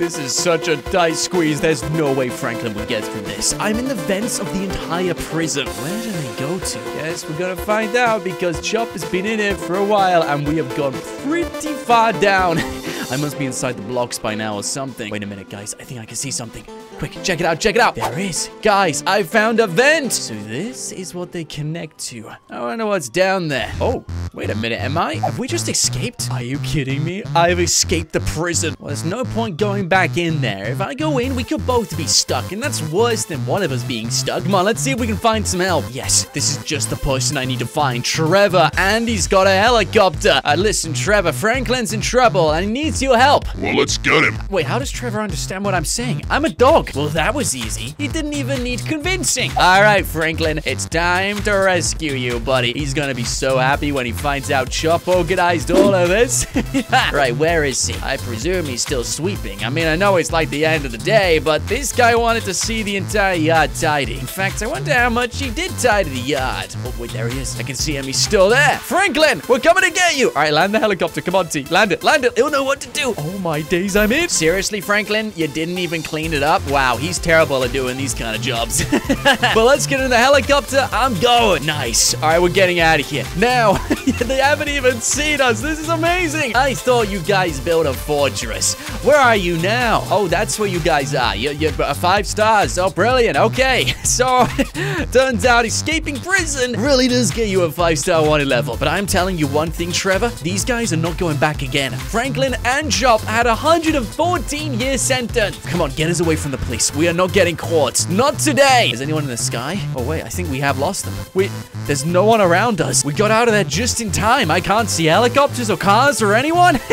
This is such a tight squeeze. There's no way Franklin would get through this. I'm in the vents of the entire prison. Where go to? Yes, we're gonna find out because Chop has been in here for a while and we have gone pretty far down. [LAUGHS] I must be inside the blocks by now or something. Wait a minute, guys. I think I can see something. Quick, check it out, check it out. There is. Guys, I found a vent. So this is what they connect to. I wonder what's down there. Oh, wait a minute. Am I? Have we just escaped? Are you kidding me? I've escaped the prison. Well, there's no point going back in there. If I go in, we could both be stuck, and that's worse than one of us being stuck. Come on, let's see if we can find some help. Yes, this is just the person I need to find. Trevor, and he's got a helicopter. Uh, listen, Trevor, Franklin's in trouble, and he needs your help. Well, let's get him. Wait, how does Trevor understand what I'm saying? I'm a dog. Well, that was easy. He didn't even need convincing. All right, Franklin, it's time to rescue you, buddy. He's gonna be so happy when he finds out Chop organized all of this. [LAUGHS] right, where is he? I presume he's still sweeping. I mean, I know it's like the end of the day, but this guy wanted to see the entire yard tidy. In fact, I wonder how much he did tidy the yard. Oh, wait, there he is. I can see him. He's still there. Franklin, we're coming to get you. All right, land the helicopter. Come on, T. Land it. Land it. He'll know what to do. Oh, my days, I'm in. Seriously, Franklin, you didn't even clean it up? Wow, he's terrible at doing these kind of jobs. [LAUGHS] but let's get in the helicopter. I'm going. Nice. All right, we're getting out of here. Now, [LAUGHS] they haven't even seen us. This is amazing. I thought you guys built a fortress. Where are you now? Oh, that's where you guys are. You're, you're five stars. Oh, brilliant. Okay. [LAUGHS] So, turns out escaping prison really does get you a five-star wanted level. But I'm telling you one thing, Trevor. These guys are not going back again. Franklin and and Chop had a 114 year sentence. Come on, get us away from the police. We are not getting caught. Not today. Is anyone in the sky? Oh, wait, I think we have lost them. Wait, there's no one around us. We got out of there just in time. I can't see helicopters or cars or anyone. [LAUGHS]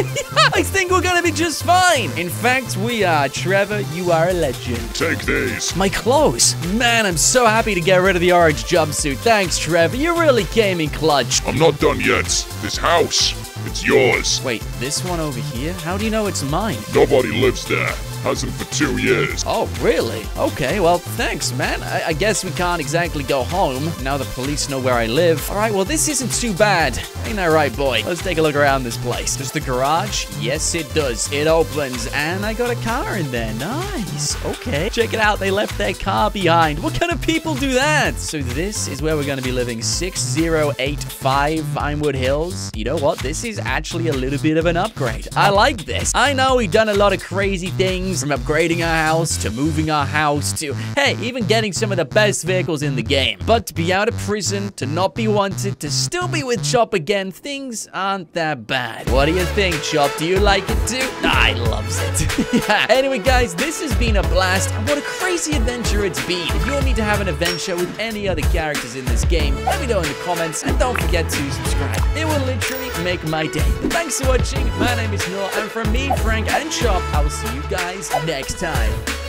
I think we're gonna be just fine. In fact, we are. Trevor, you are a legend. Take these. My clothes. Man, I'm so happy to get rid of the orange jumpsuit. Thanks, Trevor. You really came in clutch. I'm not done yet. This house, it's yours. Wait, this one over here? How do you know it's mine? Nobody lives there. Hasn't for two years. Oh, really? Okay, well, thanks, man. I, I guess we can't exactly go home. Now the police know where I live. All right, well, this isn't too bad. Ain't that right, boy? Let's take a look around this place. Does the garage? Yes, it does. It opens, and I got a car in there. Nice. Okay. Check it out. They left their car behind. What kind of people do that? So this is where we're going to be living. 6085 Vinewood Hills. You know what? This is actually a little bit of an upgrade. I like this. I know we've done a lot of crazy things from upgrading our house to moving our house to, hey, even getting some of the best vehicles in the game. But to be out of prison, to not be wanted, to still be with Chop again, things aren't that bad. What do you think, Chop? Do you like it too? I loves it. [LAUGHS] yeah. Anyway, guys, this has been a blast. And what a crazy adventure it's been. If you want me to have an adventure with any other characters in this game, let me know in the comments. And don't forget to subscribe. It will literally make my day. Thanks for watching. My name is Nought. And from me, Frank, and Chop, I will see you guys next time.